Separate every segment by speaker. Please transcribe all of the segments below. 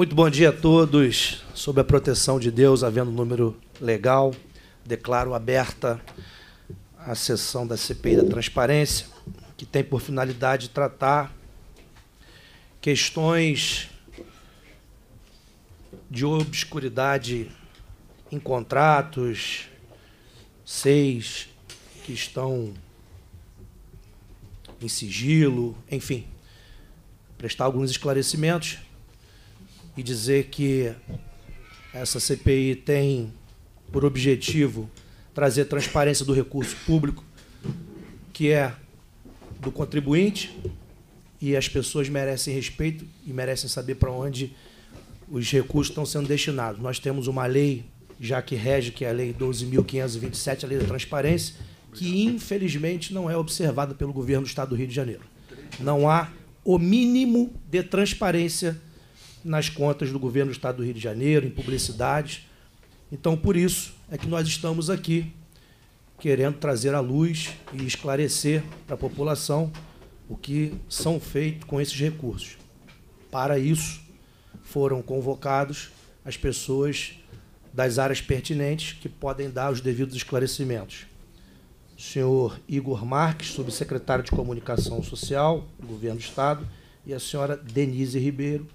Speaker 1: Muito bom dia a todos. Sob a proteção de Deus, havendo número legal, declaro aberta a sessão da CPI da Transparência, que tem por finalidade tratar questões de obscuridade em contratos, seis que estão em sigilo, enfim, prestar alguns esclarecimentos e dizer que essa CPI tem por objetivo trazer transparência do recurso público, que é do contribuinte, e as pessoas merecem respeito e merecem saber para onde os recursos estão sendo destinados. Nós temos uma lei já que rege, que é a Lei 12.527, a Lei da Transparência, que infelizmente não é observada pelo governo do Estado do Rio de Janeiro. Não há o mínimo de transparência nas contas do governo do Estado do Rio de Janeiro, em publicidades. Então, por isso é que nós estamos aqui querendo trazer à luz e esclarecer para a população o que são feitos com esses recursos. Para isso, foram convocados as pessoas das áreas pertinentes que podem dar os devidos esclarecimentos. O senhor Igor Marques, subsecretário de Comunicação Social do Governo do Estado, e a senhora Denise Ribeiro,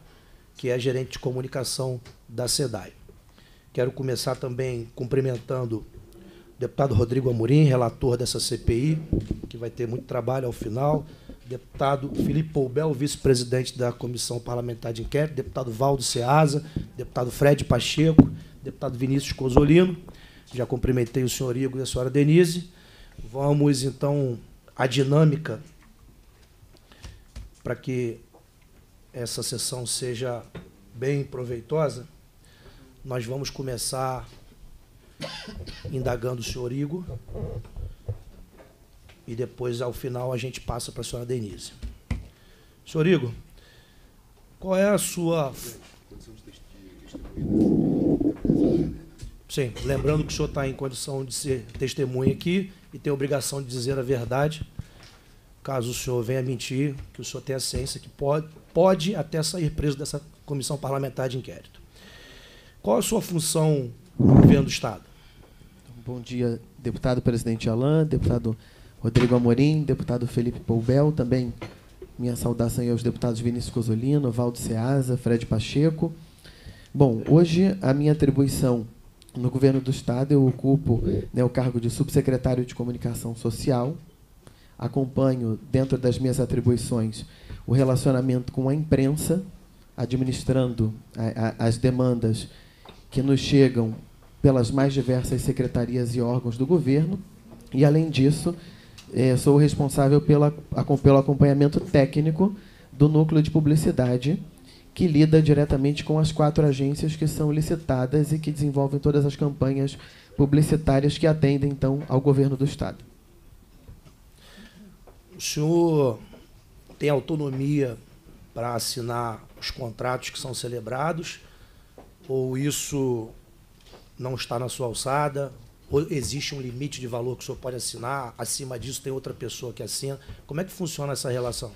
Speaker 1: que é gerente de comunicação da SEDAI. Quero começar também cumprimentando o deputado Rodrigo Amorim, relator dessa CPI, que vai ter muito trabalho ao final, deputado Felipe Poubel, vice-presidente da Comissão Parlamentar de Inquérito, deputado Valdo Ceasa, deputado Fred Pacheco, deputado Vinícius Cosolino, já cumprimentei o senhor Igor e a senhora Denise. Vamos, então, à dinâmica para que essa sessão seja bem proveitosa, nós vamos começar indagando o senhor Igor e depois, ao final, a gente passa para a senhora Denise. Senhor Igor, qual é a sua. Sim, lembrando que o senhor está em condição de ser testemunha aqui e tem a obrigação de dizer a verdade caso o senhor venha mentir, que o senhor tenha ciência que pode, pode até sair preso dessa comissão parlamentar de inquérito. Qual a sua função no governo do Estado?
Speaker 2: Bom dia, deputado presidente Alain, deputado Rodrigo Amorim, deputado Felipe Poubel, também minha saudação aos deputados Vinícius Cosolino, Valdo Ceasa, Fred Pacheco. Bom, hoje a minha atribuição no governo do Estado, eu ocupo né, o cargo de subsecretário de Comunicação Social, acompanho, dentro das minhas atribuições, o relacionamento com a imprensa, administrando a, a, as demandas que nos chegam pelas mais diversas secretarias e órgãos do governo. E, além disso, eh, sou responsável pela, pelo acompanhamento técnico do núcleo de publicidade, que lida diretamente com as quatro agências que são licitadas e que desenvolvem todas as campanhas publicitárias que atendem, então, ao governo do Estado
Speaker 1: o senhor tem autonomia para assinar os contratos que são celebrados? Ou isso não está na sua alçada? Ou existe um limite de valor que o senhor pode assinar? Acima disso tem outra pessoa que assina? Como é que funciona essa relação?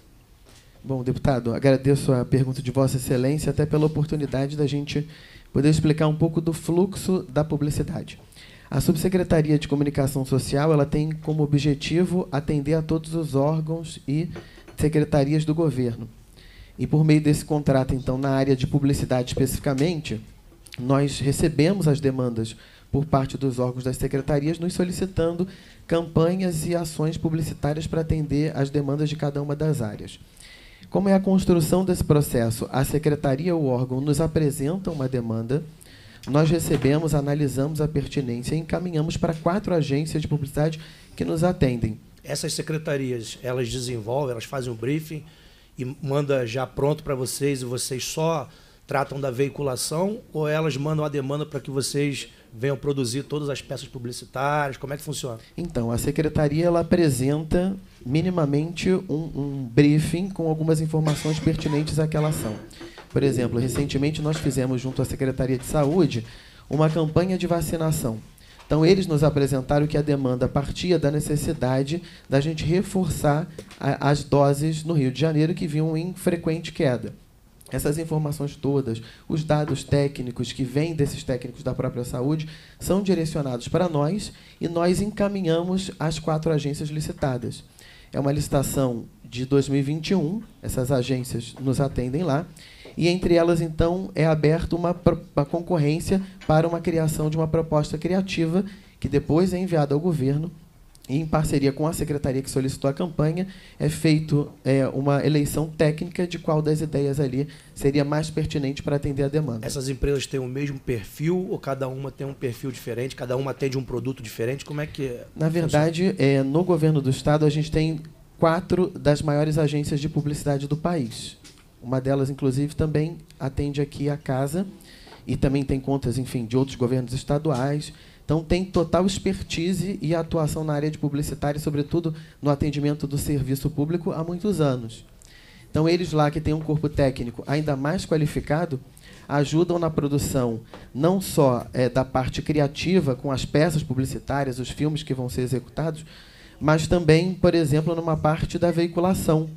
Speaker 2: Bom, deputado, agradeço a pergunta de Vossa Excelência, até pela oportunidade da gente poder explicar um pouco do fluxo da publicidade. A Subsecretaria de Comunicação Social ela tem como objetivo atender a todos os órgãos e secretarias do governo. E por meio desse contrato, então, na área de publicidade especificamente, nós recebemos as demandas por parte dos órgãos das secretarias, nos solicitando campanhas e ações publicitárias para atender as demandas de cada uma das áreas. Como é a construção desse processo? A secretaria ou órgão nos apresenta uma demanda, nós recebemos, analisamos a pertinência e encaminhamos para quatro agências de publicidade que nos atendem.
Speaker 1: Essas secretarias, elas desenvolvem, elas fazem um briefing e manda já pronto para vocês e vocês só tratam da veiculação ou elas mandam a demanda para que vocês venham produzir todas as peças publicitárias? Como é que funciona?
Speaker 2: Então, a secretaria ela apresenta minimamente um, um briefing com algumas informações pertinentes àquela ação. Por exemplo, recentemente nós fizemos junto à Secretaria de Saúde uma campanha de vacinação. Então, eles nos apresentaram que a demanda partia da necessidade da gente reforçar as doses no Rio de Janeiro, que vinham em frequente queda. essas informações todas, os dados técnicos que vêm desses técnicos da própria saúde, são direcionados para nós e nós encaminhamos as quatro agências licitadas. É uma licitação de 2021, essas agências nos atendem lá, e entre elas, então, é aberta uma, uma concorrência para uma criação de uma proposta criativa que depois é enviada ao governo e, em parceria com a secretaria que solicitou a campanha, é feito é, uma eleição técnica de qual das ideias ali seria mais pertinente para atender a demanda.
Speaker 1: Essas empresas têm o mesmo perfil ou cada uma tem um perfil diferente? Cada uma atende um produto diferente? Como é que.
Speaker 2: Na verdade, é, no governo do estado, a gente tem quatro das maiores agências de publicidade do país. Uma delas, inclusive, também atende aqui a casa e também tem contas, enfim, de outros governos estaduais. Então, tem total expertise e atuação na área de publicitária, sobretudo no atendimento do serviço público, há muitos anos. Então, eles lá que têm um corpo técnico ainda mais qualificado, ajudam na produção não só é, da parte criativa, com as peças publicitárias, os filmes que vão ser executados, mas também, por exemplo, numa parte da veiculação.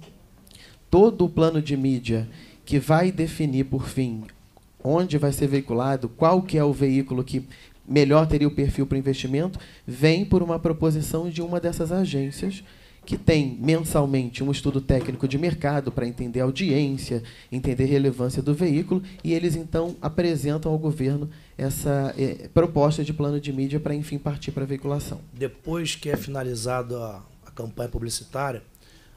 Speaker 2: Todo o plano de mídia que vai definir, por fim, onde vai ser veiculado, qual que é o veículo que melhor teria o perfil para investimento, vem por uma proposição de uma dessas agências que tem mensalmente um estudo técnico de mercado para entender audiência, entender relevância do veículo, e eles então apresentam ao governo essa eh, proposta de plano de mídia para, enfim, partir para a veiculação.
Speaker 1: Depois que é finalizada a campanha publicitária,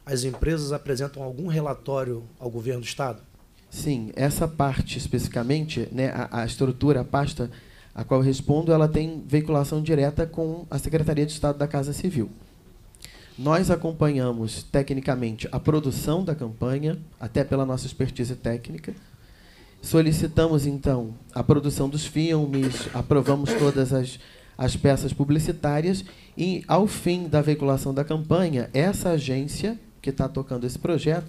Speaker 1: as empresas apresentam algum relatório ao governo do Estado?
Speaker 2: Sim, essa parte especificamente, né, a, a estrutura, a pasta a qual eu respondo, ela tem veiculação direta com a Secretaria de Estado da Casa Civil. Nós acompanhamos tecnicamente a produção da campanha, até pela nossa expertise técnica. Solicitamos, então, a produção dos filmes, aprovamos todas as, as peças publicitárias e, ao fim da veiculação da campanha, essa agência que está tocando esse projeto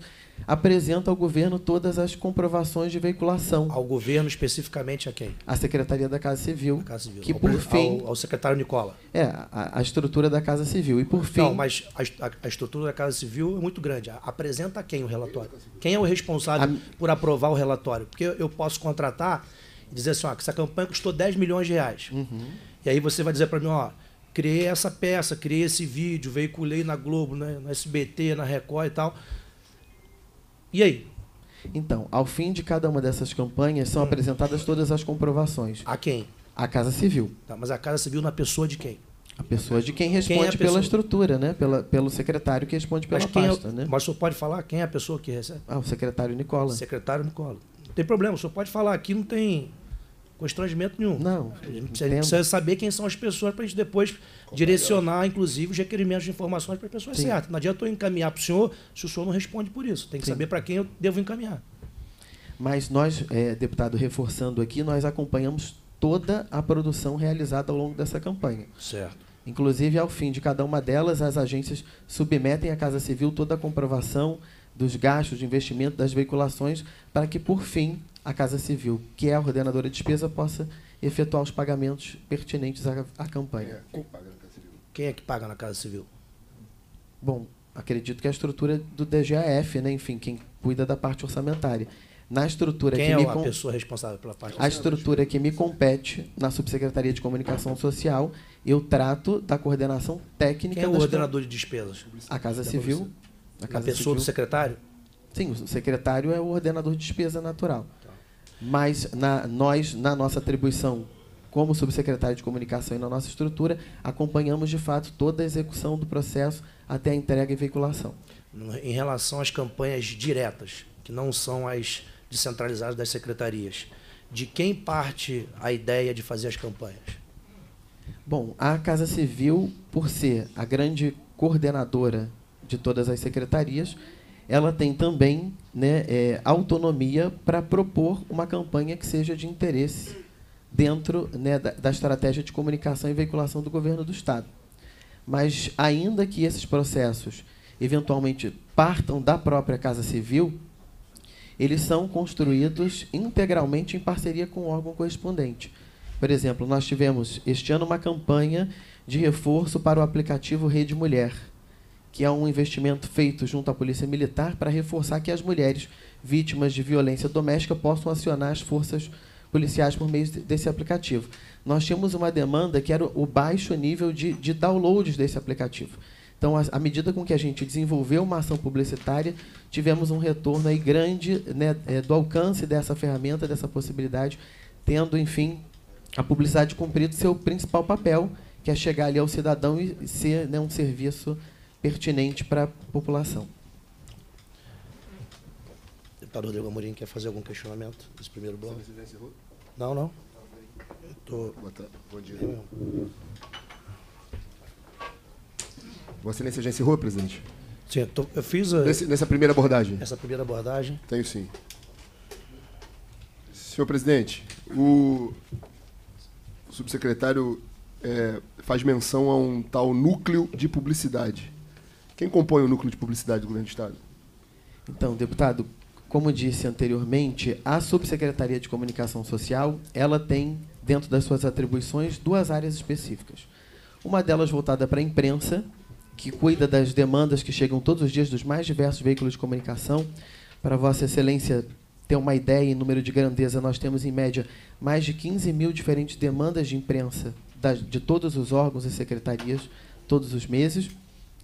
Speaker 2: apresenta ao governo todas as comprovações de veiculação.
Speaker 1: Ao governo especificamente a quem?
Speaker 2: A Secretaria da Casa Civil.
Speaker 1: Casa Civil.
Speaker 2: Que
Speaker 1: ao,
Speaker 2: por fim.
Speaker 1: Ao, ao, secretário Nicola.
Speaker 2: É, a, a, estrutura da Casa Civil. E por fim.
Speaker 1: Não, mas a, a, estrutura da Casa Civil é muito grande. Apresenta a quem o relatório? Quem é o responsável a... por aprovar o relatório? Porque eu posso contratar e dizer assim, ó, que essa campanha custou 10 milhões de reais.
Speaker 2: Uhum.
Speaker 1: E aí você vai dizer para mim, ó, criei essa peça, criei esse vídeo, veiculei na Globo, né, no SBT, na Record e tal. E aí?
Speaker 2: Então, ao fim de cada uma dessas campanhas, são hum. apresentadas todas as comprovações.
Speaker 1: A quem?
Speaker 2: A Casa Civil.
Speaker 1: Tá, mas a Casa Civil na pessoa de quem?
Speaker 2: A pessoa de quem responde quem é pela estrutura, né? Pela, pelo secretário que responde pela mas pasta,
Speaker 1: é,
Speaker 2: né?
Speaker 1: Mas o senhor pode falar quem é a pessoa que recebe?
Speaker 2: Ah, o secretário Nicola.
Speaker 1: Secretário Nicola. Não tem problema, o senhor pode falar aqui, não tem constrangimento nenhum.
Speaker 2: Não.
Speaker 1: A gente precisa, precisa saber quem são as pessoas para a gente depois direcionar, inclusive, os requerimentos de informações para a pessoa certa. Não adianta eu encaminhar para o senhor se o senhor não responde por isso. Tem que Sim. saber para quem eu devo encaminhar.
Speaker 2: Mas nós, é, deputado, reforçando aqui, nós acompanhamos toda a produção realizada ao longo dessa campanha.
Speaker 1: Certo.
Speaker 2: Inclusive, ao fim de cada uma delas, as agências submetem à Casa Civil toda a comprovação dos gastos de investimento das veiculações para que, por fim, a Casa Civil, que é a ordenadora de despesa, possa efetuar os pagamentos pertinentes à, à campanha.
Speaker 1: Quem é, quem é que paga na Casa Civil?
Speaker 2: Bom, acredito que é a estrutura do DGAF, né? enfim, quem cuida da parte orçamentária. Na estrutura
Speaker 1: Quem
Speaker 2: que
Speaker 1: é
Speaker 2: me
Speaker 1: a pessoa responsável pela parte
Speaker 2: A estrutura que me compete na Subsecretaria de Comunicação Social, eu trato da coordenação técnica.
Speaker 1: Quem é o ordenador de despesas?
Speaker 2: A Casa Civil.
Speaker 1: A, Casa a pessoa Civil. do secretário?
Speaker 2: Sim, o secretário é o ordenador de despesa natural. Mas na, nós, na nossa atribuição como subsecretário de comunicação e na nossa estrutura, acompanhamos de fato toda a execução do processo até a entrega e veiculação.
Speaker 1: Em relação às campanhas diretas, que não são as descentralizadas das secretarias. De quem parte a ideia de fazer as campanhas?
Speaker 2: Bom, a Casa Civil, por ser a grande coordenadora de todas as secretarias, ela tem também né, é, autonomia para propor uma campanha que seja de interesse dentro né, da, da estratégia de comunicação e veiculação do governo do Estado. Mas, ainda que esses processos eventualmente partam da própria Casa Civil, eles são construídos integralmente em parceria com o órgão correspondente. Por exemplo, nós tivemos este ano uma campanha de reforço para o aplicativo Rede Mulher, que é um investimento feito junto à Polícia Militar para reforçar que as mulheres vítimas de violência doméstica possam acionar as forças policiais por meio desse aplicativo. Nós tínhamos uma demanda que era o baixo nível de, de downloads desse aplicativo. Então, à medida com que a gente desenvolveu uma ação publicitária, tivemos um retorno aí grande né, é, do alcance dessa ferramenta, dessa possibilidade, tendo, enfim, a publicidade cumprido seu principal papel, que é chegar ali ao cidadão e ser né, um serviço pertinente para a população.
Speaker 1: Deputado Rodrigo Amorim quer fazer algum questionamento nesse primeiro bloco? Não, não.
Speaker 3: Tô... Bom dia. Vossa Excelência já encerrou, presidente?
Speaker 1: Sim, eu, tô, eu fiz a,
Speaker 3: Nesse, nessa primeira abordagem.
Speaker 1: essa primeira abordagem.
Speaker 3: Tenho sim. Senhor presidente, o subsecretário é, faz menção a um tal núcleo de publicidade. Quem compõe o núcleo de publicidade do governo do Estado?
Speaker 2: Então, deputado, como disse anteriormente, a Subsecretaria de Comunicação Social, ela tem dentro das suas atribuições duas áreas específicas. Uma delas voltada para a imprensa, que cuida das demandas que chegam todos os dias dos mais diversos veículos de comunicação. Para Vossa Excelência ter uma ideia em número de grandeza, nós temos em média mais de 15 mil diferentes demandas de imprensa de todos os órgãos e secretarias todos os meses.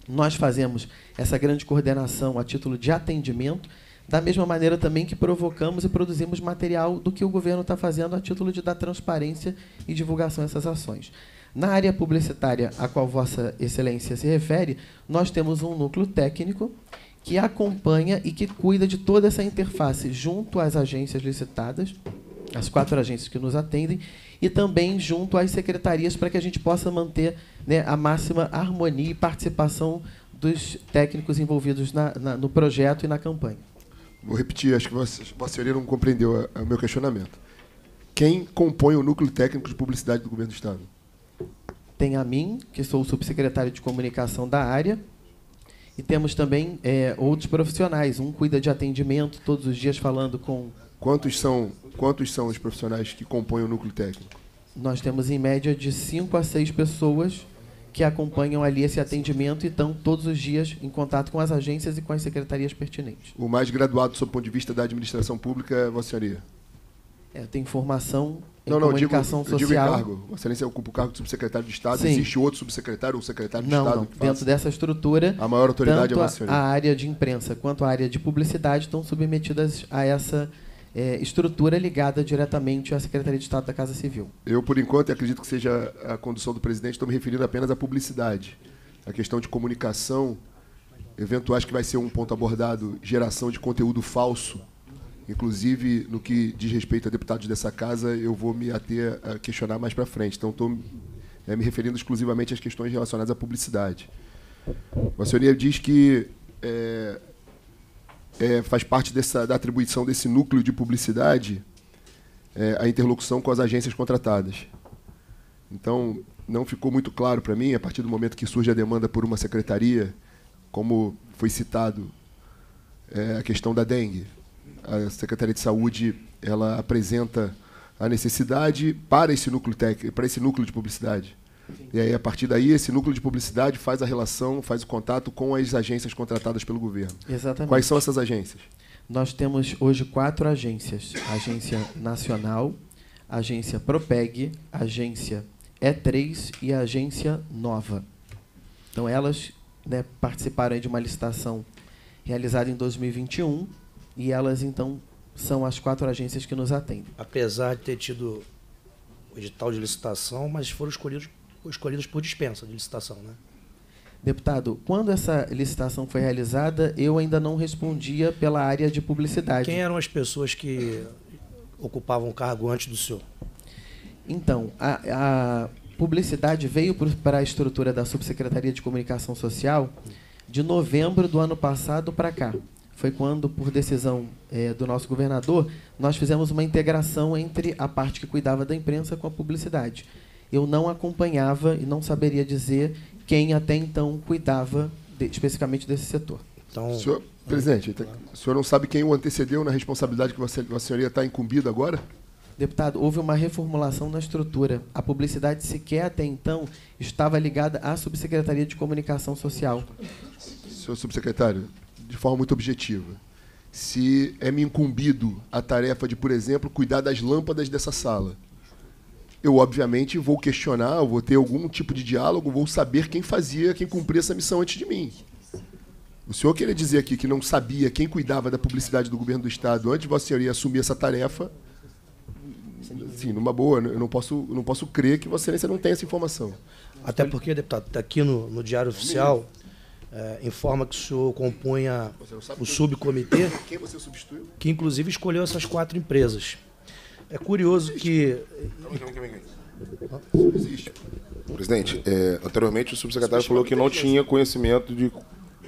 Speaker 2: Nós fazemos essa grande coordenação a título de atendimento, da mesma maneira também que provocamos e produzimos material do que o governo está fazendo a título de dar transparência e divulgação a essas ações. Na área publicitária a qual Vossa Excelência se refere, nós temos um núcleo técnico que acompanha e que cuida de toda essa interface junto às agências licitadas, as quatro agências que nos atendem, e também junto às secretarias para que a gente possa manter né, a máxima harmonia e participação dos técnicos envolvidos na, na, no projeto e na campanha.
Speaker 3: Vou repetir, acho que Vossa, Senhoria não compreendeu o meu questionamento. Quem compõe o núcleo técnico de publicidade do governo do Estado?
Speaker 2: Tem a mim, que sou o subsecretário de comunicação da área, e temos também é, outros profissionais. Um cuida de atendimento, todos os dias falando com.
Speaker 3: Quantos são, quantos são os profissionais que compõem o núcleo técnico?
Speaker 2: Nós temos em média de 5 a 6 pessoas que acompanham ali esse atendimento e estão todos os dias em contato com as agências e com as secretarias pertinentes.
Speaker 3: O mais graduado, sob o ponto de vista da administração pública, é Vossa Senhoria?
Speaker 2: É, tem formação em
Speaker 3: não, não,
Speaker 2: comunicação
Speaker 3: digo,
Speaker 2: social.
Speaker 3: Eu digo em cargo. Vossa Excelência ocupa o cargo de subsecretário de Estado.
Speaker 2: Sim.
Speaker 3: Existe outro subsecretário ou secretário de
Speaker 2: não,
Speaker 3: Estado
Speaker 2: não. Dentro
Speaker 3: faça?
Speaker 2: dessa estrutura,
Speaker 3: A maior autoridade
Speaker 2: tanto
Speaker 3: é Senhoria.
Speaker 2: a área de imprensa quanto a área de publicidade estão submetidas a essa é, estrutura ligada diretamente à Secretaria de Estado da Casa Civil.
Speaker 3: Eu, por enquanto, acredito que seja a condução do presidente, estou me referindo apenas à publicidade. A questão de comunicação, evento acho que vai ser um ponto abordado, geração de conteúdo falso. Inclusive, no que diz respeito a deputados dessa casa, eu vou me ater a questionar mais para frente. Então, estou é, me referindo exclusivamente às questões relacionadas à publicidade. A senhoria diz que é, é, faz parte dessa, da atribuição desse núcleo de publicidade é, a interlocução com as agências contratadas. Então, não ficou muito claro para mim, a partir do momento que surge a demanda por uma secretaria, como foi citado é, a questão da dengue. A Secretaria de Saúde ela apresenta a necessidade para esse núcleo técnico, para esse núcleo de publicidade. E aí, a partir daí, esse núcleo de publicidade faz a relação, faz o contato com as agências contratadas pelo governo.
Speaker 2: Exatamente.
Speaker 3: Quais são essas agências?
Speaker 2: Nós temos hoje quatro agências: a Agência Nacional, a Agência Propeg, a Agência E3 e a Agência Nova. Então, elas né, participaram de uma licitação realizada em 2021 e elas, então, são as quatro agências que nos atendem.
Speaker 1: Apesar de ter tido o edital de licitação, mas foram escolhidos, escolhidos por dispensa de licitação, né?
Speaker 2: Deputado, quando essa licitação foi realizada, eu ainda não respondia pela área de publicidade.
Speaker 1: Quem eram as pessoas que ocupavam o cargo antes do senhor?
Speaker 2: Então, a, a publicidade veio para a estrutura da Subsecretaria de Comunicação Social de novembro do ano passado para cá. Foi quando, por decisão eh, do nosso governador, nós fizemos uma integração entre a parte que cuidava da imprensa com a publicidade. Eu não acompanhava e não saberia dizer quem até então cuidava de- especificamente desse setor.
Speaker 1: Então,
Speaker 3: Senhor, presidente, o senhor não sabe quem o antecedeu na responsabilidade que Vossa Vossa Senhoria está incumbido agora?
Speaker 2: Deputado, houve uma reformulação na estrutura. A publicidade sequer até então estava ligada à Subsecretaria de Comunicação Social.
Speaker 3: Senhor subsecretário, de forma muito objetiva. se é me incumbido a tarefa de, por exemplo, cuidar das lâmpadas dessa sala. Eu, obviamente, vou questionar, vou ter algum tipo de diálogo, vou saber quem fazia, quem cumpria essa missão antes de mim. O senhor queria dizer aqui que não sabia quem cuidava da publicidade do governo do Estado antes de Vossa Senhoria assumir essa tarefa. Sim, numa boa, eu não posso, eu não posso crer que Vossa Excelência não tenha essa informação.
Speaker 1: Até porque, deputado, está aqui no, no Diário Oficial, é, informa que o senhor compunha o subcomitê.
Speaker 3: Quem você substituiu?
Speaker 1: Que inclusive escolheu essas quatro empresas. É curioso que.
Speaker 4: Existe. Presidente, é, anteriormente o subsecretário falou que não tinha conhecimento de,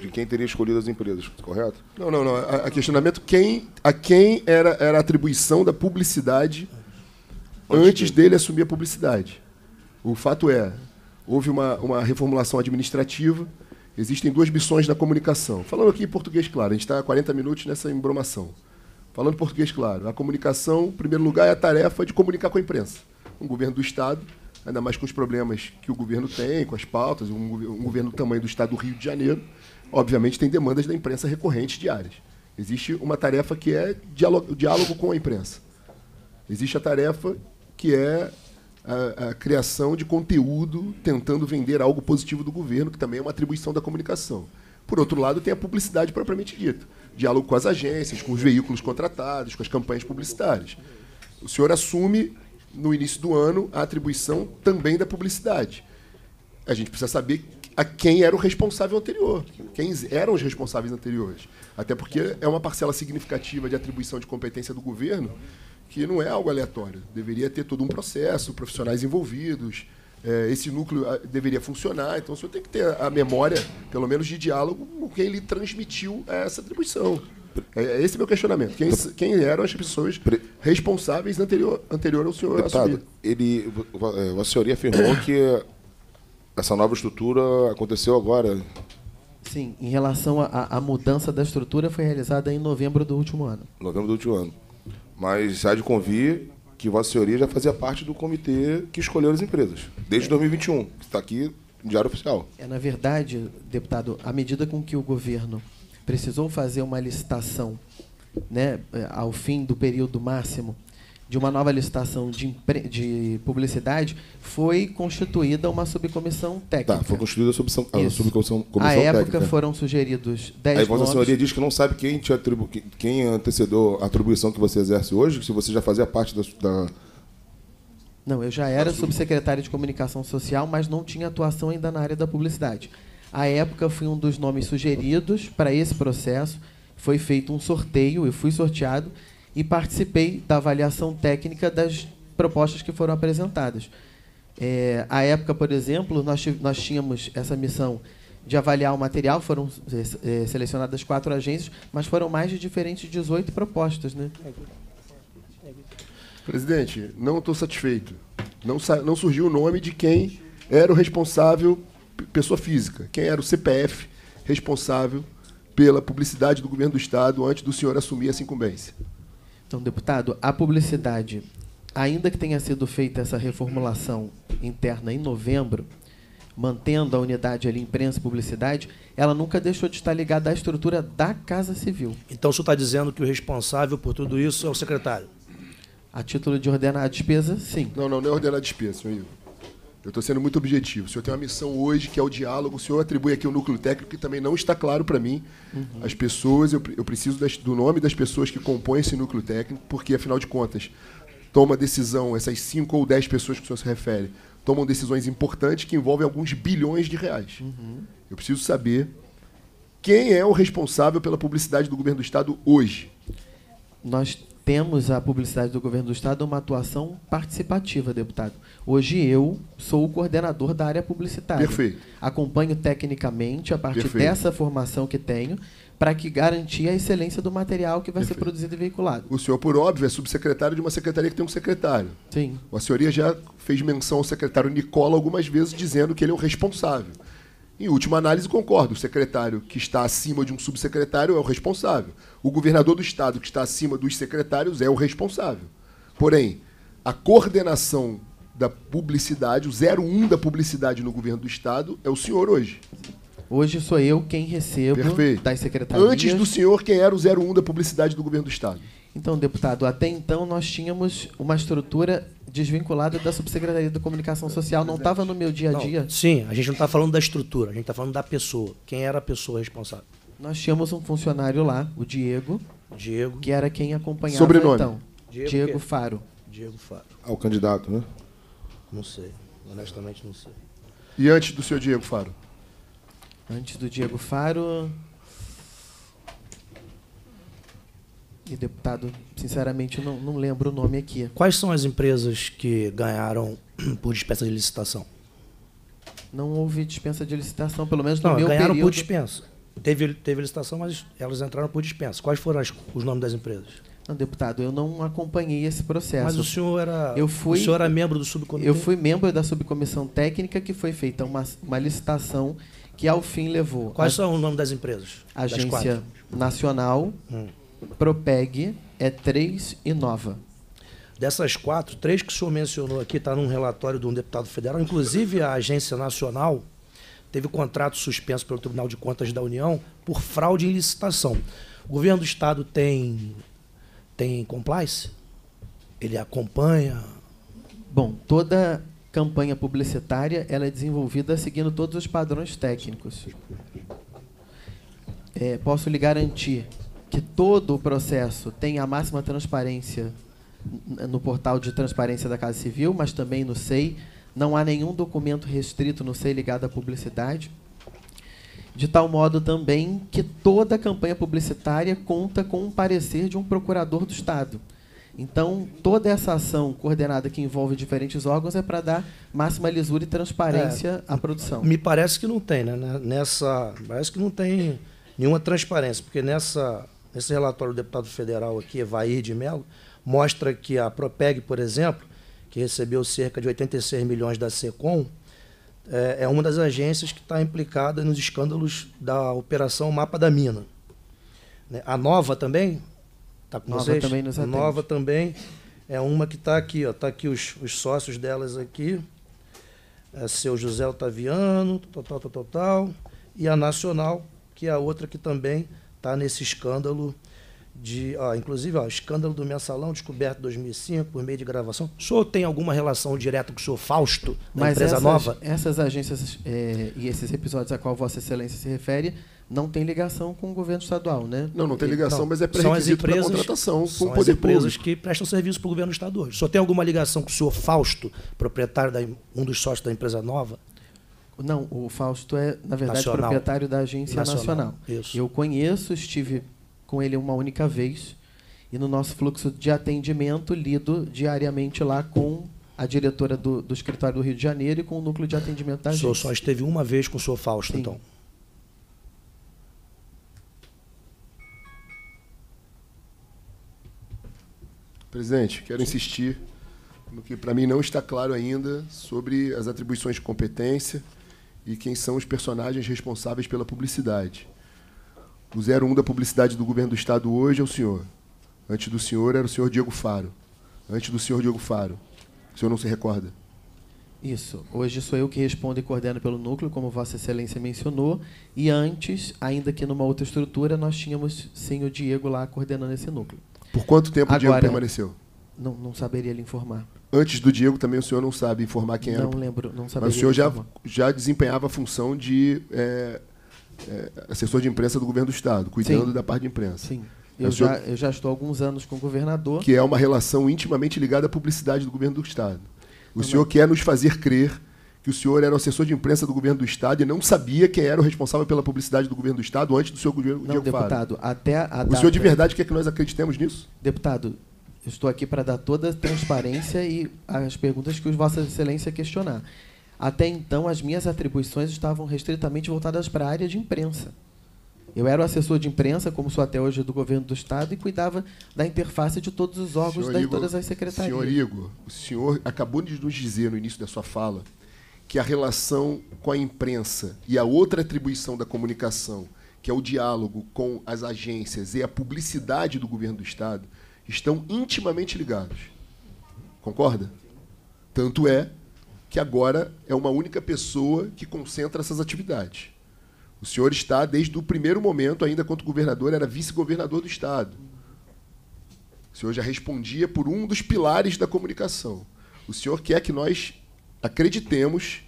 Speaker 4: de quem teria escolhido as empresas, correto?
Speaker 3: Não, não, não. A, a questionamento quem, a quem era, era a atribuição da publicidade antes dele assumir a publicidade. O fato é, houve uma, uma reformulação administrativa, existem duas missões na comunicação. Falando aqui em português claro, a gente está há 40 minutos nessa embromação. Falando em português claro, a comunicação, em primeiro lugar, é a tarefa de comunicar com a imprensa. Um governo do Estado, ainda mais com os problemas que o governo tem, com as pautas, um, um governo do tamanho do Estado do Rio de Janeiro, obviamente tem demandas da imprensa recorrentes diárias. Existe uma tarefa que é diálogo, diálogo com a imprensa. Existe a tarefa que é a, a, criação de conteúdo tentando vender algo positivo do governo, que também é uma atribuição da comunicação. Por outro lado, tem a publicidade propriamente dita diálogo com as agências, com os veículos contratados, com as campanhas publicitárias. O senhor assume, no início do ano, a atribuição também da publicidade. A gente precisa saber a quem era o responsável anterior, quem eram os responsáveis anteriores. Até porque é uma parcela significativa de atribuição de competência do governo que não é algo aleatório. Deveria ter todo um processo, profissionais envolvidos, é, esse núcleo ah, deveria funcionar. Então, o senhor tem que ter a memória, pelo menos de diálogo, com quem ele transmitiu essa atribuição. É, é esse é meu questionamento. Quem, quem eram as pessoas responsáveis anterior, anterior ao senhor
Speaker 4: Deputado, assumir? Ele, Vossa Senhoria afirmou que essa nova estrutura aconteceu agora.
Speaker 2: Sim, em relação à mudança da estrutura, foi realizada em novembro do último ano.
Speaker 4: Novembro do último ano. Mas há de convir que Vossa Senhoria já fazia parte do comitê que escolheu as empresas, desde 2021, que está aqui no Diário Oficial.
Speaker 2: É, na verdade, deputado, à medida com que o governo precisou fazer uma licitação né, ao fim do período máximo de uma nova licitação de, de publicidade, foi constituída uma subcomissão técnica.
Speaker 4: Tá, foi constituída a, subcomissão, a subcomissão
Speaker 2: comissão À época técnica. foram sugeridos 10
Speaker 4: Aí Vossa Senhoria diz que não sabe quem, te atribu quem antecedeu a atribuição que você exerce hoje, se você já fazia parte da... da...
Speaker 2: Não, eu já era subsecretário de comunicação social, mas não tinha atuação ainda na área da publicidade. À época, fui um dos nomes sugeridos para esse processo. Foi feito um sorteio, eu fui sorteado e participei da avaliação técnica das propostas que foram apresentadas. É, à época, por exemplo, nós, nós tínhamos essa missão de avaliar o material, foram é, é selecionadas quatro agências, mas foram mais de diferentes 18 propostas. Né?
Speaker 3: Presidente, não estou satisfeito. Não, não surgiu o nome de quem era o responsável, pessoa física, quem era o CPF responsável pela publicidade do governo do Estado antes do senhor assumir essa incumbência.
Speaker 2: Então, deputado, a publicidade, ainda que tenha sido feita essa reformulação interna em novembro, mantendo a unidade ali, imprensa e publicidade, ela nunca deixou de estar ligada à estrutura da Casa Civil.
Speaker 1: Então, o senhor está dizendo que o responsável por tudo isso é o secretário?
Speaker 2: A título de ordenar a despesa, sim.
Speaker 3: Não, não, não é ordenar a despesa, senhor Igor. Eu estou sendo muito objetivo. O senhor tem uma missão hoje que é o diálogo. O senhor atribui aqui o núcleo técnico que também não está claro para mim. Uhum. As pessoas, eu, eu preciso das, do nome das pessoas que compõem esse núcleo técnico, porque, afinal de contas, toma decisão, essas cinco ou dez pessoas que o senhor se refere, tomam decisões importantes que envolvem alguns bilhões de reais. Uhum. Eu preciso saber quem é o responsável pela publicidade do governo do Estado hoje.
Speaker 2: Nós temos a publicidade do governo do Estado uma atuação participativa, deputado. Hoje eu sou o coordenador da área publicitária.
Speaker 3: Perfeito.
Speaker 2: Acompanho tecnicamente a partir Perfeito. dessa formação que tenho para que garantir a excelência do material que vai Perfeito. ser produzido e veiculado.
Speaker 3: O senhor, por óbvio, é subsecretário de uma secretaria que tem um secretário.
Speaker 2: Sim.
Speaker 3: A senhoria já fez menção ao secretário Nicola algumas vezes, dizendo que ele é o responsável. Em última análise, concordo. O secretário que está acima de um subsecretário é o responsável. O governador do estado que está acima dos secretários é o responsável. Porém, a coordenação da publicidade, o 01 da publicidade no governo do estado, é o senhor hoje.
Speaker 2: Hoje sou eu quem recebo
Speaker 3: Perfeito.
Speaker 2: das secretarias.
Speaker 3: Antes do senhor, quem era o 01 da publicidade do governo do Estado?
Speaker 2: Então, deputado, até então nós tínhamos uma estrutura desvinculada da Subsecretaria da Comunicação Social. Não estava no meu dia a
Speaker 1: Não,
Speaker 2: dia.
Speaker 1: sim, a gente não está falando da estrutura, a gente está falando da pessoa. Quem era a pessoa responsável?
Speaker 2: Nós tínhamos um funcionário lá, o Diego,
Speaker 1: Diego.
Speaker 2: que era quem acompanhava
Speaker 3: Sobrenome?
Speaker 2: então.
Speaker 1: Diego
Speaker 2: Diego,
Speaker 1: quê?
Speaker 2: Faro.
Speaker 1: Diego Faro.
Speaker 4: Ao candidato, né?
Speaker 1: Não sei. Honestamente, não sei.
Speaker 3: E antes do senhor Diego Faro?
Speaker 2: Antes do Diego Faro. E deputado, sinceramente, eu não, não lembro o nome aqui.
Speaker 1: Quais são as empresas que ganharam por dispensa de licitação?
Speaker 2: Não houve dispensa de licitação, pelo menos no
Speaker 1: Não,
Speaker 2: meu
Speaker 1: ganharam
Speaker 2: período.
Speaker 1: por dispensa. Teve, teve licitação, mas elas entraram por dispensa. Quais foram as- os nomes das empresas?
Speaker 2: Não, deputado, eu não acompanhei esse processo.
Speaker 1: Mas o senhor era.
Speaker 2: Eu fui-
Speaker 1: O senhor era membro do subcomitê?
Speaker 2: Eu fui membro da subcomissão técnica que foi feita uma, uma licitação que ao fim levou
Speaker 1: Quais
Speaker 2: a
Speaker 1: são os nomes das empresas? Das
Speaker 2: Agência
Speaker 1: quatro?
Speaker 2: Nacional,
Speaker 1: Hum.
Speaker 2: Propeg, E3 e Nova.
Speaker 1: Dessas quatro, três que o senhor mencionou aqui, está num relatório de um deputado federal. Inclusive, a Agência Nacional teve contrato suspenso pelo Tribunal de Contas da União por fraude em licitação. O governo do Estado tem, tem compliance? Ele acompanha?
Speaker 2: Bom, toda campanha publicitária ela é desenvolvida seguindo todos os padrões técnicos. É, posso lhe garantir que todo o processo tem a máxima transparência no portal de transparência da Casa Civil, mas também no SEI. Não há nenhum documento restrito no SEI ligado à publicidade. De tal modo também que toda campanha publicitária conta com um parecer de um procurador do Estado. Então, toda essa ação coordenada que envolve diferentes órgãos é para dar máxima lisura e transparência à produção.
Speaker 1: Me parece que não tem, né? Nessa, parece que não tem nenhuma transparência, porque nessa, nesse relatório do deputado federal aqui, Evair de Mello, mostra que a Propeg, por exemplo, que recebeu cerca de 86 milhões da SECOM, é, é uma das agências que está implicada nos escândalos da Operação Mapa da Mina. Né? A Nova também está com
Speaker 2: Nova
Speaker 1: vocês?
Speaker 2: também nos
Speaker 1: a
Speaker 2: atende.
Speaker 1: Nova também é uma que está aqui, ó, tá aqui os, os sócios delas aqui, é seu José Otaviano, tal, tal, tal, tal, tal, e a Nacional, que é a outra que também está nesse escândalo de, ó, inclusive, ó, escândalo do mensalão descoberto em 2005 por meio de gravação. O senhor tem alguma relação direta com o senhor Fausto, da
Speaker 2: Mas
Speaker 1: empresa
Speaker 2: essas,
Speaker 1: nova?
Speaker 2: essas agências eh, e esses episódios a qual Vossa Excelência se refere não tem ligação com o governo estadual, né?
Speaker 3: Não, não tem ligação,
Speaker 1: Não,
Speaker 3: mas é
Speaker 1: as
Speaker 3: pré-requisito para
Speaker 1: empresas-
Speaker 3: contratação com
Speaker 1: São
Speaker 3: o
Speaker 1: as
Speaker 3: poder
Speaker 1: empresas
Speaker 3: público.
Speaker 1: que prestam serviço para o governo. O senhor tem alguma ligação com o senhor Fausto, proprietário da, um dos sócios da empresa nova?
Speaker 2: Não, o Fausto é, na verdade,
Speaker 1: Nacional.
Speaker 2: proprietário da Agência Nacional.
Speaker 1: Isso.
Speaker 2: Eu conheço, estive com ele uma única vez e no nosso fluxo de atendimento lido diariamente lá com a diretora do, do escritório do Rio de Janeiro e com o núcleo de atendimento da
Speaker 1: o senhor só esteve uma vez com o senhor Fausto,
Speaker 2: Sim.
Speaker 1: então.
Speaker 3: Presidente, quero insistir no que para mim não está claro ainda sobre as atribuições de competência e quem são os personagens responsáveis pela publicidade. O 01 da publicidade do governo do estado hoje é o senhor. Antes do senhor era o senhor Diego Faro. Antes do senhor Diego Faro. O senhor não se recorda?
Speaker 2: Isso. Hoje sou eu que respondo e coordeno pelo núcleo, como Vossa Excelência mencionou. E antes, ainda que numa outra estrutura, nós tínhamos sim o Diego lá coordenando esse núcleo.
Speaker 3: Por quanto tempo o Diego
Speaker 2: Agora-
Speaker 3: permaneceu?
Speaker 2: Não, não saberia lhe informar.
Speaker 3: Antes do Diego também o senhor não sabe informar quem era.
Speaker 2: não lembro, não saberia
Speaker 3: Mas o senhor já, já desempenhava a função de é, é, assessor de imprensa do governo do Estado, cuidando
Speaker 2: Sim.
Speaker 3: da parte de imprensa.
Speaker 2: Sim.
Speaker 3: Mas
Speaker 2: Eu
Speaker 3: o senhor-
Speaker 2: já, eu já estou há alguns anos com o governador.
Speaker 3: Que é uma relação intimamente ligada à publicidade do governo do Estado. O senhor quer nos fazer crer que o senhor era o assessor de imprensa do governo do Estado e não sabia quem era o responsável pela publicidade do governo do Estado antes do seu governo
Speaker 2: Não, deputado, até a
Speaker 3: O
Speaker 2: data...
Speaker 3: senhor de verdade quer que nós acreditemos nisso?
Speaker 2: Deputado, eu estou aqui para dar toda a transparência e as perguntas que os Vossa Excelência questionar. Até então, as minhas atribuições estavam restritamente voltadas para a área de imprensa. Eu era o assessor de imprensa, como sou até hoje do governo do Estado, e cuidava da interface de todos os órgãos
Speaker 3: Senhor
Speaker 2: de todas as secretarias.
Speaker 3: Senhor Igor, o senhor acabou de nos dizer no início da sua fala que a relação com a imprensa e a outra atribuição da comunicação, que é o diálogo com as agências e a publicidade do governo do Estado, estão intimamente ligados. Concorda? Tanto é que agora é uma única pessoa que concentra essas atividades. O senhor está, desde o primeiro momento, ainda quanto governador, era vice-governador do Estado. O senhor já respondia por um dos pilares da comunicação. O senhor quer que nós acreditemos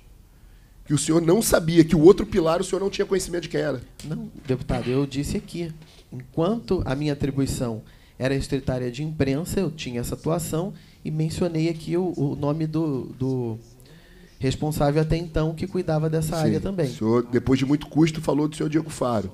Speaker 3: que o senhor não sabia que o outro pilar o senhor não tinha conhecimento de quem era.
Speaker 2: Não, deputado, eu disse aqui, enquanto a minha atribuição era estritária de imprensa, eu tinha essa atuação e mencionei aqui o, o nome do, do, responsável até então que cuidava dessa
Speaker 3: Sim,
Speaker 2: área também.
Speaker 3: O senhor, depois de muito custo, falou do senhor Diego Faro.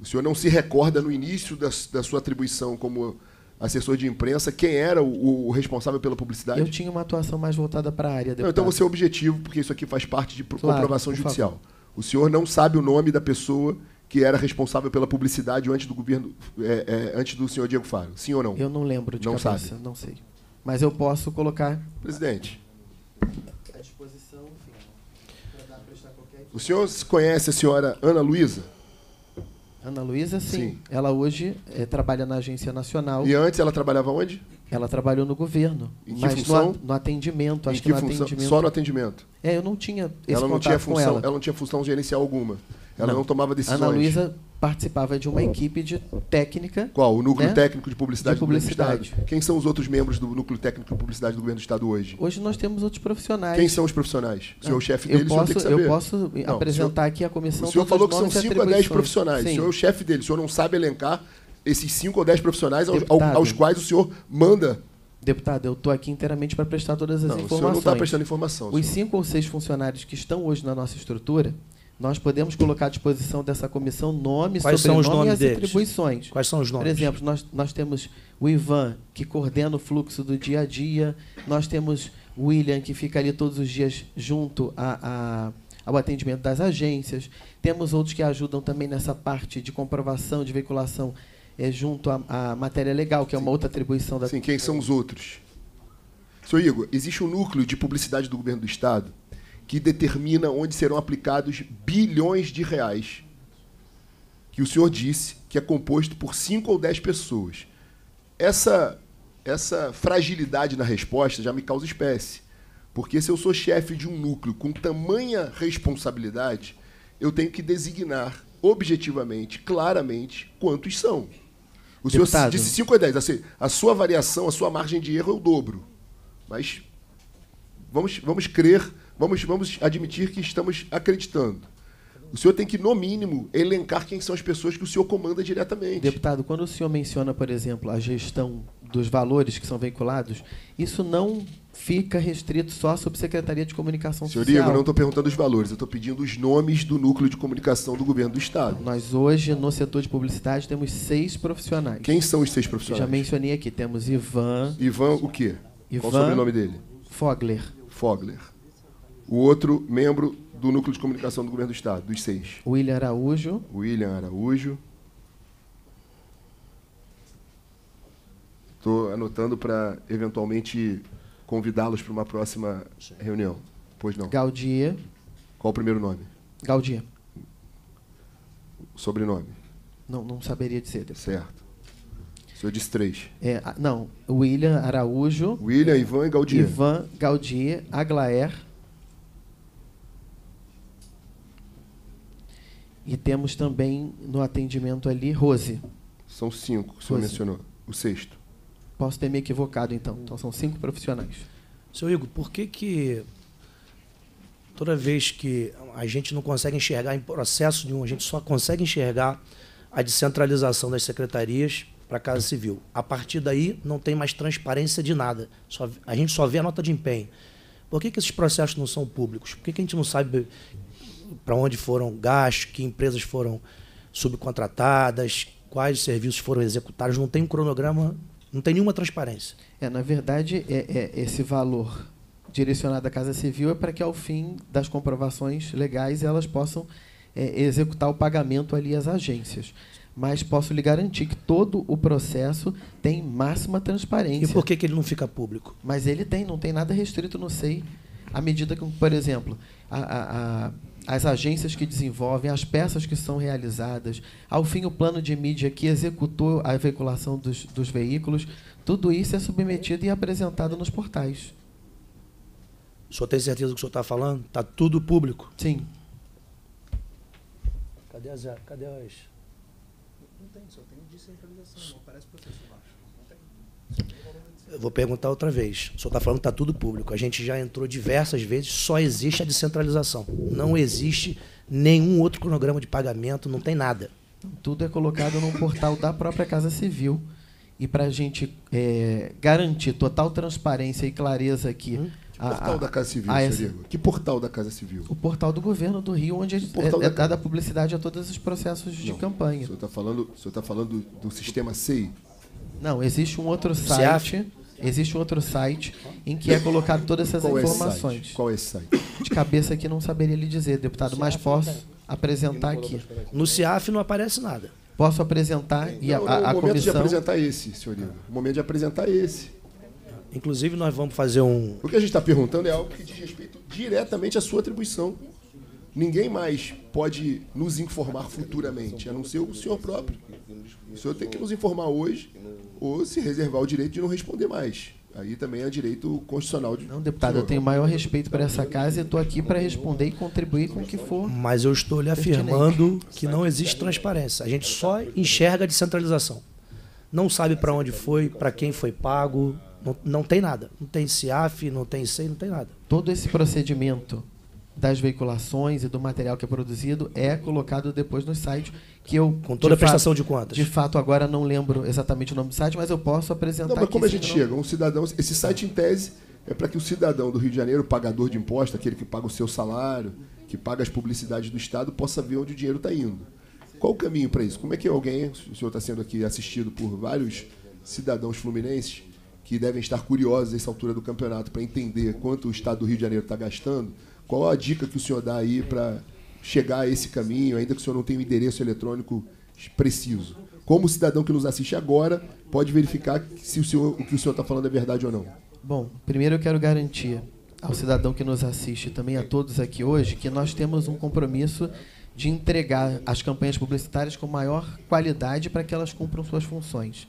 Speaker 3: O senhor não se recorda no início da, da sua atribuição como assessor de imprensa quem era o, o responsável pela publicidade?
Speaker 2: Eu tinha uma atuação mais voltada para a área.
Speaker 3: Não, então você é objetivo, porque isso aqui faz parte de
Speaker 2: Claro,
Speaker 3: comprovação judicial.
Speaker 2: favor.
Speaker 3: O senhor não sabe o nome da pessoa que era responsável pela publicidade antes do governo, é, é, antes do senhor Diego Faro. Sim ou não?
Speaker 2: Eu não lembro de
Speaker 3: Não
Speaker 2: cabeça,
Speaker 3: sabe.
Speaker 2: não sei. Mas eu posso colocar
Speaker 3: Presidente,
Speaker 2: à disposição, enfim, para prestar qualquer...
Speaker 3: o senhor se conhece a senhora Ana Luísa?
Speaker 2: Ana Luísa, sim.
Speaker 3: Sim.
Speaker 2: Ela hoje eh, trabalha na Agência Nacional.
Speaker 3: E antes ela trabalhava onde?
Speaker 2: Ela trabalhou no governo.
Speaker 3: Em que
Speaker 2: mas
Speaker 3: função?
Speaker 2: No, no atendimento, acho
Speaker 3: em
Speaker 2: que,
Speaker 3: que
Speaker 2: no
Speaker 3: função?
Speaker 2: atendimento.
Speaker 3: Só no atendimento.
Speaker 2: É, eu não tinha esse
Speaker 3: ela não tinha função,
Speaker 2: ela.
Speaker 3: ela não tinha função gerencial alguma. Ela não, tomava decisões.
Speaker 2: Ana Luísa participava de uma equipe de técnica.
Speaker 3: Qual? O núcleo
Speaker 2: né?
Speaker 3: técnico de publicidade,
Speaker 2: De
Speaker 3: do governo do
Speaker 2: publicidade.
Speaker 3: Estado. Quem são os outros membros do núcleo técnico de publicidade do governo do Estado hoje?
Speaker 2: Hoje nós temos outros profissionais.
Speaker 3: Quem são os profissionais? O senhor é o chefe
Speaker 2: Ah, eu
Speaker 3: deles, o senhor tem que
Speaker 2: posso,
Speaker 3: saber.
Speaker 2: eu posso
Speaker 3: Não,
Speaker 2: apresentar
Speaker 3: senhor-
Speaker 2: aqui a comissão
Speaker 3: O senhor falou que são
Speaker 2: nomes e
Speaker 3: 5 a 10
Speaker 2: atribuições.
Speaker 3: profissionais.
Speaker 2: Sim.
Speaker 3: O senhor é o chefe deles. O senhor não sabe elencar esses 5 ou 10 profissionais aos, aos quais o senhor manda.
Speaker 2: Deputado, eu estou aqui inteiramente para prestar todas as
Speaker 3: Não, o senhor
Speaker 2: informações.
Speaker 3: não está prestando informação.
Speaker 2: Os
Speaker 3: senhor.
Speaker 2: cinco ou seis funcionários que estão hoje na nossa estrutura, nós podemos colocar à disposição dessa comissão nome,
Speaker 1: Quais são
Speaker 2: sobrenome
Speaker 1: os nomes
Speaker 2: e as
Speaker 1: deles?
Speaker 2: atribuições.
Speaker 1: Quais são os
Speaker 2: Por
Speaker 1: nomes?
Speaker 2: exemplo, nós, nós temos o Ivan, que coordena o fluxo do dia a dia. Nós temos o William, que fica ali todos os dias junto a, a- ao atendimento das agências. Temos outros que ajudam também nessa parte de comprovação, de veiculação, eh, junto à, à matéria legal, que é uma outra atribuição da.
Speaker 3: Sim, quem são os outros? Senhor Igor, existe um núcleo de publicidade do governo do Estado que determina onde serão aplicados bilhões de reais. Que o senhor disse que é composto por 5 ou 10 pessoas. Essa, essa fragilidade na resposta já me causa espécie. Porque se eu sou chefe de um núcleo com tamanha responsabilidade, eu tenho que designar objetivamente, claramente, quantos são. O senhor
Speaker 2: Deputado.
Speaker 3: disse 5 ou 10. Assim, a sua variação, a sua margem de erro é o dobro. Mas vamos, vamos crer, vamos, vamos admitir que estamos acreditando. O senhor tem que, no mínimo, elencar quem são as pessoas que o senhor comanda diretamente.
Speaker 2: Deputado, quando o senhor menciona, por exemplo, a gestão dos valores que são veiculados, isso não fica restrito só à Subsecretaria de Comunicação
Speaker 3: Senhor
Speaker 2: Social.
Speaker 3: Igor, não estou perguntando os valores, eu estou pedindo os nomes do núcleo de comunicação do governo do Estado.
Speaker 2: Nós hoje, no setor de publicidade, temos seis profissionais.
Speaker 3: Quem são os seis
Speaker 2: Já
Speaker 3: profissionais?
Speaker 2: mencionei aqui, temos Ivan
Speaker 3: Ivan, o quê? Qual o
Speaker 2: Ivan-
Speaker 3: sobrenome dele?
Speaker 2: Fogler,
Speaker 3: Fogler. O outro membro do núcleo de comunicação do governo do Estado, dos seis.
Speaker 2: William Araújo,
Speaker 3: William Araújo. Estou anotando para, eventualmente, convidá-los para uma próxima reunião. Pois não.
Speaker 2: Gaudier,
Speaker 3: Qual o primeiro nome?
Speaker 2: Gaudier,
Speaker 3: O sobrenome.
Speaker 2: não, não saberia dizer. deputado.
Speaker 3: Certo. O senhor disse três.
Speaker 2: É, não, William Araújo,
Speaker 3: William, Ivan e Gaudier.
Speaker 2: Ivan Gaudier, Aglaer. E temos também no atendimento ali Rose.
Speaker 3: São cinco que o senhor
Speaker 2: Rose.
Speaker 3: mencionou. O sexto.
Speaker 2: Posso ter me equivocado então. Então são cinco profissionais.
Speaker 1: Seu Igor, por que que toda vez que a gente não consegue enxergar em processo nenhum, a gente só consegue enxergar a descentralização das secretarias para a Casa Civil. A partir daí não tem mais transparência de nada. Só- a gente só vê a nota de empenho. Por que, que esses processos não são públicos? Por que, que a gente não sabe para onde foram gastos, que empresas foram subcontratadas, quais serviços foram executados? Não tem um cronograma, não tem nenhuma transparência.
Speaker 2: É, na verdade, é, é esse valor direcionado à Casa Civil é para que, ao fim das comprovações legais, elas possam é, executar o pagamento ali às agências. Mas posso lhe garantir que todo o processo tem máxima transparência.
Speaker 1: E por que, que ele não fica público?
Speaker 2: Mas ele tem, não tem nada restrito no SEI. À medida que, por exemplo, a- a- a- as agências que desenvolvem, as peças que são realizadas, ao fim o plano de mídia que executou a veiculação dos, dos veículos, tudo isso é submetido e apresentado nos portais.
Speaker 1: O senhor tem certeza do que o senhor está falando? Está tudo público.
Speaker 2: Sim.
Speaker 1: Cadê as. Cadê as.
Speaker 5: Não tem, só tem descentralização, não aparece processo.
Speaker 1: Eu vou perguntar outra vez. O senhor está falando que está tudo público. A gente já entrou diversas vezes, só existe a descentralização. Não existe nenhum outro cronograma de pagamento, não tem nada.
Speaker 2: Tudo é colocado num portal da própria Casa Civil. E para a gente é, garantir total transparência e clareza aqui.
Speaker 3: Hum? Que portal a, da Casa Civil,
Speaker 2: a,
Speaker 3: essa, Que portal da Casa Civil?
Speaker 2: O portal do governo do Rio, onde é, é dada publicidade a todos os processos de
Speaker 3: Não,
Speaker 2: campanha. O
Speaker 3: senhor está falando, o tá falando do, do sistema SEI?
Speaker 2: Não, existe um outro site. Existe um outro site em que é colocado todas essas
Speaker 3: Qual
Speaker 2: informações.
Speaker 3: É Qual é esse site?
Speaker 2: De cabeça aqui não saberia lhe dizer, deputado, mas posso apresentar aqui.
Speaker 1: No CIAF não aparece nada.
Speaker 2: Posso apresentar e a, a, a
Speaker 3: o momento
Speaker 2: comissão...
Speaker 3: de apresentar esse, senhor Igor. O momento de apresentar esse.
Speaker 1: Inclusive, nós vamos fazer um.
Speaker 3: O que a gente está perguntando é algo que diz respeito diretamente à sua atribuição. Ninguém mais pode nos informar futuramente, a não ser o senhor próprio. O senhor tem que nos informar hoje ou se reservar o direito de não responder mais. Aí também é direito constitucional de.
Speaker 2: Não, deputado, eu tenho maior respeito para essa casa e estou aqui para responder e contribuir com o que for.
Speaker 1: Mas eu estou lhe afirmando que não existe transparência. A gente só enxerga a descentralização. Não sabe para onde foi, para quem foi pago, não, não tem nada. Não tem CIAF, não tem SEI, não tem nada.
Speaker 2: Todo esse procedimento das veiculações e do material que é produzido é colocado depois no site que eu
Speaker 1: com toda a prestação de contas.
Speaker 2: De fato agora não lembro exatamente o nome do site, mas eu posso apresentar. Não,
Speaker 3: mas como a gente chega, um cidadão, esse site em tese é para que o cidadão do Rio de Janeiro, pagador de imposto, aquele que paga o seu salário, que paga as publicidades do estado, possa ver onde o dinheiro está indo. Qual o caminho para isso? Como é que alguém, o senhor está sendo aqui assistido por vários cidadãos fluminenses que devem estar curiosos nessa altura do campeonato para entender quanto o estado do Rio de Janeiro está gastando? Qual a dica que o senhor dá aí para chegar a esse caminho, ainda que o senhor não tenha um endereço eletrônico preciso? Como o cidadão que nos assiste agora pode verificar se o, senhor, o que o senhor está falando é verdade ou não?
Speaker 2: Bom, primeiro eu quero garantir ao cidadão que nos assiste, também a todos aqui hoje, que nós temos um compromisso de entregar as campanhas publicitárias com maior qualidade para que elas cumpram suas funções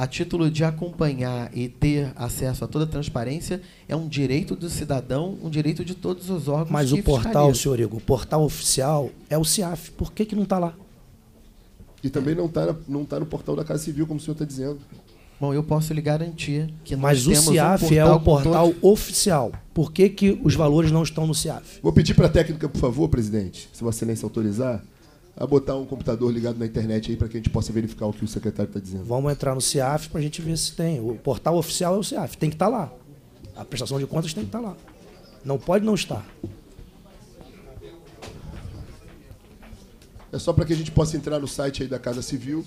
Speaker 2: a título de acompanhar e ter acesso a toda a transparência, é um direito do cidadão, um direito de todos os órgãos
Speaker 1: Mas o portal, senhor Igor, o portal oficial é o CIAF. Por que, que não está lá?
Speaker 3: E também não está não tá no portal da Casa Civil, como o senhor está dizendo.
Speaker 2: Bom, eu posso lhe garantir que nós
Speaker 1: Mas
Speaker 2: o
Speaker 1: CIAF
Speaker 2: um
Speaker 1: é o portal oficial. Por que, que os valores não estão no CIAF?
Speaker 3: Vou pedir para a técnica, por favor, presidente, se Vossa Excelência autorizar, a botar um computador ligado na internet aí para que a gente possa verificar o que o secretário está dizendo.
Speaker 1: Vamos entrar no CIAF para a gente ver se tem. O portal oficial é o CIAF, tem que estar tá lá. A prestação de contas tem que estar tá lá. Não pode não estar.
Speaker 3: É só para que a gente possa entrar no site aí da Casa Civil,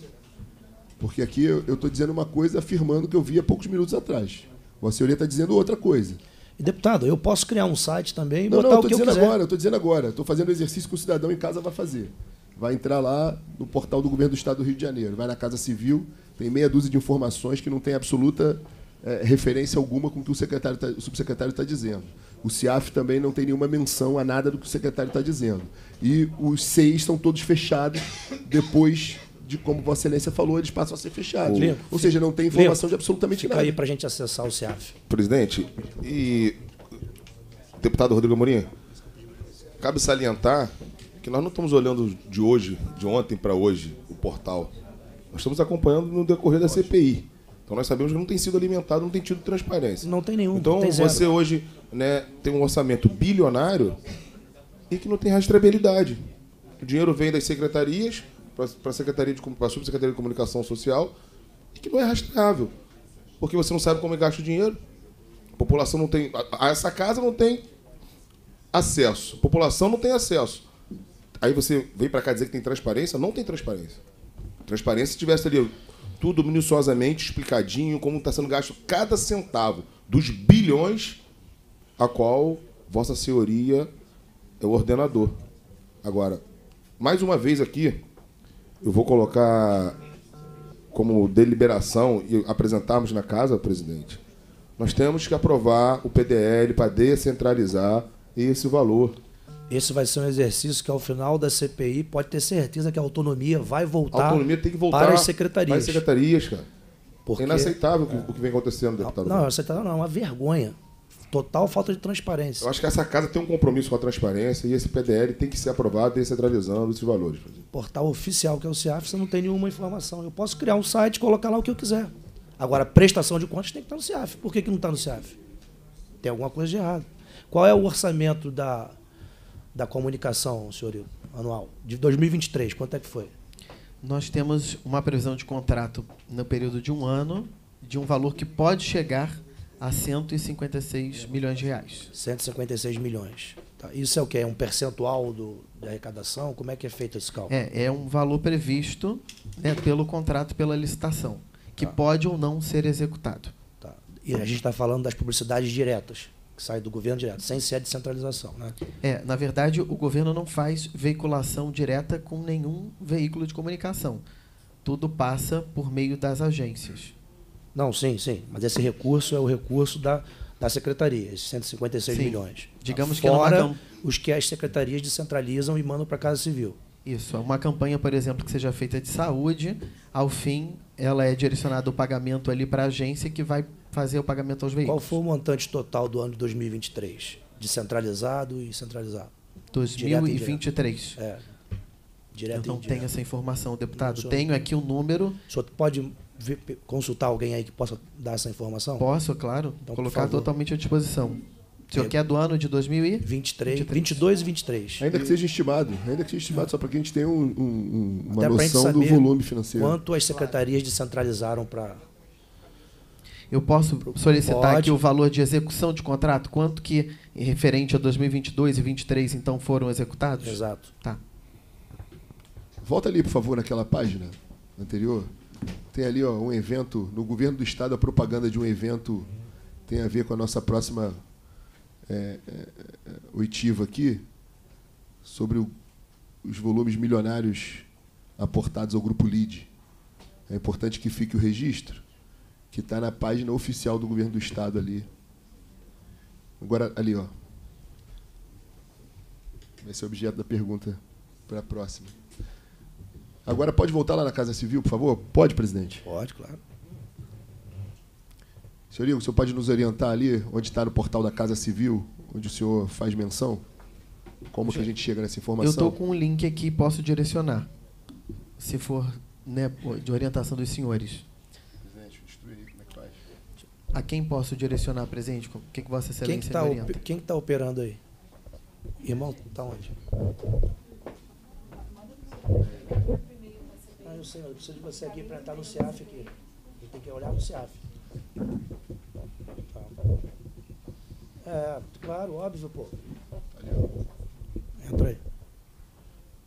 Speaker 3: porque aqui eu estou dizendo uma coisa afirmando que eu vi há poucos minutos atrás. A senhoria está dizendo outra coisa.
Speaker 1: E, deputado, eu posso criar um site também e
Speaker 3: não,
Speaker 1: botar
Speaker 3: não,
Speaker 1: o que eu quiser.
Speaker 3: Agora, eu estou dizendo agora. Estou fazendo o exercício que o cidadão em casa vai fazer vai entrar lá no portal do governo do estado do Rio de Janeiro, vai na Casa Civil, tem meia dúzia de informações que não tem absoluta é, referência alguma com o que o, secretário tá, o subsecretário está dizendo. O CIAF também não tem nenhuma menção a nada do que o secretário está dizendo. E os seis estão todos fechados depois de, como Vossa Excelência falou, eles passam a ser fechados. Ou seja, não tem informação de absolutamente
Speaker 1: Fica
Speaker 3: nada.
Speaker 1: aí para a gente acessar o CIAF.
Speaker 4: Presidente, e deputado Rodrigo Amorim, cabe salientar que nós não estamos olhando de hoje, de ontem para hoje, o portal. Nós estamos acompanhando no decorrer da CPI. Então nós sabemos que não tem sido alimentado, não tem tido transparência.
Speaker 1: Não tem nenhum.
Speaker 4: Então
Speaker 1: tem
Speaker 4: você hoje né, tem um orçamento bilionário e que não tem rastreabilidade. O dinheiro vem das secretarias para a Secretaria de para a Subsecretaria de Comunicação Social e que não é rastreável. Porque você não sabe como é gasta o dinheiro. A população não tem. A, a essa casa não tem acesso. A população não tem acesso. Aí você vem para cá dizer que tem transparência? Não tem transparência. Transparência se tivesse ali tudo minuciosamente explicadinho, como está sendo gasto cada centavo dos bilhões a qual Vossa Senhoria é o ordenador. Agora, mais uma vez aqui, eu vou colocar como deliberação e apresentarmos na casa, presidente. Nós temos que aprovar o PDL para descentralizar esse valor.
Speaker 1: Esse vai ser um exercício que, ao final da CPI, pode ter certeza que a autonomia vai voltar,
Speaker 4: a autonomia tem que voltar
Speaker 1: para as secretarias. Para as
Speaker 4: secretarias, cara. Porque... É inaceitável o que vem acontecendo, deputado.
Speaker 1: Não, não é aceitável não, é uma vergonha. total falta de transparência.
Speaker 4: Eu acho que essa casa tem um compromisso com a transparência e esse PDL tem que ser aprovado descentralizando esses valores.
Speaker 1: Portal oficial que é o CIAF, você não tem nenhuma informação. Eu posso criar um site e colocar lá o que eu quiser. Agora, prestação de contas tem que estar no CIAF. Por que, que não está no CIAF? Tem alguma coisa de errado. Qual é o orçamento da, da comunicação, senhor anual? De 2023, quanto é que foi?
Speaker 2: Nós temos uma previsão de contrato no período de um ano de um valor que pode chegar a 156 milhões de reais.
Speaker 1: 156 milhões. Tá. Isso é o que? É um percentual do, da arrecadação? Como é que é feito esse cálculo?
Speaker 2: É, é um valor previsto né, pelo contrato, pela licitação, que
Speaker 1: Tá.
Speaker 2: pode ou não ser executado.
Speaker 1: Tá. E a gente está falando das publicidades diretas, que saem do governo direto, sem ser a descentralização. Né?
Speaker 2: É, na verdade, o governo não faz veiculação direta com nenhum veículo de comunicação. Tudo passa por meio das agências.
Speaker 1: Não, sim, sim. Mas esse recurso é o recurso da, da secretaria, esses 156
Speaker 2: Sim.
Speaker 1: milhões.
Speaker 2: Digamos que é
Speaker 1: Fora
Speaker 2: cam-
Speaker 1: os que as secretarias descentralizam e mandam para a Casa Civil.
Speaker 2: Isso, é uma campanha, por exemplo, que seja feita de saúde, ao fim, ela é direcionada o pagamento ali para a agência que vai fazer o pagamento aos
Speaker 1: Qual
Speaker 2: veículos.
Speaker 1: foi o montante total do ano de 2023? Descentralizado e centralizado.
Speaker 2: 2023.
Speaker 1: É. Direto
Speaker 2: Eu não
Speaker 1: e
Speaker 2: tenho essa informação, deputado.
Speaker 1: Senhor.
Speaker 2: Tenho aqui um número,
Speaker 1: O senhor pode ver- consultar alguém aí que possa dar essa informação?
Speaker 2: posso, claro,
Speaker 1: Então,
Speaker 2: colocar totalmente à disposição. O senhor
Speaker 1: É.
Speaker 2: quer do ano de 2000 e...
Speaker 1: 23,
Speaker 2: 23.
Speaker 1: 22 e 23.
Speaker 3: Ainda que seja estimado, ainda que seja estimado, só para que a gente tenha um- um- um- uma
Speaker 1: Até
Speaker 3: noção do volume financeiro.
Speaker 1: Quanto as secretarias descentralizaram para.
Speaker 2: Eu posso solicitar
Speaker 1: Pode.
Speaker 2: aqui o valor de execução de contrato? Quanto que, referente a 2022 e 2023, então, foram executados?
Speaker 1: Exato.
Speaker 2: Tá.
Speaker 3: Volta ali, por favor, naquela página anterior. Tem ali ó, um evento, no governo do estado, a propaganda de um evento tem a ver com a nossa próxima é, é, oitiva aqui, sobre o- os volumes milionários aportados ao grupo LID. É importante que fique o registro, que está na página oficial do governo do estado ali. Agora, ali, ó. Vai ser objeto da pergunta para a próxima. Agora pode voltar lá na Casa Civil, por favor? Pode, presidente.
Speaker 1: Pode, claro.
Speaker 3: Senhor Igor, o senhor pode nos orientar ali, onde está no portal da Casa Civil, onde o senhor faz menção? Como que a gente chega nessa
Speaker 2: Eu
Speaker 3: informação?
Speaker 2: estou com um link aqui e posso direcionar, se for né, de orientação dos senhores.
Speaker 3: Presidente, instrui aí como é que faz.
Speaker 2: A quem posso direcionar, presidente? O que, que Vossa
Speaker 1: Quem que
Speaker 2: Excelência
Speaker 1: está
Speaker 2: me orienta?
Speaker 1: quem que tá operando aí? Irmão, tá onde? Ah, eu sei, eu preciso de você aqui para entrar no CIAF aqui. Eu tenho que olhar no CIAF. Tá. É, claro, óbvio, pô. Entra aí.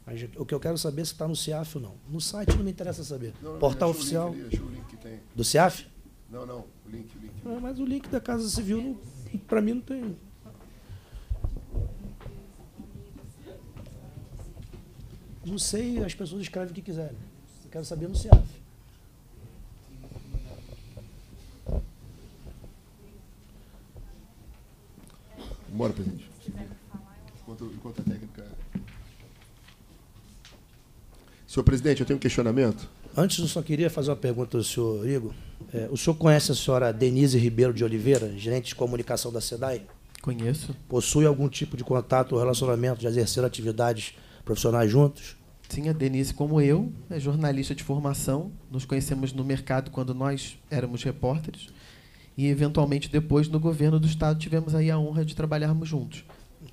Speaker 1: Mas o que eu quero saber é se está no CIAF ou não. No site não me interessa saber. Portal
Speaker 3: achou o
Speaker 1: oficial
Speaker 3: link ali, achou o link que tem.
Speaker 1: do CIAF?
Speaker 3: Não, não, o link, o link.
Speaker 1: É, mas o link da Casa Civil, para mim, não tem. Não sei, as pessoas escrevem o que quiserem. Eu quero saber no CIAF.
Speaker 3: Bora, presidente. Enquanto, enquanto a técnica. Senhor presidente, eu tenho um questionamento.
Speaker 1: Antes, eu só queria fazer uma pergunta ao senhor Igor. É, o senhor conhece a senhora Denise Ribeiro de Oliveira, gerente de comunicação da SEDAI?
Speaker 2: Conheço.
Speaker 1: Possui algum tipo de contato ou relacionamento de exercer atividades profissionais juntos?
Speaker 2: Sim, a Denise, como eu, é jornalista de formação. Nos conhecemos no mercado quando nós éramos repórteres. E, eventualmente, depois, no governo do Estado, tivemos aí a honra de trabalharmos juntos.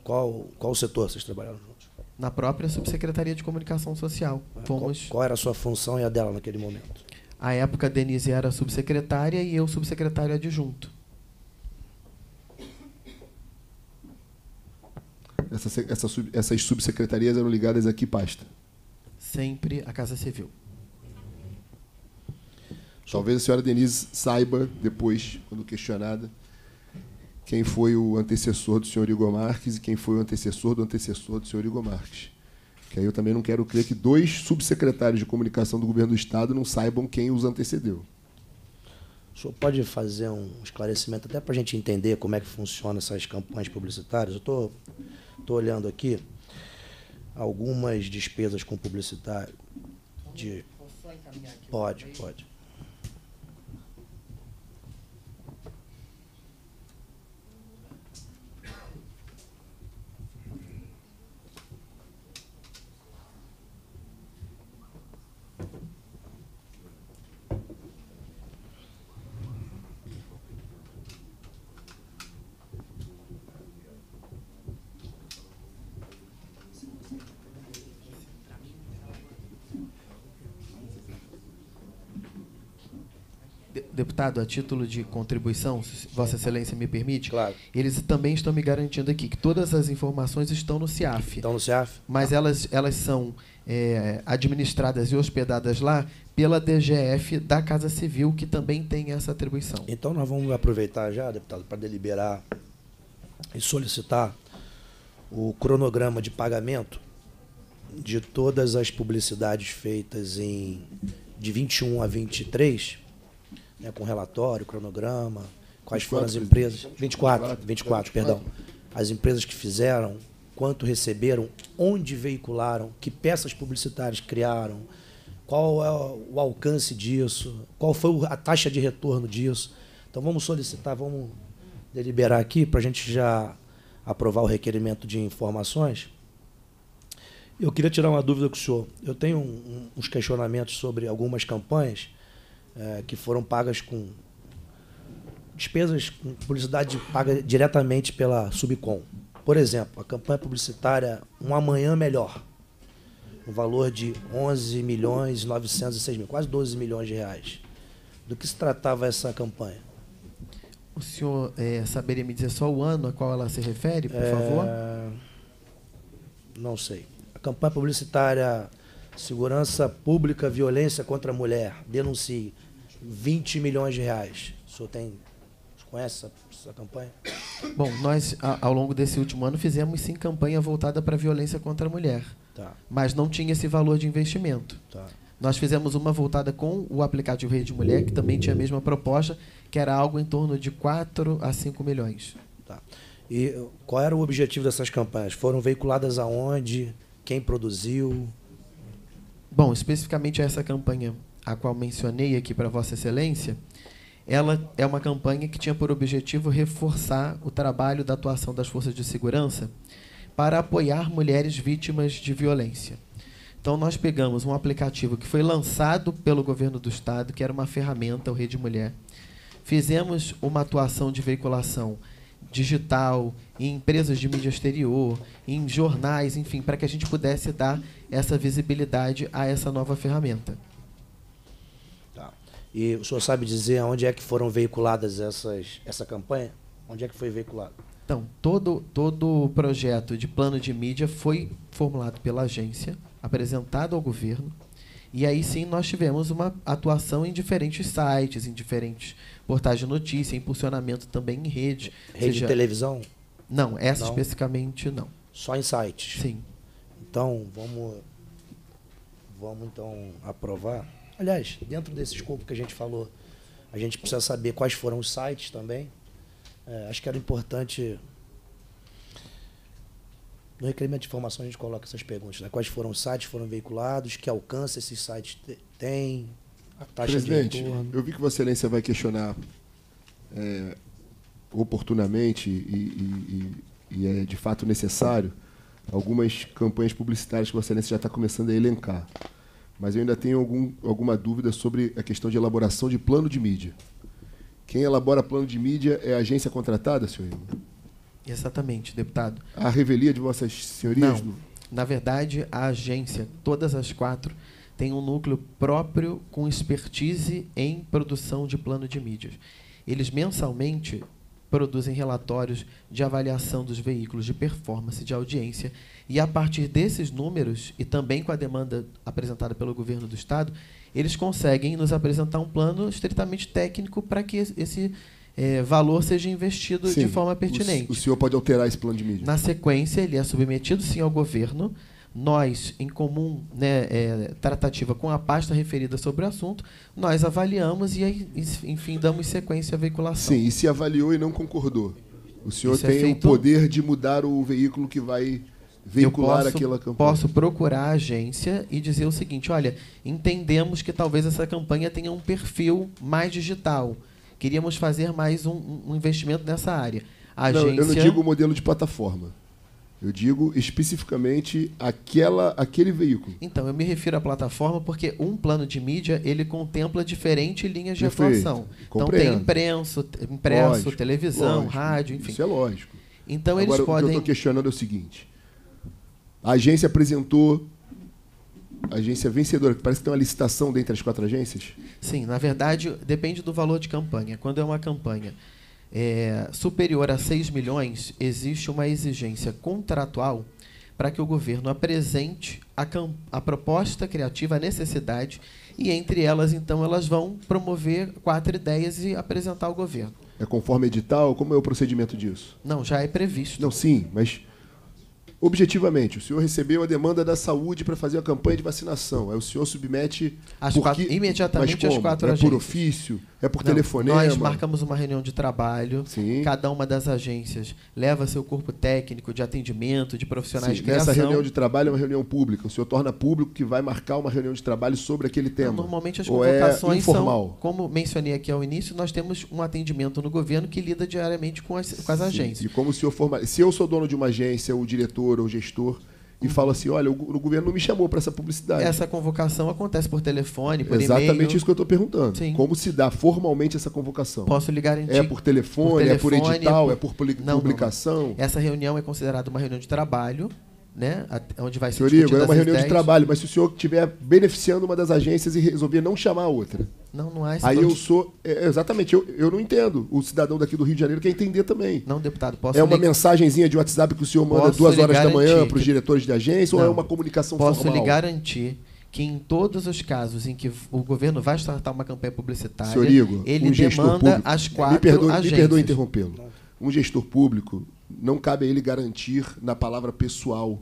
Speaker 1: Qual, qual setor vocês trabalharam juntos?
Speaker 2: Na própria Subsecretaria de Comunicação Social. Fomos...
Speaker 1: Qual, qual era a sua função e a dela naquele momento?
Speaker 2: À época, a Denise era subsecretária e eu subsecretário adjunto.
Speaker 3: Essa, essa essas subsecretarias eram ligadas a que pasta?
Speaker 2: Sempre a Casa Civil.
Speaker 3: Talvez a senhora Denise saiba, depois, quando questionada, quem foi o antecessor do senhor Igor Marques e quem foi o antecessor do antecessor do senhor Igor Marques. Que aí eu também não quero crer que dois subsecretários de comunicação do governo do Estado não saibam quem os antecedeu.
Speaker 1: O senhor pode fazer um esclarecimento até para a gente entender como é que funciona essas campanhas publicitárias? Eu estou tô olhando aqui algumas despesas com publicitário. De... Pode, pode.
Speaker 2: Deputado, a título de contribuição, se Vossa Excelência me permite,
Speaker 1: Claro.
Speaker 2: eles também estão me garantindo aqui que todas as informações estão no CIAF.
Speaker 1: Então, no CEAF?
Speaker 2: mas elas, elas são é, administradas e hospedadas lá pela DGF da Casa Civil, que também tem essa atribuição.
Speaker 1: Então nós vamos aproveitar já, deputado, para deliberar e solicitar o cronograma de pagamento de todas as publicidades feitas em de 21 a 23, né, com relatório, cronograma, quais foram as
Speaker 3: 24,
Speaker 1: empresas. 24,
Speaker 3: 24,
Speaker 1: 24, perdão. As empresas que fizeram, quanto receberam, onde veicularam, que peças publicitárias criaram, qual é o alcance disso, qual foi a taxa de retorno disso. Então vamos solicitar, vamos deliberar aqui para a gente já aprovar o requerimento de informações. Eu queria tirar uma dúvida com o senhor. Eu tenho um- um- uns questionamentos sobre algumas campanhas eh, que foram pagas com despesas com publicidade paga diretamente pela Subcom. Por exemplo, a campanha publicitária Um Amanhã Melhor, no valor de 11 milhões e 906 mil, quase 12 milhões de reais. Do que se tratava essa campanha?
Speaker 2: O senhor é, saberia me dizer só o ano a qual ela se refere, por favor?
Speaker 1: É, Não sei. A campanha publicitária Segurança Pública, Violência contra a Mulher, denuncie 20 milhões de reais. O senhor tem. conhece essa, essa campanha?
Speaker 2: Bom, nós, a- ao longo desse último ano, fizemos sim campanha voltada para a violência contra a mulher,
Speaker 1: Tá,
Speaker 2: mas não tinha esse valor de investimento.
Speaker 1: tá.
Speaker 2: Nós fizemos uma voltada com o aplicativo Rede Mulher, que também tinha a mesma proposta, que era algo em torno de 4 a 5 milhões.
Speaker 1: Tá. E qual era o objetivo dessas campanhas? Foram veiculadas aonde? Quem produziu?
Speaker 2: Bom, especificamente essa campanha a qual mencionei aqui para Vossa Excelência, ela é uma campanha que tinha por objetivo reforçar o trabalho da atuação das forças de segurança para apoiar mulheres vítimas de violência. Então, nós pegamos um aplicativo que foi lançado pelo governo do estado, que era uma ferramenta, o Rede Mulher. Fizemos uma atuação de veiculação digital, em empresas de mídia exterior, em jornais, enfim, para que a gente pudesse dar essa visibilidade a essa nova ferramenta.
Speaker 1: E o senhor sabe dizer aonde é que foram veiculadas essas, essa campanha? Onde é que foi veiculada?
Speaker 2: Então, todo, todo o projeto de plano de mídia foi formulado pela agência, apresentado ao governo, e aí sim nós tivemos uma atuação em diferentes sites, em diferentes portais de notícia, impulsionamento também em rede.
Speaker 1: Rede
Speaker 2: seja-
Speaker 1: de televisão?
Speaker 2: Não, essa
Speaker 1: Não?
Speaker 2: especificamente não.
Speaker 1: Só em sites?
Speaker 2: Sim.
Speaker 1: Então, vamos, vamos então aprovar. Aliás, dentro desse escopo que a gente falou, a gente precisa saber quais foram os sites também. É, acho que era importante. No requerimento de informação a gente coloca essas perguntas. Né? Quais foram os sites que foram veiculados, que alcance esses sites te- têm, a taxa
Speaker 3: Presidente,
Speaker 1: de retorno.
Speaker 3: eu vi que Vossa Excelência vai questionar é, oportunamente e, e- e- e é de fato necessário algumas campanhas publicitárias que Vossa Excelência já está começando a elencar. Mas eu ainda tenho algum, alguma dúvida sobre a questão de elaboração de plano de mídia. Quem elabora plano de mídia é a agência contratada, senhor Irmão?
Speaker 2: Exatamente, deputado.
Speaker 3: A revelia de Vossas Senhorias?
Speaker 2: Não. Na verdade, a agência, todas as quatro, tem um núcleo próprio com expertise em produção de plano de mídias. Eles mensalmente produzem relatórios de avaliação dos veículos de performance, de audiência, e a partir desses números, e também com a demanda apresentada pelo governo do Estado, eles conseguem nos apresentar um plano estritamente técnico para que esse eh, valor seja investido de
Speaker 3: Sim,
Speaker 2: forma
Speaker 3: o-
Speaker 2: pertinente.
Speaker 3: O, senhor pode alterar esse plano de mídia?
Speaker 2: Na sequência, ele é submetido sim ao governo. Nós, em comum né, é, tratativa com a pasta referida sobre o assunto, nós avaliamos e aí, enfim, damos sequência à veiculação.
Speaker 3: Sim, e se avaliou e não concordou? O senhor
Speaker 2: Isso é
Speaker 3: tem
Speaker 2: feito-
Speaker 3: o poder de mudar o veículo que vai veicular
Speaker 2: posso,
Speaker 3: aquela campanha?
Speaker 2: posso procurar a agência e dizer o seguinte: olha, entendemos que talvez essa campanha tenha um perfil mais digital. Queríamos fazer mais um, um investimento nessa área. A
Speaker 3: Não,
Speaker 2: agência,
Speaker 3: eu não digo o modelo de plataforma. Eu digo especificamente aquela, aquele veículo.
Speaker 2: Então, eu me refiro à plataforma porque um plano de mídia ele contempla diferentes linhas de
Speaker 3: Perfeito.
Speaker 2: atuação. Então
Speaker 3: Compreendo.
Speaker 2: tem impresso, impresso
Speaker 3: Lógico,
Speaker 2: televisão,
Speaker 3: lógico.
Speaker 2: rádio, enfim.
Speaker 3: Isso é lógico.
Speaker 2: Então
Speaker 3: Agora,
Speaker 2: eles
Speaker 3: o que eu
Speaker 2: podem.
Speaker 3: estou questionando é o seguinte: a agência apresentou agência vencedora, que parece que tem uma licitação dentre as quatro agências?
Speaker 2: Sim, na verdade, depende do valor de campanha. Quando é uma campanha é, superior a 6 milhões, existe uma exigência contratual para que o governo apresente a, a, proposta criativa, a necessidade, e entre elas, então, elas vão promover quatro ideias e apresentar ao governo.
Speaker 3: É conforme edital? Como é o procedimento disso?
Speaker 2: Não, já é previsto.
Speaker 3: Não, sim, mas objetivamente, o senhor recebeu a demanda da saúde para fazer a campanha de vacinação. Aí o senhor submete
Speaker 2: as quatro, imediatamente as quatro
Speaker 3: é
Speaker 2: agências.
Speaker 3: por ofício? É por Não, telefonema?
Speaker 2: Nós marcamos uma reunião de trabalho.
Speaker 3: Sim.
Speaker 2: Cada uma das agências leva seu corpo técnico de atendimento, de profissionais Sim, de criação.
Speaker 3: Essa reunião de trabalho é uma reunião pública. O senhor torna público que vai marcar uma reunião de trabalho sobre aquele tema. Não,
Speaker 2: normalmente as
Speaker 3: é
Speaker 2: convocações
Speaker 3: é informal?
Speaker 2: são, como mencionei aqui ao início, nós temos um atendimento no governo que lida diariamente com as, com as agências.
Speaker 3: E como o senhor forma... Se eu sou dono de uma agência, o diretor ou gestor e fala assim: olha, o, o governo não me chamou para essa publicidade.
Speaker 2: Essa convocação acontece por telefone, por
Speaker 3: Exatamente isso que eu estou perguntando. Sim. Como se dá formalmente essa convocação?
Speaker 2: Posso ligar em
Speaker 3: É por telefone, por telefone é por edital, é por, é por publicação? Não,
Speaker 2: não. Essa reunião é considerada uma reunião de trabalho né? Onde vai ser
Speaker 3: Igor, é uma reunião de trabalho, mas se o senhor estiver beneficiando uma das agências e resolver não chamar a outra.
Speaker 2: Não, não há
Speaker 3: Aí eu sou. É, exatamente, eu, eu não entendo. O cidadão daqui do Rio de Janeiro quer entender também.
Speaker 2: Não, deputado, posso.
Speaker 3: É uma ligar... mensagenzinha de WhatsApp que o senhor manda duas horas da manhã para os diretores de agência não, ou é uma comunicação
Speaker 2: posso
Speaker 3: formal?
Speaker 2: Posso lhe garantir que em todos os casos em que o governo vai startar uma campanha publicitária,
Speaker 3: Igor,
Speaker 2: ele
Speaker 3: um
Speaker 2: demanda
Speaker 3: público,
Speaker 2: as quatro
Speaker 3: me perdoe,
Speaker 2: agências.
Speaker 3: Me perdoe interrompê-lo. Um gestor público, não cabe a ele garantir na palavra pessoal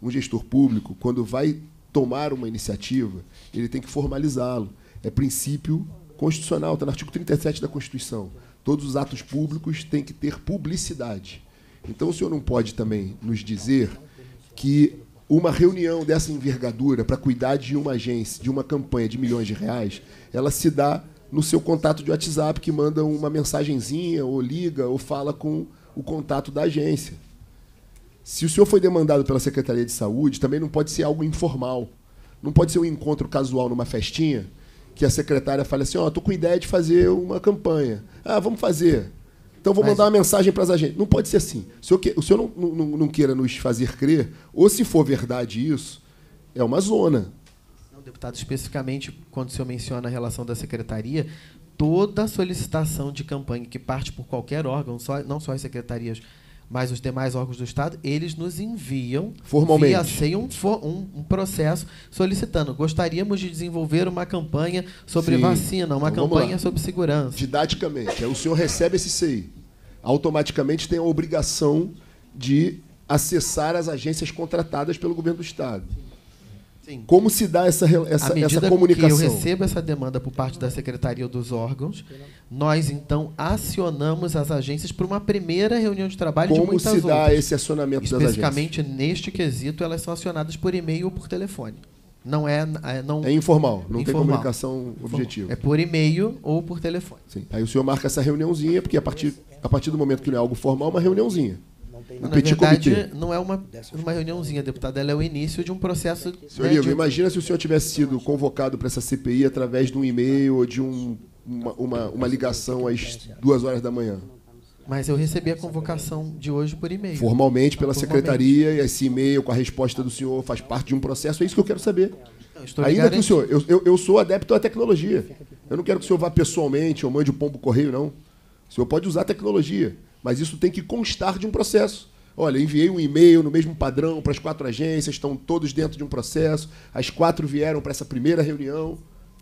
Speaker 3: um gestor público, quando vai tomar uma iniciativa, ele tem que formalizá-lo. É princípio constitucional, está no artigo 37 da Constituição. Todos os atos públicos têm que ter publicidade. Então, o senhor não pode também nos dizer que uma reunião dessa envergadura para cuidar de uma agência, de uma campanha de milhões de reais, ela se dá no seu contato de WhatsApp, que manda uma mensagenzinha, ou liga, ou fala com o contato da agência. Se o senhor foi demandado pela Secretaria de Saúde, também não pode ser algo informal. Não pode ser um encontro casual numa festinha que a secretária fale assim: Ó, oh, estou com ideia de fazer uma campanha. Ah, vamos fazer. Então vou Mas... mandar uma mensagem para as agências. Não pode ser assim. O senhor, o senhor não, não, não queira nos fazer crer, ou se for verdade isso, é uma zona.
Speaker 2: Não, deputado, especificamente quando o senhor menciona a relação da secretaria, toda solicitação de campanha que parte por qualquer órgão, só, não só as secretarias mas os demais órgãos do Estado, eles nos enviam
Speaker 3: formalmente
Speaker 2: via SEI um, um, um, processo solicitando. Gostaríamos de desenvolver uma campanha sobre Sim. vacina, uma então, campanha sobre segurança.
Speaker 3: Didaticamente, aí o senhor recebe esse SEI. Automaticamente tem a obrigação de acessar as agências contratadas pelo governo do Estado. Sim. Como se dá essa, essa, essa comunicação?
Speaker 2: que eu recebo essa demanda por parte da Secretaria dos órgãos, nós então acionamos as agências para uma primeira reunião de trabalho
Speaker 3: Como
Speaker 2: de muitas
Speaker 3: se dá
Speaker 2: outras.
Speaker 3: esse acionamento das agências?
Speaker 2: Especificamente neste quesito, elas são acionadas por e-mail ou por telefone. Não é, é não
Speaker 3: é informal, não informal. tem comunicação objetiva.
Speaker 2: É por e-mail ou por telefone.
Speaker 3: Sim. Aí o senhor marca essa reuniãozinha, porque a partir, a partir do momento que não é algo formal, é uma reuniãozinha
Speaker 2: na verdade, comitê. não é uma, uma reuniãozinha, deputado, ela é o início de um processo.
Speaker 3: Senhor né, de... imagina se o senhor tivesse sido convocado para essa CPI através de um e-mail ou de um, uma, uma, uma ligação às duas horas da manhã.
Speaker 2: Mas eu recebi a convocação de hoje por e-mail.
Speaker 3: Formalmente pela Formalmente. secretaria, e esse e-mail com a resposta do senhor faz parte de um processo, é isso que eu quero saber. Ainda que o senhor, eu, eu, eu, sou adepto à tecnologia. Eu não quero que o senhor vá pessoalmente ou mande o pombo correio, não. O senhor pode usar a tecnologia. Mas isso tem que constar de um processo. Olha, enviei um e-mail no mesmo padrão para as quatro agências, estão todos dentro de um processo, as quatro vieram para essa primeira reunião.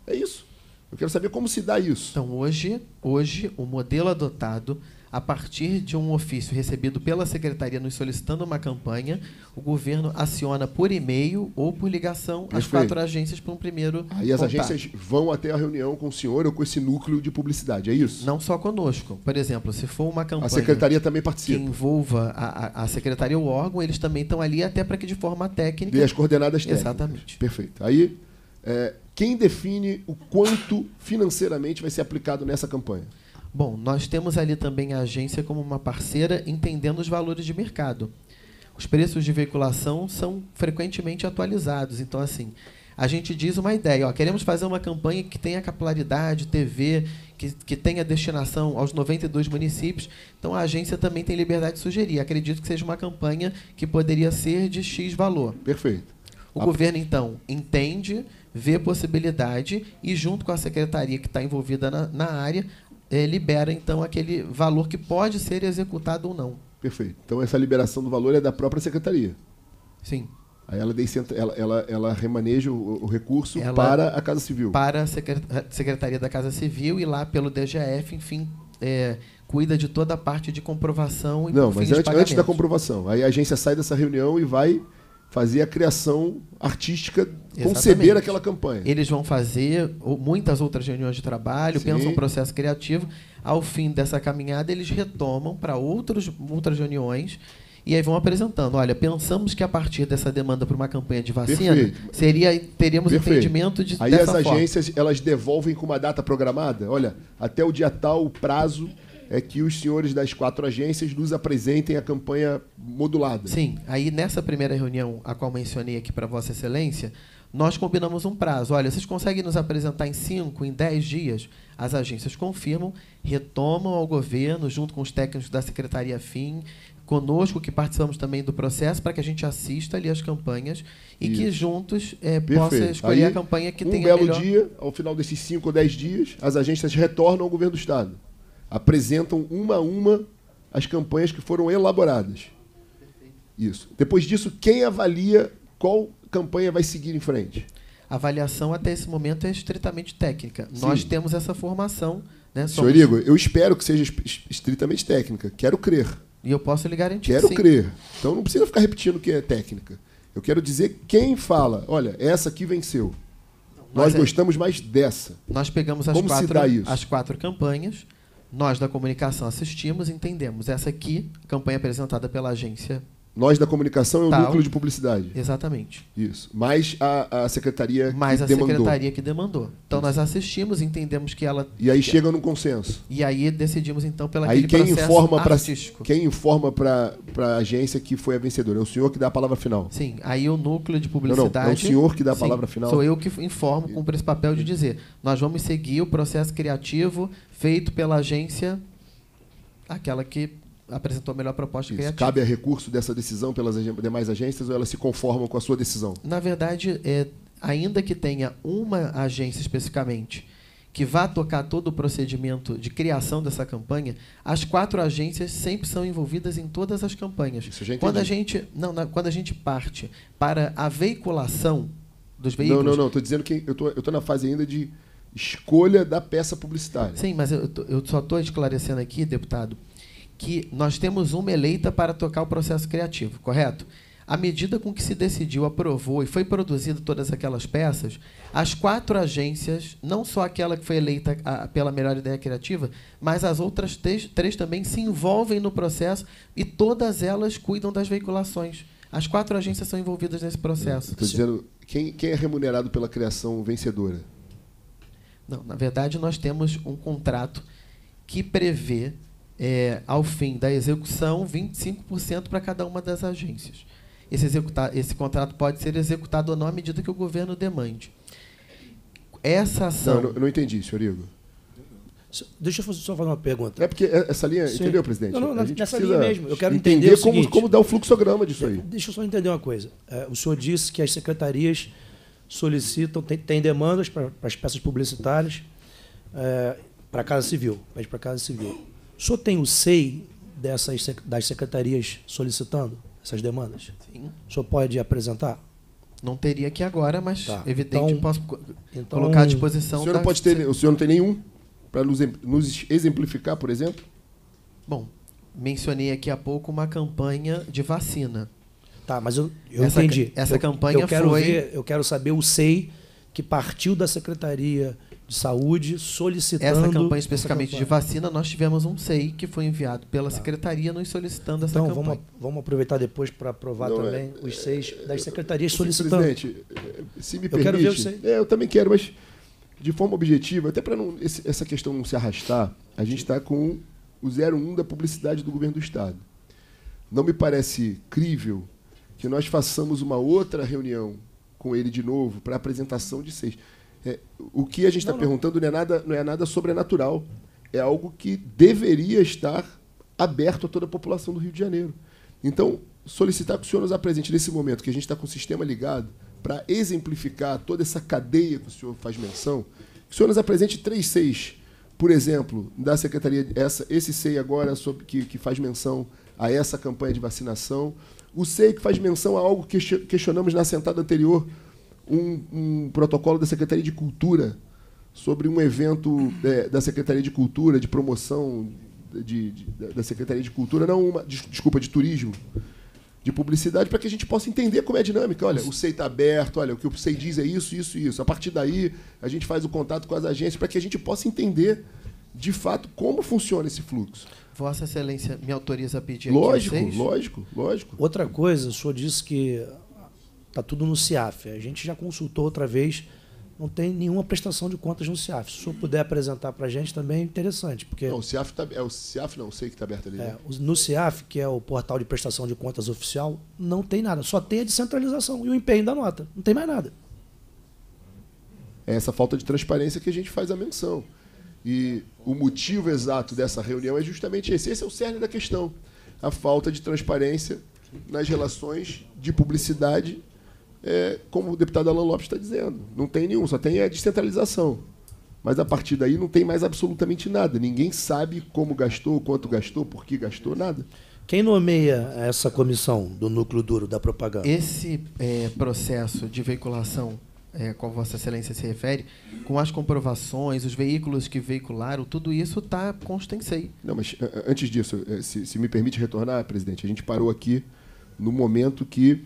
Speaker 3: É isso. Eu quero saber como se dá isso.
Speaker 2: Então, hoje, hoje o modelo adotado a partir de um ofício recebido pela secretaria nos solicitando uma campanha, o governo aciona por e-mail ou por ligação Perfeito. as quatro agências para um primeiro.
Speaker 3: Aí as agências vão até a reunião com o senhor ou com esse núcleo de publicidade, é isso?
Speaker 2: Não só conosco. Por exemplo, se for uma campanha. A
Speaker 3: secretaria também participa.
Speaker 2: Que envolva a, a, a secretaria ou o órgão, eles também estão ali até para que de forma técnica.
Speaker 3: Dê as coordenadas técnicas.
Speaker 2: Exatamente.
Speaker 3: Perfeito. Aí, é, quem define o quanto financeiramente vai ser aplicado nessa campanha?
Speaker 2: Bom, nós temos ali também a agência como uma parceira entendendo os valores de mercado. Os preços de veiculação são frequentemente atualizados. Então, assim, a gente diz uma ideia. Ó, queremos fazer uma campanha que tenha capilaridade, TV, que, que tenha destinação aos 92 municípios. Então, a agência também tem liberdade de sugerir. Acredito que seja uma campanha que poderia ser de X valor.
Speaker 3: Perfeito.
Speaker 2: O
Speaker 3: A-
Speaker 2: governo, então, entende, vê possibilidade e, junto com a secretaria que está envolvida na, na área, eh, libera, então, aquele valor que pode ser executado ou não.
Speaker 3: Perfeito. Então essa liberação do valor é da própria secretaria.
Speaker 2: Sim.
Speaker 3: Aí ela, ela, ela, ela remaneja o, o recurso
Speaker 2: Ela-
Speaker 3: para a Casa Civil.
Speaker 2: Para a secre- a Secretaria da Casa Civil e lá pelo DGF, enfim, eh, cuida de toda a parte de comprovação e
Speaker 3: Não, mas antes, antes da comprovação. Aí a agência sai dessa reunião e vai fazer a criação artística,
Speaker 2: Exatamente.
Speaker 3: conceber aquela campanha.
Speaker 2: Eles vão fazer muitas outras reuniões de trabalho,
Speaker 3: Sim.
Speaker 2: pensam um processo criativo. Ao fim dessa caminhada, eles retomam para outros outras reuniões e aí vão apresentando. Olha, pensamos que a partir dessa demanda para uma campanha de vacina,
Speaker 3: Perfeito.
Speaker 2: seria teríamos
Speaker 3: Perfeito.
Speaker 2: entendimento de
Speaker 3: Aí
Speaker 2: dessa
Speaker 3: as
Speaker 2: forma.
Speaker 3: agências elas devolvem com uma data programada. Olha, até o dia tal, o prazo é que os senhores das quatro agências nos apresentem a campanha modulada.
Speaker 2: Sim, aí nessa primeira reunião, a qual mencionei aqui para Vossa Excelência, nós combinamos um prazo. Olha, vocês conseguem nos apresentar em cinco, em dez dias? As agências confirmam, retomam ao governo, junto com os técnicos da Secretaria FIM, conosco, que participamos também do processo, para que a gente assista ali as campanhas e que
Speaker 3: Isso.
Speaker 2: juntos eh, possa escolher
Speaker 3: Aí,
Speaker 2: a campanha que
Speaker 3: um
Speaker 2: tenha
Speaker 3: belo
Speaker 2: melhor...
Speaker 3: dia, ao final desses 5 ou 10 dias, as agências retornam ao governo do Estado. Apresentam uma a uma as campanhas que foram elaboradas. Isso. Depois disso, quem avalia qual campanha vai seguir em frente?
Speaker 2: A avaliação até esse momento é estritamente técnica. Nós
Speaker 3: Sim.
Speaker 2: temos essa formação. Né?
Speaker 3: Senhor
Speaker 2: somos-
Speaker 3: Igor, eu espero que seja es- estritamente técnica. Quero crer.
Speaker 2: E eu posso lhe garantir
Speaker 3: Quero
Speaker 2: que
Speaker 3: crer. Então não precisa ficar repetindo o que é técnica. Eu quero dizer quem fala, olha, essa aqui venceu. Nós
Speaker 2: Nós é-
Speaker 3: gostamos mais dessa.
Speaker 2: Nós pegamos as
Speaker 3: Como
Speaker 2: quatro, as quatro campanhas, nós da comunicação assistimos, entendemos. Essa aqui, campanha apresentada pela agência,
Speaker 3: Nós da comunicação é o
Speaker 2: Tal.
Speaker 3: núcleo de publicidade.
Speaker 2: exatamente.
Speaker 3: Isso. Mais a, a secretaria
Speaker 2: Mais
Speaker 3: que
Speaker 2: a
Speaker 3: demandou.
Speaker 2: secretaria que demandou. Então nós assistimos, entendemos que ela.
Speaker 3: E aí chega num consenso.
Speaker 2: E aí decidimos então pela
Speaker 3: Aí quem informa
Speaker 2: artístico.
Speaker 3: quem informa para a agência que foi a vencedora? É o senhor que dá a palavra final.
Speaker 2: Sim, aí o núcleo de
Speaker 3: não,
Speaker 2: publicidade.
Speaker 3: é o senhor que dá a
Speaker 2: Sim,
Speaker 3: palavra final.
Speaker 2: Sou eu que informo, cumpro esse papel de dizer. Nós vamos seguir o processo criativo feito pela agência, aquela que apresentou a melhor proposta
Speaker 3: Isso.
Speaker 2: criativa.
Speaker 3: Cabe a recurso dessa decisão pelas demais agências ou elas se conformam com a sua decisão?
Speaker 2: Na verdade, é, ainda que tenha uma agência especificamente que vá tocar todo o procedimento de criação dessa campanha, as quatro agências sempre são envolvidas em todas as campanhas.
Speaker 3: Isso já
Speaker 2: Quando a gente, não, na- quando a gente parte para a veiculação dos
Speaker 3: Não,
Speaker 2: veículos,
Speaker 3: não, não. Estou dizendo que eu tô, tô na fase ainda de escolha da peça publicitária.
Speaker 2: Sim, mas eu, eu só estou esclarecendo aqui, deputado, que nós temos uma eleita para tocar o processo criativo, correto? À medida com que se decidiu, aprovou e foi produzido todas aquelas peças, as quatro agências, não só aquela que foi eleita pela melhor ideia criativa, mas as outras três, três também se envolvem no processo e todas elas cuidam das veiculações. As quatro agências são envolvidas nesse processo.
Speaker 3: Estou dizendo quem, quem é remunerado pela criação vencedora?
Speaker 2: Não, na verdade, nós temos um contrato que prevê, é, ao fim da execução, 25% para cada uma das agências. Esse, executa esse contrato pode ser executado ou não à medida que o governo demande. Essa
Speaker 3: Não,
Speaker 2: ação.
Speaker 3: eu não, eu não entendi, senhor Igor.
Speaker 1: Deixa eu só fazer uma pergunta.
Speaker 3: É porque essa linha,
Speaker 1: Sim.
Speaker 3: entendeu, presidente?
Speaker 1: Não, não, nessa linha mesmo. Eu quero entender o
Speaker 3: como,
Speaker 1: seguinte.
Speaker 3: como dar o fluxograma disso aí.
Speaker 1: Deixa eu só entender uma coisa. É, o senhor disse que as secretarias solicitam, tem, tem demandas para as peças publicitárias é, para a Casa Civil, pede para a Casa Civil. O senhor tem o SEI dessas, das secretarias solicitando essas demandas?
Speaker 2: Sim,
Speaker 1: O senhor pode apresentar?
Speaker 2: não teria aqui agora, mas
Speaker 1: Tá.
Speaker 2: evidente,
Speaker 1: Então-
Speaker 2: posso
Speaker 1: Então,
Speaker 2: colocar à
Speaker 3: O
Speaker 2: disposição.
Speaker 3: senhor
Speaker 2: da-
Speaker 3: não pode ter, o senhor não tem nenhum para nos, nos exemplificar, por exemplo?
Speaker 2: Bom, mencionei aqui há pouco uma campanha de vacina.
Speaker 1: Tá, mas eu, eu
Speaker 2: Essa
Speaker 1: entendi.
Speaker 2: essa
Speaker 1: Eu-
Speaker 2: campanha
Speaker 1: eu quero
Speaker 2: foi-
Speaker 1: ver, eu quero saber o SEI que partiu da Secretaria de Saúde solicitando
Speaker 2: Essa campanha
Speaker 1: essa
Speaker 2: especificamente de
Speaker 1: campanha.
Speaker 2: vacina, nós tivemos um SEI que foi enviado pela secretaria nos solicitando essa
Speaker 1: Então,
Speaker 2: campanha.
Speaker 1: vamos, vamos aproveitar depois para aprovar
Speaker 3: Não,
Speaker 1: também os seis das secretarias solicitando.
Speaker 3: Presidente, eh, se me
Speaker 1: Eu
Speaker 3: permite.
Speaker 1: quero ver você.
Speaker 3: É, eu também quero, mas de forma objetiva, até para essa questão não se arrastar, a gente está com o 01 da publicidade do governo do Estado. Não me parece crível que nós façamos uma outra reunião com ele de novo para apresentação de seis. É, o que a gente está perguntando não é, nada, não é nada sobrenatural. É algo que deveria estar aberto a toda a população do Rio de Janeiro. Então, solicitar que o senhor nos apresente nesse momento que a gente está com o sistema ligado, para exemplificar toda essa cadeia que o senhor faz menção, que o senhor nos apresente três seis, por exemplo, da Secretaria, essa, esse SEI agora sobre, que, que faz menção a essa campanha de vacinação, o SEI que faz menção a algo que questionamos na sentada anterior, um, um protocolo da Secretaria de Cultura sobre um evento é, da Secretaria de Cultura, de promoção de, de, da Secretaria de Cultura, não uma, desculpa, de turismo, de publicidade, para que a gente possa entender como é a dinâmica. Olha, o SEI está aberto, olha, o que o SEI diz é isso, isso e isso. A partir daí, a gente faz o contato com as agências para que a gente possa entender, de fato, como funciona esse fluxo.
Speaker 2: Vossa Excelência me autoriza a pedir
Speaker 3: lógico, aqui Lógico, lógico,
Speaker 1: Outra coisa, o senhor disse que está tudo no CIAF. A gente já consultou outra vez não tem nenhuma prestação de contas no CIAF. Se o senhor puder apresentar para a gente também é interessante. Porque
Speaker 3: não, o CIAF tá, é o CIAF não, sei que está aberto ali.
Speaker 1: É,
Speaker 3: né?
Speaker 1: no CIAF, que é o portal de prestação de contas oficial, não tem nada, só tem a descentralização e o empenho da nota. Não tem mais nada.
Speaker 3: É essa falta de transparência que a gente faz a menção. E o motivo exato dessa reunião é justamente esse. Esse é o cerne da questão. A falta de transparência nas relações de publicidade é, como o deputado Alan Lopes está dizendo. Não tem nenhum, só tem a descentralização. Mas a partir daí não tem mais absolutamente nada. Ninguém sabe como gastou, quanto gastou, por que gastou, nada.
Speaker 1: Quem nomeia essa comissão do núcleo duro da propaganda?
Speaker 2: Esse é, processo de veiculação, é, qual Vossa Excelência se refere, com as comprovações, os veículos que veicularam, tudo isso está consta em SEI.
Speaker 3: Não, mas antes disso, é, se, se me permite retornar, presidente, a gente parou aqui no momento que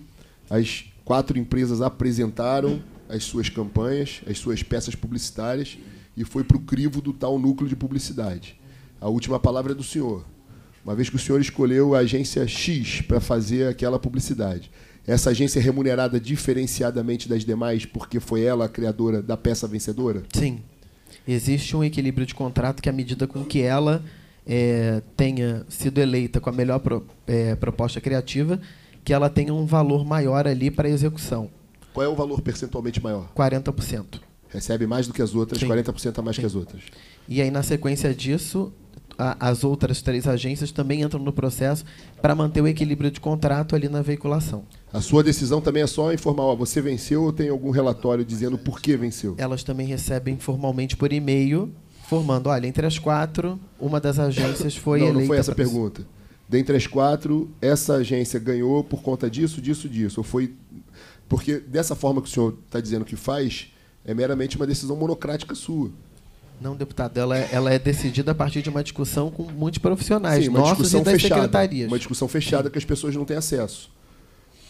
Speaker 3: as Quatro empresas apresentaram as suas campanhas, as suas peças publicitárias e foi para o crivo do tal núcleo de publicidade. A última palavra é do senhor. Uma vez que o senhor escolheu a agência X para fazer aquela publicidade, essa agência é remunerada diferenciadamente das demais porque foi ela a criadora da peça vencedora?
Speaker 2: Sim. Existe um equilíbrio de contrato que, à medida com que ela é, tenha sido eleita com a melhor pro, é, proposta criativa, que ela tenha um valor maior ali para execução.
Speaker 3: Qual é o valor percentualmente maior?
Speaker 2: 40%.
Speaker 3: Recebe mais do que as outras, Sim. 40% a mais Sim. que as outras.
Speaker 2: E aí, na sequência disso, a, as outras três agências também entram no processo para manter o equilíbrio de contrato ali na veiculação.
Speaker 3: A sua decisão também é só informar, ó, você venceu ou tem algum relatório dizendo por que venceu?
Speaker 2: Elas também recebem formalmente por e-mail, formando, olha, entre as quatro, uma das agências foi
Speaker 3: não,
Speaker 2: eleita.
Speaker 3: Não foi essa a pergunta. Dentre as quatro, essa agência ganhou por conta disso, disso, disso. Ou foi. Porque dessa forma que o senhor está dizendo que faz, é meramente uma decisão monocrática sua.
Speaker 2: Não, deputado, ela, é, ela é decidida a partir de uma discussão com muitos profissionais,
Speaker 3: Sim, uma
Speaker 2: nossos
Speaker 3: discussão
Speaker 2: e das
Speaker 3: fechada,
Speaker 2: secretarias.
Speaker 3: Uma discussão fechada que as pessoas não têm acesso.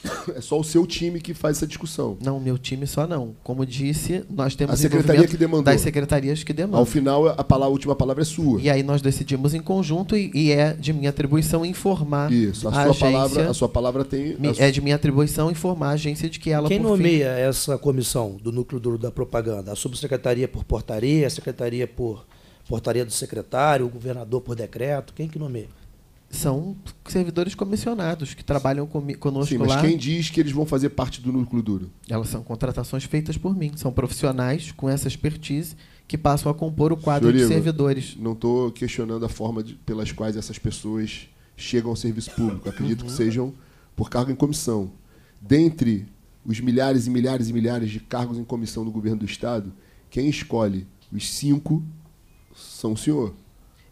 Speaker 3: É só o seu time que faz essa discussão.
Speaker 2: Não, meu time só não. Como disse, nós temos
Speaker 3: a secretaria que demandou.
Speaker 2: das secretarias que demandam.
Speaker 3: Ao final, a, palavra, a última palavra é sua.
Speaker 2: E aí nós decidimos em conjunto e, e é de minha atribuição informar
Speaker 3: Isso, a, a sua agência, palavra, a sua palavra tem
Speaker 2: é de minha atribuição informar a agência de que ela
Speaker 1: Quem nomeia fim... essa comissão do núcleo duro da propaganda? A subsecretaria por portaria, a secretaria por portaria do secretário, o governador por decreto, quem que nomeia?
Speaker 2: São servidores comissionados que trabalham conosco
Speaker 3: Sim,
Speaker 2: mas
Speaker 3: lá. quem diz que eles vão fazer parte do núcleo duro?
Speaker 2: Elas são contratações feitas por mim. São profissionais com essa expertise que passam a compor o quadro Senhor de Igor, servidores.
Speaker 3: Não estou questionando a forma de, pelas quais essas pessoas chegam ao serviço público. Acredito uhum. que sejam por cargo em comissão. Dentre os milhares e milhares e milhares de cargos em comissão do governo do Estado, quem escolhe os cinco são o senhor.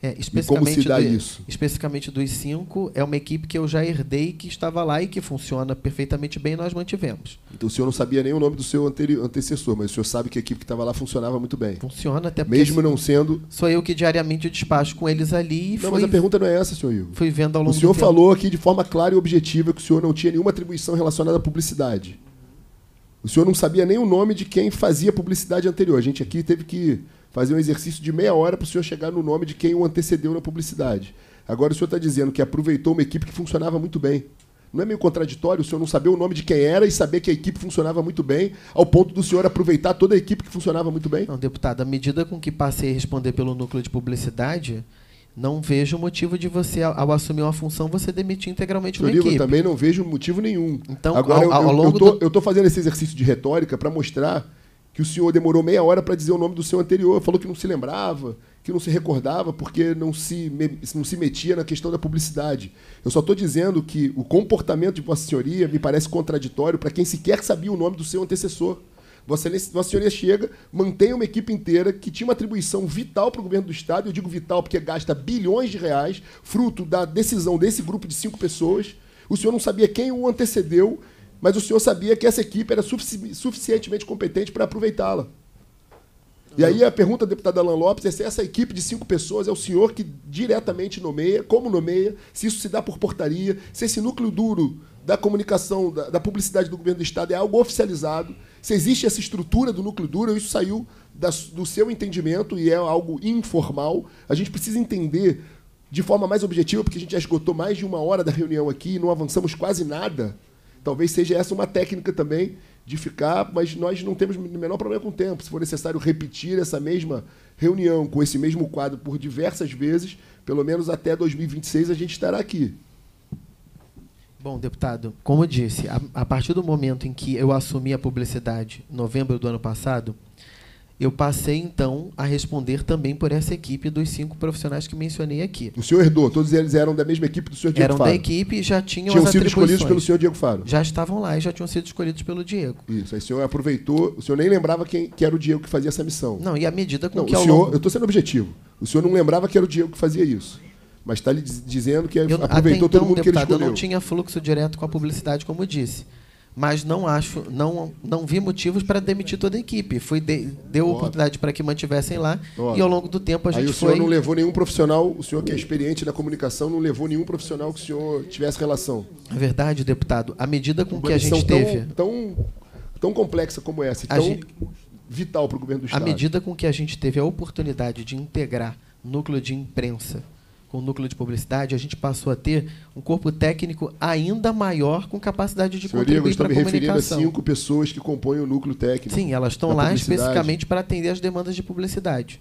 Speaker 2: É, especificamente e como se dá do, isso? Especificamente dos cinco, é uma equipe que eu já herdei, que estava lá e que funciona perfeitamente bem, nós mantivemos.
Speaker 3: Então o senhor não sabia nem o nome do seu antecessor, mas o senhor sabe que a equipe que estava lá funcionava muito bem.
Speaker 2: Funciona, até porque.
Speaker 3: Mesmo não sendo.
Speaker 2: Sou eu que diariamente despacho com eles ali.
Speaker 3: não, fui, mas a pergunta não é essa, senhor Igor.
Speaker 2: Fui vendo ao longo
Speaker 3: O senhor falou aqui de forma clara e objetiva que o senhor não tinha nenhuma atribuição relacionada à publicidade. O senhor não sabia nem o nome de quem fazia publicidade anterior. A gente aqui teve que fazer um exercício de meia hora para o senhor chegar no nome de quem o antecedeu na publicidade. Agora o senhor está dizendo que aproveitou uma equipe que funcionava muito bem. Não é meio contraditório o senhor não saber o nome de quem era e saber que a equipe funcionava muito bem, ao ponto do senhor aproveitar toda a equipe que funcionava muito bem?
Speaker 2: Não, deputado, à medida com que passei a responder pelo núcleo de publicidade, não vejo motivo de você, ao assumir uma função, você demitir integralmente
Speaker 3: uma
Speaker 2: equipe.
Speaker 3: Eu também não vejo motivo nenhum.
Speaker 2: Então,
Speaker 3: Agora,
Speaker 2: ao, ao
Speaker 3: eu,
Speaker 2: longo
Speaker 3: eu, tô, do... eu tô fazendo esse exercício de retórica para mostrar que o senhor demorou meia hora para dizer o nome do seu anterior, falou que não se lembrava, que não se recordava porque não se, não se metia na questão da publicidade. Eu só estou dizendo que o comportamento de Vossa Senhoria me parece contraditório para quem sequer sabia o nome do seu antecessor. Vossa Senhoria chega, mantém uma equipe inteira que tinha uma atribuição vital para o governo do Estado, eu digo vital porque gasta bilhões de reais, fruto da decisão desse grupo de cinco pessoas. O senhor não sabia quem o antecedeu, mas o senhor sabia que essa equipe era sufici- suficientemente competente para aproveitá-la. E aí a pergunta do deputado Alan Lopes é se essa equipe de cinco pessoas é o senhor que diretamente nomeia, como nomeia, se isso se dá por portaria, se esse núcleo duro da comunicação, da, da publicidade do governo do Estado é algo oficializado, se existe essa estrutura do núcleo duro, isso saiu da- do seu entendimento e é algo informal. A gente precisa entender de forma mais objetiva, porque a gente já esgotou mais de uma hora da reunião aqui e não avançamos quase nada. Talvez seja essa uma técnica também de ficar, mas nós não temos o menor problema com o tempo. Se for necessário repetir essa mesma reunião com esse mesmo quadro por diversas vezes, pelo menos até 2026 a gente estará aqui.
Speaker 2: Bom, deputado, como eu disse, a, a partir do momento em que eu assumi a publicidade, em novembro do ano passado, eu passei então a responder também por essa equipe dos cinco profissionais que mencionei aqui.
Speaker 3: O senhor herdou, todos eles eram da mesma equipe do senhor Diego
Speaker 2: Eram
Speaker 3: Faro.
Speaker 2: da equipe e já tinham
Speaker 3: Tinham
Speaker 2: as
Speaker 3: sido escolhidos pelo senhor Diego Faro.
Speaker 2: Já estavam lá e já tinham sido escolhidos pelo Diego.
Speaker 3: Isso, aí o senhor aproveitou, o senhor nem lembrava quem que era o Diego que fazia essa missão.
Speaker 2: Não, e à medida com
Speaker 3: Não,
Speaker 2: que
Speaker 3: o senhor,
Speaker 2: longo...
Speaker 3: eu estou sendo objetivo. O senhor não lembrava que era o Diego que fazia isso. Mas está lhe diz- dizendo que
Speaker 2: Eu,
Speaker 3: aproveitou
Speaker 2: então,
Speaker 3: todo mundo que ele
Speaker 2: deputado, eu
Speaker 3: escolheu.
Speaker 2: não tinha fluxo direto com a publicidade, como disse. Mas não acho, não, não vi motivos para demitir toda a equipe. Foi de- deu
Speaker 3: Óbvio.
Speaker 2: oportunidade para que mantivessem lá
Speaker 3: Óbvio.
Speaker 2: e ao longo do tempo a
Speaker 3: Aí
Speaker 2: gente
Speaker 3: o senhor
Speaker 2: foi.
Speaker 3: não levou nenhum profissional, o senhor que é experiente na comunicação, não levou nenhum profissional que o senhor tivesse relação.
Speaker 2: É verdade, deputado. À medida com
Speaker 3: Uma
Speaker 2: que a gente
Speaker 3: tão,
Speaker 2: teve,
Speaker 3: Tão, tão complexa como essa,
Speaker 2: A
Speaker 3: tão
Speaker 2: gente-
Speaker 3: vital para o governo do Estado.
Speaker 2: medida com que a gente teve a oportunidade de integrar núcleo de imprensa com o núcleo de publicidade, a gente passou a ter um corpo técnico ainda maior com capacidade de
Speaker 3: Senhor
Speaker 2: contribuir
Speaker 3: estou
Speaker 2: para
Speaker 3: me
Speaker 2: a
Speaker 3: referindo a
Speaker 2: comunicação.
Speaker 3: cinco pessoas que compõem o núcleo técnico.
Speaker 2: Sim, elas estão lá especificamente para atender as demandas de publicidade.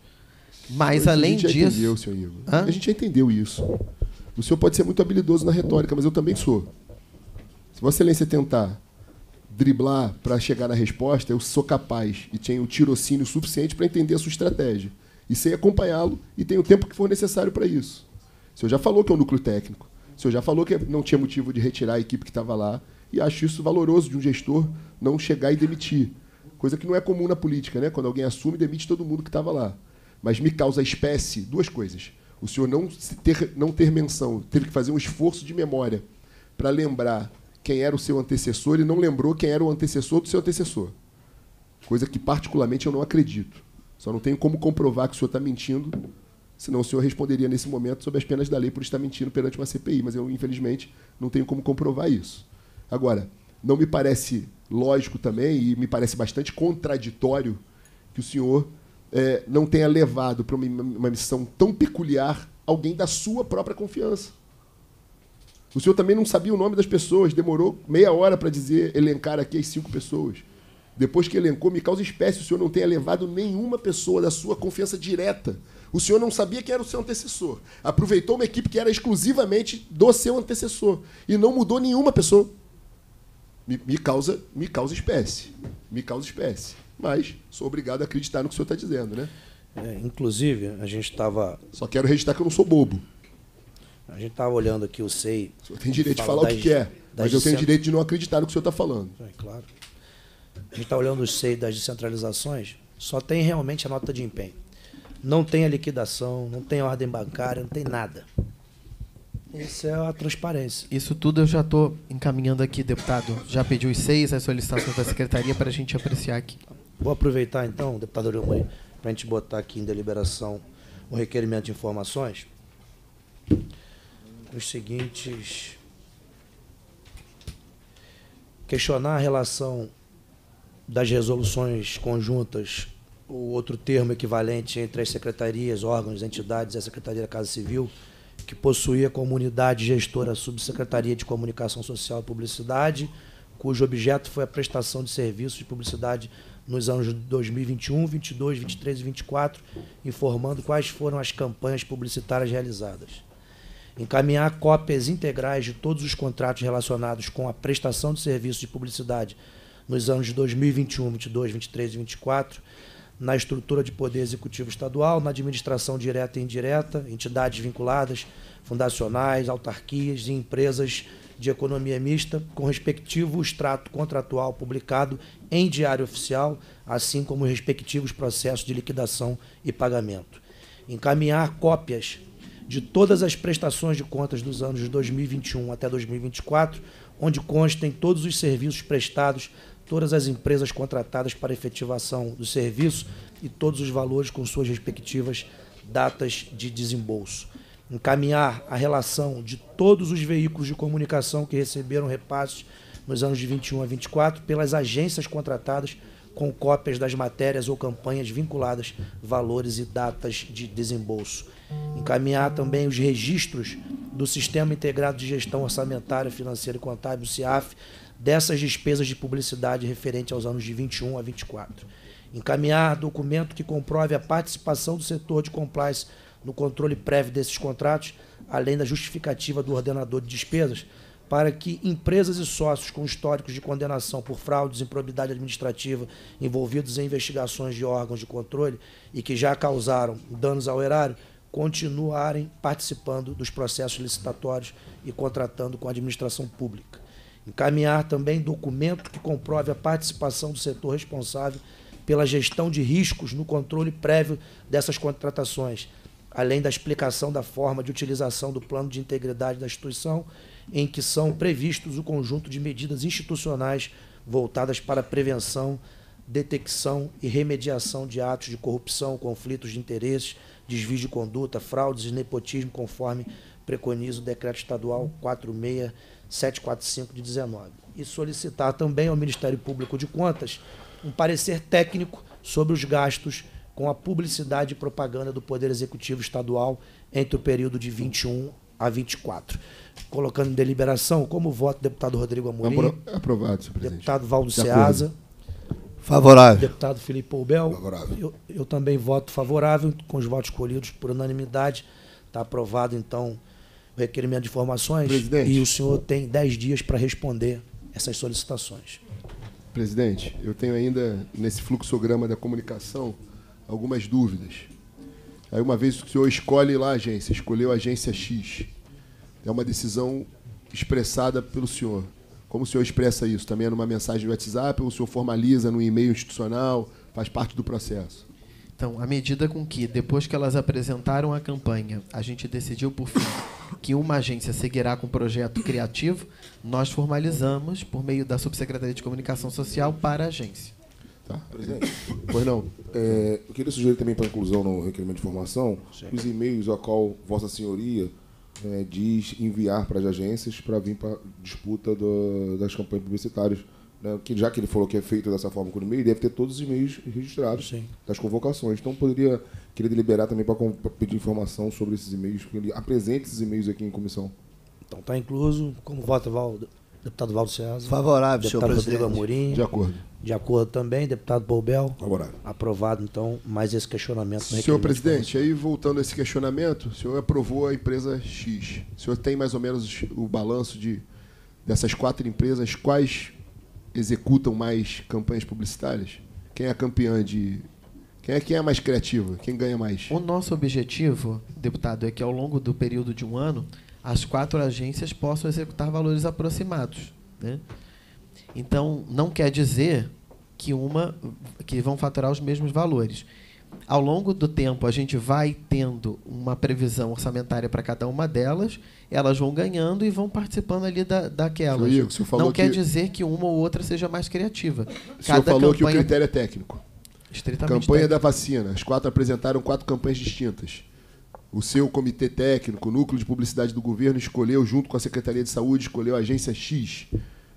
Speaker 2: Mas
Speaker 3: Isso
Speaker 2: além
Speaker 3: a gente
Speaker 2: disso,
Speaker 3: entendeu, senhor Igor.
Speaker 2: Hã?
Speaker 3: A gente já entendeu isso. O senhor pode ser muito habilidoso na retórica, mas eu também sou. Se Vossa Excelência tentar driblar para chegar na resposta, eu sou capaz e tenho o tirocínio suficiente para entender a sua estratégia. E sei acompanhá-lo e tenho o tempo que for necessário para isso. O senhor já falou que é um núcleo técnico. O senhor já falou que não tinha motivo de retirar a equipe que estava lá. E acho isso valoroso de um gestor não chegar e demitir. Coisa que não é comum na política, né? Quando alguém assume, demite todo mundo que estava lá. Mas me causa espécie duas coisas. O senhor não ter, não ter menção, teve que fazer um esforço de memória para lembrar quem era o seu antecessor e não lembrou quem era o antecessor do seu antecessor. Coisa que, particularmente, eu não acredito. Só não tenho como comprovar que o senhor está mentindo, senão o senhor responderia nesse momento sob as penas da lei por estar mentindo perante uma CPI. Mas eu, infelizmente, não tenho como comprovar isso. Agora, não me parece lógico também, e me parece bastante contraditório, que o senhor eh, não tenha levado para uma, uma missão tão peculiar alguém da sua própria confiança. O senhor também não sabia o nome das pessoas, demorou meia hora para dizer, elencar aqui as cinco pessoas. Depois que elencou, me causa espécie o senhor não tenha levado nenhuma pessoa da sua confiança direta. O senhor não sabia quem era o seu antecessor. Aproveitou uma equipe que era exclusivamente do seu antecessor. E não mudou nenhuma pessoa. Me, me causa, me causa espécie. Me causa espécie. Mas sou obrigado a acreditar no que o senhor está dizendo, né?
Speaker 1: É, inclusive, a gente estava
Speaker 3: Só quero registrar que eu não sou bobo.
Speaker 1: a gente estava olhando aqui o SEI.
Speaker 3: O senhor tem direito de
Speaker 1: Fala
Speaker 3: falar o
Speaker 1: das-
Speaker 3: que quer. Mas
Speaker 1: das
Speaker 3: eu tenho direito de não acreditar no que o senhor está falando.
Speaker 1: É claro. A gente está olhando o SEI das descentralizações, só tem realmente a nota de empenho. Não tem a liquidação, não tem ordem bancária, não tem nada. Isso é a transparência.
Speaker 2: isso tudo eu já estou encaminhando aqui, deputado. Já pedi os seis, as solicitações da secretaria para a gente apreciar aqui.
Speaker 1: Vou aproveitar então, deputado Leomãe, para a gente botar aqui em deliberação o requerimento de informações. Os seguintes. Questionar a relação das resoluções conjuntas, o outro termo equivalente entre as secretarias, órgãos, entidades e a Secretaria da Casa Civil, que possuía como unidade gestora a Subsecretaria de Comunicação Social e Publicidade, cujo objeto foi a prestação de serviços de publicidade nos anos de 2021, 22, 23 e 24, informando quais foram as campanhas publicitárias realizadas. Encaminhar cópias integrais de todos os contratos relacionados com a prestação de serviços de publicidade nos anos de 2021, 22, 23 e 24, na estrutura de poder executivo estadual, na administração direta e indireta, entidades vinculadas, fundacionais, autarquias e empresas de economia mista, com respectivo extrato contratual publicado em diário oficial, assim como os respectivos processos de liquidação e pagamento. Encaminhar cópias de todas as prestações de contas dos anos de 2021 até 2024, onde constem todos os serviços prestados, todas as empresas contratadas para efetivação do serviço e todos os valores com suas respectivas datas de desembolso encaminhar a relação de todos os veículos de comunicação que receberam repasses nos anos de 21 a 24 pelas agências contratadas com cópias das matérias ou campanhas vinculadas, valores e datas de desembolso. Encaminhar também os registros do Sistema Integrado de Gestão Orçamentária, Financeira e Contábil, CIAF, dessas despesas de publicidade referente aos anos de 21 a 24. Encaminhar documento que comprove a participação do setor de compliance no controle prévio desses contratos, além da justificativa do ordenador de despesas, para que empresas e sócios com históricos de condenação por fraudes e improbidade administrativa envolvidos em investigações de órgãos de controle e que já causaram danos ao erário continuarem participando dos processos licitatórios e contratando com a administração pública. Encaminhar também documento que comprove a participação do setor responsável pela gestão de riscos no controle prévio dessas contratações, além da explicação da forma de utilização do plano de integridade da instituição, em que são previstos o conjunto de medidas institucionais voltadas para a prevenção, detecção e remediação de atos de corrupção, conflitos de interesses, desvio de conduta, fraudes e nepotismo, conforme preconiza o decreto estadual 46745 de 19. E solicitar também ao Ministério Público de Contas um parecer técnico sobre os gastos com a publicidade e propaganda do Poder Executivo Estadual entre o período de 21 a 24. Colocando em deliberação, como voto, deputado Rodrigo Amorim.
Speaker 3: Aprovado, senhor presidente.
Speaker 1: Deputado Valdo Ceasa.
Speaker 6: Favorável.
Speaker 1: Deputado Felipe Poubel.
Speaker 6: Favorável.
Speaker 1: Eu, eu também voto favorável, com os votos colhidos por unanimidade. Está aprovado, então, requerimento de informações.
Speaker 3: Presidente.
Speaker 1: E o senhor tem 10 dias para responder essas solicitações.
Speaker 3: Presidente, eu tenho ainda, nesse fluxograma da comunicação, algumas dúvidas. Aí uma vez que o senhor escolhe lá a agência, escolheu a agência X, é uma decisão expressada pelo senhor. Como o senhor expressa isso? Também é numa mensagem de WhatsApp ou o senhor formaliza no e-mail institucional? Faz parte do processo?
Speaker 2: Então, à medida com que, depois que elas apresentaram a campanha, a gente decidiu, por fim, que uma agência seguirá com o projeto criativo, nós formalizamos, por meio da Subsecretaria de Comunicação Social, para a agência.
Speaker 3: Tá.
Speaker 4: Presidente,
Speaker 3: Pois não.
Speaker 4: é, eu queria sugerir também para inclusão no requerimento de informação os e-mails a qual Vossa Senhoria é, diz enviar para as agências para vir para disputa do- das campanhas publicitárias. Né? Que, já que ele falou que é feito dessa forma com o e-mail, deve ter todos os e-mails registrados
Speaker 1: Sim.
Speaker 4: das convocações. Então, poderia querer deliberar também para pedir informação sobre esses e-mails, que ele apresente esses e-mails aqui em comissão.
Speaker 1: Então está incluso. Como vota Valdo, deputado Valdo Ceasa?
Speaker 6: Favorável, senhor
Speaker 1: Deputado Rodrigo
Speaker 6: presidente.
Speaker 1: Amorim.
Speaker 3: De acordo.
Speaker 1: De acordo também, deputado Poubel.
Speaker 4: Favorável.
Speaker 1: Aprovado, então, mais esse questionamento. no
Speaker 3: Senhor presidente, aí voltando a esse questionamento, o senhor aprovou a empresa X. O senhor tem mais ou menos o balanço de dessas quatro empresas, quais executam mais campanhas publicitárias? Quem é a campeã de. Quem é, quem é mais criativa? Quem ganha mais?
Speaker 2: O nosso objetivo, deputado, é que ao longo do período de um ano, as quatro agências possam executar valores aproximados. Né? Então, não quer dizer que uma que vão faturar os mesmos valores. Ao longo do tempo, a gente vai tendo uma previsão orçamentária para cada uma delas, elas vão ganhando e vão participando ali da, daquelas.
Speaker 3: Igor,
Speaker 2: não quer
Speaker 3: que-
Speaker 2: dizer que uma ou outra seja mais criativa.
Speaker 3: O senhor falou que o critério é técnico.
Speaker 2: estritamente
Speaker 3: Campanha
Speaker 2: técnico.
Speaker 3: da vacina. As quatro apresentaram quatro campanhas distintas. O seu comitê técnico, o núcleo de publicidade do governo, escolheu, junto com a Secretaria de Saúde, escolheu a agência X.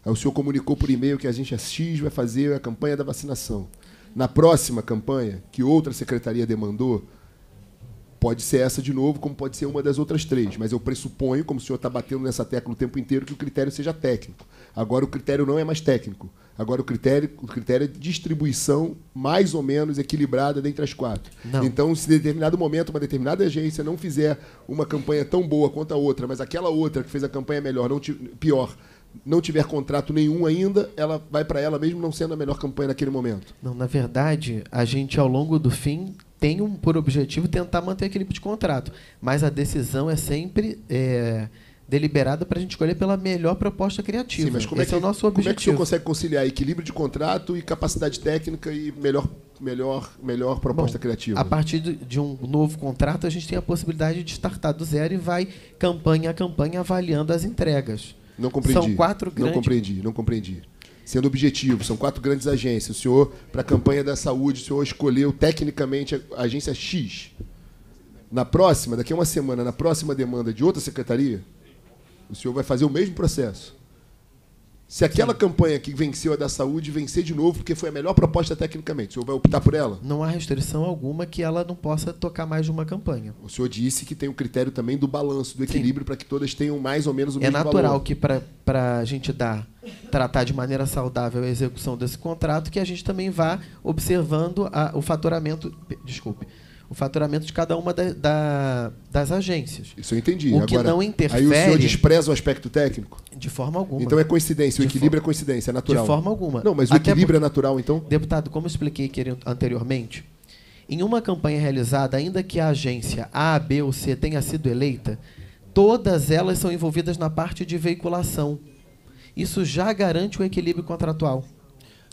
Speaker 3: Aí o senhor comunicou por e-mail que a agência X vai fazer a campanha da vacinação. Na próxima campanha, que outra secretaria demandou, pode ser essa de novo, como pode ser uma das outras três. Mas eu pressuponho, como o senhor está batendo nessa tecla o tempo inteiro, que o critério seja técnico. Agora o critério não é mais técnico. Agora o critério, o critério é distribuição mais ou menos equilibrada dentre as quatro.
Speaker 2: Não.
Speaker 3: Então, se em determinado momento uma determinada agência não fizer uma campanha tão boa quanto a outra, mas aquela outra que fez a campanha melhor, não pior, não tiver contrato nenhum ainda, ela vai para ela mesmo não sendo a melhor campanha naquele momento.
Speaker 2: Não, na verdade, a gente ao longo do fim tem um, por objetivo tentar manter aquele tipo de contrato, mas a decisão é sempre é, deliberada para a gente escolher pela melhor proposta criativa.
Speaker 3: Sim, mas como
Speaker 2: Esse
Speaker 3: é, que,
Speaker 2: é o nosso
Speaker 3: como é que o senhor
Speaker 2: objetivo.
Speaker 3: consegue conciliar equilíbrio de contrato e capacidade técnica e melhor, melhor, melhor proposta
Speaker 2: Bom,
Speaker 3: criativa?
Speaker 2: A partir de, de um novo contrato, a gente tem a possibilidade de startar do zero e vai campanha a campanha avaliando as entregas.
Speaker 3: Não compreendi.
Speaker 2: São quatro
Speaker 3: Não
Speaker 2: grandes-
Speaker 3: compreendi, não compreendi. Sendo objetivo, são quatro grandes agências. O senhor, para a campanha da saúde, o senhor escolheu tecnicamente a agência X. Na próxima, daqui a uma semana, na próxima demanda de outra secretaria, o senhor vai fazer o mesmo processo. Se aquela campanha que venceu a da saúde vencer de novo, porque foi a melhor proposta tecnicamente, o senhor vai optar por ela?
Speaker 2: Não há restrição alguma que ela não possa tocar mais de uma campanha.
Speaker 3: O senhor disse que tem o critério também do balanço, do equilíbrio, para que todas tenham mais ou menos o
Speaker 2: É
Speaker 3: mesmo
Speaker 2: natural
Speaker 3: valor.
Speaker 2: que para a gente dar, tratar de maneira saudável a execução desse contrato, que a gente também vá observando a- o faturamento, pe- desculpe, o faturamento de cada uma da- da- das agências.
Speaker 3: Isso eu entendi.
Speaker 2: O que
Speaker 3: Agora,
Speaker 2: não
Speaker 3: Aí o
Speaker 2: interfere-
Speaker 3: senhor despreza o aspecto técnico?
Speaker 2: De forma alguma.
Speaker 3: Então é coincidência, o
Speaker 2: De
Speaker 3: equilíbrio é coincidência, é natural.
Speaker 2: De forma alguma.
Speaker 3: Não, mas o
Speaker 2: Até
Speaker 3: equilíbrio é natural, então?
Speaker 2: Deputado, como eu expliquei anteriormente, em uma campanha realizada, ainda que a agência A, B ou C tenha sido eleita, todas elas são envolvidas na parte de veiculação. Isso já garante o equilíbrio contratual.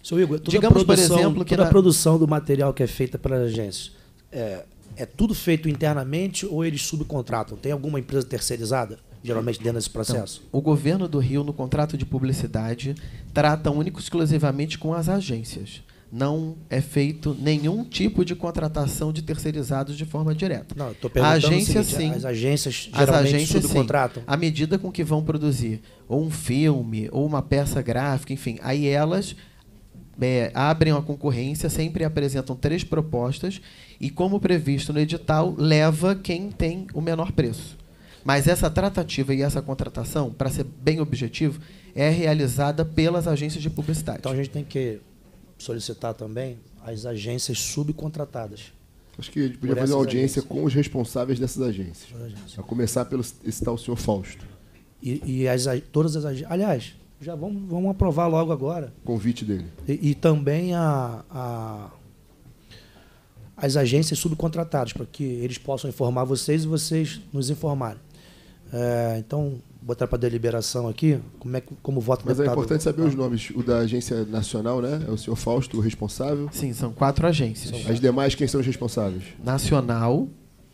Speaker 1: Seu Igor, toda
Speaker 2: Digamos,
Speaker 1: a produção,
Speaker 2: por exemplo, que
Speaker 1: toda
Speaker 2: na-
Speaker 1: a produção do material que é feita pelas agências, é, é tudo feito internamente ou eles subcontratam? Tem alguma empresa terceirizada, geralmente, dentro desse processo?
Speaker 2: O governo do Rio, no contrato de publicidade, trata único e exclusivamente com as agências. Não é feito nenhum tipo de contratação de terceirizados de forma direta.
Speaker 1: Não, estou
Speaker 2: a
Speaker 1: perguntando
Speaker 2: agência,
Speaker 1: o seguinte,
Speaker 2: sim.
Speaker 1: as agências
Speaker 2: As
Speaker 1: geralmente
Speaker 2: agências,
Speaker 1: subcontratam?
Speaker 2: sim. À medida com que vão produzir ou um filme, ou uma peça gráfica, enfim, aí elas é, abrem a concorrência, sempre apresentam três propostas e, como previsto no edital, leva quem tem o menor preço. Mas essa tratativa e essa contratação, para ser bem objetivo, é realizada pelas agências de publicidade.
Speaker 1: Então a gente tem que solicitar também as agências subcontratadas.
Speaker 3: Acho que a gente podia fazer uma audiência
Speaker 1: agências.
Speaker 3: com os responsáveis dessas agências.
Speaker 1: Agência.
Speaker 3: A começar pelo esse tal senhor Fausto.
Speaker 1: E, e as, todas as agências. Aliás, já vamos, vamos aprovar logo agora.
Speaker 3: Convite dele.
Speaker 1: E, e também a, a- as agências subcontratadas, para que eles possam informar vocês e vocês nos informarem. É, então, botar para deliberação aqui, como, é, que- como vota
Speaker 3: Mas é
Speaker 1: deputado.
Speaker 3: importante saber os nomes. O da agência nacional, né? É o senhor Fausto, o responsável.
Speaker 2: Sim, são quatro agências.
Speaker 3: As demais, quem são os responsáveis?
Speaker 2: Nacional,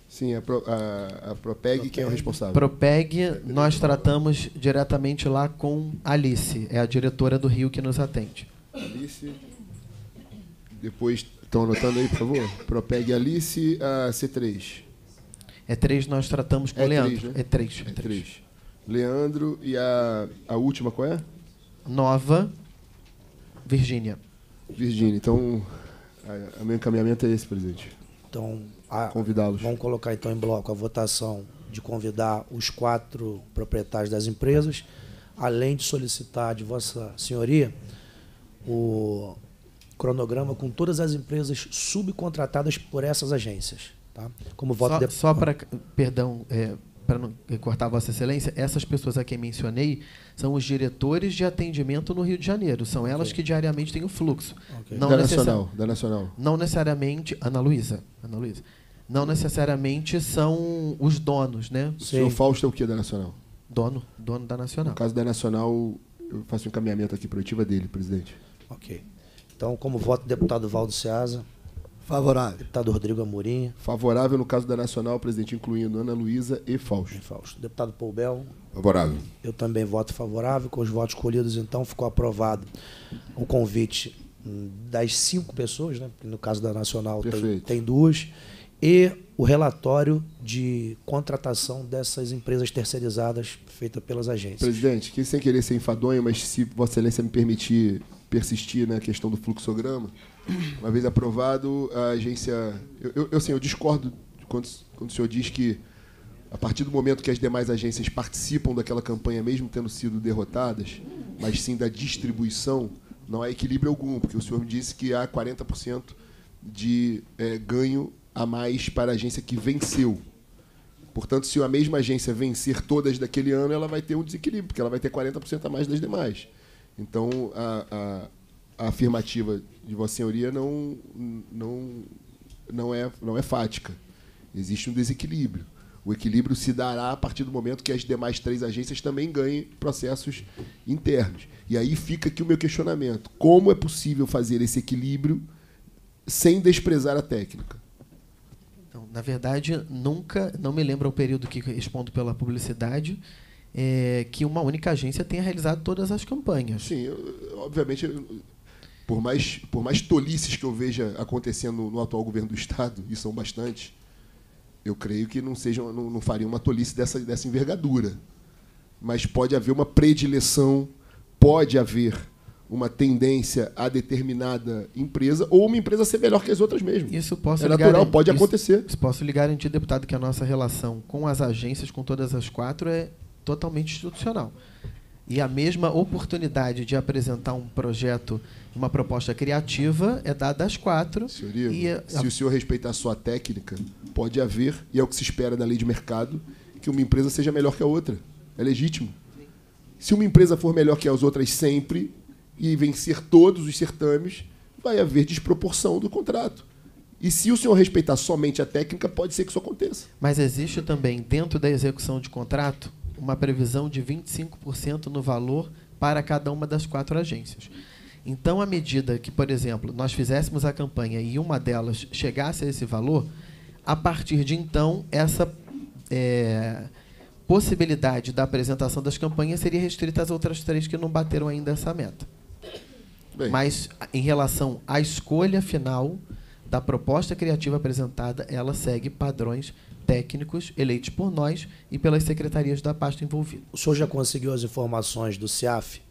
Speaker 3: Sim, a, Pro- a, a Propeg, quem é o responsável?
Speaker 2: Propeg, nós tratamos diretamente lá com Alice, é a diretora do Rio que nos atende.
Speaker 3: Alice. Depois, estão anotando aí, por favor? Propeg Alice, a C3.
Speaker 2: É três nós tratamos com
Speaker 3: É
Speaker 2: o Leandro.
Speaker 3: três, né?
Speaker 2: É três.
Speaker 3: É
Speaker 2: É três.
Speaker 3: três. Leandro e a, a última qual é?
Speaker 2: Nova, Virgínia.
Speaker 3: Virgínia. Então, a meu encaminhamento é esse, presidente.
Speaker 1: Então,
Speaker 3: Convidá-los.
Speaker 1: vamos colocar então em bloco a votação de convidar os quatro proprietários das empresas, além de solicitar de Vossa Senhoria o cronograma com todas as empresas subcontratadas por essas agências. Tá? Como voto
Speaker 2: Só,
Speaker 1: de...
Speaker 2: só para, perdão, para não cortar Vossa Excelência, essas pessoas a quem mencionei são os diretores de atendimento no Rio de Janeiro. São elas que diariamente têm o fluxo.
Speaker 1: Ok.
Speaker 2: Não
Speaker 3: da Nacional, da Nacional.
Speaker 2: Não necessariamente. Ana Luísa. Ana Luísa. Não necessariamente são os donos, né?
Speaker 3: O senhor
Speaker 1: Sim.
Speaker 3: Fausto é o que da Nacional?
Speaker 2: Dono, dono da Nacional.
Speaker 3: No caso da Nacional, eu faço um encaminhamento aqui para oitiva dele, presidente.
Speaker 1: Ok. Então, como voto do deputado Valdo Ceasa,
Speaker 6: Favorável.
Speaker 1: deputado Rodrigo Amorim
Speaker 3: Favorável no caso da Nacional, presidente, incluindo Ana Luísa e Fausto.
Speaker 1: e Fausto. Deputado Paul Bel,
Speaker 4: Favorável.
Speaker 1: Eu também voto favorável. Com os votos colhidos, então, ficou aprovado o convite hum, das cinco pessoas, né? porque no caso da Nacional tem, tem duas, e o relatório de contratação dessas empresas terceirizadas feita pelas agências.
Speaker 3: Presidente, que sem querer ser enfadonho, mas se Vossa Excelência me permitir persistir na questão do fluxograma, uma vez aprovado, a agência. Eu, eu, eu, assim, eu discordo quando, quando o senhor diz que, a partir do momento que as demais agências participam daquela campanha, mesmo tendo sido derrotadas, mas sim da distribuição, não há equilíbrio algum, porque o senhor me disse que há 40% de eh, ganho a mais para a agência que venceu. Portanto, se a mesma agência vencer todas daquele ano, ela vai ter um desequilíbrio, porque ela vai ter 40% a mais das demais. Então, a afirmativa de Vossa Senhoria não, não, não, é, não é fática. Existe um desequilíbrio. O equilíbrio se dará a partir do momento que as demais três agências também ganhem processos internos. E aí fica aqui o meu questionamento: como é possível fazer esse equilíbrio sem desprezar a técnica?
Speaker 2: Então, na verdade, nunca, não me lembro o período que respondo pela publicidade, é, que uma única agência tenha realizado todas as campanhas.
Speaker 3: Sim, eu, obviamente, por mais, por mais tolices que eu veja acontecendo no atual governo do Estado, e são bastante, eu creio que não, sejam, não, não faria uma tolice dessa, dessa envergadura. Mas pode haver uma predileção, pode haver uma tendência a determinada empresa ou uma empresa ser melhor que as outras mesmo.
Speaker 2: Isso posso
Speaker 3: é natural, pode
Speaker 2: isso-
Speaker 3: acontecer.
Speaker 2: Isso posso lhe garantir, deputado, que a nossa relação com as agências, com todas as quatro, é totalmente institucional. E a mesma oportunidade de apresentar um projeto, uma proposta criativa, é dada às quatro.
Speaker 3: Senhor
Speaker 2: E a-
Speaker 3: se o senhor respeitar a sua técnica, pode haver, e é o que se espera da lei de mercado, que uma empresa seja melhor que a outra. É legítimo. Se uma empresa for melhor que as outras sempre e vencer todos os certames, vai haver desproporção do contrato. E se o senhor respeitar somente a técnica, pode ser que isso aconteça.
Speaker 2: Mas existe também, dentro da execução de contrato, uma previsão de 25% no valor para cada uma das quatro agências. Então, à medida que, por exemplo, nós fizéssemos a campanha e uma delas chegasse a esse valor, a partir de então, essa é, possibilidade da apresentação das campanhas seria restrita às outras três que não bateram ainda essa meta.
Speaker 3: Bem,
Speaker 2: Mas, em relação à escolha final da proposta criativa apresentada, ela segue padrões técnicos eleitos por nós e pelas secretarias da pasta envolvida.
Speaker 1: O senhor já conseguiu as informações do CIAF?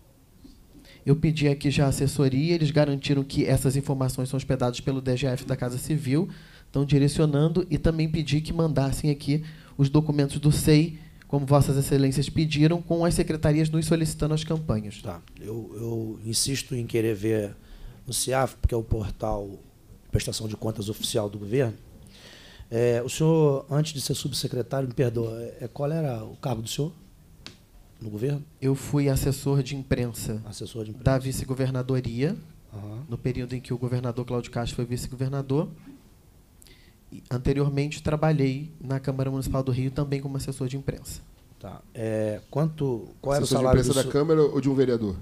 Speaker 2: Eu pedi aqui já a assessoria, eles garantiram que essas informações são hospedadas pelo DGF da Casa Civil, estão direcionando e também pedi que mandassem aqui os documentos do SEI, como Vossas Excelências pediram, com as secretarias nos solicitando as campanhas.
Speaker 1: Tá. Eu, eu insisto em querer ver no CIAF, porque é o portal de prestação de contas oficial do governo. É, o senhor, antes de ser subsecretário, me perdoa, é, qual era o cargo do senhor no governo?
Speaker 2: Eu fui assessor de imprensa
Speaker 1: Assessor de imprensa.
Speaker 2: da vice-governadoria,
Speaker 1: Aham.
Speaker 2: no período em que o governador Cláudio Castro foi vice-governador. Anteriormente, trabalhei na Câmara Municipal do Rio também como assessor de imprensa.
Speaker 1: Tá. É, quanto, qual era o
Speaker 3: assessor de
Speaker 1: salário
Speaker 3: imprensa
Speaker 1: do
Speaker 3: da? Câmara ou de um vereador?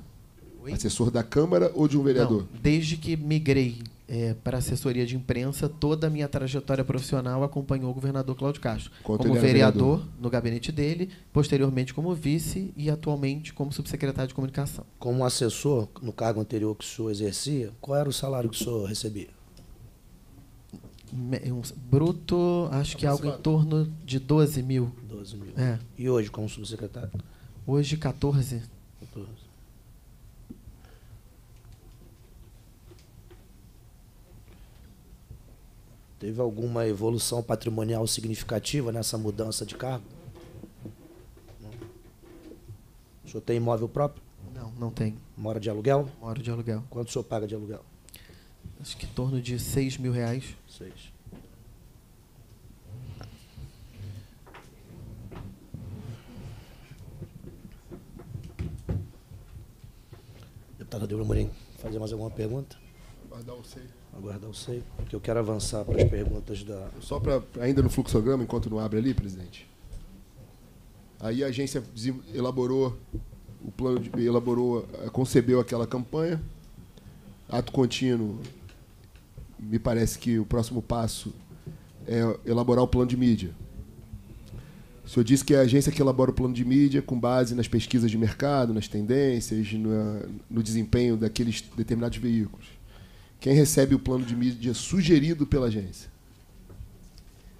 Speaker 2: Oi?
Speaker 3: Assessor da Câmara ou de um vereador?
Speaker 2: Não, desde que migrei é, para assessoria de imprensa, toda a minha trajetória profissional acompanhou o governador Cláudio Castro.
Speaker 3: Enquanto
Speaker 2: como
Speaker 3: era
Speaker 2: vereador, no gabinete dele, posteriormente como vice e atualmente como subsecretário de comunicação.
Speaker 1: Como assessor, no cargo anterior que o senhor exercia, qual era o salário que o senhor recebia?
Speaker 2: Um bruto, acho que algo em torno de 12 mil.
Speaker 1: 12 mil.
Speaker 2: É.
Speaker 1: E hoje, como subsecretário?
Speaker 2: Hoje, 14.
Speaker 1: 14. Teve alguma evolução patrimonial significativa nessa mudança de cargo? Não. O senhor tem imóvel próprio?
Speaker 2: Não, não tem.
Speaker 1: Mora de aluguel?
Speaker 2: Moro de aluguel.
Speaker 1: Quanto o senhor paga de aluguel?
Speaker 2: Acho que em torno de 6 mil reais.
Speaker 1: Seis. Deputado Débora Morim, fazer mais alguma pergunta?
Speaker 3: Guardar o seio.
Speaker 1: Aguardar o sei, porque eu quero avançar para as perguntas da.
Speaker 3: Só para ainda no fluxograma, enquanto não abre ali, presidente. Aí a agência elaborou o plano, de, elaborou, eh, concebeu aquela campanha. Ato contínuo. Me parece que o próximo passo é elaborar o plano de mídia. O senhor disse que é a agência que elabora o plano de mídia com base nas pesquisas de mercado, nas tendências, na- no desempenho daqueles determinados veículos. Quem recebe o plano de mídia sugerido pela agência?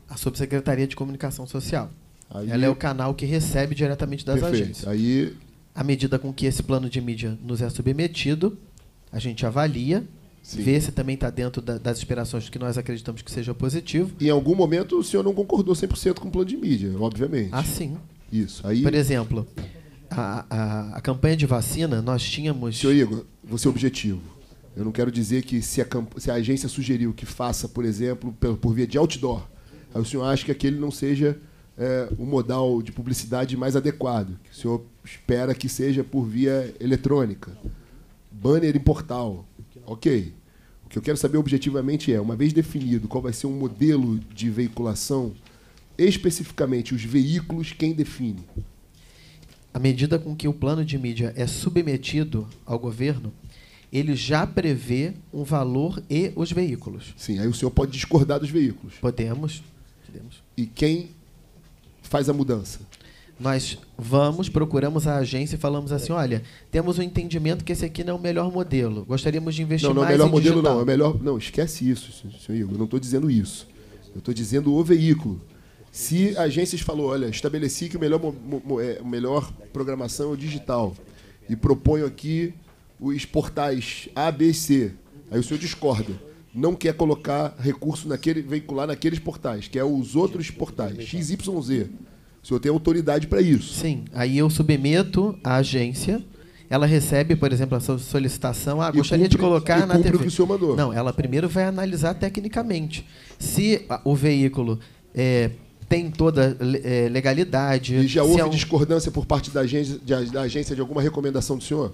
Speaker 2: A Subsecretaria de Comunicação Social.
Speaker 3: Aí-
Speaker 2: Ela é o canal que recebe diretamente das
Speaker 3: Perfeito.
Speaker 2: agências.
Speaker 3: Aí,
Speaker 2: À medida com que esse plano de mídia nos é submetido, a gente avalia,
Speaker 3: Sim.
Speaker 2: vê se também está dentro da- das esperações que nós acreditamos que seja positivo.
Speaker 3: em algum momento, o senhor não concordou 100% com o plano de mídia, obviamente.
Speaker 2: Assim,
Speaker 3: Isso. Aí,
Speaker 2: por exemplo, a, a, a campanha de vacina, nós tínhamos...
Speaker 3: senhor Igor, você é objetivo. Eu não quero dizer que se a, se a agência sugeriu que faça, por exemplo, pelo- por via de outdoor, aí o senhor acha que aquele não seja é, o modal de publicidade mais adequado, que o senhor espera que seja por via eletrônica. Banner em portal. Ok. O que eu quero saber objetivamente é, uma vez definido qual vai ser um modelo de veiculação, especificamente os veículos, quem define?
Speaker 2: À medida com que o plano de mídia é submetido ao governo, ele já prevê um valor e os veículos.
Speaker 3: Sim, aí o senhor pode discordar dos veículos.
Speaker 2: Podemos. podemos.
Speaker 3: E quem faz a mudança?
Speaker 2: Nós vamos, procuramos a agência e falamos assim: olha, temos um entendimento que esse aqui não é o melhor modelo. Gostaríamos de investir
Speaker 3: não, não é o
Speaker 2: mais
Speaker 3: melhor
Speaker 2: em
Speaker 3: modelo,
Speaker 2: digital.
Speaker 3: não. É melhor. Não, esquece isso, senhor Igor. Eu não estou dizendo isso. Eu estou dizendo o veículo. Se agências falou, olha, estabeleci que o melhor, mo- mo- é, a melhor programação é o digital e proponho aqui os portais A, B e C. Aí o senhor discorda. Não quer colocar recurso naquele, veicular naqueles portais, que é os outros portais, X, Y, Z. O senhor tem autoridade para isso.
Speaker 2: Sim, aí eu submeto à agência, ela recebe, por exemplo, a sua solicitação, ah, gostaria de
Speaker 3: cumpre-
Speaker 2: colocar
Speaker 3: e
Speaker 2: na TV.
Speaker 3: o que o senhor mandou.
Speaker 2: Não, ela primeiro vai analisar tecnicamente. Se o veículo é, tem toda é, legalidade,
Speaker 3: E já houve
Speaker 2: é um-
Speaker 3: discordância por parte da agência, de, da agência de alguma recomendação do senhor?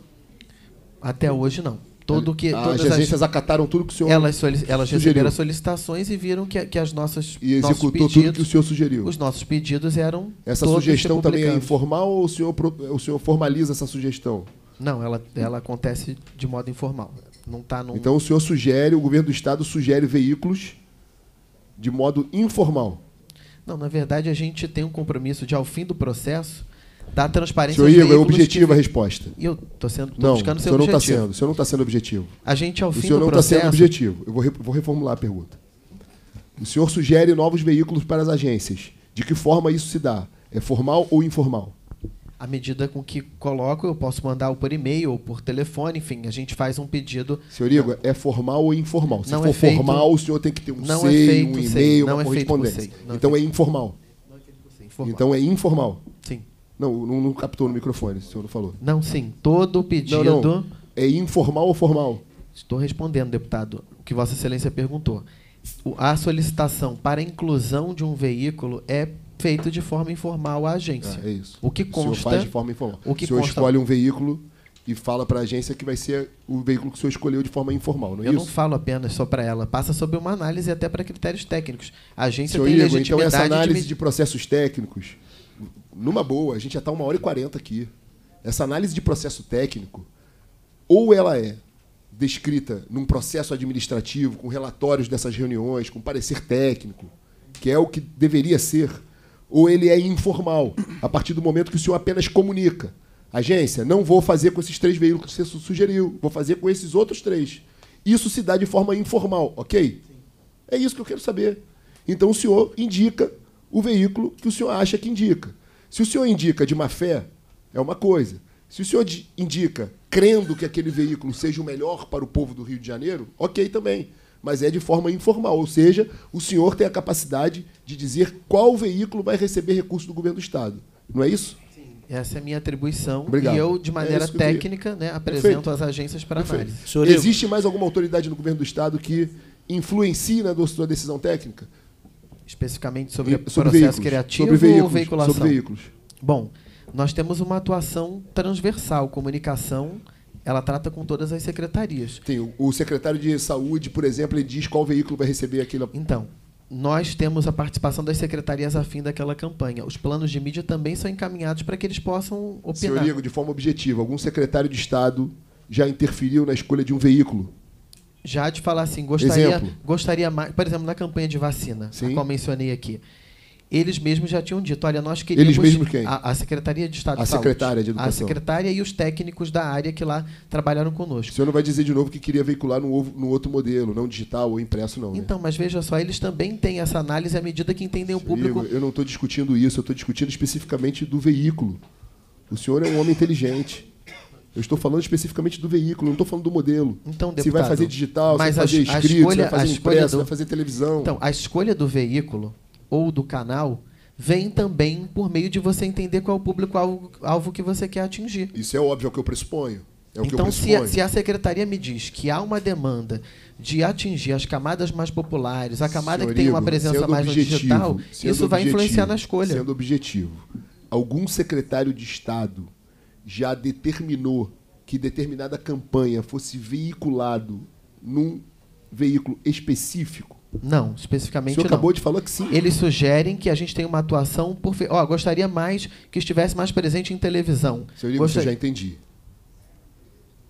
Speaker 2: Até hoje não. Todo que,
Speaker 3: As
Speaker 2: todas as,
Speaker 3: agências acataram tudo que o senhor
Speaker 2: elas, elas
Speaker 3: sugeriu.
Speaker 2: receberam as solicitações e viram que, que as nossas
Speaker 3: e executou
Speaker 2: pedidos,
Speaker 3: tudo que o senhor sugeriu.
Speaker 2: os nossos pedidos eram
Speaker 3: Essa sugestão também é informal ou o senhor, o senhor formaliza essa sugestão?
Speaker 2: Não, ela, ela acontece de modo informal. Não está num.
Speaker 3: Então o senhor sugere, o governo do estado sugere veículos de modo informal.
Speaker 2: Não, na verdade a gente tem um compromisso de, ao fim do processo, dar transparência
Speaker 3: Senhor Igor, é objetivo a
Speaker 2: que...
Speaker 3: resposta.
Speaker 2: E eu tô sendo, tô
Speaker 3: Não, o
Speaker 2: buscando ser
Speaker 3: senhor não
Speaker 2: objetivo.
Speaker 3: sendo. O senhor não está sendo objetivo.
Speaker 2: A gente, ao
Speaker 3: O
Speaker 2: fim
Speaker 3: senhor
Speaker 2: do
Speaker 3: não está sendo objetivo. Eu vou, re- vou reformular a pergunta. O senhor sugere novos veículos para as agências. De que forma isso se dá? É formal ou informal?
Speaker 2: à medida com que coloco, eu posso mandar por e-mail ou por telefone, enfim, a gente faz um pedido.
Speaker 3: Senhor Igor, é formal ou informal? Se
Speaker 2: Não
Speaker 3: for
Speaker 2: é feito-
Speaker 3: formal, o senhor tem que ter um
Speaker 2: Não é
Speaker 3: SEI,
Speaker 2: feito
Speaker 3: um e-mail,
Speaker 2: não
Speaker 3: uma
Speaker 2: é
Speaker 3: correspondência.
Speaker 2: Não é
Speaker 3: então é informal.
Speaker 2: Informal.
Speaker 3: Então é informal.
Speaker 2: Sim.
Speaker 3: Não, não, não captou no microfone, o senhor não falou.
Speaker 2: Não, sim. Todo pedido.
Speaker 3: Não, não. É informal ou formal?
Speaker 2: Estou respondendo, deputado, o que Vossa Excelência perguntou. A solicitação para a inclusão de um veículo é feito de forma informal à agência.
Speaker 3: Ah, é isso.
Speaker 2: O que
Speaker 3: O senhor
Speaker 2: consta.
Speaker 3: faz de forma informal.
Speaker 2: o que
Speaker 3: o senhor
Speaker 2: consta-
Speaker 3: escolhe um veículo e fala para a agência que vai ser o veículo que o senhor escolheu de forma informal, não é
Speaker 2: Eu não
Speaker 3: isso?
Speaker 2: falo apenas só para ela, passa sobre uma análise até para critérios técnicos. A agência
Speaker 3: Senhor
Speaker 2: tem
Speaker 3: Igor, então
Speaker 2: legitimidade
Speaker 3: essa análise
Speaker 2: de,
Speaker 3: de processos técnicos, numa boa, a gente já está uma hora e quarenta aqui. Essa análise de processo técnico, ou ela é descrita num processo administrativo, com relatórios dessas reuniões, com parecer técnico, que é o que deveria ser, ou ele é informal, a partir do momento que o senhor apenas comunica. Agência, não vou fazer com esses três veículos que você su- sugeriu, vou fazer com esses outros três. Isso se dá de forma informal, ok? É isso que eu quero saber. Então o senhor indica o veículo que o senhor acha que indica. Se o senhor indica de má fé, é uma coisa. Se o senhor di- indica crendo que aquele veículo seja o melhor para o povo do Rio de Janeiro, ok também. Mas é de forma informal, ou seja, o senhor tem a capacidade de dizer qual veículo vai receber recurso do governo do Estado. Não é isso?
Speaker 2: Essa é a minha atribuição.
Speaker 3: Obrigado.
Speaker 2: E eu, de
Speaker 3: É
Speaker 2: maneira
Speaker 3: queria.
Speaker 2: técnica, né, apresento
Speaker 3: Perfeito.
Speaker 2: às agências para
Speaker 3: Perfeito.
Speaker 2: análise.
Speaker 3: Existe mais alguma autoridade no governo do Estado que influencie na sua decisão técnica?
Speaker 2: Especificamente sobre,
Speaker 3: E-
Speaker 2: o processo criativo
Speaker 3: sobre veículos,
Speaker 2: ou veiculação?
Speaker 3: Sobre veículos.
Speaker 2: Bom, nós temos uma atuação transversal. Comunicação, ela trata com todas as secretarias.
Speaker 3: Tem o, secretário de saúde, por exemplo, ele diz qual veículo vai receber aquilo.
Speaker 2: Então, nós temos a participação das secretarias afim daquela campanha. Os planos de mídia também são encaminhados para que eles possam opinar.
Speaker 3: Senhor Igor, de forma objetiva, algum secretário de Estado já interferiu na escolha de um veículo?
Speaker 2: Já de falar assim, gostaria,
Speaker 3: Exemplo.
Speaker 2: gostaria mais, por exemplo, na campanha de vacina,
Speaker 3: Sim.
Speaker 2: a qual mencionei aqui. Eles mesmos já tinham dito, olha, nós queríamos
Speaker 3: Eles mesmos quem?
Speaker 2: A, a Secretaria de Estado
Speaker 3: A
Speaker 2: de Saúde.
Speaker 3: secretária de
Speaker 2: A
Speaker 3: Educação.
Speaker 2: secretária e os técnicos da área que lá trabalharam
Speaker 3: O
Speaker 2: conosco.
Speaker 3: senhor não vai dizer de novo que queria veicular no, no outro modelo, não digital ou impresso, não. né?
Speaker 2: Então, mas veja só, eles também têm essa análise à medida que entendem o público.
Speaker 3: Eu não estou discutindo isso, eu estou discutindo especificamente do veículo. O senhor é um homem inteligente. Eu estou falando especificamente do veículo, não estou falando do modelo.
Speaker 2: Então,
Speaker 3: se vai
Speaker 2: deputado,
Speaker 3: fazer digital, se
Speaker 2: mas
Speaker 3: vai fazer
Speaker 2: a- a
Speaker 3: escrito, se
Speaker 2: escolha-
Speaker 3: vai fazer
Speaker 2: a
Speaker 3: impresso, se
Speaker 2: do-
Speaker 3: vai fazer televisão.
Speaker 2: Então, a escolha do veículo ou do canal vem também por meio de você entender qual é o público-alvo alvo que você quer atingir.
Speaker 3: Isso é óbvio, é o que eu pressuponho. É o que eu
Speaker 2: então, se a, se a secretaria me diz que há uma demanda de atingir as camadas mais populares, a camada
Speaker 3: Senhor
Speaker 2: que tem uma presença mais no
Speaker 3: objetivo,
Speaker 2: digital, isso vai influenciar
Speaker 3: objetivo,
Speaker 2: na escolha.
Speaker 3: Sendo objetivo, algum secretário de Estado já determinou que determinada campanha fosse veiculado num veículo específico?
Speaker 2: Não,
Speaker 3: O
Speaker 2: especificamente
Speaker 3: senhor
Speaker 2: não.
Speaker 3: acabou de falar que sim.
Speaker 2: Eles sugerem que a gente tenha uma atuação por. Ó, gostaria mais que estivesse mais presente em televisão.
Speaker 3: Senhor
Speaker 2: Gostaria-
Speaker 3: eu já entendi.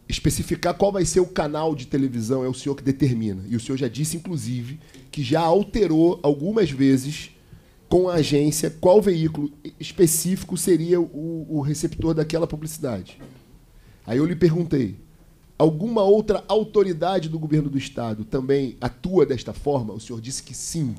Speaker 3: Especificar qual vai ser o canal de televisão é o senhor que determina. E o senhor já disse, inclusive, que já alterou algumas vezes com a agência qual veículo específico seria o, o receptor daquela publicidade. Aí eu lhe perguntei: alguma outra autoridade do governo do Estado também atua desta forma? O senhor disse que sim.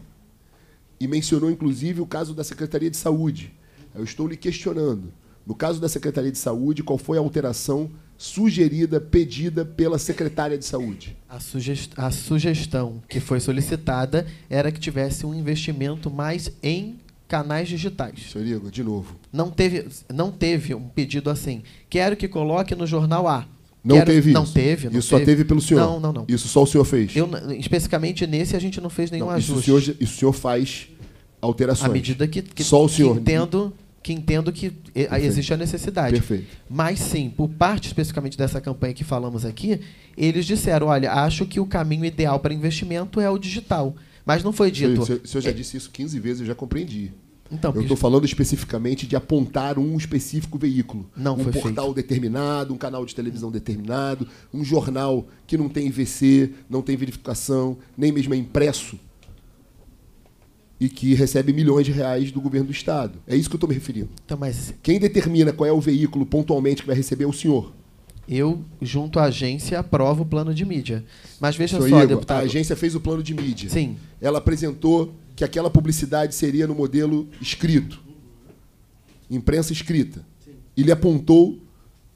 Speaker 3: E mencionou, inclusive, o caso da Secretaria de Saúde. Eu estou lhe questionando. No caso da Secretaria de Saúde, qual foi a alteração sugerida, pedida pela secretária de Saúde?
Speaker 2: A, sugest- a sugestão que foi solicitada era que tivesse um investimento mais em canais digitais.
Speaker 3: Senhor Igor, de novo.
Speaker 2: Não teve, não teve um pedido assim. Quero que coloque no jornal A.
Speaker 3: Não
Speaker 2: Quero-
Speaker 3: teve
Speaker 2: não
Speaker 3: isso.
Speaker 2: Teve, não
Speaker 3: Isso só teve pelo senhor.
Speaker 2: Não, não, não.
Speaker 3: Isso só o senhor fez.
Speaker 2: Eu, especificamente nesse, a gente não fez nenhum
Speaker 3: Não, isso, o
Speaker 2: ajuste.
Speaker 3: senhor, isso o senhor faz alterações.
Speaker 2: à medida que, que,
Speaker 3: Só o senhor.
Speaker 2: entendo que entendo que
Speaker 3: Perfeito.
Speaker 2: existe a necessidade.
Speaker 3: Perfeito.
Speaker 2: Mas sim, por parte especificamente dessa campanha que falamos aqui, eles disseram, olha, acho que o caminho ideal para investimento é o digital. Mas não foi dito.
Speaker 3: o senhor- o senhor já disse isso 15 vezes, eu já compreendi.
Speaker 2: Então,
Speaker 3: eu estou falando especificamente de apontar um específico veículo.
Speaker 2: Não
Speaker 3: um portal determinado, um canal de televisão determinado, um jornal que não tem IVC, não tem verificação, nem mesmo é impresso. E que recebe milhões de reais do governo do Estado. É isso que eu estou me referindo.
Speaker 2: Então, mas
Speaker 3: Quem determina qual é o veículo pontualmente que vai receber é o senhor.
Speaker 2: eu, junto à agência, aprovo o plano de mídia. Mas veja
Speaker 3: Senhor
Speaker 2: só,
Speaker 3: Igor,
Speaker 2: deputado.
Speaker 3: a agência fez o plano de mídia.
Speaker 2: Sim.
Speaker 3: Ela apresentou que aquela publicidade seria no modelo escrito, imprensa escrita. E lhe apontou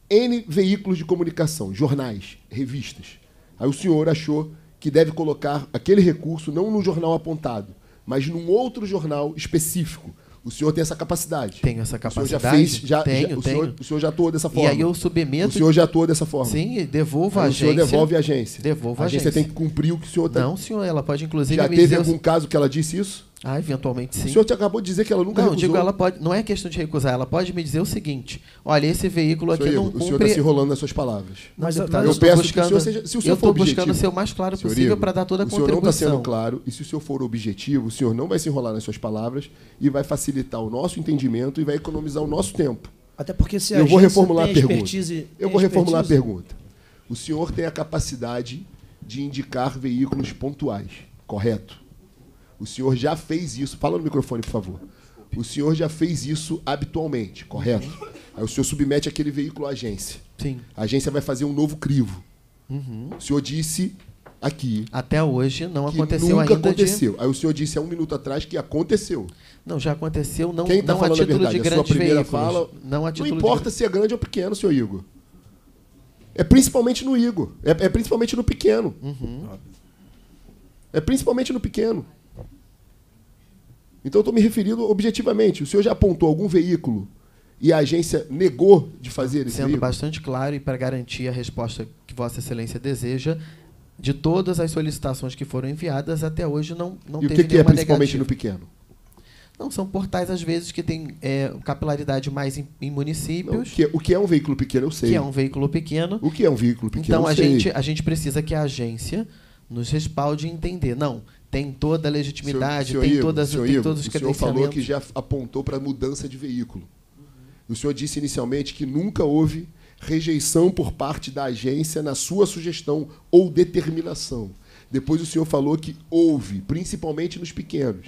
Speaker 3: N veículos de comunicação, jornais, revistas. Aí o senhor achou que deve colocar aquele recurso não no jornal apontado, mas num outro jornal específico. O senhor tem essa capacidade.
Speaker 2: Tenho essa
Speaker 3: O senhor
Speaker 2: capacidade.
Speaker 3: já fez, já,
Speaker 2: tenho,
Speaker 3: já- o,
Speaker 2: tenho.
Speaker 3: senhor, o senhor já atuou dessa
Speaker 2: E
Speaker 3: forma.
Speaker 2: aí eu submeto.
Speaker 3: O senhor já atuou dessa forma.
Speaker 2: Sim, e devolvo
Speaker 3: Aí
Speaker 2: à
Speaker 3: o senhor
Speaker 2: agência.
Speaker 3: devolve a agência.
Speaker 2: Devolvo
Speaker 3: a agência
Speaker 2: agência.
Speaker 3: tem que cumprir o que o senhor está.
Speaker 2: Não, senhor, ela pode inclusive
Speaker 3: Já teve algum caso que ela disse isso?
Speaker 2: Ah, eventualmente sim.
Speaker 3: O senhor te acabou de dizer que ela nunca
Speaker 2: Não,
Speaker 3: recusou.
Speaker 2: digo, ela pode. Não é questão de recusar, ela pode me dizer o seguinte: olha, esse veículo aqui
Speaker 3: Senhor
Speaker 2: não
Speaker 3: Igor, o senhor
Speaker 2: cumpre.
Speaker 3: está se enrolando nas suas palavras.
Speaker 2: Não,
Speaker 1: Mas,
Speaker 2: deputado,
Speaker 1: eu
Speaker 2: tô
Speaker 3: peço que o
Speaker 2: buscando,
Speaker 3: senhor seja- se o senhor
Speaker 2: eu
Speaker 3: for
Speaker 2: estou buscando ser o mais claro possível para dar toda a
Speaker 3: O senhor não está
Speaker 2: contribuição.
Speaker 3: sendo claro, e se o senhor for objetivo, o senhor não vai se enrolar nas suas palavras e vai facilitar o nosso entendimento e vai economizar o nosso tempo.
Speaker 1: Até porque se a
Speaker 3: Eu vou reformular a
Speaker 1: tem
Speaker 3: pergunta.
Speaker 1: expertise-
Speaker 3: Eu vou reformular a pergunta. O senhor tem a capacidade de indicar veículos pontuais, correto? O senhor já fez isso. Fala no microfone, por favor. O senhor já fez isso habitualmente, correto? Aí o senhor submete aquele veículo à agência.
Speaker 2: Sim.
Speaker 3: A agência vai fazer um novo crivo.
Speaker 2: Uhum.
Speaker 3: O senhor disse aqui
Speaker 2: Até hoje não aconteceu
Speaker 3: nunca
Speaker 2: ainda.
Speaker 3: aconteceu. Aí o senhor disse há um minuto atrás que aconteceu.
Speaker 2: De... Não, já aconteceu, não,
Speaker 3: Quem está
Speaker 2: a
Speaker 3: falando a
Speaker 2: título
Speaker 3: verdade?
Speaker 2: de
Speaker 3: A sua primeira
Speaker 2: veículos.
Speaker 3: fala.
Speaker 2: Não a título
Speaker 3: Não importa
Speaker 2: de...
Speaker 3: se é grande ou pequeno, senhor Igor. É principalmente no Igor. É, é principalmente no pequeno.
Speaker 2: Uhum.
Speaker 3: É principalmente no pequeno. Então eu estou me referindo objetivamente. O senhor já apontou algum veículo e a agência negou de fazer esse
Speaker 2: Sendo
Speaker 3: veículo?
Speaker 2: bastante claro e para garantir a resposta que Vossa Excelência deseja, de todas as solicitações que foram enviadas, até hoje não, não
Speaker 3: E o
Speaker 2: teve
Speaker 3: que, que é principalmente
Speaker 2: negativa.
Speaker 3: no pequeno?
Speaker 2: Não, são portais, às vezes, que têm é, capilaridade mais em, em
Speaker 3: Não, o,
Speaker 2: municípios,
Speaker 3: que é, o que é um veículo pequeno, eu sei.
Speaker 2: que é um veículo pequeno.
Speaker 3: O que é um veículo pequeno,
Speaker 2: Então,
Speaker 3: eu
Speaker 2: a
Speaker 3: sei.
Speaker 2: gente, a gente precisa que a agência nos respalde e entender. Não, tem toda a legitimidade,
Speaker 3: Senhor-
Speaker 2: tem,
Speaker 3: senhor Igor,
Speaker 2: todas,
Speaker 3: senhor
Speaker 2: tem todos os
Speaker 3: O senhor falou que
Speaker 2: credenciamentos.
Speaker 3: já apontou para mudança de veículo. O senhor disse inicialmente que nunca houve rejeição por parte da agência na sua sugestão ou determinação. Depois o senhor falou que houve, principalmente nos pequenos.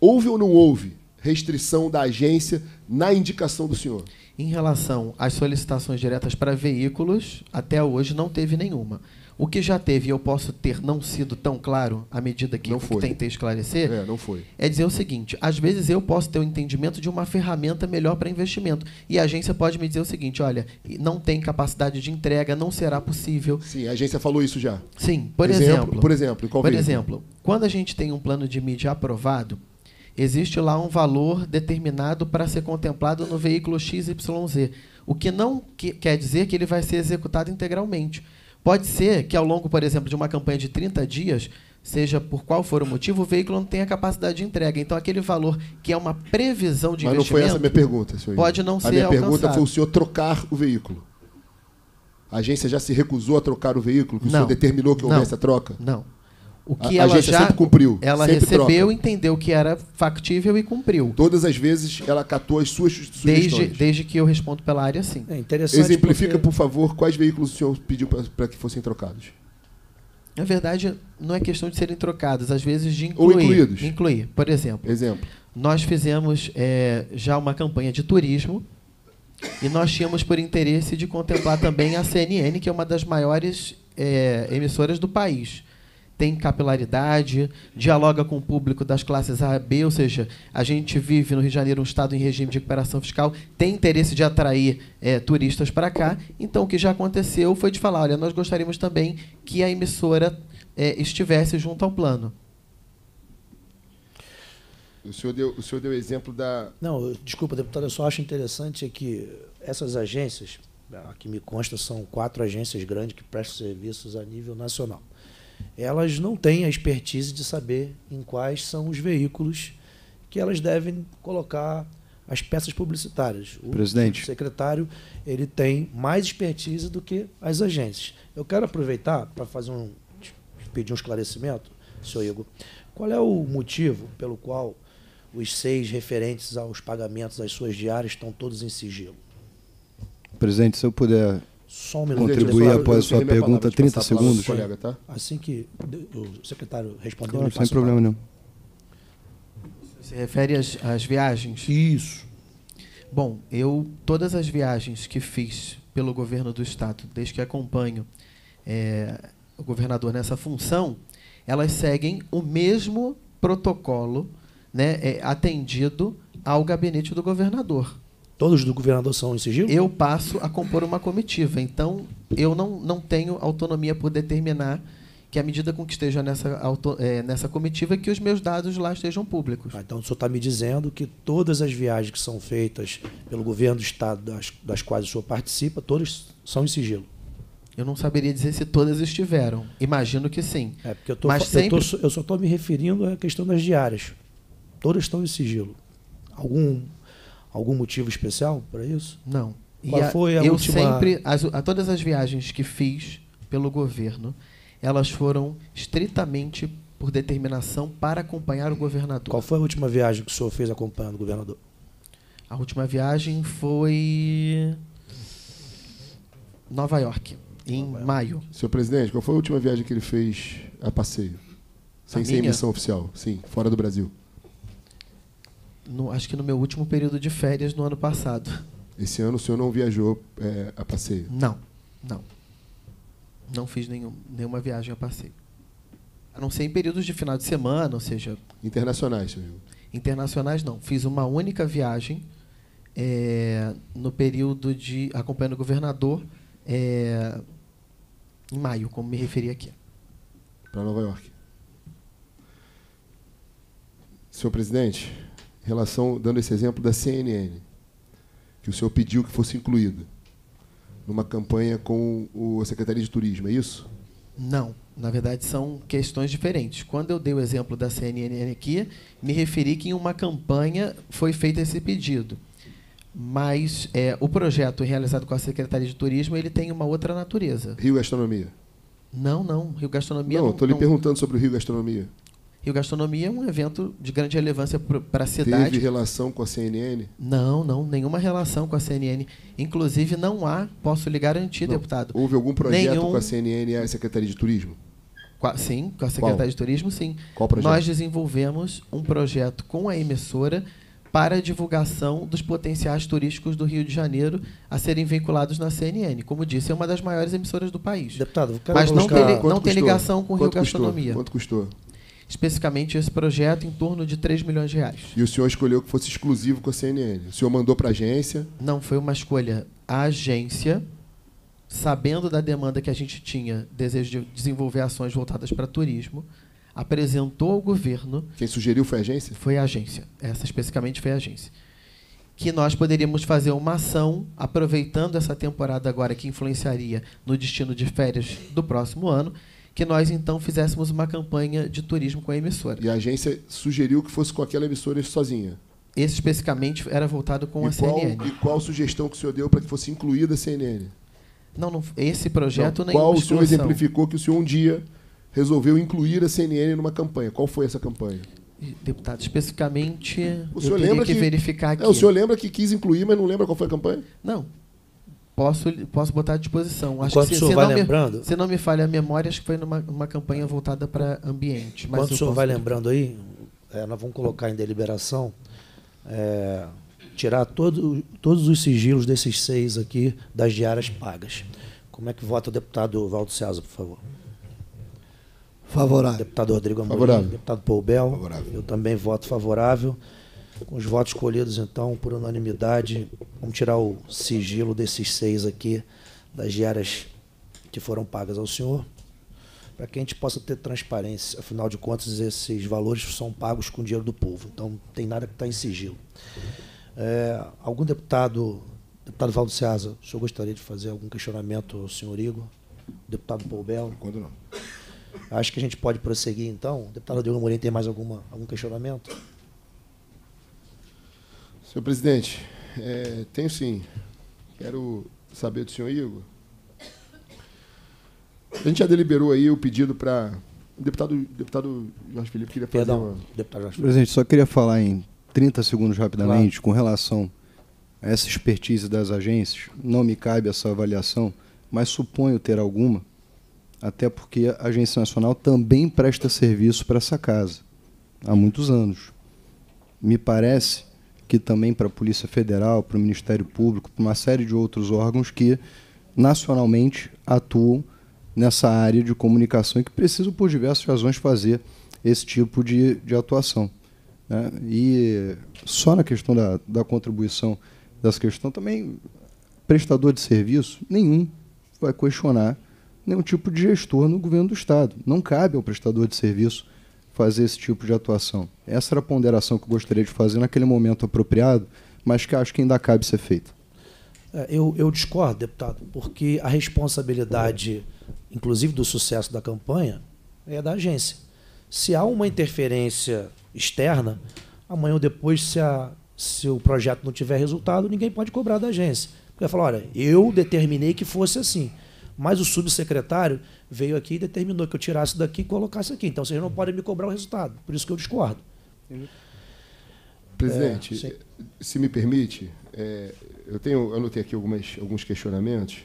Speaker 3: Houve ou não houve restrição da agência na indicação do senhor?
Speaker 2: Em relação às solicitações diretas para veículos, até hoje não teve nenhuma. O que já teve, e eu posso ter não sido tão claro à medida que,
Speaker 3: Não foi.
Speaker 2: tentei esclarecer,
Speaker 3: É, não foi.
Speaker 2: é dizer o seguinte: às vezes eu posso ter o entendimento de uma ferramenta melhor para investimento. E a agência pode me dizer o seguinte: olha, não tem capacidade de entrega, não será possível.
Speaker 3: Sim, a agência falou isso já.
Speaker 2: Sim, por exemplo.
Speaker 3: Por exemplo, qual
Speaker 2: por
Speaker 3: veículo?
Speaker 2: exemplo, quando a gente tem um plano de mídia aprovado, existe lá um valor determinado para ser contemplado no veículo XYZ. O que não que, quer dizer que ele vai ser executado integralmente. Pode ser que, ao longo, por exemplo, de uma campanha de 30 dias, seja por qual for o motivo, o veículo não tenha capacidade de entrega. Então, aquele valor que é uma previsão de
Speaker 3: Mas não foi
Speaker 2: investimento
Speaker 3: essa a minha pergunta, senhor.
Speaker 2: pode não
Speaker 3: a
Speaker 2: ser
Speaker 3: minha pergunta
Speaker 2: alcançado.
Speaker 3: foi o senhor trocar o veículo. A agência já se recusou a trocar o veículo? Que o
Speaker 2: Não.
Speaker 3: senhor determinou que
Speaker 2: Não.
Speaker 3: houvesse a troca?
Speaker 2: Não. O que
Speaker 3: a
Speaker 2: ela
Speaker 3: agência
Speaker 2: já
Speaker 3: sempre cumpriu,
Speaker 2: ela
Speaker 3: sempre
Speaker 2: recebeu,
Speaker 3: troca.
Speaker 2: entendeu que era factível e cumpriu.
Speaker 3: Todas as vezes ela acatou as suas
Speaker 2: Desde,
Speaker 3: sugestões.
Speaker 2: desde que eu respondo pela área, sim.
Speaker 1: É interessante.
Speaker 3: Exemplifica,
Speaker 1: porque-
Speaker 3: por favor, quais veículos o senhor pediu para que fossem trocados?
Speaker 2: Na verdade, não é questão de serem trocados, às vezes de
Speaker 3: Ou
Speaker 2: incluir.
Speaker 3: incluídos.
Speaker 2: Incluir. Por exemplo,
Speaker 3: Exemplo.
Speaker 2: nós fizemos é, já uma campanha de turismo e nós tínhamos por interesse de contemplar também a CNN, que é uma das maiores é, emissoras do país. Tem capilaridade, dialoga com o público das classes A e B, ou seja, a gente vive no Rio de Janeiro um estado em regime de recuperação fiscal, tem interesse de atrair é, turistas para cá. Então, o que já aconteceu foi de falar: olha, nós gostaríamos também que a emissora é, estivesse junto ao plano.
Speaker 3: O senhor deu, o senhor deu exemplo da.
Speaker 1: Não, desculpa, deputado, eu só acho interessante é que essas agências, a que me consta são quatro agências grandes que prestam serviços a nível nacional. Elas não têm a expertise de saber em quais são os veículos que elas devem colocar as peças publicitárias. O
Speaker 6: Presidente.
Speaker 1: secretário ele tem mais expertise do que as agências. Eu quero aproveitar para fazer um pedir um esclarecimento, senhor Igor. Qual é o motivo pelo qual os seis referentes aos pagamentos das suas diárias estão todos em sigilo?
Speaker 6: Presidente, se eu puder
Speaker 1: Só um minuto.
Speaker 6: Contribuir após a sua pergunta,
Speaker 3: palavra de
Speaker 6: 30
Speaker 3: passar a palavra pro
Speaker 6: segundos.
Speaker 3: Colega, tá?
Speaker 1: Assim que o secretário responder,
Speaker 6: Claro, sem problema nenhum.
Speaker 2: Se refere às, às viagens?
Speaker 1: Isso.
Speaker 2: Bom, eu todas as viagens que fiz pelo governo do estado, desde que acompanho eh, o governador nessa função, elas seguem o mesmo protocolo, né, eh, atendido ao gabinete do governador.
Speaker 1: Todos do governador são em sigilo?
Speaker 2: Eu passo a compor uma comitiva, então eu não, não tenho autonomia por determinar que à medida com que esteja nessa, auto, eh, nessa comitiva, que os meus dados lá estejam públicos.
Speaker 1: Ah, então o senhor está me dizendo que todas as viagens que são feitas pelo governo do estado, das, das quais o senhor participa, todas são em sigilo.
Speaker 2: Eu não saberia dizer se todas estiveram. Imagino que sim.
Speaker 1: É, porque eu, tô,
Speaker 2: Mas
Speaker 1: eu, tô-
Speaker 2: sempre-
Speaker 1: eu só estou me referindo à questão das diárias. Todas estão em sigilo. Algum, algum motivo especial para isso?
Speaker 2: Não.
Speaker 1: Qual
Speaker 2: a-
Speaker 1: foi a
Speaker 2: eu
Speaker 1: última-
Speaker 2: sempre, as, a todas as viagens que fiz pelo governo, elas foram estritamente por determinação para acompanhar o governador.
Speaker 1: Qual foi a última viagem que o senhor fez acompanhando o governador?
Speaker 2: A última viagem foi Nova York, em maio.
Speaker 3: Senhor presidente, qual foi a última viagem que ele fez a passeio? Sem
Speaker 2: A
Speaker 3: ser em
Speaker 2: minha?
Speaker 3: missão oficial, sim, fora do Brasil.
Speaker 2: No- acho que no meu último período de férias no ano passado.
Speaker 3: Esse ano o senhor não viajou é, a passeio.
Speaker 2: Não, não. Não fiz nenhum, nenhuma viagem a passeio. A não ser em períodos de final de semana, ou seja,
Speaker 3: Internacionais, senhor.
Speaker 2: Internacionais não. Fiz uma única viagem é, no período de acompanhando o governador é, em maio, como me referi aqui.
Speaker 3: Para Nova York. Senhor presidente, relação, dando esse exemplo da CNN, que o senhor pediu que fosse incluída numa campanha com o a Secretaria de Turismo, é isso?
Speaker 2: Não, na verdade são questões diferentes. Quando eu dei o exemplo da CNN aqui, me referi que em uma campanha foi feito esse pedido. Mas é, o projeto realizado com a Secretaria de Turismo ele tem uma outra natureza.
Speaker 3: Rio Gastronomia.
Speaker 2: Não, não. Rio Gastronomia
Speaker 3: não,
Speaker 2: não.
Speaker 3: estou lhe
Speaker 2: não-
Speaker 3: perguntando sobre o Rio Gastronomia.
Speaker 2: Rio Gastronomia é um evento de grande relevância para a
Speaker 3: Teve
Speaker 2: cidade.
Speaker 3: relação com a CNN?
Speaker 2: Não, não, nenhuma relação com a CNN. Inclusive, não há, posso lhe garantir,
Speaker 3: Não.
Speaker 2: deputado.
Speaker 3: Houve algum projeto
Speaker 2: Nenhum-
Speaker 3: com a CNN e a Secretaria de Turismo?
Speaker 2: Com a- sim, com a Secretaria
Speaker 3: Qual?
Speaker 2: de Turismo, sim.
Speaker 3: Qual projeto?
Speaker 2: Nós desenvolvemos um projeto com a emissora para a divulgação dos potenciais turísticos do Rio de Janeiro a serem vinculados na CNN. Como disse, é uma das maiores emissoras do país.
Speaker 1: Deputado, quero
Speaker 2: Mas não
Speaker 1: colocar-
Speaker 2: tem, não tem ligação com o Rio
Speaker 3: custou?
Speaker 2: Gastronomia.
Speaker 3: Quanto custou?
Speaker 2: Especificamente esse projeto em torno de 3 milhões de reais.
Speaker 3: E o senhor escolheu que fosse exclusivo com a CNN. O senhor mandou para a agência.
Speaker 2: Não foi uma escolha. A agência, sabendo da demanda que a gente tinha, desejo de desenvolver ações voltadas para turismo, apresentou ao governo
Speaker 3: Quem sugeriu foi a agência?
Speaker 2: foi a agência. Essa especificamente foi a agência. Que nós poderíamos fazer uma ação, aproveitando essa temporada agora que influenciaria no destino de férias do próximo ano, que nós então fizéssemos uma campanha de turismo com a emissora.
Speaker 3: E a agência sugeriu que fosse com aquela emissora sozinha.
Speaker 2: Esse especificamente era voltado com
Speaker 3: e
Speaker 2: a
Speaker 3: qual,
Speaker 2: CNN.
Speaker 3: E qual sugestão que o senhor deu para que fosse incluída a CNN?
Speaker 2: Não, não, esse projeto
Speaker 3: Não,
Speaker 2: nem
Speaker 3: qual o senhor exemplificou que o senhor um dia resolveu incluir a CNN numa campanha? Qual foi essa campanha?
Speaker 2: Deputado, especificamente,
Speaker 3: O
Speaker 2: eu
Speaker 3: senhor lembra
Speaker 2: que,
Speaker 3: que-
Speaker 2: verificar aqui.
Speaker 3: É, o senhor lembra que quis incluir, mas não lembra qual foi a campanha?
Speaker 2: Não. Posso, posso botar à disposição. Acho
Speaker 1: Enquanto
Speaker 2: que
Speaker 1: o
Speaker 2: se,
Speaker 1: senhor
Speaker 2: se
Speaker 1: vai
Speaker 2: não
Speaker 1: lembrando-
Speaker 2: Me, se não me falha a memória, acho que foi numa uma campanha voltada para ambiente. Mas
Speaker 1: Enquanto o senhor vai lembrando aí, é, nós vamos colocar em deliberação, é, tirar todo, todos os sigilos desses seis aqui das diárias pagas. Como é que vota o deputado Valdo César, por favor?
Speaker 7: Favorável.
Speaker 1: Deputado Rodrigo Amorim,
Speaker 3: Favorável.
Speaker 1: deputado Paul Bel.
Speaker 3: Favorável.
Speaker 1: Eu também voto favorável. Com os votos escolhidos, então, por unanimidade, vamos tirar o sigilo desses seis aqui, das diárias que foram pagas ao senhor, para que a gente possa ter transparência. Afinal de contas, esses valores são pagos com dinheiro do povo, então não tem nada que está em sigilo. É, algum deputado, deputado Valdo César, o senhor gostaria de fazer algum questionamento ao senhor Igor? Deputado Paul Bel?
Speaker 4: Quando não.
Speaker 1: Acho que a gente pode prosseguir, então. Deputado Rodrigo Amorim tem mais alguma, algum questionamento?
Speaker 3: Senhor presidente, é, tenho sim. Quero saber do senhor Igor. A gente já deliberou aí o pedido para. O deputado, deputado Jorge Felipe queria fazer
Speaker 1: Perdão,
Speaker 3: uma.
Speaker 1: deputado Jorge.
Speaker 8: Presidente, só queria falar em 30 segundos rapidamente com relação a essa expertise das agências. Não me cabe essa avaliação, mas suponho ter alguma, até porque a Agência Nacional também presta serviço para essa casa há muitos anos. Me parece que também para a Polícia Federal, para o Ministério Público, para uma série de outros órgãos que nacionalmente atuam nessa área de comunicação e que precisam, por diversas razões, fazer esse tipo de, de atuação. né? E só na questão da, da contribuição dessa questão, também prestador de serviço, nenhum vai questionar nenhum tipo de gestor no governo do Estado. Não cabe ao prestador de serviço fazer esse tipo de atuação. Essa era a ponderação que eu gostaria de fazer naquele momento apropriado, mas que acho que ainda cabe ser feita.
Speaker 1: É, Eu, eu discordo, deputado, porque a responsabilidade, inclusive do sucesso da campanha, é da agência. Se há uma interferência externa, amanhã ou depois, se, a- se o projeto não tiver resultado, ninguém pode cobrar da agência. Porque vai falar, olha, eu determinei que fosse assim. Mas o subsecretário veio aqui e determinou que eu tirasse daqui e colocasse aqui. Então vocês não podem me cobrar o resultado. Por isso que eu discordo.
Speaker 3: Presidente,
Speaker 1: É, sim.
Speaker 3: se me permite, é, eu tenho, eu anotei aqui algumas, alguns questionamentos.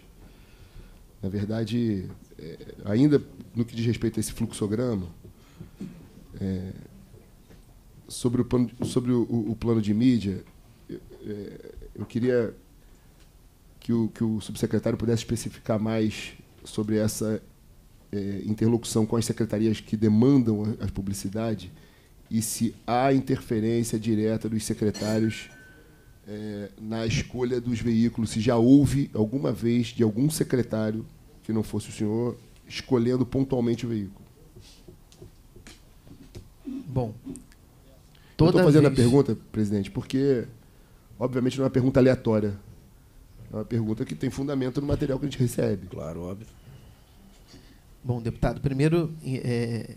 Speaker 3: Na verdade, é, ainda no que diz respeito a esse fluxograma, é, sobre o plano, sobre o, o- o plano de mídia, eu, é, eu queria que o, que o subsecretário pudesse especificar mais sobre essa é, interlocução com as secretarias que demandam a, a publicidade e se há interferência direta dos secretários é, na escolha dos veículos, se já houve alguma vez de algum secretário que não fosse o senhor escolhendo pontualmente o veículo.
Speaker 2: Bom.
Speaker 3: Eu
Speaker 2: Toda
Speaker 3: estou fazendo
Speaker 2: vez...
Speaker 3: a pergunta, presidente, porque, obviamente, não é uma pergunta aleatória. É uma pergunta que tem fundamento no material que a gente recebe.
Speaker 1: Claro, óbvio.
Speaker 2: Bom, deputado, primeiro é,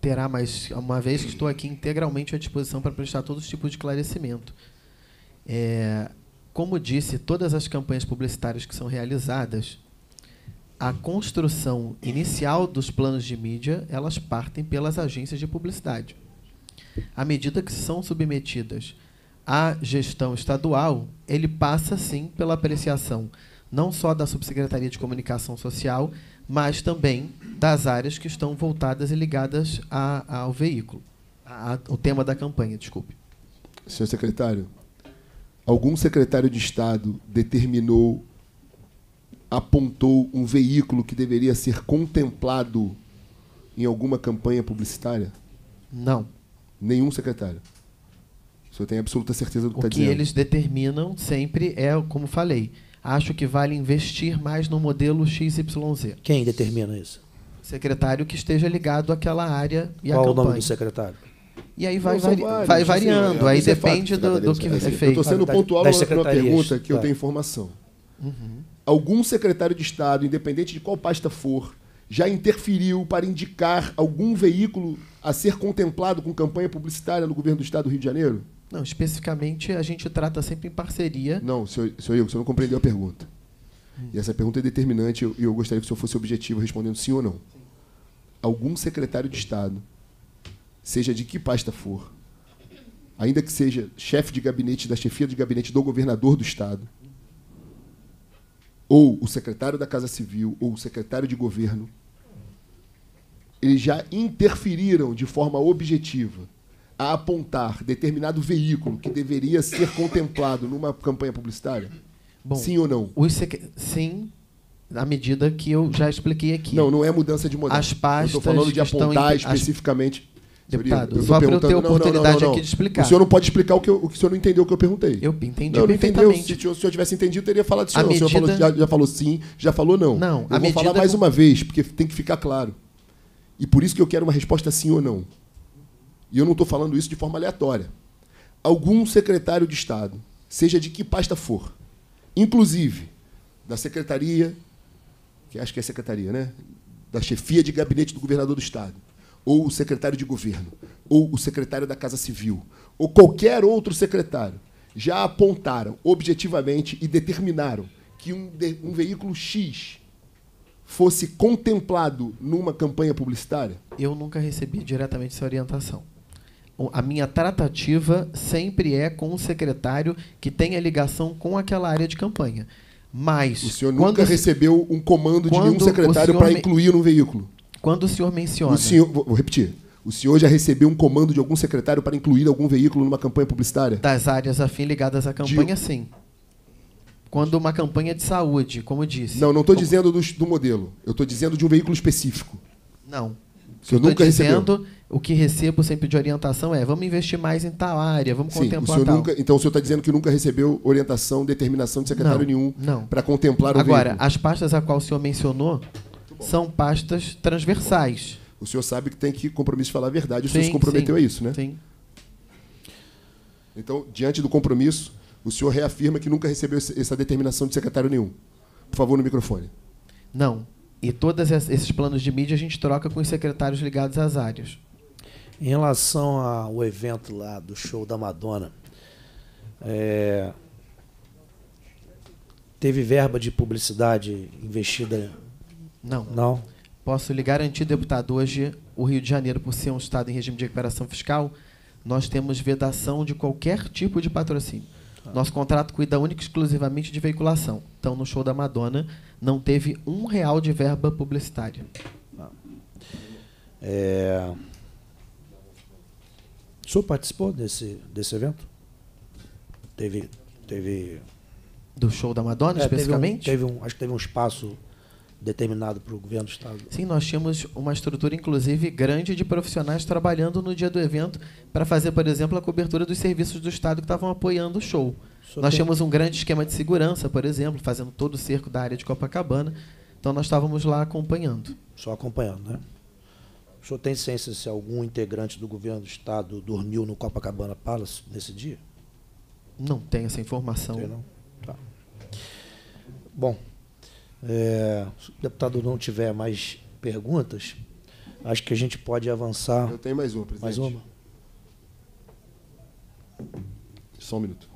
Speaker 2: terá mais uma vez que estou aqui integralmente à disposição para prestar todos os tipos de esclarecimento. É, como disse, todas as campanhas publicitárias que são realizadas, a construção inicial dos planos de mídia, elas partem pelas agências de publicidade. À medida que são submetidas à gestão estadual, ele passa sim pela apreciação não só da Subsecretaria de Comunicação Social, mas também das áreas que estão voltadas e ligadas a- ao veículo, a- a- o tema da campanha, desculpe.
Speaker 3: Senhor secretário, algum secretário de Estado determinou, apontou um veículo que deveria ser contemplado em alguma campanha publicitária?
Speaker 2: Não.
Speaker 3: Nenhum secretário. O senhor tem absoluta certeza do que
Speaker 2: O
Speaker 3: está
Speaker 2: que
Speaker 3: dizendo?
Speaker 2: eles determinam sempre é, como falei, acho que vale investir mais no modelo XYZ.
Speaker 1: Quem determina isso?
Speaker 2: Secretário que esteja ligado àquela área e à
Speaker 1: Qual o
Speaker 2: campanha.
Speaker 1: nome do secretário?
Speaker 2: E aí vai, vari-
Speaker 3: vários,
Speaker 2: vai
Speaker 3: assim,
Speaker 2: variando,
Speaker 3: é,
Speaker 2: aí
Speaker 3: é
Speaker 2: depende
Speaker 3: fato,
Speaker 2: do, do que
Speaker 3: Assim,
Speaker 2: é
Speaker 3: Eu estou
Speaker 2: feito.
Speaker 3: sendo pontual numa- pergunta que eu
Speaker 1: tá.
Speaker 3: tenho informação. Algum secretário de Estado, independente de qual pasta for, já interferiu para indicar algum veículo a ser contemplado com campanha publicitária no governo do Estado do Rio de Janeiro?
Speaker 2: Não, especificamente a gente trata sempre em parceria.
Speaker 3: Não, senhor, senhor Igor, o senhor não compreendeu a pergunta. E essa pergunta é determinante e eu, gostaria que o senhor fosse objetivo respondendo sim ou não. Algum secretário de Estado, seja de que pasta for, ainda que seja chefe de gabinete da chefia de gabinete do governador do Estado, ou o secretário da Casa Civil, ou o secretário de governo, eles já interferiram de forma objetiva a apontar determinado veículo que deveria ser contemplado numa campanha publicitária?
Speaker 2: Bom,
Speaker 3: Sim ou não?
Speaker 2: sec- Sim, na medida que eu já expliquei aqui.
Speaker 3: Não, não é mudança de modelo.
Speaker 2: As pastas
Speaker 3: Eu estou falando de apontar
Speaker 2: em-
Speaker 3: especificamente.
Speaker 2: Deputado, só para eu ter
Speaker 3: perguntando- não, não, não,
Speaker 2: oportunidade aqui de explicar.
Speaker 3: O senhor não pode explicar o que, eu- o que o senhor não entendeu o que eu perguntei.
Speaker 2: Eu entendi
Speaker 3: não, não entendeu.
Speaker 2: perfeitamente.
Speaker 3: Se o senhor tivesse entendido, teria falado sim.
Speaker 2: A
Speaker 3: ou não. O senhor falou-
Speaker 2: medida-
Speaker 3: já, já falou sim, já falou não.
Speaker 2: Não,
Speaker 3: Eu vou falar
Speaker 2: medida
Speaker 3: mais
Speaker 2: com-
Speaker 3: uma vez, porque tem que ficar claro. E por isso que eu quero uma resposta sim ou não. E eu não estou falando isso de forma aleatória. Algum secretário de Estado, seja de que pasta for, inclusive da secretaria, que acho que é secretaria, né? Da chefia de gabinete do governador do Estado, ou o secretário de governo, ou o secretário da Casa Civil, ou qualquer outro secretário, já apontaram objetivamente e determinaram que um, de- um veículo X fosse contemplado numa campanha publicitária?
Speaker 2: Eu nunca recebi diretamente essa orientação. A minha tratativa sempre é com o secretário que tenha ligação com aquela área de campanha. Mas
Speaker 3: O senhor
Speaker 2: quando,
Speaker 3: nunca recebeu um comando de
Speaker 2: quando
Speaker 3: nenhum secretário para incluir no veículo?
Speaker 2: quando o senhor menciona
Speaker 3: O senhor, vou repetir. O senhor já recebeu um comando de algum secretário para incluir algum veículo numa campanha publicitária?
Speaker 2: das áreas afim ligadas à campanha, sim. Quando uma campanha de saúde, como disse.
Speaker 3: Não, não estou
Speaker 2: como-
Speaker 3: dizendo do, do modelo. Eu estou dizendo de um veículo específico.
Speaker 2: Não.
Speaker 3: O senhor nunca recebeu?
Speaker 2: O que recebo sempre de orientação é vamos investir mais em tal área, vamos
Speaker 3: Sim, o
Speaker 2: contemplar
Speaker 3: senhor
Speaker 2: tal.
Speaker 3: nunca, então o senhor está dizendo que nunca recebeu orientação, determinação de secretário
Speaker 2: Não,
Speaker 3: nenhum
Speaker 2: não.
Speaker 3: para contemplar o
Speaker 2: Agora,
Speaker 3: veículo.
Speaker 2: as pastas a qual o senhor mencionou são pastas transversais.
Speaker 3: O senhor sabe que tem que compromisso de falar a verdade. O senhor
Speaker 2: Sim,
Speaker 3: se comprometeu
Speaker 2: sim,
Speaker 3: a isso, né?
Speaker 2: Sim.
Speaker 3: Então, diante do compromisso, o senhor reafirma que nunca recebeu essa determinação de secretário nenhum. Por favor, no microfone.
Speaker 2: Não. E todos es- esses planos de mídia a gente troca com os secretários ligados às áreas.
Speaker 1: Em relação ao evento lá do show da Madonna, é, teve verba de publicidade investida?
Speaker 2: Não.
Speaker 1: Não?
Speaker 2: Posso lhe garantir, deputado, hoje o Rio de Janeiro, por ser um estado em regime de recuperação fiscal, nós temos vedação de qualquer tipo de patrocínio. Nosso contrato cuida única e exclusivamente de veiculação. Então, no show da Madonna, não teve um real de verba publicitária.
Speaker 1: É, o senhor participou desse, desse evento? Teve. teve
Speaker 2: Do show da Madonna,
Speaker 1: é, teve um-
Speaker 2: especificamente?
Speaker 1: Teve um, acho que teve um espaço determinado para o governo do Estado.
Speaker 2: Sim, nós tínhamos uma estrutura, inclusive, grande de profissionais trabalhando no dia do evento para fazer, por exemplo, a cobertura dos serviços do Estado que estavam apoiando o show.
Speaker 1: Só
Speaker 2: nós
Speaker 1: tem-
Speaker 2: tínhamos um grande esquema de segurança, por exemplo, fazendo todo o cerco da área de Copacabana. Então, nós estávamos lá acompanhando.
Speaker 1: Só acompanhando, né? O senhor tem ciência se algum integrante do governo do Estado dormiu no Copacabana Palace nesse dia?
Speaker 2: Não tem essa informação.
Speaker 1: Tem, não? Tá. Bom, é, se o deputado não tiver mais perguntas, acho que a gente pode avançar.
Speaker 3: Eu tenho mais uma, presidente.
Speaker 1: Mais uma?
Speaker 3: Só um minuto.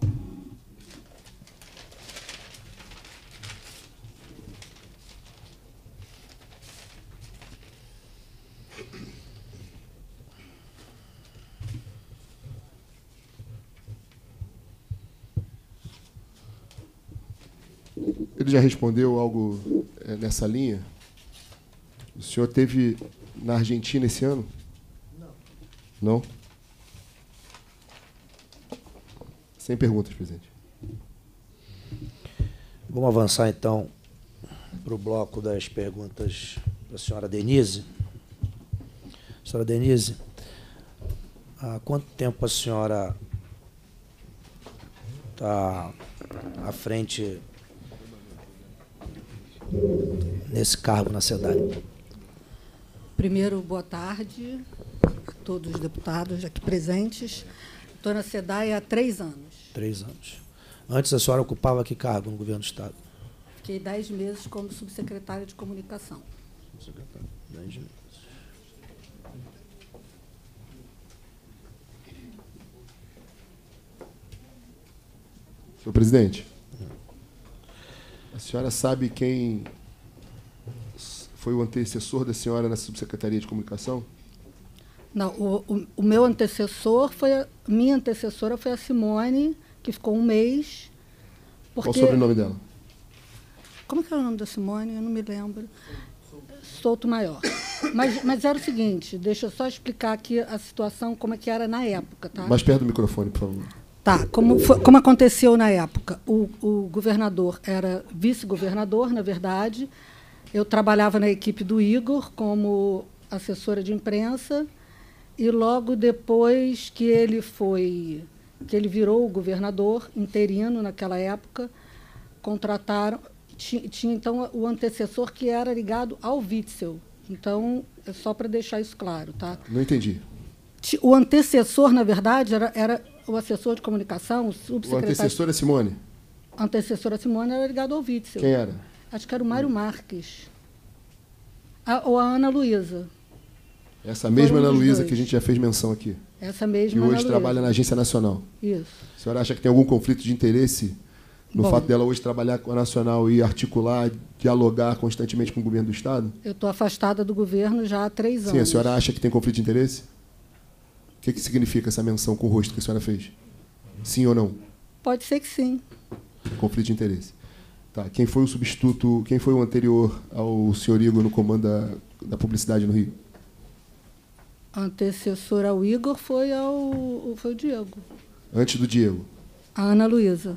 Speaker 3: Ele já respondeu algo eh, nessa linha? O senhor teve na Argentina esse ano? Não. Não? Sem perguntas, presidente.
Speaker 1: Vamos avançar então para o bloco das perguntas da senhora Denise. Senhora Denise, há quanto tempo a senhora está à frente nesse cargo na cidade?
Speaker 9: Primeiro, boa tarde a todos os deputados aqui presentes. Estou na SEDAI há três anos.
Speaker 1: Três anos. Antes a senhora ocupava que cargo no governo do Estado?
Speaker 9: Fiquei dez meses como subsecretária de comunicação.
Speaker 1: Secretário, dez meses.
Speaker 3: Senhor presidente, a senhora sabe quem foi o antecessor da senhora na subsecretaria de comunicação?
Speaker 9: Não, o, o, o meu antecessor foi a minha antecessora foi a Simone, que ficou um mês.
Speaker 3: Qual o sobrenome dela?
Speaker 9: Como que é o nome da Simone? Eu não me lembro. Souto Maior. Mas, mas era o seguinte, deixa eu só explicar aqui a situação, como é que era na época, tá?
Speaker 3: Mais perto do microfone, por favor.
Speaker 9: Tá, como, foi- como aconteceu na época? O, o governador era vice-governador, na verdade. Eu trabalhava na equipe do Igor como assessora de imprensa. E logo depois que ele foi, que ele virou o governador interino naquela época, contrataram. Tinha, então o antecessor que era ligado ao Witzel. Então, é só para deixar isso claro, tá?
Speaker 3: Não entendi.
Speaker 9: O antecessor, na verdade, era, era o assessor de comunicação, o
Speaker 3: O
Speaker 9: subsecretário.
Speaker 3: antecessor é Simone?
Speaker 9: A antecessora Simone era ligado ao Witzel.
Speaker 3: Quem era?
Speaker 9: Acho que era o Mário Marques. A- ou a Ana Luísa.
Speaker 3: Essa mesma Ana Luísa que a gente já fez menção aqui.
Speaker 9: Essa mesma Ana
Speaker 3: hoje
Speaker 9: Luísa.
Speaker 3: trabalha na Agência Nacional.
Speaker 9: Isso.
Speaker 3: A senhora acha que tem algum conflito de interesse no
Speaker 9: Bom.
Speaker 3: fato dela hoje trabalhar com a Nacional e articular, dialogar constantemente com o governo do Estado?
Speaker 9: Eu estou afastada do governo já há três anos.
Speaker 3: Sim, a senhora acha que tem conflito de interesse? O que, que significa essa menção com o rosto que a senhora fez? Sim ou não?
Speaker 9: Pode ser que sim.
Speaker 3: Conflito de interesse. Tá. Quem foi o substituto, quem foi o anterior ao senhor Igor no comando da, da publicidade no Rio?
Speaker 9: A antecessora ao Igor foi, ao, foi o Diego.
Speaker 3: Antes do Diego.
Speaker 9: A Ana Luísa.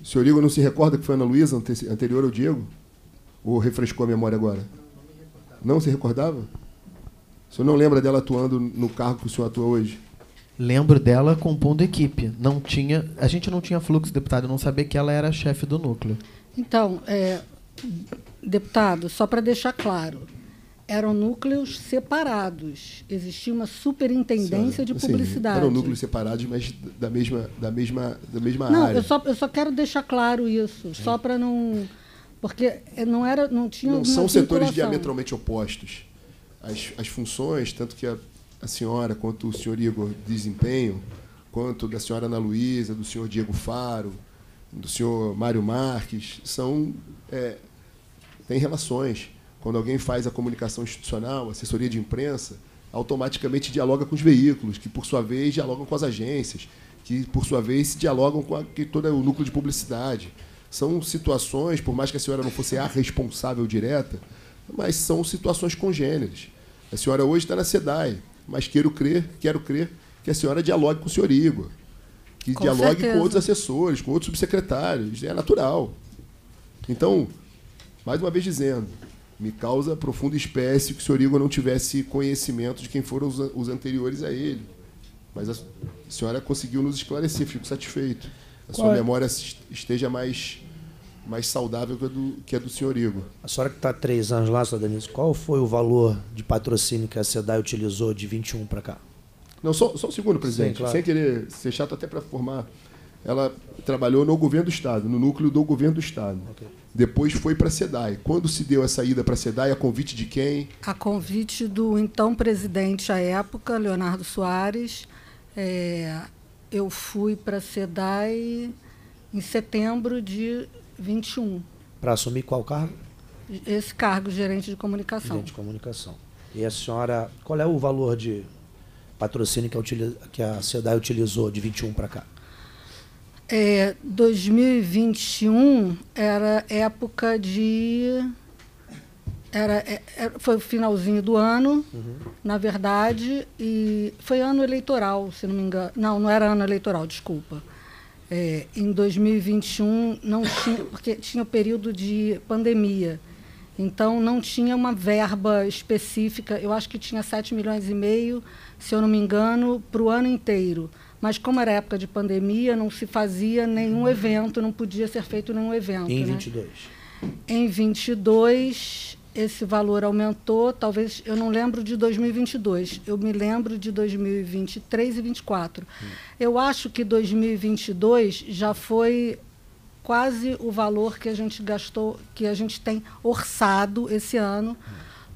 Speaker 3: O senhor Igor não se recorda que foi a Ana Luísa ante- anterior ao Diego? Ou refrescou a memória agora? Não se recordava? O senhor não lembra dela atuando no cargo que o senhor atua hoje?
Speaker 2: Lembro dela compondo equipe. Não tinha, a gente não tinha fluxo, deputado, eu não sabia que ela era chefe do núcleo.
Speaker 9: Então, é, deputado, só para deixar claro, eram núcleos separados. Existia uma superintendência de
Speaker 3: Assim,
Speaker 9: publicidade.
Speaker 3: Eram núcleos separados, mas da mesma, da mesma, da mesma
Speaker 9: Não,
Speaker 3: área.
Speaker 9: eu só, eu só quero deixar claro isso, só para não. Porque não era, não tinha
Speaker 3: Não são setores diametralmente opostos. As, as funções, tanto que a, a senhora quanto o senhor Igor desempenham, quanto da senhora Ana Luísa, do senhor Diego Faro, do senhor Mário Marques, são é, têm relações. Quando alguém faz a comunicação institucional, assessoria de imprensa, automaticamente dialoga com os veículos, que por sua vez dialogam com as agências, que por sua vez se dialogam com a, que todo o núcleo de publicidade. São situações, por mais que a senhora não fosse a responsável direta, mas são situações congêneres. A senhora hoje está na SEDAI, mas quero crer, quero crer que a senhora dialogue com o senhor Igor, que
Speaker 9: Com
Speaker 3: dialogue
Speaker 9: certeza.
Speaker 3: com outros assessores, com outros subsecretários. É natural. Então, mais uma vez dizendo, me causa profunda espécie que o senhor Igor não tivesse conhecimento de quem foram os, anteriores a ele. Mas a senhora conseguiu nos esclarecer, fico satisfeito. A
Speaker 1: Qual
Speaker 3: sua
Speaker 1: é?
Speaker 3: memória est- esteja mais, mais saudável que a do, que a do senhor Igor.
Speaker 1: A senhora que está há três anos lá, senhora Denise, qual foi o valor de patrocínio que a SEDAI utilizou de 21 para cá?
Speaker 3: Não, só, só um segundo, presidente.
Speaker 1: Sim, claro.
Speaker 3: Sem querer ser chato até para formar. Ela trabalhou no governo do Estado, no núcleo do governo do Estado.
Speaker 1: Ok.
Speaker 3: Depois foi para a SEDAI. Quando se deu essa ida para a SEDAI, a convite de quem?
Speaker 9: A convite do então presidente à época, Leonardo Soares, é, eu fui para a SEDAI em setembro de 21.
Speaker 1: Para assumir qual cargo?
Speaker 9: Esse cargo, gerente de comunicação.
Speaker 1: Gerente de comunicação. E a senhora, qual é o valor de patrocínio que a, utili- que a SEDAI utilizou de 21 para cá?
Speaker 9: É, 2021 era época de. Era, é- é- foi o finalzinho do ano, na verdade, e foi ano eleitoral, se não me engano. Não, não era ano eleitoral, desculpa. É, em 2021 não tinha, porque tinha o período de pandemia. Então não tinha uma verba específica, eu acho que tinha 7 milhões e meio, se eu não me engano, para o ano inteiro. Mas como era época de pandemia, não se fazia nenhum evento, não podia ser feito nenhum evento.
Speaker 1: Em
Speaker 9: né?
Speaker 1: 22.
Speaker 9: Em 22, esse valor aumentou, talvez, eu não lembro de 2022, eu me lembro de 2023 e 2024. Eu acho que 2022 já foi quase o valor que a gente gastou, que a gente tem orçado esse ano,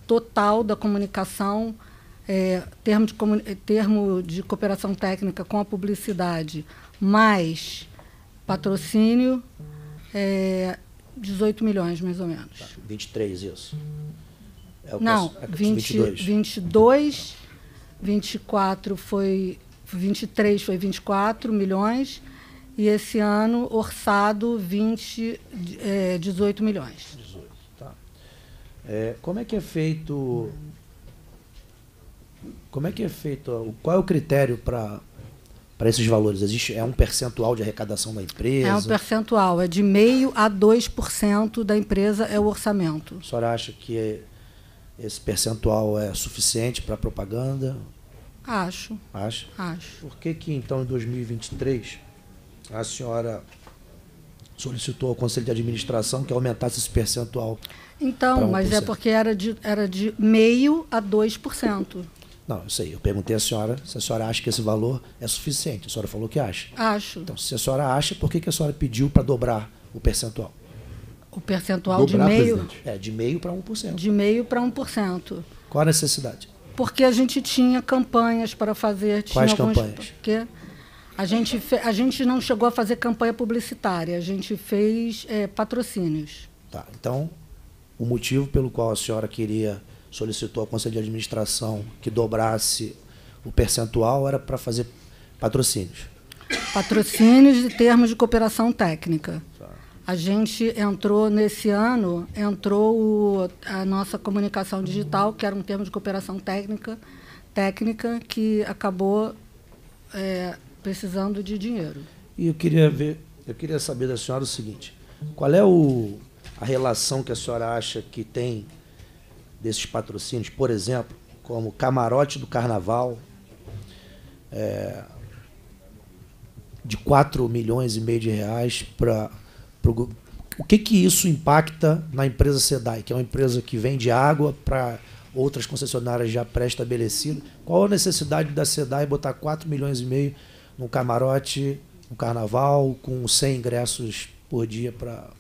Speaker 9: total da comunicação, é, termo, de, comu- eh, termo de cooperação técnica com a publicidade, mais patrocínio, é, 18 milhões, mais ou menos.
Speaker 1: 23, isso. É o
Speaker 9: Não,
Speaker 1: é- é
Speaker 9: 20,
Speaker 1: 22.
Speaker 9: 22, 24 foi. 23 foi 24 milhões. E esse ano, orçado, 20, é, 18 milhões.
Speaker 1: 18, tá. É, como é que é feito. Como é que é feito. Qual é o critério para para esses valores? Existe é um percentual de arrecadação da empresa?
Speaker 9: É um percentual, é de meio a 2% da empresa é o orçamento.
Speaker 1: A senhora acha que esse percentual é suficiente para propaganda?
Speaker 9: Acho,
Speaker 1: Acha?
Speaker 9: acho.
Speaker 1: Por que que então em 2023 a senhora solicitou ao Conselho de Administração que aumentasse esse percentual?
Speaker 9: Então, mas é
Speaker 1: 1%.
Speaker 9: porque era de, era de meio a 2%.
Speaker 1: Não, eu sei. Eu perguntei à senhora se a senhora acha que esse valor é suficiente. A senhora falou que acha.
Speaker 9: Acho.
Speaker 1: Então, se a senhora acha, por que, que a senhora pediu para dobrar o percentual?
Speaker 9: O percentual de
Speaker 3: Dobrar,
Speaker 9: meio,
Speaker 3: presidente.
Speaker 1: É, de meio para 1%.
Speaker 9: de meio para 1%.
Speaker 1: Qual a necessidade?
Speaker 9: Porque a gente tinha campanhas para fazer. Tinha
Speaker 1: Quais
Speaker 9: alguns,
Speaker 1: campanhas?
Speaker 9: Porque a gente, fe- a gente não chegou a fazer campanha publicitária, a gente fez é, patrocínios.
Speaker 1: Tá, então, o motivo pelo qual a senhora queria, solicitou ao Conselho de Administração que dobrasse o percentual era para fazer patrocínios.
Speaker 9: Patrocínios e termos de cooperação técnica.
Speaker 1: Tá.
Speaker 9: A gente entrou nesse ano, entrou o- a nossa comunicação digital, que era um termo de cooperação técnica, técnica que acabou é, precisando de dinheiro.
Speaker 1: E eu queria ver, eu queria saber da senhora o seguinte: qual é o, a relação que a senhora acha que tem desses patrocínios, por exemplo, como camarote do carnaval, é, de 4 milhões e meio de reais para o que que isso impacta na empresa SEDAI, que é uma empresa que vende água para outras concessionárias já pré-estabelecidas? Qual a necessidade da SEDAI botar 4 milhões e meio num camarote, no carnaval, com 100 ingressos por dia para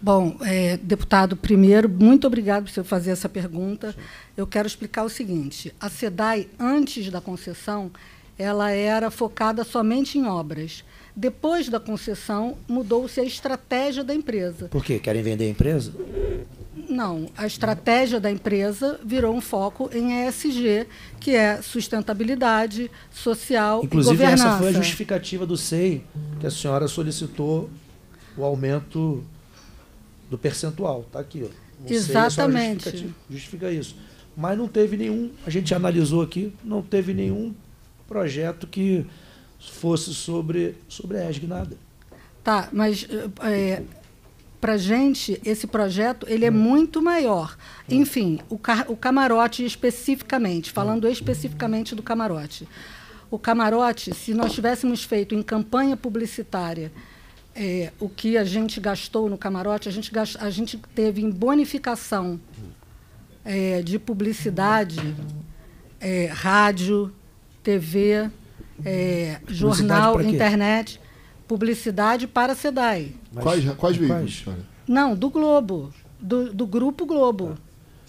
Speaker 9: Bom, é, deputado, primeiro, muito obrigado por você fazer essa pergunta. Eu quero explicar o seguinte: a SEDAI, antes da concessão, ela era focada somente em obras. Depois da concessão, mudou-se a estratégia da empresa.
Speaker 1: Por quê? Querem vender a empresa?
Speaker 9: Não, a estratégia da empresa virou um foco em ESG, que é sustentabilidade social
Speaker 1: Inclusive,
Speaker 9: e governança.
Speaker 1: essa foi a justificativa do SEI, que a senhora solicitou o aumento do percentual. Está aqui. Ó.
Speaker 9: Exatamente.
Speaker 1: Justifica, justifica isso. Mas não teve nenhum, a gente analisou aqui, não teve nenhum projeto que fosse sobre, sobre a ESG, nada.
Speaker 9: Tá, mas para gente esse projeto ele é muito maior. Enfim, o, ca- o camarote especificamente, falando especificamente do camarote. O camarote, se nós tivéssemos feito em campanha publicitária é, o que a gente gastou no camarote, a gente, gas- a gente teve em bonificação é, de publicidade, é, rádio, TV, é, jornal, internet, publicidade para a SEDAI.
Speaker 1: Mas-
Speaker 3: quais, quais veículos?
Speaker 9: Não, do Globo, do, do Grupo Globo.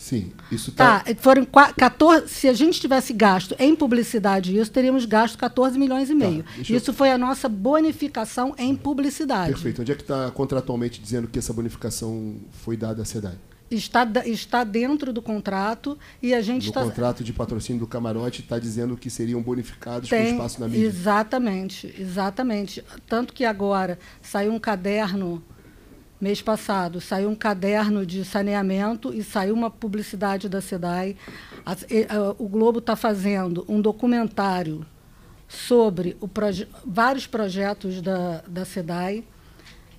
Speaker 3: Sim, isso
Speaker 9: Tá,
Speaker 3: está.
Speaker 9: foram qua- 14, se a gente tivesse gasto em publicidade isso, teríamos gasto 14 milhões e meio.
Speaker 3: deixa eu-
Speaker 9: Isso foi a nossa bonificação em publicidade.
Speaker 3: Perfeito. Onde é que está contratualmente dizendo que essa bonificação foi dada à SEDAI?
Speaker 9: Está, está dentro do contrato e a gente
Speaker 3: No
Speaker 9: está.
Speaker 3: contrato de patrocínio do camarote está dizendo que seriam bonificados com
Speaker 9: Tem,
Speaker 3: espaço na mídia.
Speaker 9: exatamente, exatamente. Tanto que agora saiu um caderno, mês passado, saiu um caderno de saneamento e saiu uma publicidade da SEDAI. O Globo está fazendo um documentário sobre o proje vários projetos da, da SEDAI.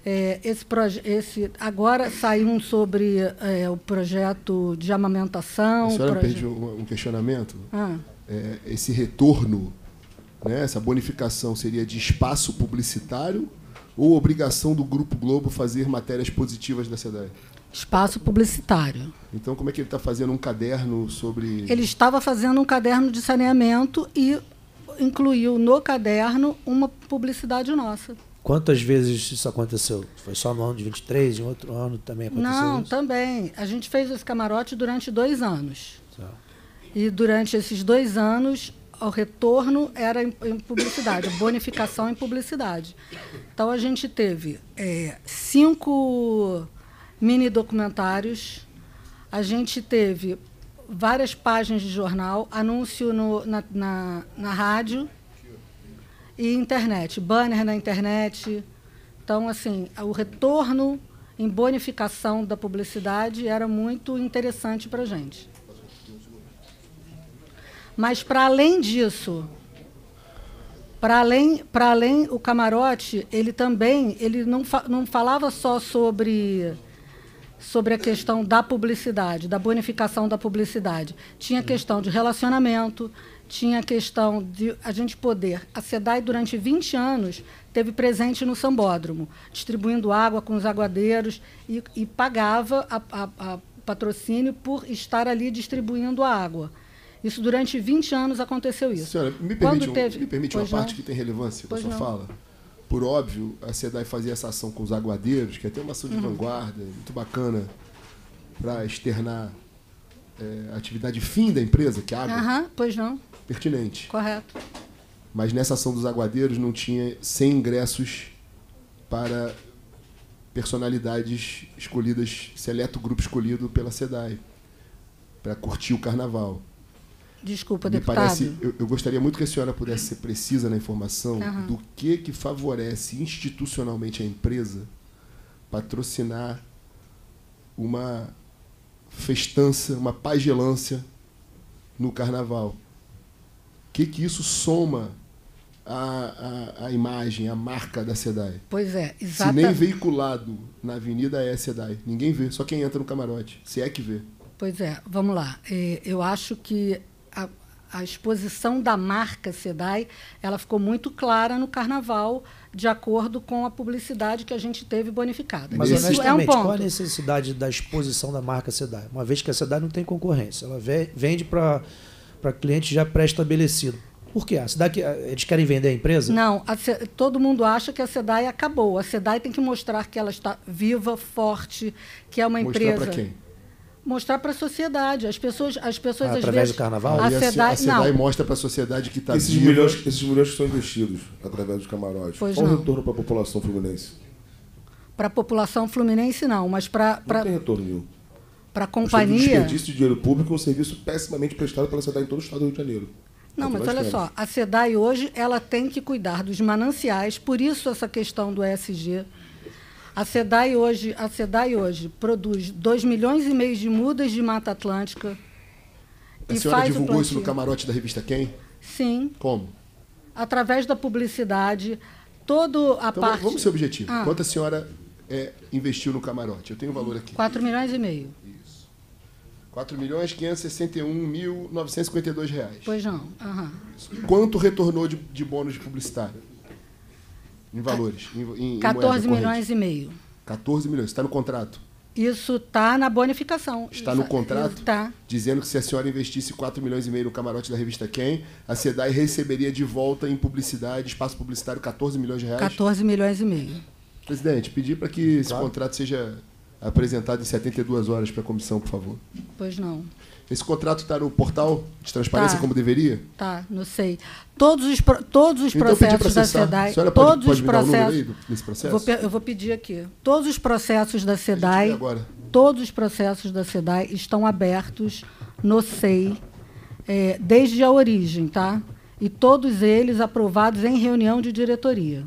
Speaker 9: É, esse, esse agora saiu um sobre é, o projeto de amamentação.
Speaker 3: A senhora
Speaker 9: proje-
Speaker 3: um, um questionamento.
Speaker 9: Ah.
Speaker 3: É, esse retorno, né, essa bonificação seria de espaço publicitário ou obrigação do Grupo Globo fazer matérias positivas da SEDAI?
Speaker 9: Espaço publicitário.
Speaker 3: Então, como é que ele está fazendo um caderno sobre.
Speaker 9: Ele estava fazendo um caderno de saneamento e incluiu no caderno uma publicidade nossa.
Speaker 1: Quantas vezes isso aconteceu? Foi só no ano de 23, em outro ano também aconteceu
Speaker 9: Não,
Speaker 1: isso?
Speaker 9: também. A gente fez esse camarote durante dois anos.
Speaker 1: Tá.
Speaker 9: E durante esses dois anos, o retorno era em, em publicidade, bonificação em publicidade. Então a gente teve é, cinco mini documentários, a gente teve várias páginas de jornal, anúncio no- na, na, na rádio e internet, banner na internet. Então, assim, o retorno em bonificação da publicidade era muito interessante para a gente. Mas, para além disso, para além, para além o camarote, ele também ele não, fa- não falava só sobre sobre a questão da publicidade, da bonificação da publicidade. Tinha questão de relacionamento, tinha questão de a gente poder. A SEDAI, durante 20 anos, teve presente no Sambódromo, distribuindo água com os aguadeiros e, e pagava a, a- a patrocínio por estar ali distribuindo a água. Isso durante 20 anos aconteceu isso.
Speaker 3: Senhora, me permite, um-
Speaker 9: teve-
Speaker 3: me permite uma
Speaker 9: Pois
Speaker 3: parte
Speaker 9: não.
Speaker 3: que tem relevância da sua
Speaker 9: não.
Speaker 3: fala? Por óbvio, a SEDAI fazia essa ação com os aguadeiros, que é até uma ação de
Speaker 9: Uhum.
Speaker 3: vanguarda, muito bacana, para externar é, a atividade fim da empresa, que é a água,
Speaker 9: Aham, pois não,
Speaker 3: pertinente.
Speaker 9: correto.
Speaker 3: Mas nessa ação dos aguadeiros não tinha 100 ingressos para personalidades escolhidas, seleto grupo escolhido pela SEDAI, para curtir o carnaval.
Speaker 9: Desculpa,
Speaker 3: Me
Speaker 9: deputado.
Speaker 3: parece, eu, eu gostaria muito que a senhora pudesse ser precisa na informação
Speaker 9: Aham.
Speaker 3: do que que favorece institucionalmente a empresa patrocinar uma festança, uma pagelância no carnaval. O que que isso soma à, à, à imagem, à marca da SEDAI?
Speaker 9: Pois é,
Speaker 3: Se nem
Speaker 9: exatamente.
Speaker 3: veiculado na avenida é SEDAI. Ninguém vê, só quem entra no camarote. Se é que vê.
Speaker 9: Pois é, vamos lá. É, Eu acho que a, a exposição da marca SEDAI ela ficou muito clara no carnaval, de acordo com a publicidade que a gente teve bonificada.
Speaker 1: Mas
Speaker 9: Isso é um
Speaker 1: honestamente, qual a
Speaker 9: ponto.
Speaker 1: necessidade da exposição da marca SEDAI? Uma vez que a SEDAI não tem concorrência, ela ve- vende para cliente já pré-estabelecido. Por quê? A SEDAI, que- eles querem vender a empresa?
Speaker 9: Não, a todo mundo acha que a SEDAI acabou. A SEDAI tem que mostrar que ela está viva, forte, que é uma
Speaker 3: Mostrar
Speaker 9: empresa.
Speaker 3: para quem?
Speaker 9: Mostrar para a sociedade. As pessoas, as pessoas
Speaker 1: Ah,
Speaker 9: às
Speaker 1: através
Speaker 9: vezes.
Speaker 1: do carnaval?
Speaker 9: A
Speaker 3: a,
Speaker 9: SEDAI,
Speaker 3: a SEDAI
Speaker 9: não.
Speaker 3: mostra para a sociedade que está
Speaker 4: Esses
Speaker 3: viva.
Speaker 4: milhões, esses milhões que são investidos através dos camarotes,
Speaker 9: Pois
Speaker 4: qual o
Speaker 9: não.
Speaker 4: retorno para a população fluminense?
Speaker 9: Para a população fluminense, não, mas para
Speaker 4: Não tem retorno nenhum.
Speaker 9: a
Speaker 4: temos um
Speaker 9: companhia.
Speaker 4: desperdício de dinheiro público e um serviço pessimamente prestado pela cidade em todo o estado do Rio de Janeiro.
Speaker 9: Não,
Speaker 4: É o
Speaker 9: mas olha só, a SEDAI hoje ela tem que cuidar dos mananciais, por isso essa questão do ESG. A SEDAI hoje, a SEDAI hoje produz 2 milhões e meio de mudas de Mata Atlântica.
Speaker 3: A
Speaker 9: e
Speaker 3: senhora divulgou isso no camarote da revista Quem?
Speaker 9: Sim,
Speaker 3: Como?
Speaker 9: através da publicidade, toda a
Speaker 3: Então
Speaker 9: parte.
Speaker 3: vamos ser objetivo.
Speaker 9: Ah.
Speaker 3: Quanto a senhora é, investiu no camarote? Eu tenho o valor aqui.
Speaker 9: 4 milhões e meio.
Speaker 3: 4 milhões 561.952 reais.
Speaker 9: Pois não. aham.
Speaker 3: Quanto retornou de, de bônus de publicitário? Em valores? Em, em, em
Speaker 9: 14
Speaker 3: moeda corrente?
Speaker 9: milhões e meio.
Speaker 3: 14 milhões. Está no contrato.
Speaker 9: Isso está na bonificação.
Speaker 3: Está no
Speaker 9: Isso-
Speaker 3: contrato?
Speaker 9: Está.
Speaker 3: Dizendo que se a senhora investisse 4 milhões e meio no camarote da revista Quem, a SEDAI receberia de volta em publicidade, espaço publicitário, 14 milhões de reais.
Speaker 9: 14 milhões e meio.
Speaker 3: Presidente, pedir para que esse contrato seja apresentado em 72 horas para a comissão, por favor.
Speaker 9: Pois não.
Speaker 3: Esse contrato está no portal de transparência
Speaker 9: Tá.
Speaker 3: como deveria?
Speaker 9: Tá, não sei. Todos os, todos os
Speaker 3: Então,
Speaker 9: processos da. SEDAI,
Speaker 3: A senhora pode-
Speaker 9: todos
Speaker 3: pode
Speaker 9: os
Speaker 3: me dar o número
Speaker 9: processos.
Speaker 3: aí desse processo?
Speaker 9: Vou eu vou pedir aqui. Todos os processos da SEDAI, todos os processos da SEDAI estão abertos no SEI é, desde a origem, tá? E todos eles aprovados em reunião de diretoria.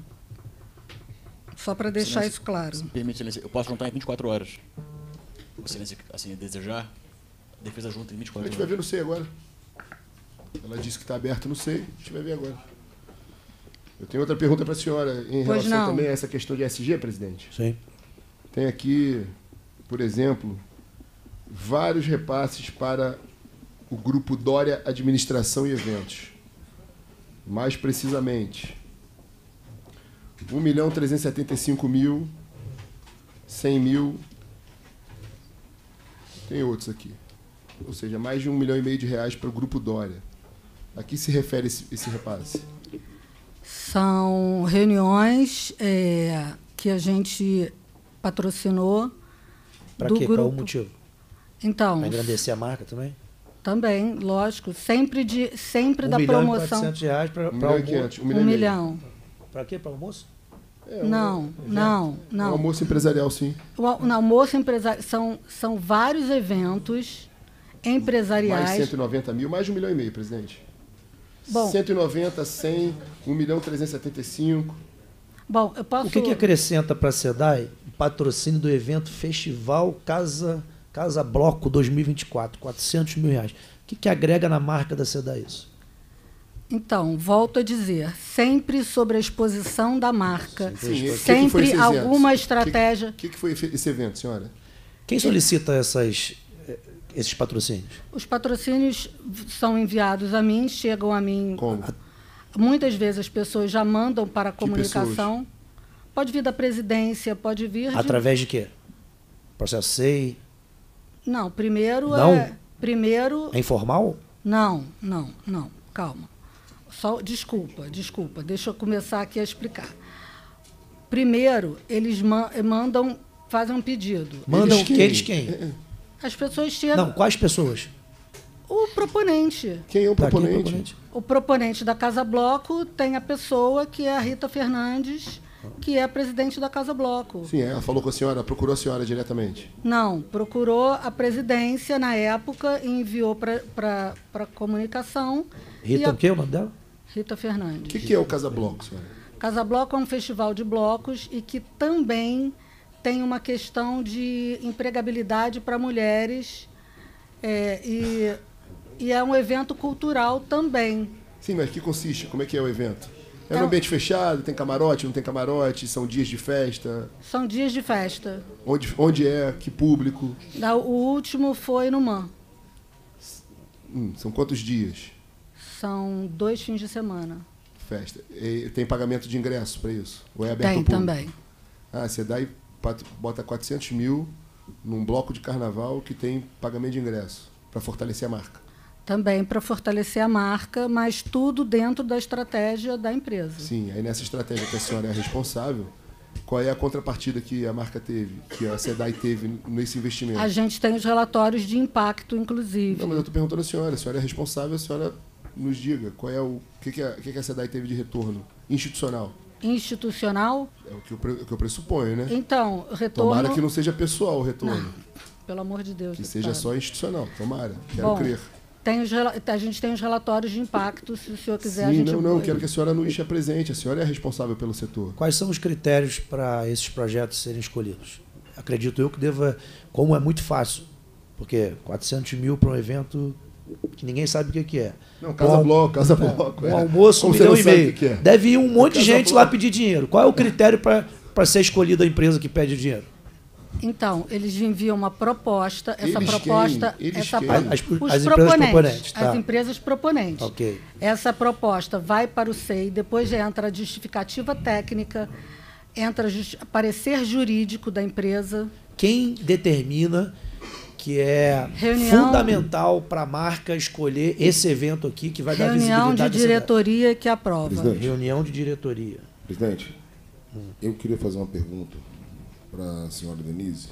Speaker 9: Só para deixar
Speaker 10: Excelência,
Speaker 9: isso claro.
Speaker 10: se me permite, excelência, eu posso juntar em 24 horas. Excelência, assim, desejar, defesa junta em
Speaker 3: A
Speaker 10: 24
Speaker 3: gente vai
Speaker 10: horas.
Speaker 3: ver no SEI agora. Ela disse que está aberto no SEI, a gente vai ver agora. Eu tenho outra pergunta para a senhora em
Speaker 9: Pois
Speaker 3: relação
Speaker 9: não.
Speaker 3: também a essa questão de SG, presidente.
Speaker 1: Sim.
Speaker 3: Tem aqui, por exemplo, vários repasses para o grupo Dória Administração e Eventos. Mais precisamente, 1 milhão 375 mil, 100 mil tem outros aqui. Ou seja, mais de um milhão e meio de reais para o Grupo Dória. A que se refere esse, esse repasse?
Speaker 9: São reuniões é, que a gente patrocinou
Speaker 1: Para quê? Qual é o
Speaker 9: grupo.
Speaker 1: motivo?
Speaker 9: Então,
Speaker 1: Para engrandecer a marca também?
Speaker 9: também, lógico, sempre de sempre
Speaker 1: um
Speaker 9: da
Speaker 1: milhão
Speaker 9: promoção.
Speaker 1: e 400 reais para
Speaker 3: Um milhão
Speaker 1: almoço.
Speaker 3: Um milhão.
Speaker 9: milhão.
Speaker 1: Para quê? Para almoço?
Speaker 3: É, um-
Speaker 9: Não, não,
Speaker 3: É um
Speaker 9: não.
Speaker 3: almoço empresarial, sim.
Speaker 9: O no almoço empresarial são, são vários eventos
Speaker 3: Mais
Speaker 9: empresariais.
Speaker 3: 190 mil, mais de um milhão e meio, presidente.
Speaker 9: Bom.
Speaker 3: 190, 100, 1 milhão 375.
Speaker 9: Bom, eu posso.
Speaker 1: O que, que acrescenta para a SEDAI o patrocínio do evento Festival Casa, Casa Bloco 2024, 400 mil reais? O que, que agrega na marca da SEDAI isso?
Speaker 9: Então, volto a dizer, sempre sobre a exposição da marca,
Speaker 3: Sim, o que que
Speaker 9: sempre alguma estratégia.
Speaker 3: O que, que foi esse evento, senhora?
Speaker 1: Quem solicita essas, esses patrocínios?
Speaker 9: Os patrocínios são enviados a mim, chegam a mim.
Speaker 3: Como?
Speaker 9: Muitas vezes as pessoas já mandam para a comunicação. Pode vir da presidência, pode vir de.
Speaker 1: Através de quê? Processo SEI?
Speaker 9: Não, primeiro
Speaker 1: Não?
Speaker 9: é. Primeiro.
Speaker 1: É informal?
Speaker 9: Não, não, não. Calma. Só, desculpa, desculpa. Deixa eu começar aqui a explicar. Primeiro, eles ma- mandam, fazem um pedido.
Speaker 1: Mandam
Speaker 3: Eles quem?
Speaker 1: eles quem?
Speaker 9: As pessoas chegam.
Speaker 1: Não, quais pessoas?
Speaker 9: O proponente.
Speaker 3: Quem é o
Speaker 1: Tá aqui o
Speaker 3: proponente?
Speaker 1: proponente.
Speaker 9: O proponente da Casa Bloco tem a pessoa que é a Rita Fernandes, que é a presidente da Casa Bloco.
Speaker 3: Sim, ela falou com a senhora, procurou a senhora diretamente.
Speaker 9: Não, procurou a presidência na época e enviou para a comunicação.
Speaker 1: Rita, o quê? O nome dela?
Speaker 9: Rita
Speaker 3: O
Speaker 9: Fernandes.
Speaker 3: que, que é o Casa Bloco, senhora?
Speaker 9: Casa Bloco é um festival de blocos e que também tem uma questão de empregabilidade para mulheres é, e, e é um evento cultural também.
Speaker 3: Sim, mas que consiste? Como é que é o evento? É
Speaker 9: É
Speaker 3: um ambiente fechado, tem camarote, não tem camarote, são dias de festa.
Speaker 9: São dias de festa.
Speaker 3: Onde, onde é? Que público?
Speaker 9: O último foi no MAN.
Speaker 3: Hum, são quantos dias?
Speaker 9: São dois fins de semana.
Speaker 3: Festa. E tem pagamento de ingresso para isso? Ou é aberto
Speaker 9: Tem também.
Speaker 3: Ah, você dá e bota 400 mil num bloco de carnaval que tem pagamento de ingresso para fortalecer a marca.
Speaker 9: Também para fortalecer a marca, mas tudo dentro da estratégia da empresa.
Speaker 3: Sim, aí nessa estratégia que a senhora é responsável, qual é a contrapartida que a marca teve, que a SEDAI teve nesse investimento?
Speaker 9: A gente tem os relatórios de impacto, inclusive.
Speaker 3: Não, mas eu estou perguntando à senhora, a senhora é responsável, a senhora nos diga qual é o, que, que, a, que, que a SEDAI teve de retorno institucional.
Speaker 9: Institucional,
Speaker 3: É o que eu, pre- o que eu pressuponho, né?
Speaker 9: então, retorno.
Speaker 3: Tomara que não seja pessoal o retorno,
Speaker 9: Pelo amor de Deus.
Speaker 3: que seja
Speaker 9: deputado.
Speaker 3: só institucional. Tomara, quero
Speaker 9: Bom,
Speaker 3: crer.
Speaker 9: Tem os, a gente tem os relatórios de impacto, se o senhor quiser a
Speaker 3: Sim,
Speaker 9: gente.
Speaker 3: não, não, quero que a senhora nos apresente, a senhora é responsável pelo setor.
Speaker 1: Quais são os critérios para esses projetos serem escolhidos? Acredito eu que deva, como é muito fácil, porque 400 mil para um evento que ninguém sabe o que que é.
Speaker 3: Não, Casa
Speaker 1: Um
Speaker 3: Bloco, Casa Bloco.
Speaker 1: Um
Speaker 3: é.
Speaker 1: almoço, um milhão
Speaker 3: não
Speaker 1: e meio.
Speaker 3: o que que é?
Speaker 1: Deve ir um monte de gente
Speaker 3: Bloco.
Speaker 1: lá pedir dinheiro. Qual é o critério para ser escolhida a empresa que pede dinheiro?
Speaker 9: Então, eles enviam uma proposta, essa
Speaker 3: Eles
Speaker 9: proposta,
Speaker 3: quem? Eles
Speaker 9: essa
Speaker 3: quem?
Speaker 9: pro-
Speaker 1: As- as
Speaker 9: os
Speaker 1: empresas
Speaker 9: proponentes,
Speaker 1: proponentes, tá.
Speaker 9: as empresas proponentes.
Speaker 1: Ok.
Speaker 9: Essa proposta vai para o SEI, depois entra a justificativa técnica, entra justi- parecer jurídico da empresa,
Speaker 1: Quem determina que é
Speaker 9: Reunião-
Speaker 1: fundamental para a marca escolher esse evento aqui que vai dar
Speaker 9: reunião de
Speaker 1: visibilidade à cidade?
Speaker 9: diretoria que aprova.
Speaker 4: Presidente.
Speaker 1: Reunião de diretoria.
Speaker 4: Presidente, eu queria fazer uma pergunta para a senhora Denise.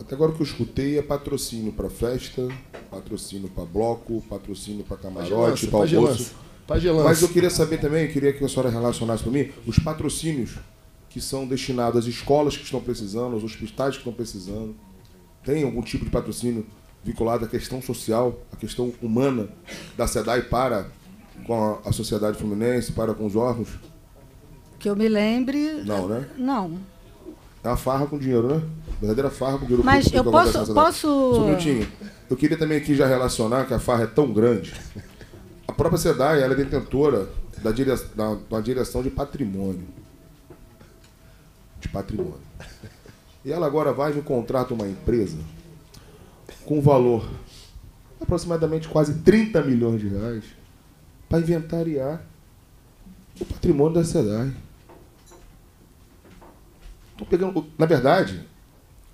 Speaker 4: Até agora o que eu escutei é patrocínio para festa, patrocínio para bloco, patrocínio para camarote, para almoço.
Speaker 3: Pagelança.
Speaker 4: Mas eu queria saber também, eu queria que a senhora relacionasse para mim os patrocínios que são destinados às escolas que estão precisando, aos hospitais que estão precisando. Tem algum tipo de patrocínio vinculado à questão social, à questão humana da SEDAI para com a, sociedade fluminense, para com os órgãos?
Speaker 9: Que eu me lembre.
Speaker 4: Não, né?
Speaker 9: Não.
Speaker 4: É uma farra com dinheiro, né? Verdadeira farra com dinheiro
Speaker 9: Mas eu posso- posso-
Speaker 4: Só um minutinho. Eu queria também aqui já relacionar que a farra é tão grande. A própria SEDAI ela é detentora da, dire... da, da direção de patrimônio. De patrimônio. E ela agora vai e contrata uma empresa com valor aproximadamente quase 30 milhões de reais para inventariar o patrimônio da SEDAI. Tô pegando, na verdade,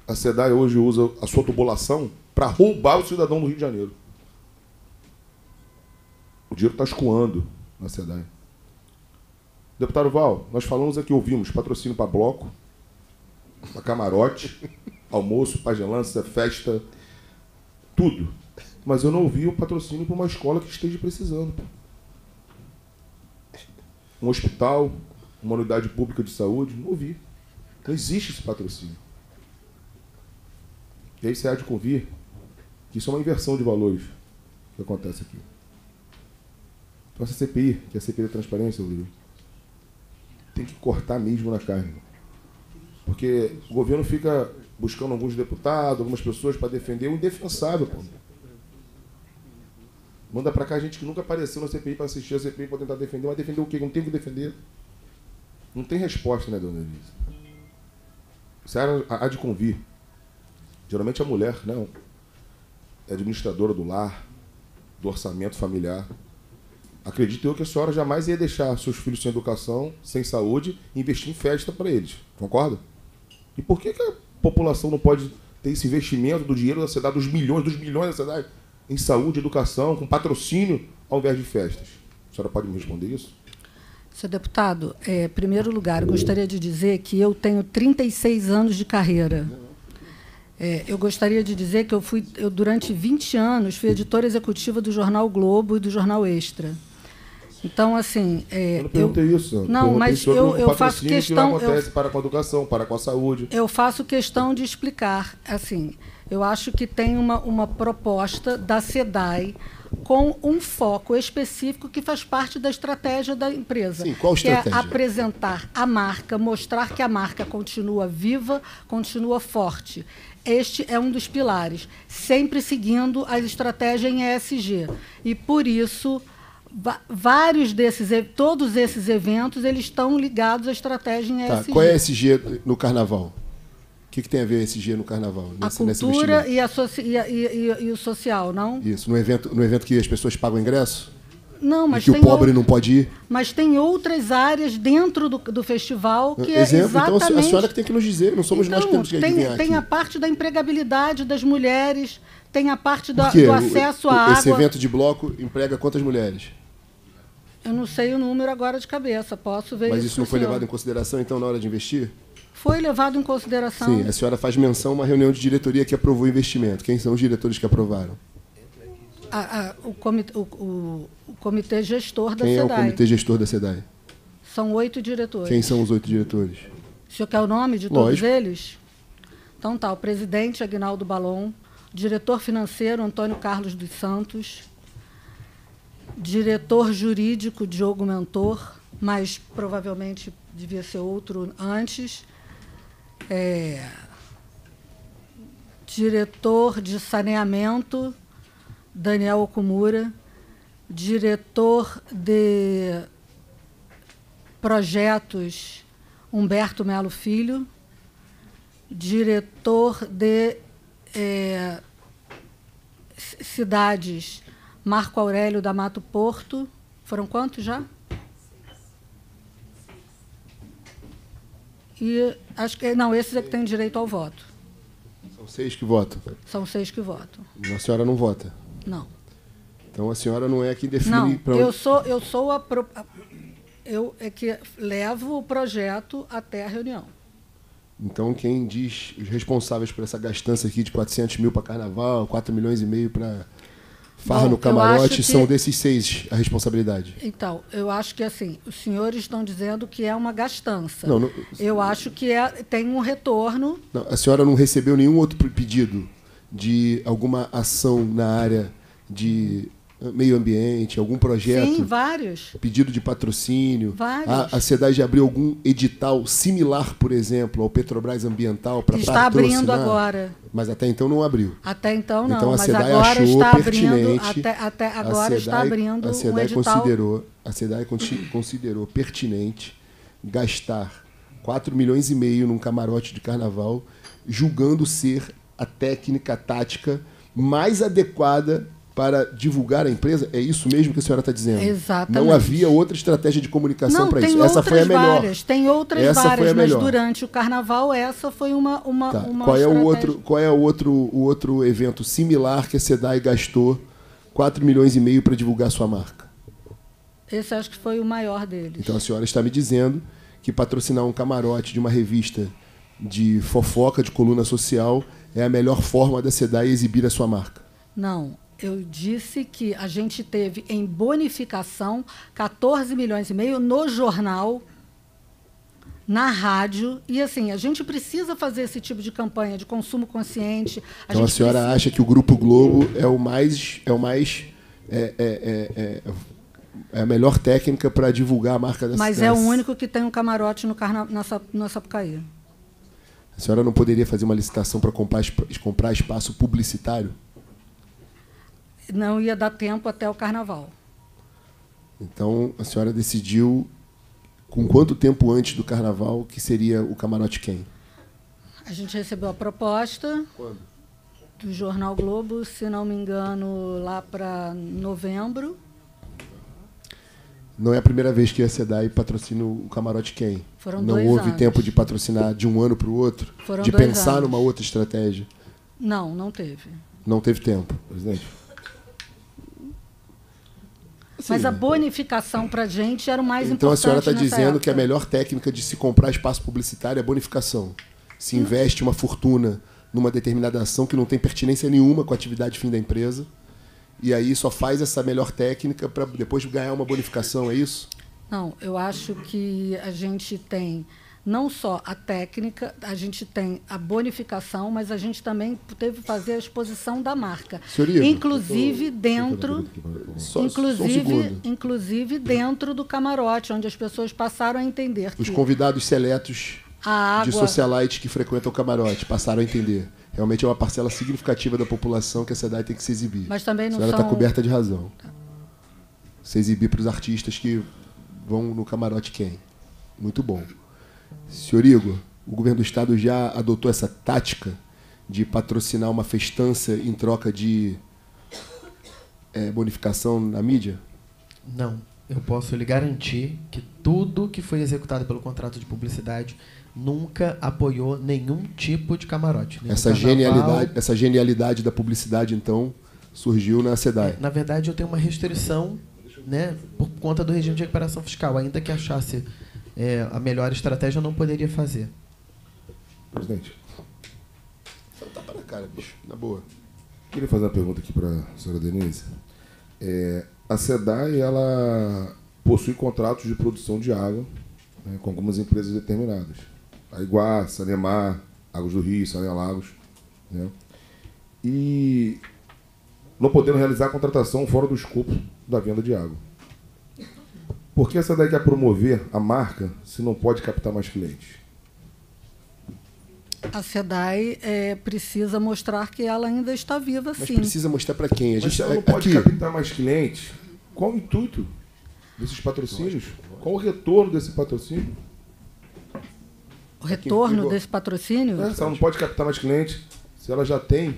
Speaker 4: a SEDAI hoje usa a sua tubulação para roubar o cidadão do Rio de Janeiro. O dinheiro está escoando na SEDAI. Deputado Val, nós falamos aqui, ouvimos patrocínio para bloco, para camarote, almoço, pagelança, festa, tudo. Mas eu não ouvi o patrocínio para uma escola que esteja precisando. Um hospital, uma unidade pública de saúde, não ouvi. Não existe esse patrocínio. E aí você há de convir que isso é uma inversão de valores que acontece aqui. Então essa CPI, que é a CPI da transparência, Rodrigo, tem que cortar mesmo na carne. Porque o governo fica buscando alguns deputados, algumas pessoas para defender o indefensável. Pô. Manda para cá gente que nunca apareceu na CPI para assistir a CPI para tentar defender. Mas defender o quê? Não tem o que defender. Não tem resposta, né, dona Elisa? Você há de convir. Geralmente a mulher, não. É administradora do lar, do orçamento familiar. Acredito eu que a senhora jamais ia deixar seus filhos sem educação, sem saúde, e investir em festa para eles. Concorda? E por que, que a população não pode ter esse investimento do dinheiro da cidade, dos milhões, dos milhões da cidade, em saúde, educação, com patrocínio, ao invés de festas? A senhora pode me responder isso?
Speaker 9: Senhor deputado, é, em primeiro lugar, gostaria de dizer que eu tenho 36 anos de carreira. É, eu gostaria de dizer que eu fui, eu, durante 20 anos, fui editora executiva do Jornal Globo e do Jornal Extra. Então, assim. É,
Speaker 4: Eu não perguntei isso.
Speaker 9: Não,
Speaker 4: Perguntei
Speaker 9: mas eu, eu faço questão.
Speaker 4: Que
Speaker 9: eu-
Speaker 4: acontece para com a educação, para com a saúde.
Speaker 9: eu faço questão de explicar. Assim, eu acho que tem uma, uma proposta da SEDAI com um foco específico que faz parte da estratégia da empresa.
Speaker 3: Sim, qual
Speaker 9: que
Speaker 3: estratégia?
Speaker 9: é apresentar a marca, mostrar que a marca continua viva, continua forte. Este é um dos pilares, sempre seguindo a estratégia em ESG. E por isso vários desses, e- todos esses eventos, eles estão ligados à estratégia em
Speaker 3: Tá,
Speaker 9: ESG.
Speaker 3: qual é SG no carnaval? O que, que tem a ver SG no carnaval?
Speaker 9: A
Speaker 3: nesse- nesse
Speaker 9: cultura e, a e a- e- e- e o social, não?
Speaker 3: Isso, no evento, no evento que as pessoas pagam ingresso?
Speaker 9: Não,
Speaker 3: e
Speaker 9: mas
Speaker 3: que
Speaker 9: tem,
Speaker 3: o pobre não pode ir?
Speaker 9: mas tem outras áreas dentro do, do festival que
Speaker 3: Exemplo,
Speaker 9: é
Speaker 3: então
Speaker 9: exatamente...
Speaker 3: a senhora que tem que nos dizer, não somos nós que
Speaker 9: Então,
Speaker 3: temos que
Speaker 9: tem,
Speaker 3: adivinhar
Speaker 9: tem a
Speaker 3: aqui.
Speaker 9: parte da empregabilidade das mulheres, tem a parte do
Speaker 3: O-
Speaker 9: acesso
Speaker 3: o-
Speaker 9: à
Speaker 3: Esse
Speaker 9: água.
Speaker 3: evento de bloco emprega quantas mulheres?
Speaker 9: Eu não sei o número agora de cabeça, posso ver
Speaker 3: Mas
Speaker 9: isso
Speaker 3: isso não foi
Speaker 9: senhor.
Speaker 3: levado em consideração, então, na hora de investir?
Speaker 9: Foi levado em consideração.
Speaker 3: Sim, a senhora faz menção a uma reunião de diretoria que aprovou o investimento. Quem são os diretores que aprovaram?
Speaker 9: A- a- o, comitê, o- o- o comitê gestor da
Speaker 3: Quem é o comitê gestor da SEDAI?
Speaker 9: São oito diretores.
Speaker 3: Quem são os oito diretores?
Speaker 9: O senhor quer o nome de todos
Speaker 3: Lógico.
Speaker 9: eles? Então tá, o presidente Agnaldo Balon, diretor financeiro Antônio Carlos dos Santos, diretor jurídico Diogo Mentor, mas provavelmente devia ser outro antes, é, diretor de saneamento Daniel Okumura, diretor de projetos Humberto Melo Filho, diretor de c- cidades Marco Aurélio da Mato Porto. Foram quantos já? E acho que não, esses é que têm direito ao voto.
Speaker 3: São seis que votam.
Speaker 9: São seis que votam.
Speaker 3: A senhora não vota.
Speaker 9: Não.
Speaker 3: Então a senhora não é quem define
Speaker 9: Não,
Speaker 3: pra
Speaker 9: eu
Speaker 3: onde-
Speaker 9: sou eu sou a, pro- a- eu é que levo o projeto até a reunião.
Speaker 3: Então quem diz os responsáveis por essa gastança aqui de 400 mil para carnaval, 4 milhões e meio para farra
Speaker 9: Bom,
Speaker 3: no camarote,
Speaker 9: que-
Speaker 3: são desses seis a responsabilidade.
Speaker 9: Então, eu acho que assim, os senhores estão dizendo que é uma gastança.
Speaker 3: Não, não-
Speaker 9: Eu acho que é, tem um retorno.
Speaker 3: Não, a senhora não recebeu nenhum outro pedido de alguma ação na área de meio ambiente, algum projeto?
Speaker 9: Sim, vários.
Speaker 3: Pedido de patrocínio.
Speaker 9: Vários.
Speaker 3: A, a SEDAI abriu algum edital similar, por exemplo, ao Petrobras Ambiental para
Speaker 9: Está abrindo
Speaker 3: patrocinar?
Speaker 9: agora.
Speaker 3: Mas até então não abriu.
Speaker 9: Até então não,
Speaker 3: Então a
Speaker 9: mas agora
Speaker 3: achou
Speaker 9: está abrindo,
Speaker 3: pertinente.
Speaker 9: até, até
Speaker 3: a
Speaker 9: agora está
Speaker 3: SEDAI
Speaker 9: abrindo
Speaker 3: a
Speaker 9: um
Speaker 3: SEDAI
Speaker 9: edital.
Speaker 3: considerou, a SEDAI consi- considerou pertinente gastar 4 milhões e meio num camarote de carnaval, julgando ser a técnica tática mais adequada para divulgar a empresa? É isso mesmo que a senhora está dizendo?
Speaker 9: Exatamente.
Speaker 3: Não havia outra estratégia de comunicação para isso. Essa foi a melhor.
Speaker 9: várias, tem outras
Speaker 3: Essa
Speaker 9: várias, mas
Speaker 3: melhor.
Speaker 9: durante o carnaval essa foi uma uma,
Speaker 3: Tá.
Speaker 9: uma
Speaker 3: Qual é o
Speaker 9: estratégia.
Speaker 3: outro, qual é o outro, o outro evento similar que a SEDAI gastou 4 milhões e meio para divulgar sua marca?
Speaker 9: Esse acho que foi o maior deles.
Speaker 3: Então a senhora está me dizendo que patrocinar um camarote de uma revista de fofoca, de coluna social, é a melhor forma da SEDAI exibir a sua marca.
Speaker 9: Não, eu disse que a gente teve em bonificação 14 milhões e meio no jornal, na rádio. E assim, a gente precisa fazer esse tipo de campanha de consumo consciente. A
Speaker 3: Então a senhora
Speaker 9: precisa-
Speaker 3: acha que o Grupo Globo é o mais. É o mais é, é, é, é- é a melhor técnica para divulgar a marca da
Speaker 9: Mas é o único que tem um camarote no, carna... na, Sa- na Sapucaí.
Speaker 3: A senhora não poderia fazer uma licitação para comprar, comprar espaço publicitário?
Speaker 9: Não ia dar tempo até o carnaval.
Speaker 3: Então a senhora decidiu com quanto tempo antes do carnaval que seria o camarote quem?
Speaker 9: A gente recebeu a proposta do Jornal Globo, se não me engano, lá para novembro.
Speaker 3: Não é a primeira vez que a SEDAI patrocina o camarote quem?
Speaker 9: Foram
Speaker 3: não
Speaker 9: dois
Speaker 3: houve
Speaker 9: anos.
Speaker 3: tempo de patrocinar de um ano para o outro?
Speaker 9: Foram
Speaker 3: de pensar
Speaker 9: anos.
Speaker 3: numa outra estratégia?
Speaker 9: Não, não teve.
Speaker 3: Não teve tempo.
Speaker 4: Presidente.
Speaker 9: Mas a bonificação para a gente era o mais
Speaker 3: Então a
Speaker 9: importante.
Speaker 3: senhora está dizendo que a
Speaker 9: época.
Speaker 3: melhor técnica de se comprar espaço publicitário é a bonificação. Se investe uma fortuna numa determinada ação que não tem pertinência nenhuma com a atividade fim da empresa, e aí só faz essa melhor técnica para depois ganhar uma bonificação, é isso?
Speaker 9: Não, eu acho que a gente tem não só a técnica, a gente tem a bonificação, mas a gente também teve que fazer a exposição da marca.
Speaker 3: Senhor Igor,
Speaker 9: inclusive dentro,
Speaker 3: Só- só um
Speaker 9: inclusive, inclusive dentro do camarote, onde as pessoas passaram a entender
Speaker 3: Os convidados seletos
Speaker 9: a
Speaker 3: de
Speaker 9: água
Speaker 3: socialites que frequentam o camarote passaram a entender. Realmente é uma parcela significativa da população que a SEDAI tem que se exibir.
Speaker 9: Mas também
Speaker 3: a
Speaker 9: não
Speaker 3: senhora está
Speaker 9: são-
Speaker 3: coberta de razão. Se exibir para os artistas que vão no camarote quem? Muito bom. Senhor Igor, o governo do estado já adotou essa tática de patrocinar uma festança em troca de eh, bonificação na mídia?
Speaker 2: Não. Eu posso lhe garantir que tudo que foi executado pelo contrato de publicidade nunca apoiou nenhum tipo de camarote.
Speaker 3: Essa
Speaker 2: carnaval.
Speaker 3: genialidade, essa genialidade da publicidade, então, surgiu na SEDAI.
Speaker 2: Na verdade, eu tenho uma restrição né, por conta do regime de recuperação fiscal. Ainda que achasse é, a melhor estratégia, eu não poderia fazer.
Speaker 4: Presidente,
Speaker 3: Então tá para cara, bicho. Na boa.
Speaker 4: queria fazer uma pergunta aqui para a senhora Denise. É, a SEDAI, ela possui contratos de produção de água né, com algumas empresas determinadas. A Iguá, Sanemar, Águas do Rio, Sané Lagos. Né? E não podendo realizar a contratação fora do escopo da venda de água. Por que a SEDAI quer promover a marca se não pode captar mais clientes?
Speaker 9: a SEDAI é, precisa mostrar que ela ainda está viva,
Speaker 3: Mas
Speaker 9: sim.
Speaker 3: precisa mostrar para quem? A
Speaker 4: Mas
Speaker 3: gente
Speaker 4: se ela não pode
Speaker 3: aqui,
Speaker 4: captar mais clientes, qual o intuito desses patrocínios? Qual o retorno desse patrocínio?
Speaker 9: O retorno desse patrocínio,
Speaker 4: É, se ela não pode captar mais clientes, se ela já tem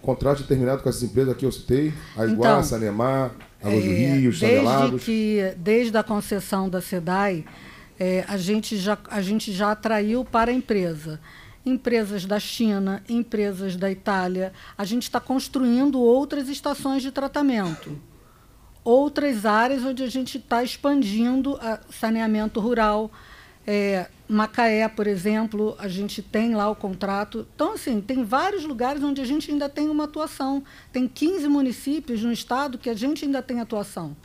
Speaker 4: contrato determinado com essas empresas aqui eu citei, a Iguá,
Speaker 9: Então,
Speaker 4: Sanemar, Águas do
Speaker 9: É,
Speaker 4: Rio,
Speaker 9: desde que desde a concessão da SEDAI, é, a, gente já, a gente já atraiu para a empresa empresas da China, empresas da Itália. A gente está construindo outras estações de tratamento, outras áreas onde a gente está expandindo a saneamento rural. É, Macaé, por exemplo, a gente tem lá o contrato. Então, assim, tem vários lugares onde a gente ainda tem uma atuação. Tem 15 municípios no estado que a gente ainda tem atuação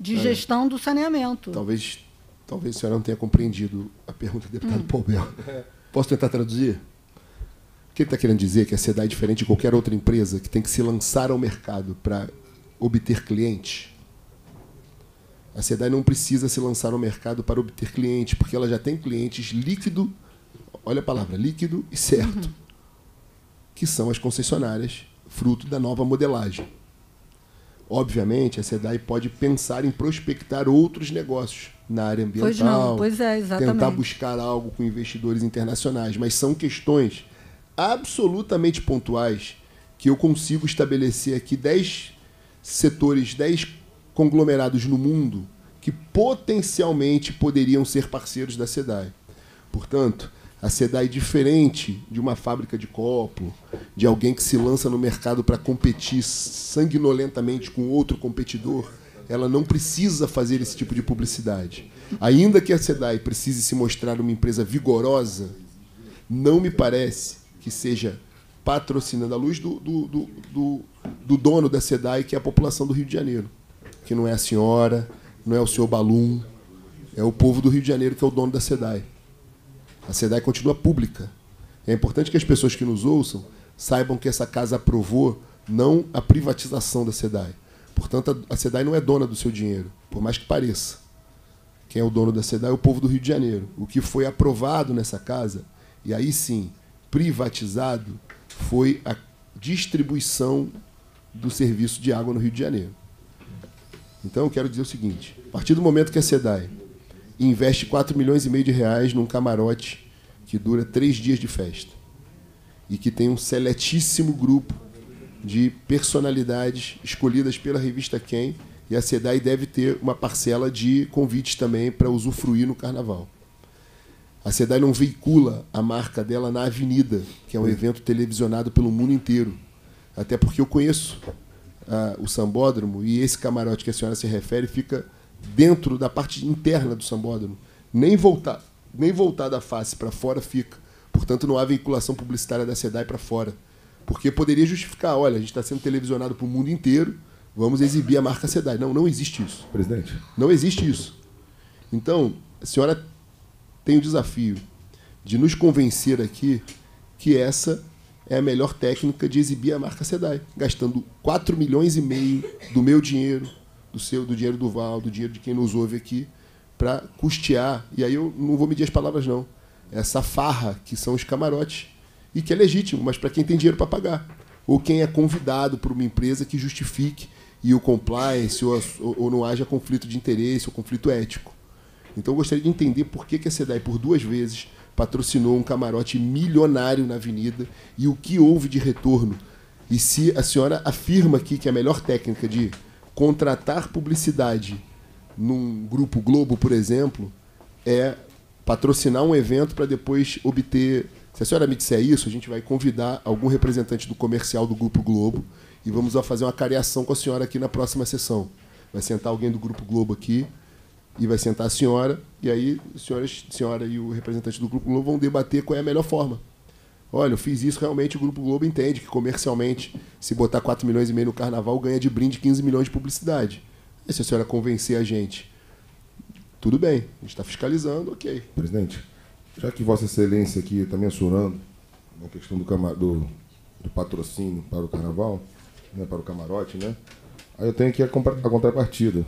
Speaker 9: de
Speaker 3: É.
Speaker 9: gestão do saneamento.
Speaker 3: talvez, talvez a senhora não tenha compreendido a pergunta do deputado
Speaker 9: Hum.
Speaker 3: Paul Bel. Posso tentar traduzir? O que ele está querendo dizer é que a SEDAI é diferente de qualquer outra empresa que tem que se lançar ao mercado para obter clientes. A SEDAI não precisa se lançar ao mercado para obter clientes, porque ela já tem clientes líquido, olha a palavra, líquido e certo, que são as concessionárias, fruto da nova modelagem. Obviamente, a SEDAI pode pensar em prospectar outros negócios na área ambiental.
Speaker 9: Pois não, pois é, exatamente.
Speaker 3: Tentar buscar algo com investidores internacionais, mas são questões absolutamente pontuais que eu consigo estabelecer aqui 10 setores, 10 conglomerados no mundo que potencialmente poderiam ser parceiros da SEDAI. Portanto, a SEDAI, diferente de uma fábrica de copo, de alguém que se lança no mercado para competir sanguinolentamente com outro competidor, ela não precisa fazer esse tipo de publicidade. Ainda que a SEDAI precise se mostrar uma empresa vigorosa, não me parece que seja patrocinando a luz do, do, do, do, do dono da SEDAI, que é a população do Rio de Janeiro. Que não é a senhora, não é o senhor Balum, é o povo do Rio de Janeiro que é o dono da SEDAI. A SEDAI continua pública. É importante que as pessoas que nos ouçam saibam que essa casa aprovou não a privatização da SEDAI. Portanto, a SEDAI não é dona do seu dinheiro, por mais que pareça. Quem é o dono da SEDAI é o povo do Rio de Janeiro. O que foi aprovado nessa casa, e aí sim, privatizado, foi a distribuição do serviço de água no Rio de Janeiro. Então, eu quero dizer o seguinte: a partir do momento que a SEDAI investe 4 milhões e meio de reais num camarote que dura três dias de festa e que tem um seletíssimo grupo de personalidades escolhidas pela revista Quem, e a SEDAI deve ter uma parcela de convites também para usufruir no carnaval. A SEDAI não veicula a marca dela na Avenida, que é um evento televisionado pelo mundo inteiro. Até porque eu conheço ah, o sambódromo e esse camarote que a senhora se refere fica dentro da parte interna do sambódromo. Nem voltar, nem voltar da face para fora fica. Portanto, não há vinculação publicitária da SEDAI para fora. Porque poderia justificar, olha, a gente está sendo televisionado para o mundo inteiro, vamos exibir a marca SEDAI. Não, não existe isso.
Speaker 4: Presidente.
Speaker 3: Não existe isso. Então, a senhora tem o desafio de nos convencer aqui que essa é a melhor técnica de exibir a marca SEDAI, gastando 4 milhões e meio do meu dinheiro, do seu, do dinheiro do Val, do dinheiro de quem nos ouve aqui, para custear. E aí eu não vou medir as palavras, não. Essa farra que são os camarotes e que é legítimo, mas para quem tem dinheiro para pagar. Ou quem é convidado por uma empresa que justifique e o compliance ou, ou, não haja conflito de interesse ou conflito ético. Então eu gostaria de entender por que, que a SEDAI, por duas vezes, patrocinou um camarote milionário na avenida e o que houve de retorno. E se a senhora afirma aqui que a melhor técnica de contratar publicidade num grupo Globo, por exemplo, é patrocinar um evento para depois obter se a senhora me disser isso, a gente vai convidar algum representante do comercial do Grupo Globo e vamos fazer uma cariação com a senhora aqui na próxima sessão. Vai sentar alguém do Grupo Globo aqui e vai sentar a senhora, e aí a senhora, a senhora e o representante do Grupo Globo vão debater qual é a melhor forma. Olha, eu fiz isso, realmente o Grupo Globo entende que comercialmente, se botar 4 milhões e meio no carnaval, ganha de brinde 15 milhões de publicidade. E se a senhora convencer a gente, tudo bem, a gente está fiscalizando, ok.
Speaker 4: Presidente, já que Vossa Excelência aqui está mensurando a questão do, do, do, patrocínio para o carnaval, né, para o camarote, né? Aí eu tenho aqui a, a contrapartida,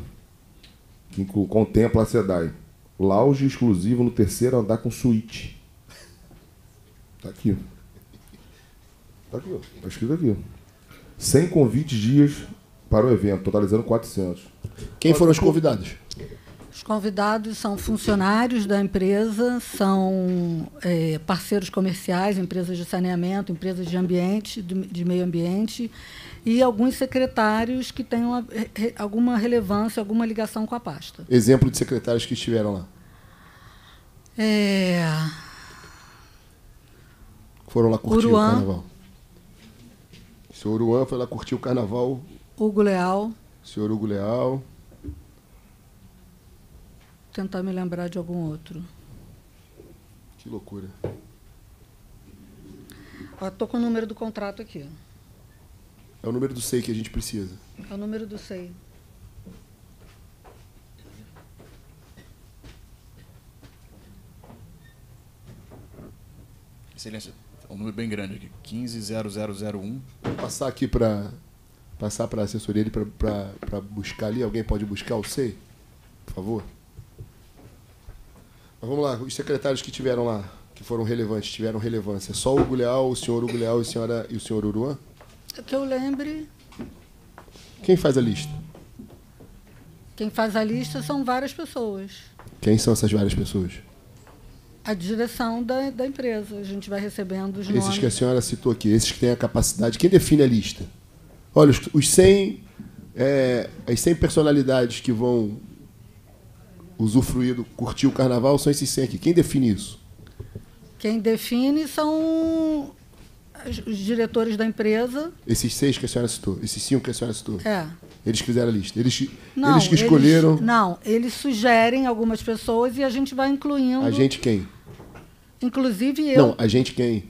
Speaker 4: que contempla a SEDAI. Lounge exclusivo no terceiro andar com suíte. Está aqui. Está aqui, Está escrito aqui. 100 convites dias para o evento, totalizando 400.
Speaker 3: Quem foram os convidados?
Speaker 9: Os convidados são funcionários da empresa, são é, parceiros comerciais, empresas de saneamento, empresas de ambiente, de meio ambiente, e alguns secretários que tenham alguma relevância, alguma ligação com a pasta.
Speaker 3: Exemplo de secretários que estiveram lá.
Speaker 9: É...
Speaker 3: Foram lá curtir Uruan. o carnaval. O senhor Uruan foi lá curtir o carnaval.
Speaker 9: Hugo Leal.
Speaker 3: O senhor Hugo Leal
Speaker 9: tentar me lembrar de algum outro.
Speaker 3: Que loucura.
Speaker 9: Estou com o número do contrato aqui.
Speaker 3: É o número do SEI que a gente precisa.
Speaker 9: É o número do SEI.
Speaker 10: Excelência, é um número bem grande aqui, 150001.
Speaker 3: Vou passar aqui para passar para a assessoria para buscar ali. Alguém pode buscar o SEI? Por favor. Mas vamos lá, os secretários que tiveram lá, que foram relevantes, tiveram relevância. Só o Hugo Leal, o senhor Hugo Leal e, a senhora, e o senhor Uruan?
Speaker 9: Que eu lembre.
Speaker 3: Quem faz a lista?
Speaker 9: Quem faz a lista são várias pessoas.
Speaker 3: Quem são essas várias pessoas?
Speaker 9: A direção da, da empresa. A gente vai recebendo os
Speaker 3: Esses
Speaker 9: nomes.
Speaker 3: que a senhora citou aqui, esses que têm a capacidade. Quem define a lista? Olha, os, os 100, é, as 100 personalidades que vão usufruir, do, curtir o carnaval são esses 100 aqui. Quem define isso?
Speaker 9: Quem define são os diretores da empresa.
Speaker 3: Esses seis que a senhora citou, esses cinco que a senhora citou.
Speaker 9: É.
Speaker 3: Eles fizeram a lista. Eles,
Speaker 9: Não,
Speaker 3: eles que escolheram.
Speaker 9: não, eles sugerem algumas pessoas e a gente vai incluindo.
Speaker 3: A gente quem?
Speaker 9: Inclusive eu.
Speaker 3: Não, a gente quem?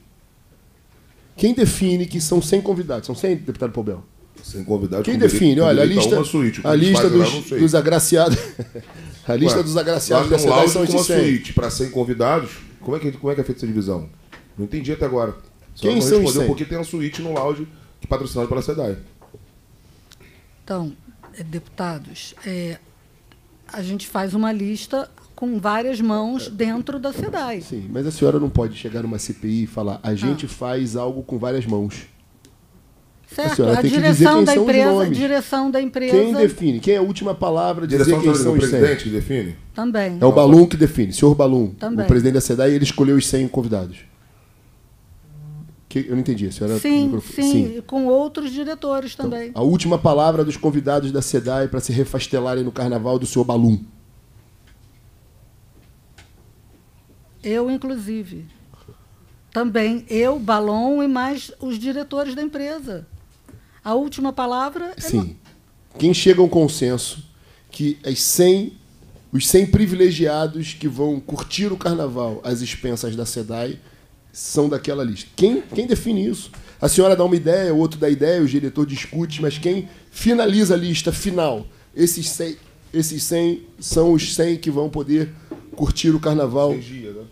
Speaker 3: Quem define que são 100 convidados? São 100, deputado Pobel?
Speaker 4: Sem convidados.
Speaker 3: Quem define? Olha, a lista,
Speaker 4: suíte.
Speaker 3: A
Speaker 4: eles
Speaker 3: lista
Speaker 4: fazem lá,
Speaker 3: dos, dos agraciados. a lista
Speaker 4: Ué,
Speaker 3: dos agraciados da cidade são esses 100.
Speaker 4: suíte para 100 convidados. Como é, que, como é que é feita essa divisão? Não entendi até agora. Só
Speaker 3: Quem
Speaker 4: não
Speaker 3: são os
Speaker 4: respondeu
Speaker 3: 100?
Speaker 4: porque tem uma suíte no lounge que é patrocinado pela SEDAI.
Speaker 9: Então, eh, deputados, é, a gente faz uma lista com várias mãos dentro da SEDAI.
Speaker 3: Sim, mas a senhora não pode chegar numa CPI e falar a gente
Speaker 9: Ah.
Speaker 3: faz algo com várias mãos.
Speaker 9: Certo?
Speaker 3: senhora
Speaker 9: A
Speaker 3: tem que dizer
Speaker 9: direção
Speaker 3: quem
Speaker 9: da
Speaker 3: são os
Speaker 9: empresa, a
Speaker 3: nomes.
Speaker 9: direção da empresa
Speaker 3: Quem define? Quem é a última palavra de dizer
Speaker 4: Direção
Speaker 3: quem
Speaker 4: do
Speaker 3: são os 100?
Speaker 4: presidente que define?
Speaker 9: também.
Speaker 3: É o Balum que define, senhor Balum,
Speaker 9: Também.
Speaker 3: o presidente da SEDAI, ele escolheu os 100 convidados. Que- eu não entendi, a senhora...
Speaker 9: Sim,
Speaker 3: microfone-
Speaker 9: sim, e com outros diretores também.
Speaker 3: A última palavra dos convidados da SEDAI para se refastelarem no carnaval do senhor Balum.
Speaker 9: Eu, inclusive. Também eu, Balon e mais os diretores da empresa. A última palavra é
Speaker 3: Sim. Quem chega a um consenso que as 100, os 100 privilegiados que vão curtir o carnaval às expensas da SEDAI são daquela lista. Quem, quem define isso? A senhora dá uma ideia, o outro dá ideia, o diretor discute, mas quem finaliza a lista final? Esses 100, esses 100 são os 100 que vão poder curtir o carnaval
Speaker 4: Seis dias, né?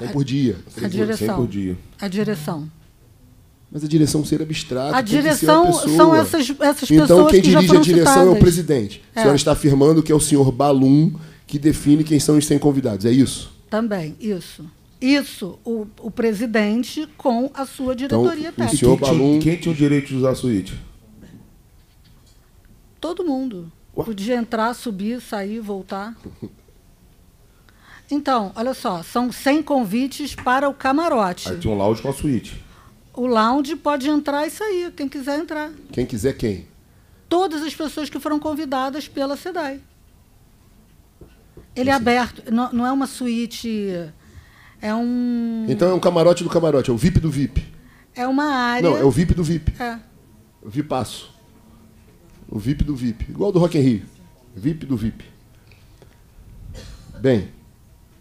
Speaker 3: 100 por dia.
Speaker 9: a direção.
Speaker 4: por dia.
Speaker 9: A direção.
Speaker 3: Mas a direção ser abstrata.
Speaker 9: A
Speaker 3: tem
Speaker 9: direção são essas, essas
Speaker 3: Então
Speaker 9: pessoas
Speaker 3: quem
Speaker 9: que já
Speaker 3: dirige a direção é
Speaker 9: citadas.
Speaker 3: o presidente. A
Speaker 9: É.
Speaker 3: senhora está afirmando que é o senhor Balum que define quem são os 100 convidados. É isso?
Speaker 9: Também, isso. Isso, o, o presidente com a sua diretoria
Speaker 3: Então, o
Speaker 9: técnica.
Speaker 3: senhor
Speaker 4: Quem tinha,
Speaker 3: Balum-
Speaker 4: quem tinha o direito de usar a suíte?
Speaker 9: Todo mundo.
Speaker 4: Ué?
Speaker 9: Podia entrar, subir, sair, voltar. Então, olha só, são 100 convites para o camarote.
Speaker 4: Aí tinha um lounge com a suíte.
Speaker 9: O lounge pode entrar e sair, quem quiser entrar.
Speaker 3: Quem quiser quem?
Speaker 9: Todas as pessoas que foram convidadas pela SEDAI. Ele é aberto, não, não é uma suíte, é um
Speaker 3: Então é um camarote do camarote, é o VIP do VIP.
Speaker 9: é uma área.
Speaker 3: Não, é o VIP do VIP.
Speaker 9: É.
Speaker 3: O VIPaço. O VIP do VIP. Igual do Rock in Rio. VIP do VIP. Bem,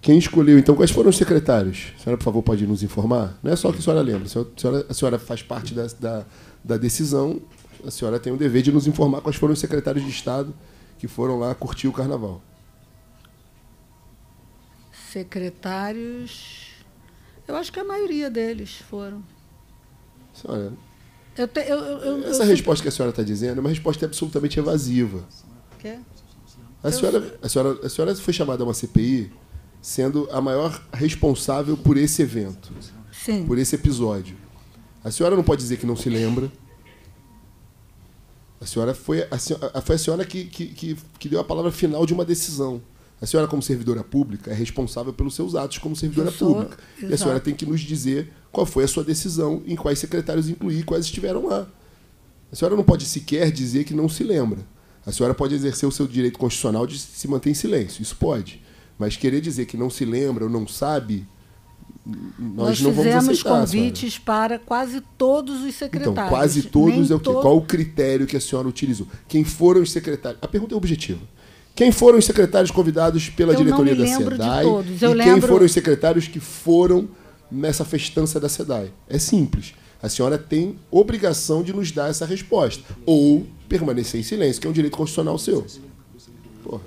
Speaker 3: quem escolheu, então, quais foram os secretários? A senhora, por favor, pode nos informar? Não é só que a senhora lembra. A senhora, a senhora faz parte da, da, da decisão. A senhora tem o dever de nos informar quais foram os secretários de Estado que foram lá curtir o carnaval.
Speaker 9: Secretários. Eu acho que a maioria deles foram.
Speaker 3: Senhora,
Speaker 9: Eu te, eu, eu,
Speaker 3: essa resposta que a senhora está dizendo é uma resposta absolutamente evasiva.
Speaker 9: Quer?
Speaker 3: A senhora, a, senhora, a senhora foi chamada a uma CPI sendo a maior responsável por esse evento,
Speaker 9: Sim.
Speaker 3: por esse episódio. A senhora não pode dizer que não se lembra. A senhora foi a, senhora- foi a senhora que, que, que, que deu a palavra final de uma decisão. A senhora, como servidora pública, é responsável pelos seus atos como servidora
Speaker 9: sou,
Speaker 3: pública. E a
Speaker 9: exato.
Speaker 3: senhora tem que nos dizer qual foi a sua decisão, em quais secretários incluir, quais estiveram lá. A senhora não pode sequer dizer que não se lembra. A senhora pode exercer o seu direito constitucional de se manter em silêncio. Isso pode. Mas querer dizer que não se lembra ou não sabe, nós,
Speaker 9: Nós
Speaker 3: não vamos
Speaker 9: fizemos
Speaker 3: aceitar.
Speaker 9: convites para quase todos os
Speaker 3: senhora.
Speaker 9: secretários.
Speaker 3: Então, quase todos
Speaker 9: Nem
Speaker 3: é o quê?
Speaker 9: to-
Speaker 3: Qual o critério que a senhora utilizou? Quem foram os secretários? A pergunta é objetiva. Quem foram os secretários convidados pela
Speaker 9: Eu
Speaker 3: diretoria da
Speaker 9: lembro
Speaker 3: SEDAI? e quem
Speaker 9: lembro-
Speaker 3: foram os secretários que foram nessa festança da SEDAI? É simples. A senhora tem obrigação de nos dar essa resposta. Ou permanecer em silêncio, que é um direito constitucional seu. Porra,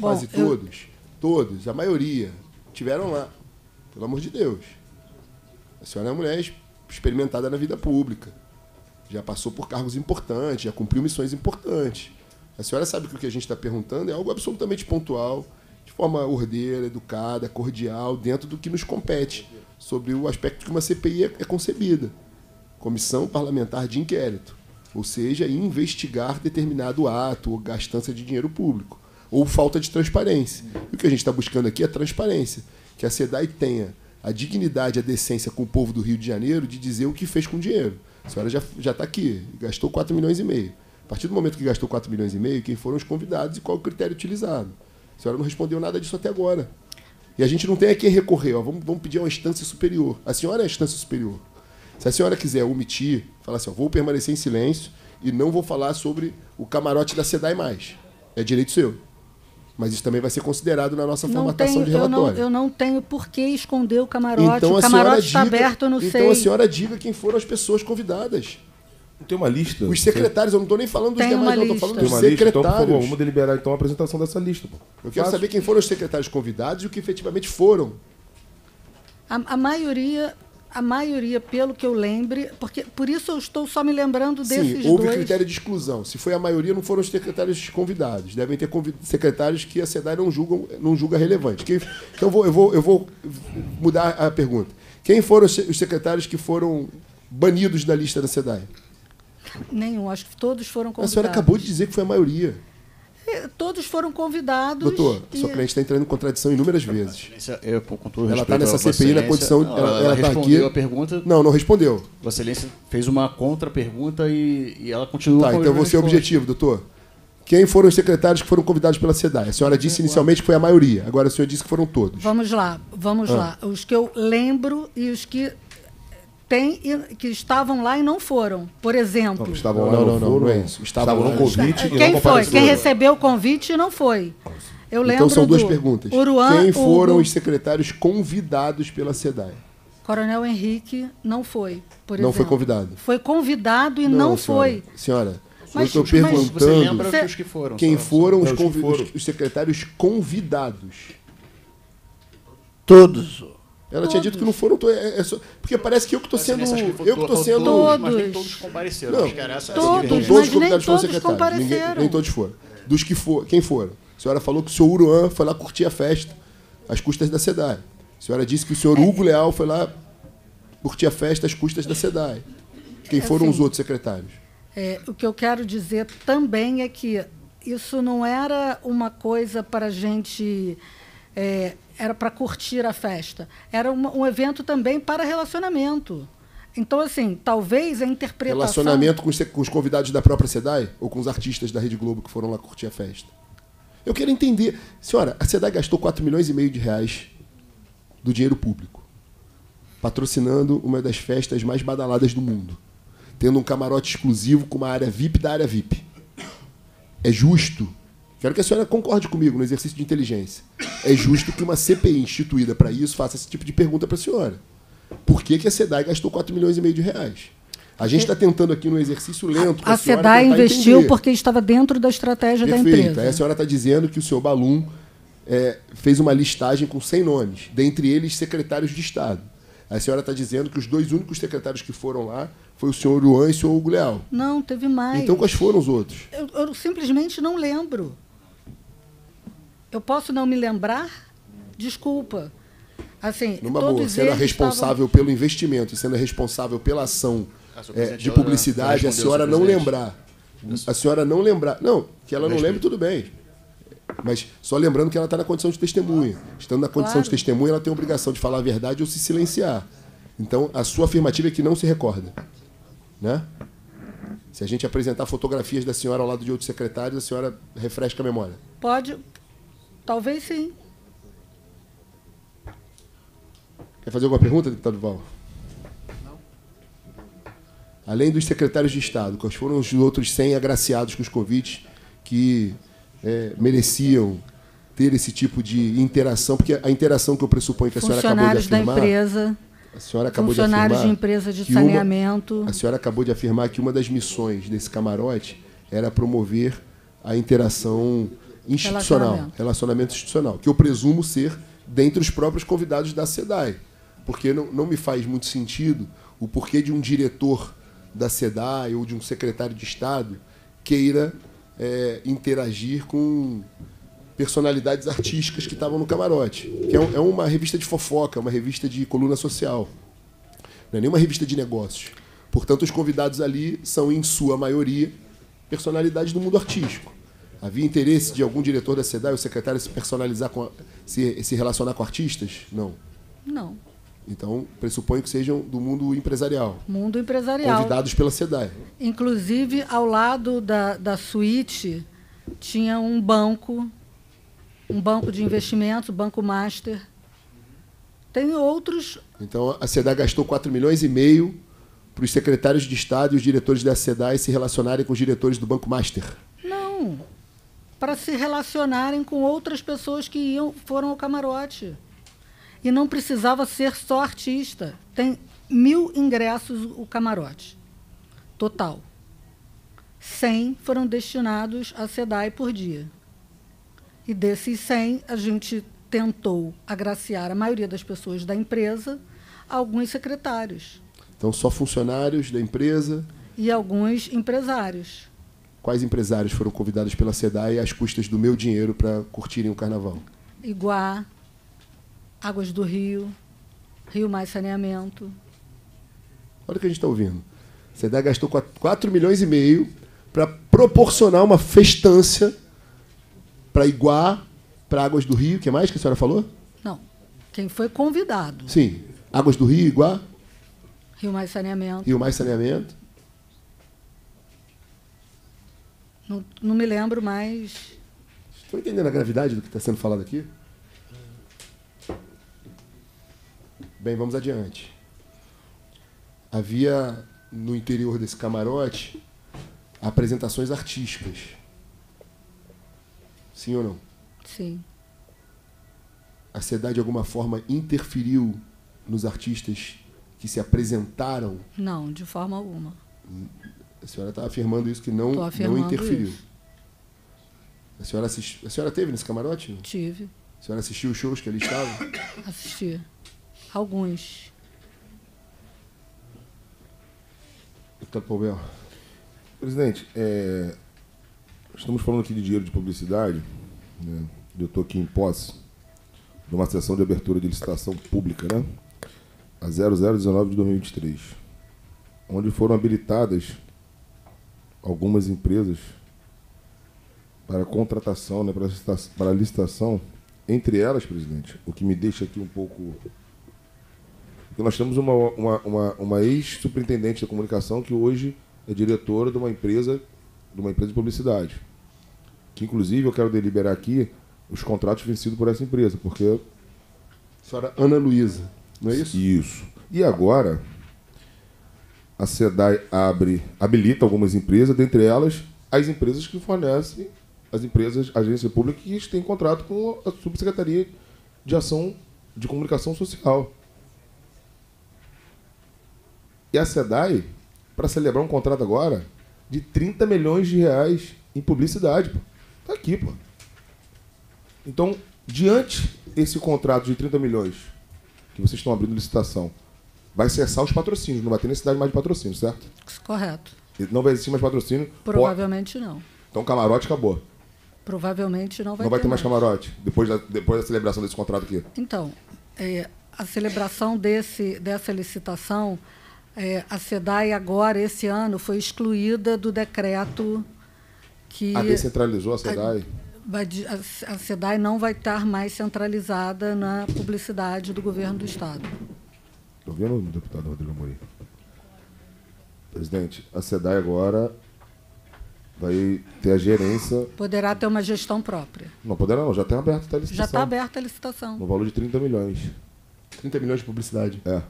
Speaker 3: quase
Speaker 9: eu-
Speaker 3: todos, todos, a maioria, tiveram lá. Pelo amor de Deus. A senhora é uma mulher experimentada na vida pública. Já passou por cargos importantes, já cumpriu missões importantes. A senhora sabe que o que a gente está perguntando é algo absolutamente pontual, de forma ordeira, educada, cordial, dentro do que nos compete, sobre o aspecto que uma CPI é é concebida. Comissão Parlamentar de Inquérito. Ou seja, investigar determinado ato ou gastança de dinheiro público. Ou falta de transparência. E o que a gente está buscando aqui é transparência. que a SEDAI tenha a dignidade, a decência com o povo do Rio de Janeiro de dizer o que fez com o dinheiro. A senhora já já está aqui, gastou 4 milhões e meio. A partir do momento que gastou 4 milhões e meio, quem foram os convidados e qual o critério utilizado? A senhora não respondeu nada disso até agora. E a gente não tem a quem recorrer. Ó, vamos, vamos pedir uma instância superior. A senhora é a instância superior. Se a senhora quiser omitir, falar assim, ó, vou permanecer em silêncio e não vou falar sobre o camarote da SEDAI mais. É direito seu. Mas isso também vai ser considerado na nossa
Speaker 9: Não
Speaker 3: formatação
Speaker 9: tenho,
Speaker 3: de
Speaker 9: eu, não,
Speaker 3: relatório.
Speaker 9: eu não tenho por que esconder o camarote.
Speaker 3: Então
Speaker 9: o camarote está aberto, eu não
Speaker 3: então
Speaker 9: sei.
Speaker 3: a senhora diga quem foram as pessoas convidadas.
Speaker 4: Tem uma lista?
Speaker 3: Os secretários, eu não estou nem falando dos
Speaker 9: Tem
Speaker 3: demais,
Speaker 9: uma
Speaker 3: não, estou falando
Speaker 4: Tem
Speaker 3: dos
Speaker 4: uma lista? Então, por
Speaker 3: secretários.
Speaker 4: favor, vamos deliberar então a apresentação dessa lista. Pô.
Speaker 3: eu quero
Speaker 4: Fácil.
Speaker 3: saber quem foram os secretários convidados e o que efetivamente foram.
Speaker 9: A, a maioria, a maioria, pelo que eu lembre, porque por isso eu estou só me lembrando desses
Speaker 3: Sim, houve
Speaker 9: dois.
Speaker 3: critério de exclusão. Se foi a maioria, não foram os secretários convidados. Devem ter convi- secretários que a SEDAI não, julgam, não julga relevante. Quem- então eu vou, eu, vou, eu vou mudar a pergunta. Quem foram os secretários que foram banidos da lista da SEDAI?
Speaker 9: Nenhum, acho que todos foram
Speaker 3: A
Speaker 9: convidados.
Speaker 3: senhora acabou de dizer que foi a maioria.
Speaker 9: Eh, Todos foram convidados.
Speaker 3: Doutor,
Speaker 9: e-
Speaker 3: sua cliente está entrando em contradição inúmeras vezes.
Speaker 10: Excelência, eu, com todo
Speaker 3: Ela
Speaker 10: respeito
Speaker 3: tá nessa
Speaker 10: a
Speaker 3: CPI na condição-
Speaker 10: não,
Speaker 3: ela- ela tá
Speaker 10: respondeu
Speaker 3: aqui-
Speaker 10: a pergunta.
Speaker 3: Não, não respondeu.
Speaker 10: Vossa Excelência fez uma contra-pergunta e, e ela continua
Speaker 3: Tá,
Speaker 10: com a
Speaker 3: então você é objetivo, doutor. Quem foram os secretários que foram convidados pela SEDAI? A senhora disse inicialmente que foi a maioria. Agora o senhor disse que foram todos.
Speaker 9: Vamos lá, vamos
Speaker 3: Ah.
Speaker 9: lá. Os que eu lembro e os que tem e- que estavam lá e não foram. Por exemplo,
Speaker 4: Não, estavam
Speaker 3: Não,
Speaker 4: lá,
Speaker 3: não,
Speaker 4: não,
Speaker 3: não,
Speaker 4: foram,
Speaker 3: não é isso. Estavam
Speaker 4: no convite e não
Speaker 9: quem foi?
Speaker 4: compareceram.
Speaker 9: Quem recebeu o convite e não foi. Eu lembro
Speaker 3: Então são duas
Speaker 9: do
Speaker 3: perguntas.
Speaker 9: Uruan,
Speaker 3: Quem foram os secretários convidados pela SEDAI?
Speaker 9: Coronel Henrique não foi, por
Speaker 3: Não
Speaker 9: exemplo.
Speaker 3: foi convidado.
Speaker 9: Foi convidado e não, foi.
Speaker 3: Senhora, eu
Speaker 9: Mas-
Speaker 3: estou
Speaker 9: mas
Speaker 3: perguntando
Speaker 10: Você lembra
Speaker 9: Você-
Speaker 10: os que foram?
Speaker 3: quem
Speaker 10: só-
Speaker 3: foram, os,
Speaker 4: Não, foram.
Speaker 3: os- os secretários convidados.
Speaker 1: Todos.
Speaker 3: Ela tinha dito que não foram. to- é- é só- porque parece que eu que estou sendo.
Speaker 10: Que
Speaker 3: Eu que estou
Speaker 10: to-
Speaker 3: sendo.
Speaker 10: todos, Mas nem
Speaker 9: Todos.
Speaker 10: todos compareceram.
Speaker 3: Não,
Speaker 10: Acho que era essa-
Speaker 9: Todos,
Speaker 3: todos os
Speaker 9: mas nem
Speaker 3: convidados foram
Speaker 9: todos
Speaker 3: secretários. Ninguém,
Speaker 9: compareceram.
Speaker 3: nem todos foram. Dos que for, quem foram? A senhora falou que o senhor Uruan foi lá curtir a festa, às custas da SEDAI. A senhora disse que o senhor Hugo Leal foi lá curtir a festa às custas da SEDAI. Quem foram
Speaker 9: Assim,
Speaker 3: os outros secretários?
Speaker 9: É, o que eu quero dizer também é que isso não era uma coisa para a gente. é, era para curtir a festa. Era uma- um evento também para relacionamento. Então, assim, talvez a interpretação.
Speaker 3: Relacionamento com os, com os convidados da própria SEDAI ou com os artistas da Rede Globo que foram lá curtir a festa? Eu quero entender. Senhora, a SEDAI gastou 4 milhões e meio de reais do dinheiro público, patrocinando uma das festas mais badaladas do mundo, tendo um camarote exclusivo com uma área VIP da área VIP. É justo. Quero que a senhora concorde comigo no exercício de inteligência. É justo que uma CPI instituída para isso faça esse tipo de pergunta para a senhora. Por que, que a SEDAI gastou 4 milhões e meio de reais? A gente está tentando aqui no exercício lento.
Speaker 9: A SEDAI investiu
Speaker 3: entender.
Speaker 9: porque estava dentro da estratégia da
Speaker 3: Perfeito.
Speaker 9: empresa.
Speaker 3: Aí a senhora está dizendo que o senhor Balum é, fez uma listagem com 100 nomes, dentre eles secretários de Estado. A senhora está dizendo que os dois únicos secretários que foram lá foi o senhor Luan e o senhor Hugo Leal.
Speaker 9: Não, teve mais.
Speaker 3: Então quais foram os outros?
Speaker 9: eu, eu simplesmente não lembro. Eu posso não me lembrar? Desculpa. Assim,
Speaker 3: Numa
Speaker 9: todos
Speaker 3: boa, sendo responsável pelo investimento e sendo a responsável pela ação
Speaker 10: Ah,
Speaker 3: é, de publicidade, a senhora
Speaker 10: senhor
Speaker 3: não lembrar. A senhora não lembrar. Não, que ela não lembre, tudo bem. Mas só lembrando que ela está na condição de testemunha. Estando na condição de
Speaker 9: Claro.
Speaker 3: testemunha, ela tem a obrigação de falar a verdade ou se silenciar. Então, a sua afirmativa é que não se recorda. Né? Se a gente apresentar fotografias da senhora ao lado de outros secretários, a senhora refresca a memória.
Speaker 9: Pode. Talvez sim.
Speaker 3: Quer fazer alguma pergunta, deputado Val? Além dos secretários de Estado, quais foram os outros 100 agraciados com os convites que é, mereciam ter esse tipo de interação? Porque a interação que eu pressuponho que a senhora acabou de
Speaker 9: Funcionários da
Speaker 3: afirmar...
Speaker 9: empresa,
Speaker 3: a senhora acabou de
Speaker 9: funcionários de
Speaker 3: afirmar
Speaker 9: empresa de
Speaker 3: que uma-
Speaker 9: saneamento.
Speaker 3: a senhora acabou de afirmar que uma das missões desse camarote era promover a interação institucional,
Speaker 9: Relacionamento.
Speaker 3: relacionamento institucional, que eu presumo ser dentre os próprios convidados da SEDAI. Porque não, não me faz muito sentido o porquê de um diretor da SEDAI ou de um secretário de Estado queira é, interagir com personalidades artísticas que estavam no camarote. Que é, é uma revista de fofoca, uma revista de coluna social. Não é nenhuma revista de negócios. Portanto, os convidados ali são, em sua maioria, personalidades do mundo artístico. Havia interesse de algum diretor da SEDAI ou secretário se personalizar com a- se, se relacionar com artistas? Não.
Speaker 9: Não.
Speaker 3: Então, pressuponho que sejam do mundo empresarial.
Speaker 9: Mundo empresarial.
Speaker 3: Convidados pela SEDAI.
Speaker 9: Inclusive, ao lado da, da suíte, tinha um banco, um banco de investimentos, o Banco Master. Tem outros.
Speaker 3: Então, a SEDAI gastou 4 milhões e meio para os secretários de Estado e os diretores da SEDAI se relacionarem com os diretores do Banco Master.
Speaker 9: Não. Para se relacionarem com outras pessoas que iam, foram ao camarote. E não precisava ser só artista. Tem mil ingressos o camarote. Total. 100 foram destinados à SEDAI por dia. E desses 100, a gente tentou agraciar a maioria das pessoas da empresa, alguns secretários
Speaker 3: Então, só funcionários da empresa.
Speaker 9: e alguns empresários.
Speaker 3: Quais empresários foram convidados pela SEDAI às custas do meu dinheiro para curtirem o carnaval?
Speaker 9: Iguá, Águas do Rio, Rio Mais Saneamento.
Speaker 3: Olha o que a gente está ouvindo. A SEDAI gastou 4 milhões e meio para proporcionar uma festança para Iguá, para Águas do Rio. O que mais que a senhora falou?
Speaker 9: Não, quem foi convidado.
Speaker 3: Sim. Águas do Rio, Iguá,
Speaker 9: Rio Mais Saneamento.
Speaker 3: Rio Mais Saneamento.
Speaker 9: Não, não me lembro mais.
Speaker 3: Estão entendendo a gravidade do que está sendo falado aqui? Bem, vamos adiante. Havia no interior desse camarote apresentações artísticas. Sim ou não?
Speaker 9: Sim.
Speaker 3: A SEDAI de alguma forma interferiu nos artistas que se apresentaram?
Speaker 9: Não, de forma alguma.
Speaker 3: A senhora está afirmando isso que não, não interferiu.
Speaker 9: isso.
Speaker 3: A senhora, assisti... a senhora teve nesse camarote?
Speaker 9: Tive,
Speaker 3: A senhora assistiu os shows que ali estavam?
Speaker 9: assisti. Alguns.
Speaker 3: Deputado Paubel.
Speaker 4: Presidente, é, estamos falando aqui de dinheiro de publicidade. Né? Eu estou aqui em posse de uma sessão de abertura de licitação pública, né? A 0019 de 2023, onde foram habilitadas algumas empresas para contratação, né, para, licitação, para licitação. Entre elas, presidente, o que me deixa aqui um pouco porque nós temos uma, uma, uma, uma ex-superintendente da comunicação que hoje é diretora de uma empresa de uma empresa de publicidade. Que inclusive eu quero deliberar aqui os contratos vencidos por essa empresa, porque
Speaker 3: A senhora Ana Luísa, não é isso?
Speaker 4: isso. E agora a SEDAI abre, habilita algumas empresas, dentre elas as empresas que fornecem, as empresas, agências públicas que têm contrato com a Subsecretaria de Ação de Comunicação Social. E a SEDAI, para celebrar um contrato agora de 30 milhões de reais em publicidade. Pô. Tá aqui, pô. Então, diante esse contrato de 30 milhões que vocês estão abrindo licitação, vai cessar os patrocínios, não vai ter necessidade mais de patrocínio, certo?
Speaker 9: Correto.
Speaker 4: Não vai existir mais patrocínio.
Speaker 9: Provavelmente não.
Speaker 4: Então camarote acabou.
Speaker 9: Provavelmente não vai
Speaker 4: não vai
Speaker 9: ter,
Speaker 4: ter mais camarote depois da, depois da celebração desse contrato aqui.
Speaker 9: Então, é, a celebração desse, dessa licitação, é, a SEDAI agora, esse ano, foi excluída do decreto que
Speaker 4: A descentralizou a SEDAI.
Speaker 9: a, a SEDAI não vai estar mais centralizada na publicidade do governo do Estado.
Speaker 4: Estou vendo, deputado Rodrigo Amorim? Presidente, a SEDAI agora vai ter a gerência.
Speaker 9: Poderá ter uma gestão própria.
Speaker 4: Não poderá não, já tem aberto até a
Speaker 9: Já
Speaker 4: licitação.
Speaker 9: está aberta a licitação.
Speaker 4: No valor de 30 milhões.
Speaker 3: 30 milhões de publicidade.
Speaker 4: É.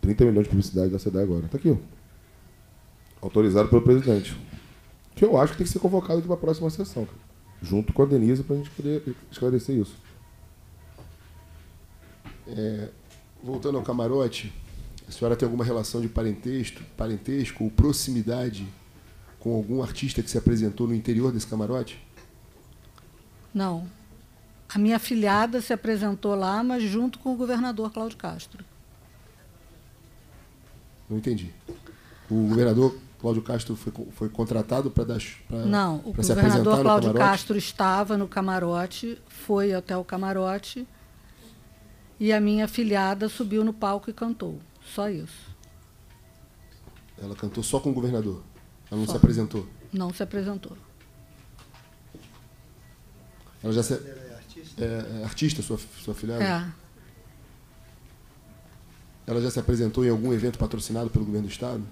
Speaker 4: 30 milhões de publicidade da SEDAI agora. Tá aqui, ó. Autorizado pelo presidente. Que eu acho que tem que ser convocado aqui para a próxima sessão. Junto com a Denise para a gente poder esclarecer isso.
Speaker 3: É, voltando ao camarote, a senhora tem alguma relação de parentesco, parentesco ou proximidade com algum artista que se apresentou no interior desse camarote?
Speaker 9: Não. A minha filhada se apresentou lá, mas junto com o governador Cláudio Castro.
Speaker 3: Não entendi. O governador Cláudio Castro foi, foi contratado para dar pra,
Speaker 9: Não, o governador Cláudio? Castro estava no camarote, foi até o camarote, e a minha filhada subiu no palco e cantou. Só isso.
Speaker 3: Ela cantou só com o governador. Ela não
Speaker 9: Só.
Speaker 3: se apresentou.
Speaker 9: Não se apresentou.
Speaker 3: Ela já se... é, é artista, sua, sua filhada?
Speaker 9: É.
Speaker 3: Ela já se apresentou em algum evento patrocinado pelo governo do Estado?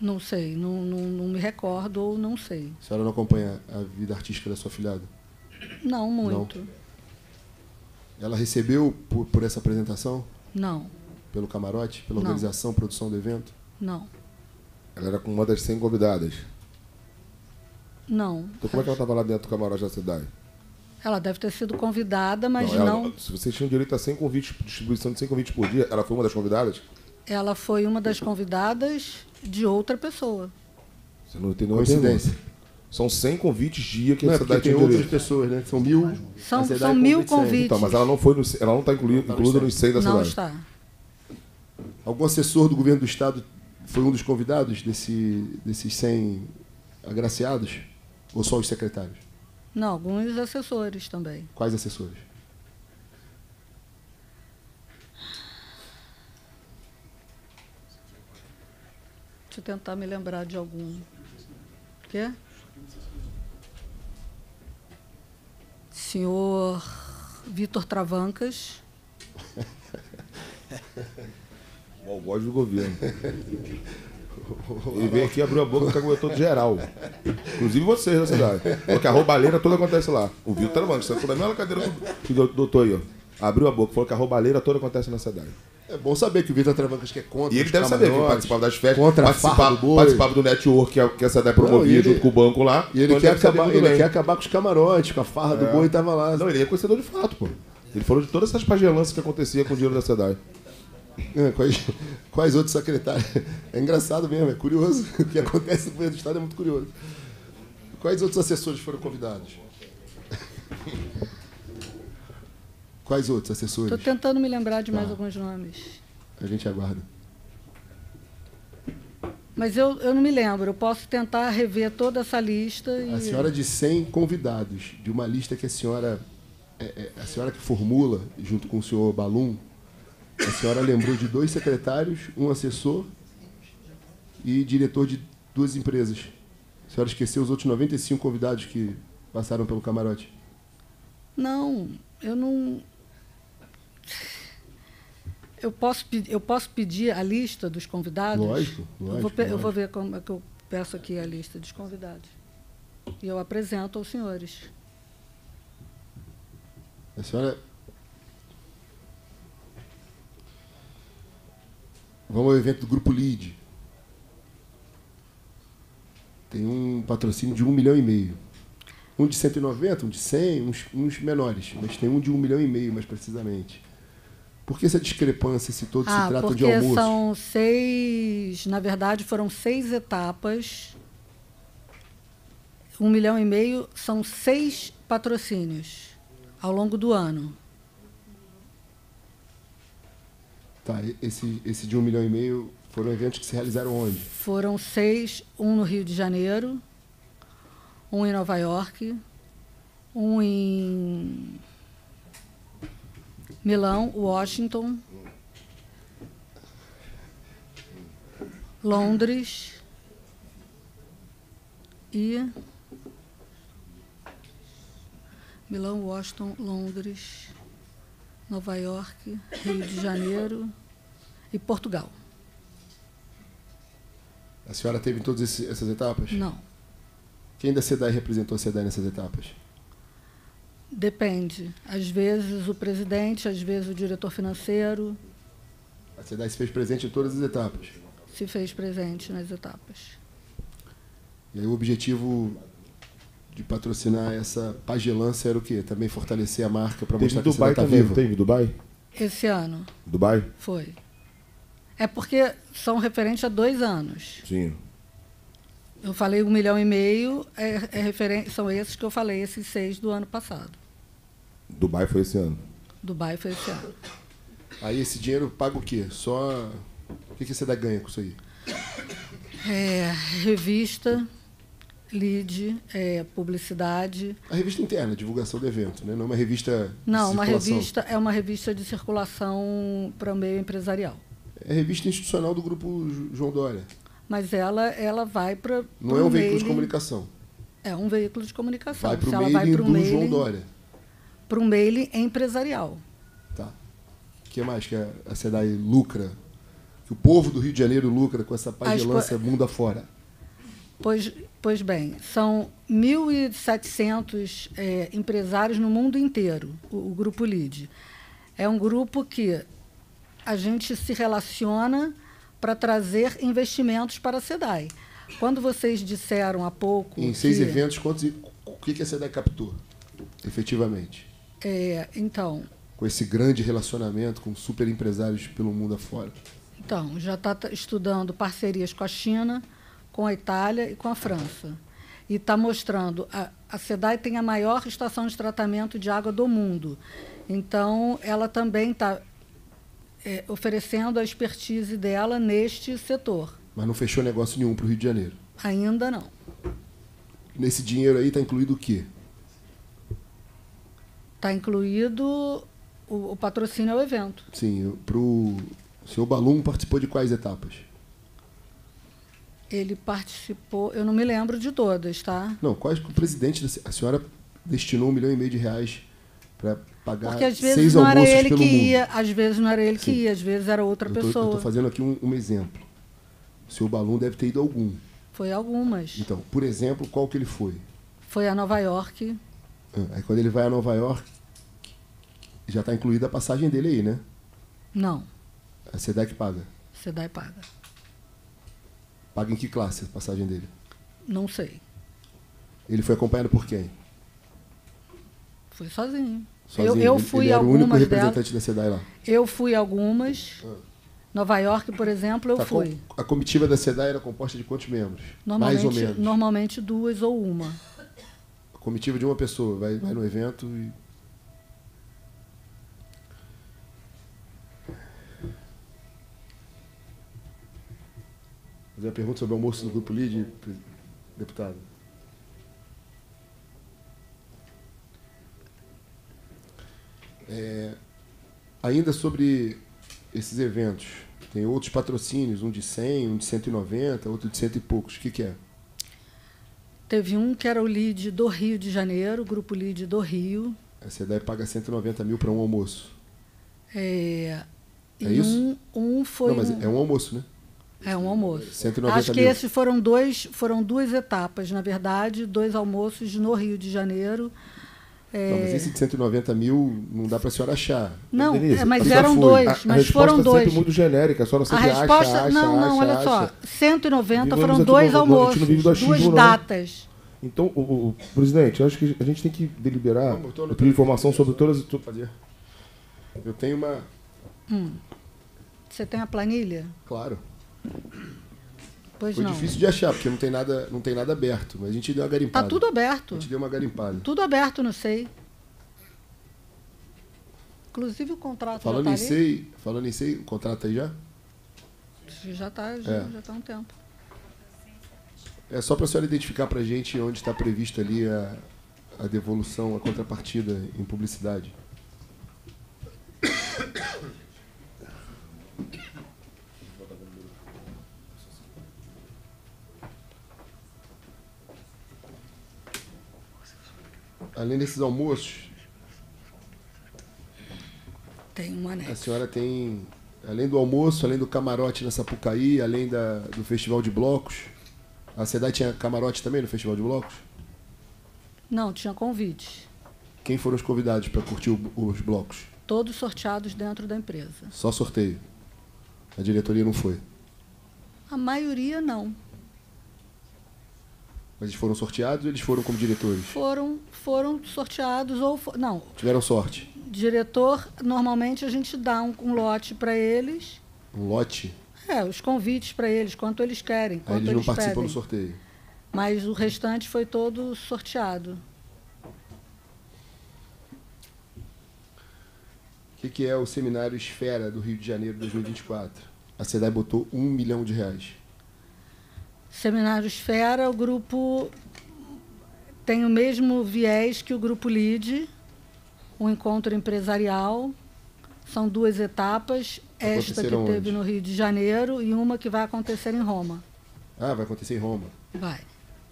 Speaker 9: Não sei, não, não, não me recordo ou não sei.
Speaker 3: A senhora não acompanha a vida artística da sua filhada?
Speaker 9: Não muito.
Speaker 3: Ela recebeu por, por essa apresentação?
Speaker 9: Não,
Speaker 3: Pelo camarote? Pela
Speaker 9: Não.
Speaker 3: organização, produção do evento?
Speaker 9: não,
Speaker 4: Ela era com uma das 100 convidadas.
Speaker 9: não.
Speaker 4: Então como é que ela estava lá dentro do camarote da cidade?
Speaker 9: Ela deve ter sido convidada, mas
Speaker 4: ela-
Speaker 9: não.
Speaker 4: Se vocês tinham direito a 100 convites, distribuição de 100 convites por dia, ela foi uma das convidadas?
Speaker 9: Ela foi uma das convidadas de outra pessoa.
Speaker 4: Você não entendeu a
Speaker 3: Coincidência.
Speaker 4: São 100 convites dia que
Speaker 3: Não
Speaker 4: a
Speaker 3: é
Speaker 4: cidade
Speaker 3: tem
Speaker 4: tinha
Speaker 3: outras
Speaker 4: direito.
Speaker 3: pessoas, né? São mil.
Speaker 9: São- são mil
Speaker 3: convite cem.
Speaker 9: convites.
Speaker 4: Então, mas ela não foi no, ela não está incluída,
Speaker 3: Não tá no
Speaker 4: incluída nos 100 da
Speaker 9: Não
Speaker 4: cidade.
Speaker 9: está.
Speaker 3: Algum assessor do governo do Estado foi um dos convidados desse, desses 100 agraciados? Ou só os secretários?
Speaker 9: Não, alguns assessores também.
Speaker 3: Quais assessores?
Speaker 9: Deixa eu tentar me lembrar de algum. Quê? Senhor Vitor Travancas.
Speaker 4: O algoz do governo. Ele veio aqui, abriu a boca e caguetou de geral. Inclusive vocês da cidade. Porque a roubalheira toda acontece lá. O Vitor Travanco, sentou na mesma cadeira que o doutor aí, ó. Abriu a boca, falou que a roubalheira toda acontece na cidade.
Speaker 3: É bom saber que o Vitor Travancas que é contra
Speaker 4: E ele deve saber que participava das festas,
Speaker 3: contra
Speaker 4: participava,
Speaker 3: do
Speaker 4: participava do network que a, que a cidade promovia junto com o banco lá.
Speaker 3: E ele,
Speaker 4: Então
Speaker 3: quer acabar, ele
Speaker 4: bem.
Speaker 3: quer acabar com os camarotes, com a farra do
Speaker 4: É.
Speaker 3: boi e tava lá.
Speaker 4: Não, ele é conhecedor de fato, pô. Ele falou de todas essas pagelanças que acontecia com o dinheiro da cidade.
Speaker 3: É, quais, quais outros secretários? É engraçado mesmo, é curioso. O que acontece no governo do Estado é muito curioso. Quais outros assessores foram convidados? Quais outros assessores?
Speaker 9: Estou tentando me lembrar de mais
Speaker 3: Tá.
Speaker 9: alguns nomes.
Speaker 3: A gente aguarda.
Speaker 9: Mas eu, eu não me lembro. Eu posso tentar rever toda essa lista. E...
Speaker 3: A senhora de 100 convidados, de uma lista que a senhora, é, é, a senhora que formula, junto com o senhor Balum, a senhora lembrou de dois secretários, um assessor e diretor de duas empresas. A senhora esqueceu os outros 95 convidados que passaram pelo camarote.
Speaker 9: Não, eu não. Eu posso, eu posso pedir a lista dos convidados?
Speaker 3: Lógico,
Speaker 9: eu, vou,
Speaker 3: lógico,
Speaker 9: eu vou
Speaker 3: lógico.
Speaker 9: ver como é que eu peço aqui a lista dos convidados. E eu apresento aos senhores.
Speaker 3: A senhora. Vamos ao evento do Grupo Lead. Tem um patrocínio de um milhão e meio. Um de 190, um de 100, uns, uns menores. Mas tem um de um milhão e meio, mais precisamente. Por que essa discrepância se todos
Speaker 9: ah,
Speaker 3: se tratam de
Speaker 9: porque
Speaker 3: almoço?
Speaker 9: são seis. Na verdade, foram seis etapas. Um milhão e meio são seis patrocínios ao longo do ano.
Speaker 3: Tá, esse, esse de um milhão e meio foram eventos que se realizaram onde?
Speaker 9: Foram seis, um no Rio de Janeiro, um em Nova York, um em Milão, Washington, Londres e Milão, Washington, Londres, Nova York, Rio de Janeiro e Portugal.
Speaker 3: A senhora teve em todas essas etapas?
Speaker 9: Não.
Speaker 3: Quem da SEDAI representou a SEDAI nessas etapas?
Speaker 9: Depende. Às vezes o presidente, às vezes o diretor financeiro
Speaker 3: A SEDAI se fez presente em todas as etapas.
Speaker 9: se fez presente nas etapas.
Speaker 3: E aí o objetivo de patrocinar essa pagelância era o quê? Também fortalecer a marca para mostrar que a
Speaker 4: Dubai
Speaker 3: está
Speaker 4: também,
Speaker 3: viva.
Speaker 4: teve Dubai?
Speaker 9: Esse ano
Speaker 4: Dubai?
Speaker 9: foi. É porque são referentes a dois anos.
Speaker 4: Sim.
Speaker 9: Eu falei um milhão e meio, é, é são esses que eu falei, esses seis do ano passado.
Speaker 4: Dubai foi esse ano.
Speaker 9: Dubai foi esse ano.
Speaker 3: Aí esse dinheiro paga o quê? Só. O que que a SEDAI ganha com isso aí?
Speaker 9: É, revista, lead, é, publicidade.
Speaker 3: A revista interna, divulgação do evento, né? Não é uma revista.
Speaker 9: Não, uma revista é uma revista de circulação para o meio empresarial.
Speaker 3: É a revista institucional do grupo João Dória.
Speaker 9: mas ela, ela vai para.
Speaker 3: Não é um veículo de comunicação.
Speaker 9: É um veículo de comunicação.
Speaker 3: Vai para o mailing
Speaker 9: vai para
Speaker 3: do João Dória.
Speaker 9: Para um mailing empresarial.
Speaker 3: Tá. O que mais que a, SEDAI lucra? Que o povo do Rio de Janeiro lucra com essa pagelância mundo afora?
Speaker 9: Pois, pois bem, são 1.700 é, empresários no mundo inteiro, o, o Grupo LID. É um grupo que a gente se relaciona para trazer investimentos para a SEDAI. Quando vocês disseram há pouco.
Speaker 3: Em seis
Speaker 9: que,
Speaker 3: eventos, quantos, o que a SEDAI captou, efetivamente?
Speaker 9: É, então.
Speaker 3: Com esse grande relacionamento com super empresários pelo mundo afora.
Speaker 9: Então, já está estudando parcerias com a China, com a Itália e com a França. E está mostrando. A, a SEDAI tem a maior estação de tratamento de água do mundo. Então, ela também está é, oferecendo a expertise dela neste setor.
Speaker 3: Mas não fechou negócio nenhum para o Rio de Janeiro?
Speaker 9: Ainda não.
Speaker 3: Nesse dinheiro aí está incluído o quê?
Speaker 9: Está incluído o, o, patrocínio ao evento.
Speaker 3: Sim, para o senhor Balum participou de quais etapas?
Speaker 9: Ele participou, eu não me lembro de todas, tá?
Speaker 3: Não, quais o presidente, a senhora destinou um milhão e meio de reais para pagar
Speaker 9: Porque às vezes
Speaker 3: seis
Speaker 9: não era ele que
Speaker 3: mundo.
Speaker 9: ia, às vezes não era ele
Speaker 3: Sim.
Speaker 9: que ia, às vezes era outra
Speaker 3: eu tô,
Speaker 9: pessoa.
Speaker 3: Estou fazendo aqui um, um, exemplo. O senhor Balum deve ter ido a algum.
Speaker 9: Foi algumas.
Speaker 3: Então, por exemplo, qual que ele foi?
Speaker 9: Foi a Nova York.
Speaker 3: Ah, aí quando ele vai a Nova York, já está incluída a passagem dele aí, né?
Speaker 9: Não.
Speaker 3: A SEDEC paga.
Speaker 9: SEDAI paga.
Speaker 3: Paga em que classe a passagem dele?
Speaker 9: Não sei.
Speaker 3: Ele foi acompanhado por quem?
Speaker 9: Foi sozinho.
Speaker 3: Sozinho.
Speaker 9: Eu, eu
Speaker 3: Ele-
Speaker 9: fui
Speaker 3: ele era o
Speaker 9: algumas
Speaker 3: único
Speaker 9: delas.
Speaker 3: representante da SEDAI lá.
Speaker 9: Eu fui algumas. Nova York, por exemplo, eu
Speaker 3: Tá com-
Speaker 9: fui.
Speaker 3: A comitiva da SEDAI era composta de quantos membros? Mais ou menos.
Speaker 9: normalmente duas ou uma.
Speaker 3: A comitiva de uma pessoa vai, vai no evento e. Fazer uma pergunta sobre o almoço do Grupo LID, deputado. É, ainda sobre esses eventos, tem outros patrocínios, um de 100, um de 190, outro de cento e poucos. O que, que é?
Speaker 9: Teve um que era o lead do Rio de Janeiro, o grupo lead do Rio.
Speaker 3: A SEDAI paga 190 mil para um almoço.
Speaker 9: É,
Speaker 3: É isso?
Speaker 9: Um, um foi
Speaker 3: Não, mas
Speaker 9: um,
Speaker 3: é um almoço, né?
Speaker 9: É um almoço.
Speaker 3: 190
Speaker 9: Acho que
Speaker 3: mil.
Speaker 9: esses foram dois, foram duas etapas, na verdade, dois almoços no Rio de Janeiro. É,
Speaker 3: Não, mas esse de 190 mil não dá para a senhora achar.
Speaker 9: Não,
Speaker 4: Denise,
Speaker 9: é, mas eram
Speaker 3: foi.
Speaker 9: dois,
Speaker 4: A, a
Speaker 9: mas
Speaker 4: resposta
Speaker 9: foram
Speaker 4: é
Speaker 9: dois.
Speaker 4: sempre muito genérica, a senhora
Speaker 9: A resposta,
Speaker 4: acha, acha,
Speaker 9: não, não,
Speaker 4: acha,
Speaker 9: olha
Speaker 4: acha.
Speaker 9: só, 190
Speaker 4: Vivemos
Speaker 9: foram dois
Speaker 4: no- no- a
Speaker 9: almoços,
Speaker 4: não do
Speaker 9: duas
Speaker 4: não.
Speaker 9: datas.
Speaker 4: Então, o, o- presidente, eu acho que a gente tem que deliberar,
Speaker 3: Vamos, eu
Speaker 4: informação sobre todas... to-
Speaker 3: Fazer. Eu tenho uma.
Speaker 9: Você tem a planilha?
Speaker 3: Claro.
Speaker 9: Pois
Speaker 3: Foi
Speaker 9: não.
Speaker 3: difícil de achar, porque não tem nada, não tem nada aberto. Mas a gente deu uma
Speaker 9: Tá
Speaker 3: garimpada.
Speaker 9: tudo
Speaker 3: A
Speaker 9: aberto.
Speaker 3: gente deu uma garimpada.
Speaker 9: Tudo aberto no SEI. Inclusive o contrato
Speaker 3: Falando
Speaker 9: já
Speaker 3: em
Speaker 9: está ali.
Speaker 3: SEI, falando em SEI, o contrato aí já?
Speaker 9: Já está já,
Speaker 3: É.
Speaker 9: já tá há um tempo.
Speaker 3: É só para a senhora identificar para a gente onde está previsto ali a, a devolução, a contrapartida em publicidade. Além desses almoços,
Speaker 9: Tem um
Speaker 3: a
Speaker 9: anexo.
Speaker 3: senhora tem, além do almoço, além do camarote na Sapucaí, além da, do festival de blocos, a SEDAI tinha camarote também no festival de blocos?
Speaker 9: Não, tinha convite.
Speaker 3: Quem foram os convidados para curtir o- os blocos?
Speaker 9: Todos sorteados dentro da empresa.
Speaker 3: Só sorteio. A diretoria não foi.
Speaker 9: A maioria não.
Speaker 3: Mas eles foram sorteados ou eles foram como diretores?
Speaker 9: Foram, foram sorteados ou. fo- Não,
Speaker 3: Tiveram sorte.
Speaker 9: diretor, normalmente a gente dá um, um lote para eles.
Speaker 3: Um lote.
Speaker 9: É, os convites para eles, quanto eles querem,
Speaker 3: Aí
Speaker 9: quanto
Speaker 3: eles não
Speaker 9: eles
Speaker 3: participam
Speaker 9: pedem.
Speaker 3: do sorteio.
Speaker 9: Mas o restante foi todo sorteado.
Speaker 3: O que, que é o seminário Esfera do Rio de Janeiro 2024? A SEDAI botou um milhão de reais.
Speaker 9: Seminário Esfera, o grupo tem o mesmo viés que o grupo LID, um encontro empresarial. São duas etapas, esta que teve
Speaker 3: onde?
Speaker 9: no Rio de Janeiro e uma que vai acontecer em Roma.
Speaker 3: Ah, vai acontecer em Roma.
Speaker 9: Vai.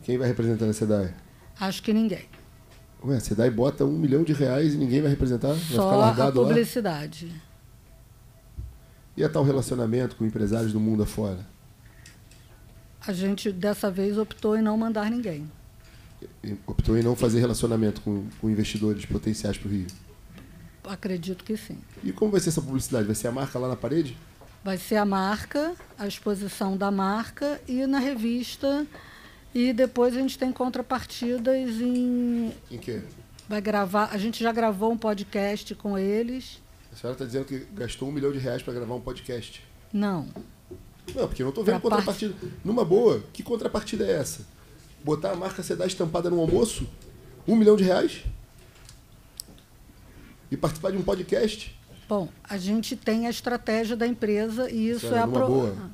Speaker 3: Quem vai representar a SEDAI?
Speaker 9: Acho que ninguém.
Speaker 3: Ué, a SEDAI bota um milhão de reais e ninguém vai representar? Vai ficar
Speaker 9: Só a
Speaker 3: largado lá?
Speaker 9: publicidade.
Speaker 3: E a tal relacionamento com empresários do mundo afora?
Speaker 9: A gente, dessa vez, optou em não mandar ninguém.
Speaker 3: Optou em não fazer relacionamento com, com investidores potenciais para o Rio.
Speaker 9: Acredito que sim.
Speaker 3: E como vai ser essa publicidade? Vai ser a marca lá na parede?
Speaker 9: Vai ser a marca, a exposição da marca e na revista. E depois a gente tem contrapartidas em.
Speaker 3: Em quê?
Speaker 9: Vai gravar. A gente já gravou um podcast com eles.
Speaker 3: A senhora está dizendo que gastou um milhão de reais para gravar um podcast.
Speaker 9: Não.
Speaker 3: Não, porque eu não estou vendo
Speaker 9: Pra
Speaker 3: contrapartida. Numa boa, que contrapartida é essa? Botar a marca SEDAI estampada no almoço? Um milhão de reais? E participar de um podcast?
Speaker 9: Bom, a gente tem a estratégia da empresa e isso
Speaker 3: Senhora,
Speaker 9: é a
Speaker 3: numa
Speaker 9: pro-
Speaker 3: boa.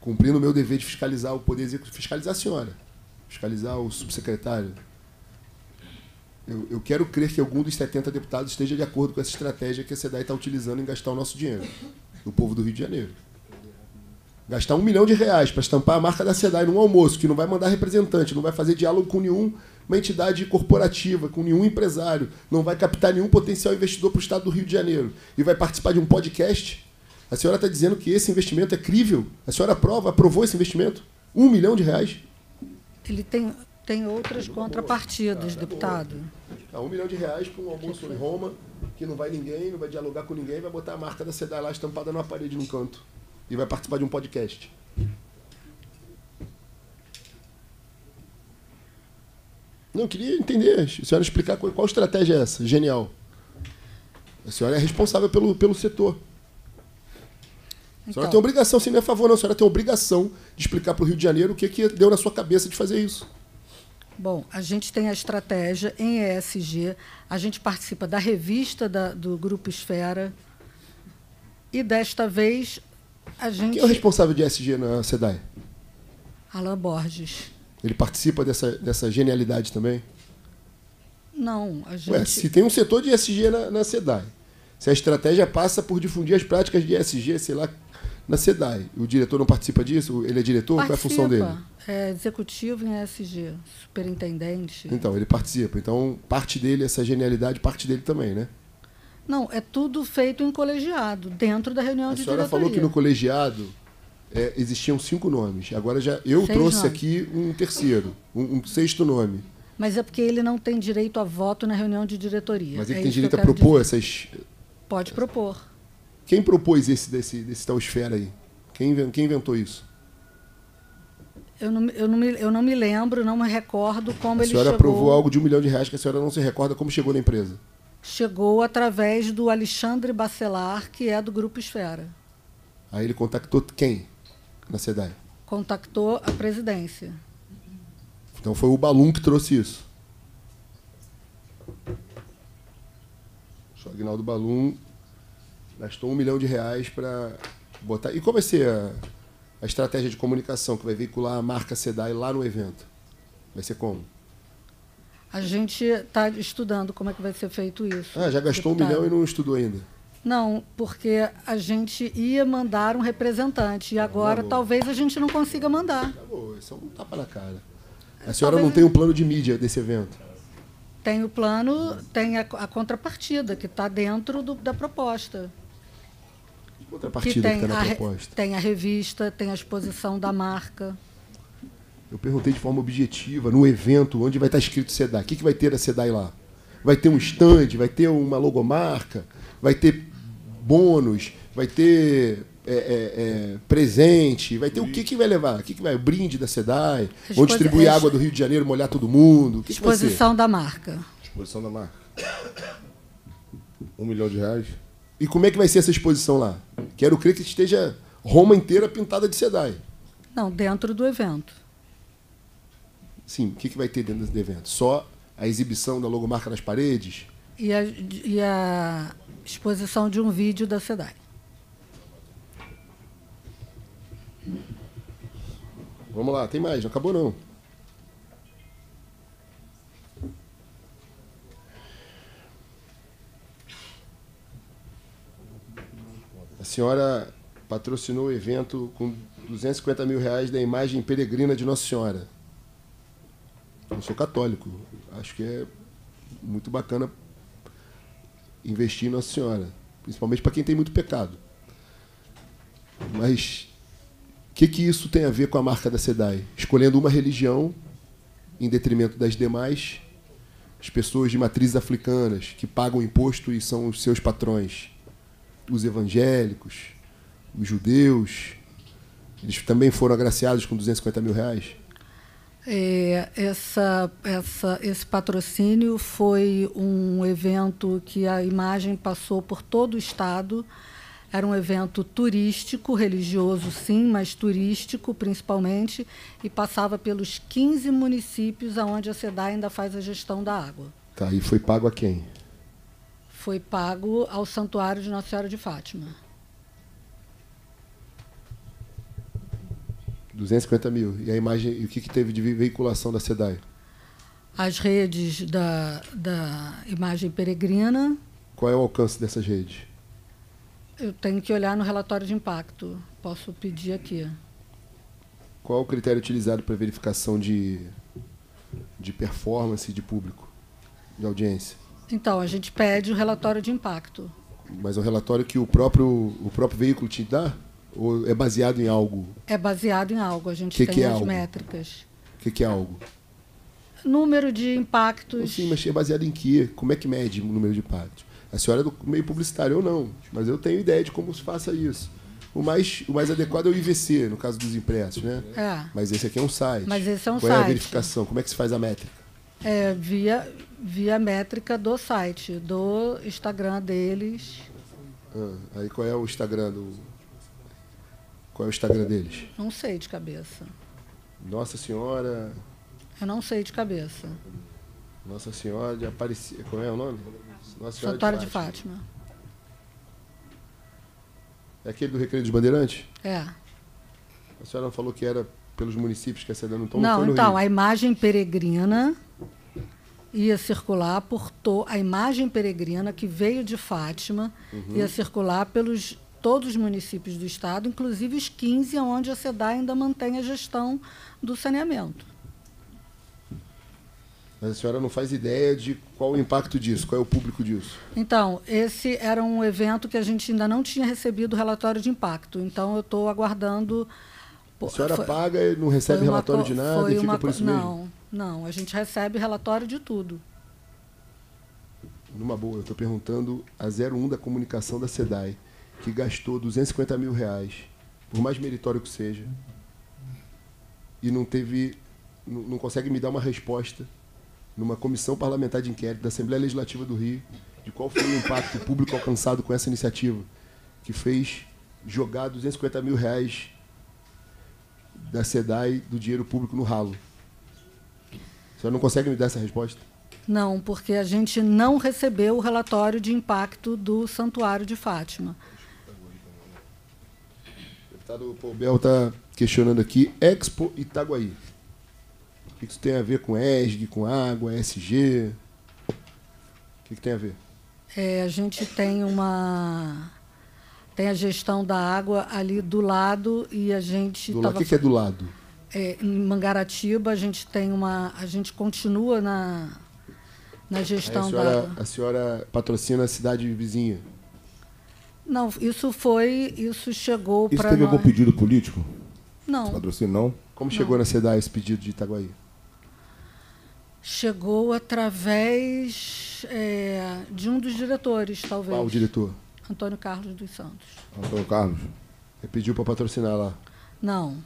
Speaker 3: Cumprindo o meu dever de fiscalizar o Poder Executivo. Fiscalizar a senhora. Fiscalizar o subsecretário. Eu, eu quero crer que algum dos 70 deputados esteja de acordo com essa estratégia que a SEDAI está utilizando em gastar o nosso dinheiro. Do povo do Rio de Janeiro. Gastar um milhão de reais para estampar a marca da SEDAI num almoço, que não vai mandar representante, não vai fazer diálogo com nenhuma entidade corporativa, com nenhum empresário, não vai captar nenhum potencial investidor para o estado do Rio de Janeiro e vai participar de um podcast. A senhora está dizendo que esse investimento é crível? A senhora aprova, aprovou esse investimento? Um milhão de reais?
Speaker 9: Ele tem, tem outras contrapartidas, deputado.
Speaker 3: Ah, um milhão de reais para um almoço em Roma, que não vai ninguém, não vai dialogar com ninguém, vai botar a marca da SEDAI lá estampada numa parede num canto. E vai participar de um podcast. Não, eu queria entender. A senhora explicar qual, qual estratégia é essa. Genial. A senhora é responsável pelo, pelo setor. A senhora
Speaker 9: Então.
Speaker 3: tem obrigação, se não é a favor, não. A senhora tem obrigação de explicar para o Rio de Janeiro o que, que deu na sua cabeça de fazer isso.
Speaker 9: Bom, a gente tem a estratégia em ESG, a gente participa da revista da- do Grupo Esfera e desta vez gente.
Speaker 3: Quem é o responsável de SG na SEDAI?
Speaker 9: Alain Borges.
Speaker 3: Ele participa dessa, dessa genialidade também?
Speaker 9: Não, a gente.
Speaker 3: Ué, se tem um setor de ESG na, na SEDAI, se a estratégia passa por difundir as práticas de ESG, sei lá, na SEDAI, o diretor não participa disso? Ele é diretor? Qual é a função dele?
Speaker 9: participa, É executivo em ESG, superintendente.
Speaker 3: Então, ele participa. Então, parte dele, essa genialidade, parte dele também, né?
Speaker 9: Não, é tudo feito em colegiado, dentro da reunião
Speaker 3: A
Speaker 9: de
Speaker 3: senhora
Speaker 9: diretoria.
Speaker 3: falou que no colegiado é, existiam cinco nomes. Agora já eu
Speaker 9: Seis
Speaker 3: trouxe
Speaker 9: nomes.
Speaker 3: aqui um terceiro, um, um sexto nome.
Speaker 9: Mas é porque ele não tem direito a voto na reunião de diretoria.
Speaker 3: Mas ele
Speaker 9: É
Speaker 3: tem direito a propor
Speaker 9: dizer.
Speaker 3: essas.
Speaker 9: Pode propor.
Speaker 3: Quem propôs esse desse, desse tal esfera aí? Quem, quem inventou isso?
Speaker 9: Eu não, eu, não me, eu não me lembro, não me recordo como
Speaker 3: A
Speaker 9: ele
Speaker 3: senhora
Speaker 9: chegou.
Speaker 3: aprovou algo de um milhão de reais que a senhora não se recorda como chegou na empresa.
Speaker 9: Chegou através do Alexandre Bacelar, que é do Grupo Esfera.
Speaker 3: Aí ele contactou quem na SEDAI?
Speaker 9: Contactou a presidência.
Speaker 3: Então foi o Balum que trouxe isso. O Agnaldo Balum gastou um milhão de reais para botar. E qual vai ser a, a estratégia de comunicação que vai veicular a marca SEDAI lá no evento? Vai ser como?
Speaker 9: A gente está estudando como é que vai ser feito isso.
Speaker 3: Ah, já gastou um
Speaker 9: deputado.
Speaker 3: milhão e não estudou ainda.
Speaker 9: Não, porque a gente ia mandar um representante e agora talvez a gente não consiga mandar.
Speaker 3: Tá bom, isso é um tapa na cara. A senhora
Speaker 9: Talvez-
Speaker 3: não tem um plano de mídia desse evento.
Speaker 9: Tem o plano, tem a, a contrapartida, que está dentro do- da proposta.
Speaker 3: Outra
Speaker 9: Que
Speaker 3: está na
Speaker 9: a,
Speaker 3: proposta.
Speaker 9: tem a revista, tem a exposição da marca.
Speaker 3: Eu perguntei de forma objetiva, no evento, onde vai estar escrito SEDAI. O que, que vai ter a SEDAI lá? Vai ter um stand, vai ter uma logomarca, vai ter bônus, vai ter é, é, é, presente, vai ter o que, que vai levar? O que, que vai? O brinde da SEDAI?
Speaker 9: Exposi-
Speaker 3: Vão distribuir água do Rio de Janeiro, molhar todo mundo? O que, que?
Speaker 9: Exposição da marca.
Speaker 4: Exposição da marca. Um milhão de reais.
Speaker 3: E como é que vai ser essa exposição lá? Quero crer que esteja Roma inteira pintada de SEDAI.
Speaker 9: Não, dentro do evento.
Speaker 3: Sim, o que, que vai ter dentro desse evento? Só a exibição da logomarca nas paredes?
Speaker 9: E a, e a exposição de um vídeo da SEDAI.
Speaker 3: Vamos lá, tem mais, não acabou não. A senhora patrocinou o evento com 250 mil reais da imagem peregrina de Nossa Senhora. Eu sou católico. Acho que é muito bacana investir em Nossa Senhora. Principalmente para quem tem muito pecado. Mas o que, que isso tem a ver com a marca da SEDAI? Escolhendo uma religião em detrimento das demais, as pessoas de matrizes africanas que pagam imposto e são os seus patrões, os evangélicos, os judeus, eles também foram agraciados com 250 mil reais?
Speaker 9: É, essa, essa, esse patrocínio foi um evento que a imagem passou por todo o estado. Era um evento turístico, religioso sim, mas turístico principalmente, e passava pelos 15 municípios onde a SEDAI ainda faz a gestão da água.
Speaker 3: Tá, e foi pago a quem?
Speaker 9: Foi pago ao Santuário de Nossa Senhora de Fátima.
Speaker 3: 250 mil. E a imagem, e o que, que teve de veiculação da SEDAI?
Speaker 9: As redes da, da imagem peregrina.
Speaker 3: Qual é o alcance dessas redes?
Speaker 9: Eu tenho que olhar no relatório de impacto. Posso pedir aqui.
Speaker 3: Qual é o critério utilizado para verificação de, de performance de público, de audiência?
Speaker 9: Então, a gente pede o relatório de impacto.
Speaker 3: Mas é um relatório que o próprio, o próprio veículo te dá? Ou é baseado em algo?
Speaker 9: É baseado em algo. A gente
Speaker 3: Que
Speaker 9: tem
Speaker 3: que é
Speaker 9: as
Speaker 3: algo?
Speaker 9: métricas.
Speaker 3: O que, que é algo?
Speaker 9: Número de impactos.
Speaker 3: Sim, mas é baseado em quê? Como é que mede o número de impactos? A senhora é do meio publicitário ou não, mas eu tenho ideia de como se faça isso. O mais, o mais adequado é o IVC, no caso dos impressos, né?
Speaker 9: É.
Speaker 3: Mas esse aqui é um site.
Speaker 9: Mas esse é um
Speaker 3: Qual é a
Speaker 9: site.
Speaker 3: verificação? Como é que se faz a métrica?
Speaker 9: É, via, via métrica do site, do Instagram deles.
Speaker 3: Ah, aí qual é o Instagram do. Qual é o Instagram deles?
Speaker 9: Não sei de cabeça.
Speaker 3: Nossa Senhora.
Speaker 9: Eu não sei de cabeça.
Speaker 3: Nossa Senhora de Aparecida. Qual é o nome? Nossa Senhora
Speaker 9: Santuário de Fátima.
Speaker 3: É aquele do Recreio dos Bandeirantes?
Speaker 9: É.
Speaker 3: A senhora não falou que era pelos municípios que essa não
Speaker 9: não,
Speaker 3: foi no
Speaker 9: então,
Speaker 3: Rio.
Speaker 9: a imagem peregrina ia circular por to a imagem peregrina que veio de Fátima
Speaker 3: Uhum.
Speaker 9: ia circular pelos todos os municípios do estado, inclusive os 15 onde a SEDAI ainda mantém a gestão do saneamento.
Speaker 3: Mas a senhora não faz ideia de qual o impacto disso, qual é o público disso.
Speaker 9: Então, esse era um evento que a gente ainda não tinha recebido o relatório de impacto. Então, eu estou aguardando.
Speaker 3: A senhora
Speaker 9: Foi-
Speaker 3: paga e não recebe
Speaker 9: uma
Speaker 3: relatório de nada e fica
Speaker 9: uma
Speaker 3: por isso
Speaker 9: não,
Speaker 3: mesmo?
Speaker 9: Não, a gente recebe relatório de tudo.
Speaker 3: Numa boa, eu estou perguntando a 01 da comunicação da SEDAI, que gastou 250 mil reais, por mais meritório que seja, e não teve, não, não consegue me dar uma resposta numa comissão parlamentar de inquérito da Assembleia Legislativa do Rio de qual foi o impacto público alcançado com essa iniciativa, que fez jogar 250 mil reais da SEDAI do dinheiro público no ralo. A senhora não consegue me dar essa resposta?
Speaker 9: Não, porque a gente não recebeu o relatório de impacto do Santuário de Fátima.
Speaker 3: O deputado Paul Bel está questionando aqui Expo Itaguaí. O que isso tem a ver com ESG, com água, SG? O que, tem a ver?
Speaker 9: É, a gente tem uma tem a gestão da água ali do lado e a gente
Speaker 3: Do lado. O
Speaker 9: tava
Speaker 3: que, que é do lado?
Speaker 9: É, em Mangaratiba a gente tem uma a gente continua na na
Speaker 3: Aí a,
Speaker 9: gestão da
Speaker 3: senhora,
Speaker 9: água.
Speaker 3: a senhora patrocina a cidade vizinha.
Speaker 9: Não, isso foi isso chegou
Speaker 4: Isso
Speaker 9: para
Speaker 4: teve
Speaker 9: nós.
Speaker 4: algum pedido político?
Speaker 9: Não,
Speaker 4: Patrocínio não?
Speaker 3: Como chegou na SEDAI esse pedido de Itaguaí?
Speaker 9: chegou através é, de um dos diretores, talvez.
Speaker 3: Qual o diretor?
Speaker 9: Antônio Carlos dos Santos.
Speaker 4: Antônio Carlos.
Speaker 3: Ele pediu para patrocinar lá.
Speaker 9: Não.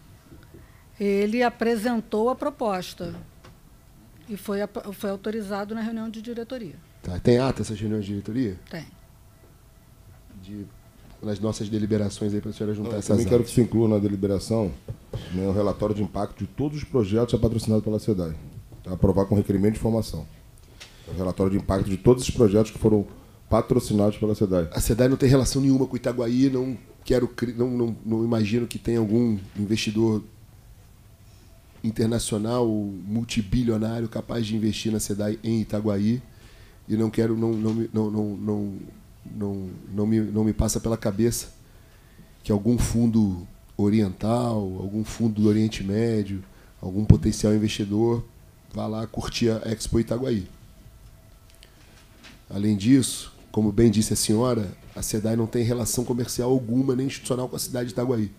Speaker 9: Ele apresentou a proposta e foi, foi autorizado na reunião de diretoria.
Speaker 3: Tá. Tem ata essas reuniões de diretoria?
Speaker 9: Tem.
Speaker 3: De, nas nossas deliberações aí para a senhora juntar
Speaker 4: Eu
Speaker 3: essas
Speaker 4: também quero
Speaker 3: atas.
Speaker 4: que se inclua na deliberação né, o relatório de impacto de todos os projetos patrocinados pela SEDAI. Tá? Aprovar com requerimento de informação. O relatório de impacto de todos os projetos que foram patrocinados pela SEDAI.
Speaker 3: A SEDAI não tem relação nenhuma com Itaguaí, não quero não, não, não imagino que tenha algum investidor internacional multibilionário capaz de investir na SEDAI em Itaguaí e não quero não não não não não, não, não me não me passa pela cabeça que algum fundo oriental, algum fundo do Oriente Médio, algum potencial investidor, vá lá curtir a Expo Itaguaí. Além disso, como bem disse a senhora, a SEDAI não tem relação comercial alguma nem institucional com a cidade de Itaguaí.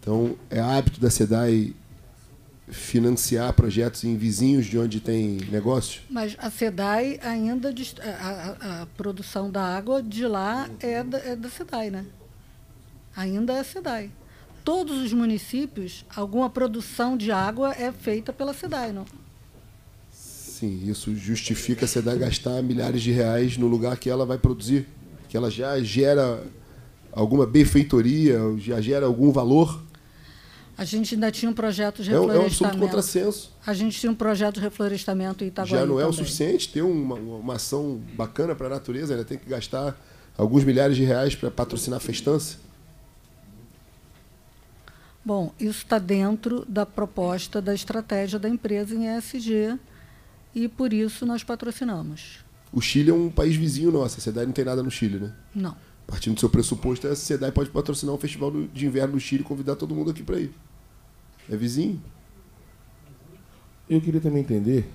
Speaker 3: Então, é hábito da SEDAI financiar projetos em vizinhos de onde tem negócio?
Speaker 9: Mas a SEDAI ainda. A, a- a produção da água de lá é da, é da SEDAI, né? Ainda é SEDAI. Todos os municípios, alguma produção de água é feita pela SEDAI, não?
Speaker 3: Sim, isso justifica a SEDAI gastar milhares de reais no lugar que ela vai produzir, que ela já gera alguma benfeitoria, já gera algum valor.
Speaker 9: A gente ainda tinha um projeto de
Speaker 3: É um, é um
Speaker 9: reflorestamento.
Speaker 3: contrassenso.
Speaker 9: a gente tinha um projeto de reflorestamento em Itaguaí
Speaker 3: Já não é o
Speaker 9: também.
Speaker 3: suficiente ter uma, uma ação bacana para a natureza, ainda tem que gastar alguns milhares de reais para patrocinar a festança.
Speaker 9: Bom, isso está dentro da proposta da estratégia da empresa em ESG e por isso nós patrocinamos.
Speaker 3: O Chile é um país vizinho nosso, a SEDAI não tem nada no Chile, né?
Speaker 9: Não.
Speaker 3: Partindo do seu pressuposto, a SEDAI pode patrocinar um festival de inverno no Chile e convidar todo mundo aqui para ir. É vizinho.
Speaker 4: Eu queria também entender.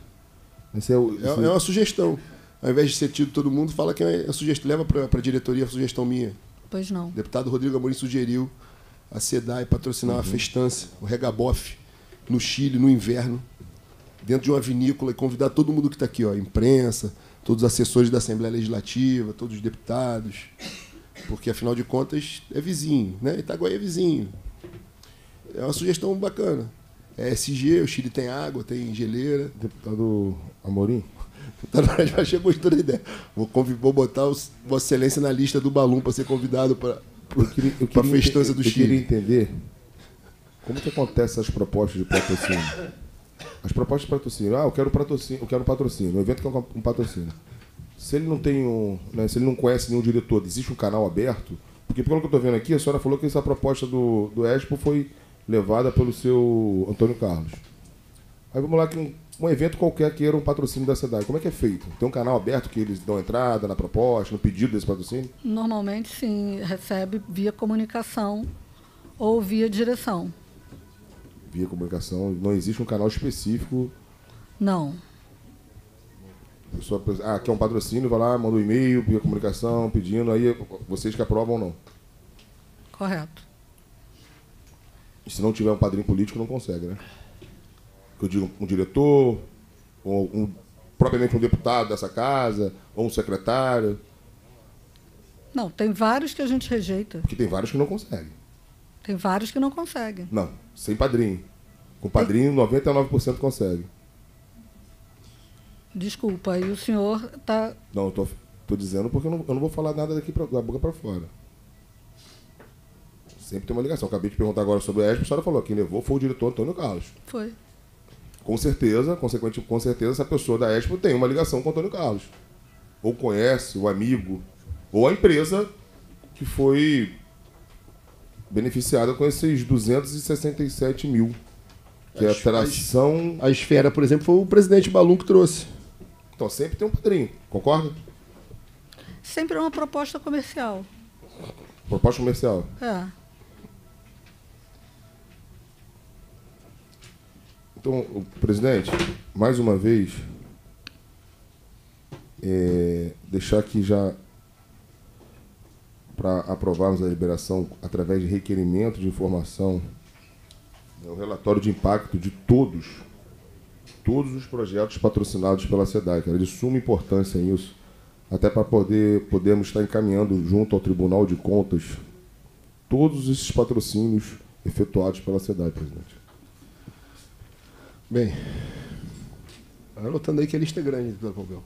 Speaker 4: Esse é, o,
Speaker 3: É, é uma sugestão. Ao invés de ser tido todo mundo, fala que é a sugestão. Leva para a diretoria a sugestão minha.
Speaker 9: Pois não.
Speaker 3: O deputado Rodrigo Amorim sugeriu a SEDAI patrocinar uma festança, o Regabof, no Chile, no inverno, dentro de uma vinícola e convidar todo mundo que está aqui, ó, a imprensa, todos os assessores da Assembleia Legislativa, todos os deputados, porque afinal de contas é vizinho, né? Itaguaí é vizinho. É uma sugestão bacana. É SG, o Chile tem água, tem geleira.
Speaker 4: Deputado Amorim?
Speaker 3: Tá na hora de gostou da ideia. Vou, vou botar Vossa Excelência na lista do Balum para ser convidado para
Speaker 4: Eu queria, eu
Speaker 3: a
Speaker 4: queria
Speaker 3: festança do
Speaker 4: eu queria
Speaker 3: Chile.
Speaker 4: entender como que acontece essas propostas de patrocínio. As propostas de patrocínio. Ah, eu quero patrocínio, eu quero um patrocínio. Um evento que é um um patrocínio. Se ele não tem um. né, se ele não conhece nenhum diretor, existe um canal aberto. Porque pelo que eu estou vendo aqui, a senhora falou que essa proposta do, do Expo foi levada pelo seu Antônio Carlos. Aí vamos lá que um, um evento qualquer queira um patrocínio da cidade. Como é que é feito? Tem um canal aberto que eles dão entrada na proposta, no pedido desse patrocínio?
Speaker 9: Normalmente, sim, recebe via comunicação ou via direção.
Speaker 4: via comunicação, não existe um canal específico.
Speaker 9: Não.
Speaker 4: A pessoa, ah, quer um patrocínio, vai lá, manda um e-mail via comunicação, pedindo, aí vocês que aprovam ou não.
Speaker 9: Correto.
Speaker 4: E se não tiver um padrinho político, não consegue, né? Que eu digo, um diretor, ou um, propriamente um deputado dessa casa, ou um secretário,
Speaker 9: Não, tem vários que a gente rejeita.
Speaker 4: porque tem vários que não conseguem.
Speaker 9: Tem vários que não conseguem.
Speaker 4: Não, sem padrinho. Com padrinho, 99% consegue.
Speaker 9: Desculpa, e o senhor está.
Speaker 4: Não, eu tô, tô dizendo porque eu não, eu não vou falar nada daqui pra, da boca para fora. Sempre tem uma ligação. Acabei de perguntar agora sobre a ESP, a senhora falou, quem levou foi o diretor Antônio Carlos.
Speaker 9: Foi.
Speaker 4: Com certeza, consequente, com certeza, essa pessoa da Expo tem uma ligação com o Antônio Carlos. Ou conhece, o amigo, ou a empresa que foi beneficiada com esses 267 mil. Que é a tração.
Speaker 3: A esfera, por exemplo, foi o presidente Balum que trouxe.
Speaker 4: Então sempre tem um padrinho, concorda?
Speaker 9: Sempre é uma proposta comercial.
Speaker 4: Proposta comercial.
Speaker 9: É.
Speaker 4: Então, presidente, mais uma vez, é, deixar aqui já para aprovarmos a liberação através de requerimento de informação, né, o relatório de impacto de todos, todos os projetos patrocinados pela SEDAI, cara, de suma importância isso, até para poder podermos estar encaminhando junto ao Tribunal de Contas todos esses patrocínios efetuados pela SEDAI, presidente.
Speaker 3: Bem, anotando aí que a lista é grande, deputado Pompeu.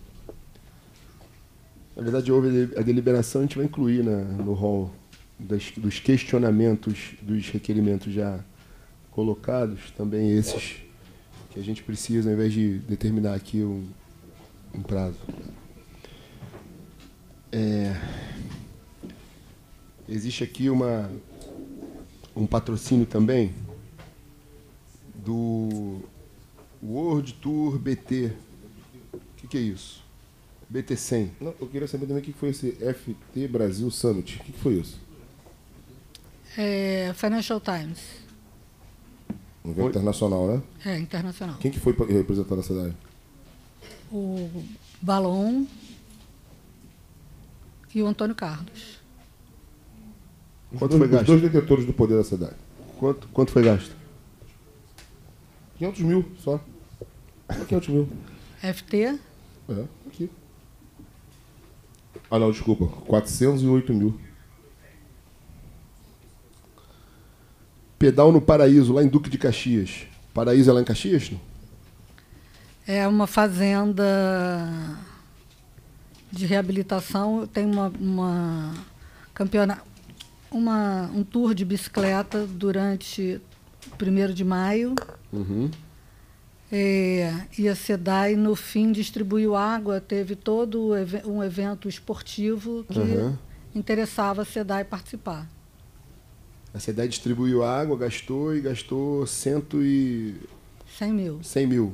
Speaker 3: Na verdade, houve a deliberação, a gente vai incluir na, no rol dos questionamentos dos requerimentos já colocados, também esses que a gente precisa, ao invés de determinar aqui um, um prazo. É, existe aqui uma, um patrocínio também do World Tour BT. O que, que é isso? BT 100.
Speaker 4: Não, eu queria saber também o que foi esse FT Brasil Summit. O que foi isso?
Speaker 9: É, Financial Times.
Speaker 4: Um evento internacional, né?
Speaker 9: É, internacional.
Speaker 4: Quem que foi representar a cidade?
Speaker 9: O Balon e o Antônio Carlos.
Speaker 3: Quanto
Speaker 4: Os
Speaker 3: foi
Speaker 4: dois-
Speaker 3: gasto?
Speaker 4: Os dois detentores do poder da cidade.
Speaker 3: Quanto, quanto foi gasto?
Speaker 4: 500 mil só. Só 500 mil.
Speaker 9: FT,
Speaker 4: É, aqui. Ah, não, desculpa. 408 mil.
Speaker 3: Pedal no Paraíso, lá em Duque de Caxias. Paraíso é lá em Caxias? não?
Speaker 9: é uma fazenda de reabilitação. Tem uma, uma campeona, uma, um tour de bicicleta durante o 1 de maio.
Speaker 3: Uhum.
Speaker 9: É, e a SEDAI, no fim, distribuiu água, teve todo um evento esportivo que
Speaker 3: Uhum.
Speaker 9: interessava a SEDAI participar.
Speaker 3: A cidade distribuiu água, gastou e gastou cento e
Speaker 9: 100 mil.
Speaker 3: 100 mil.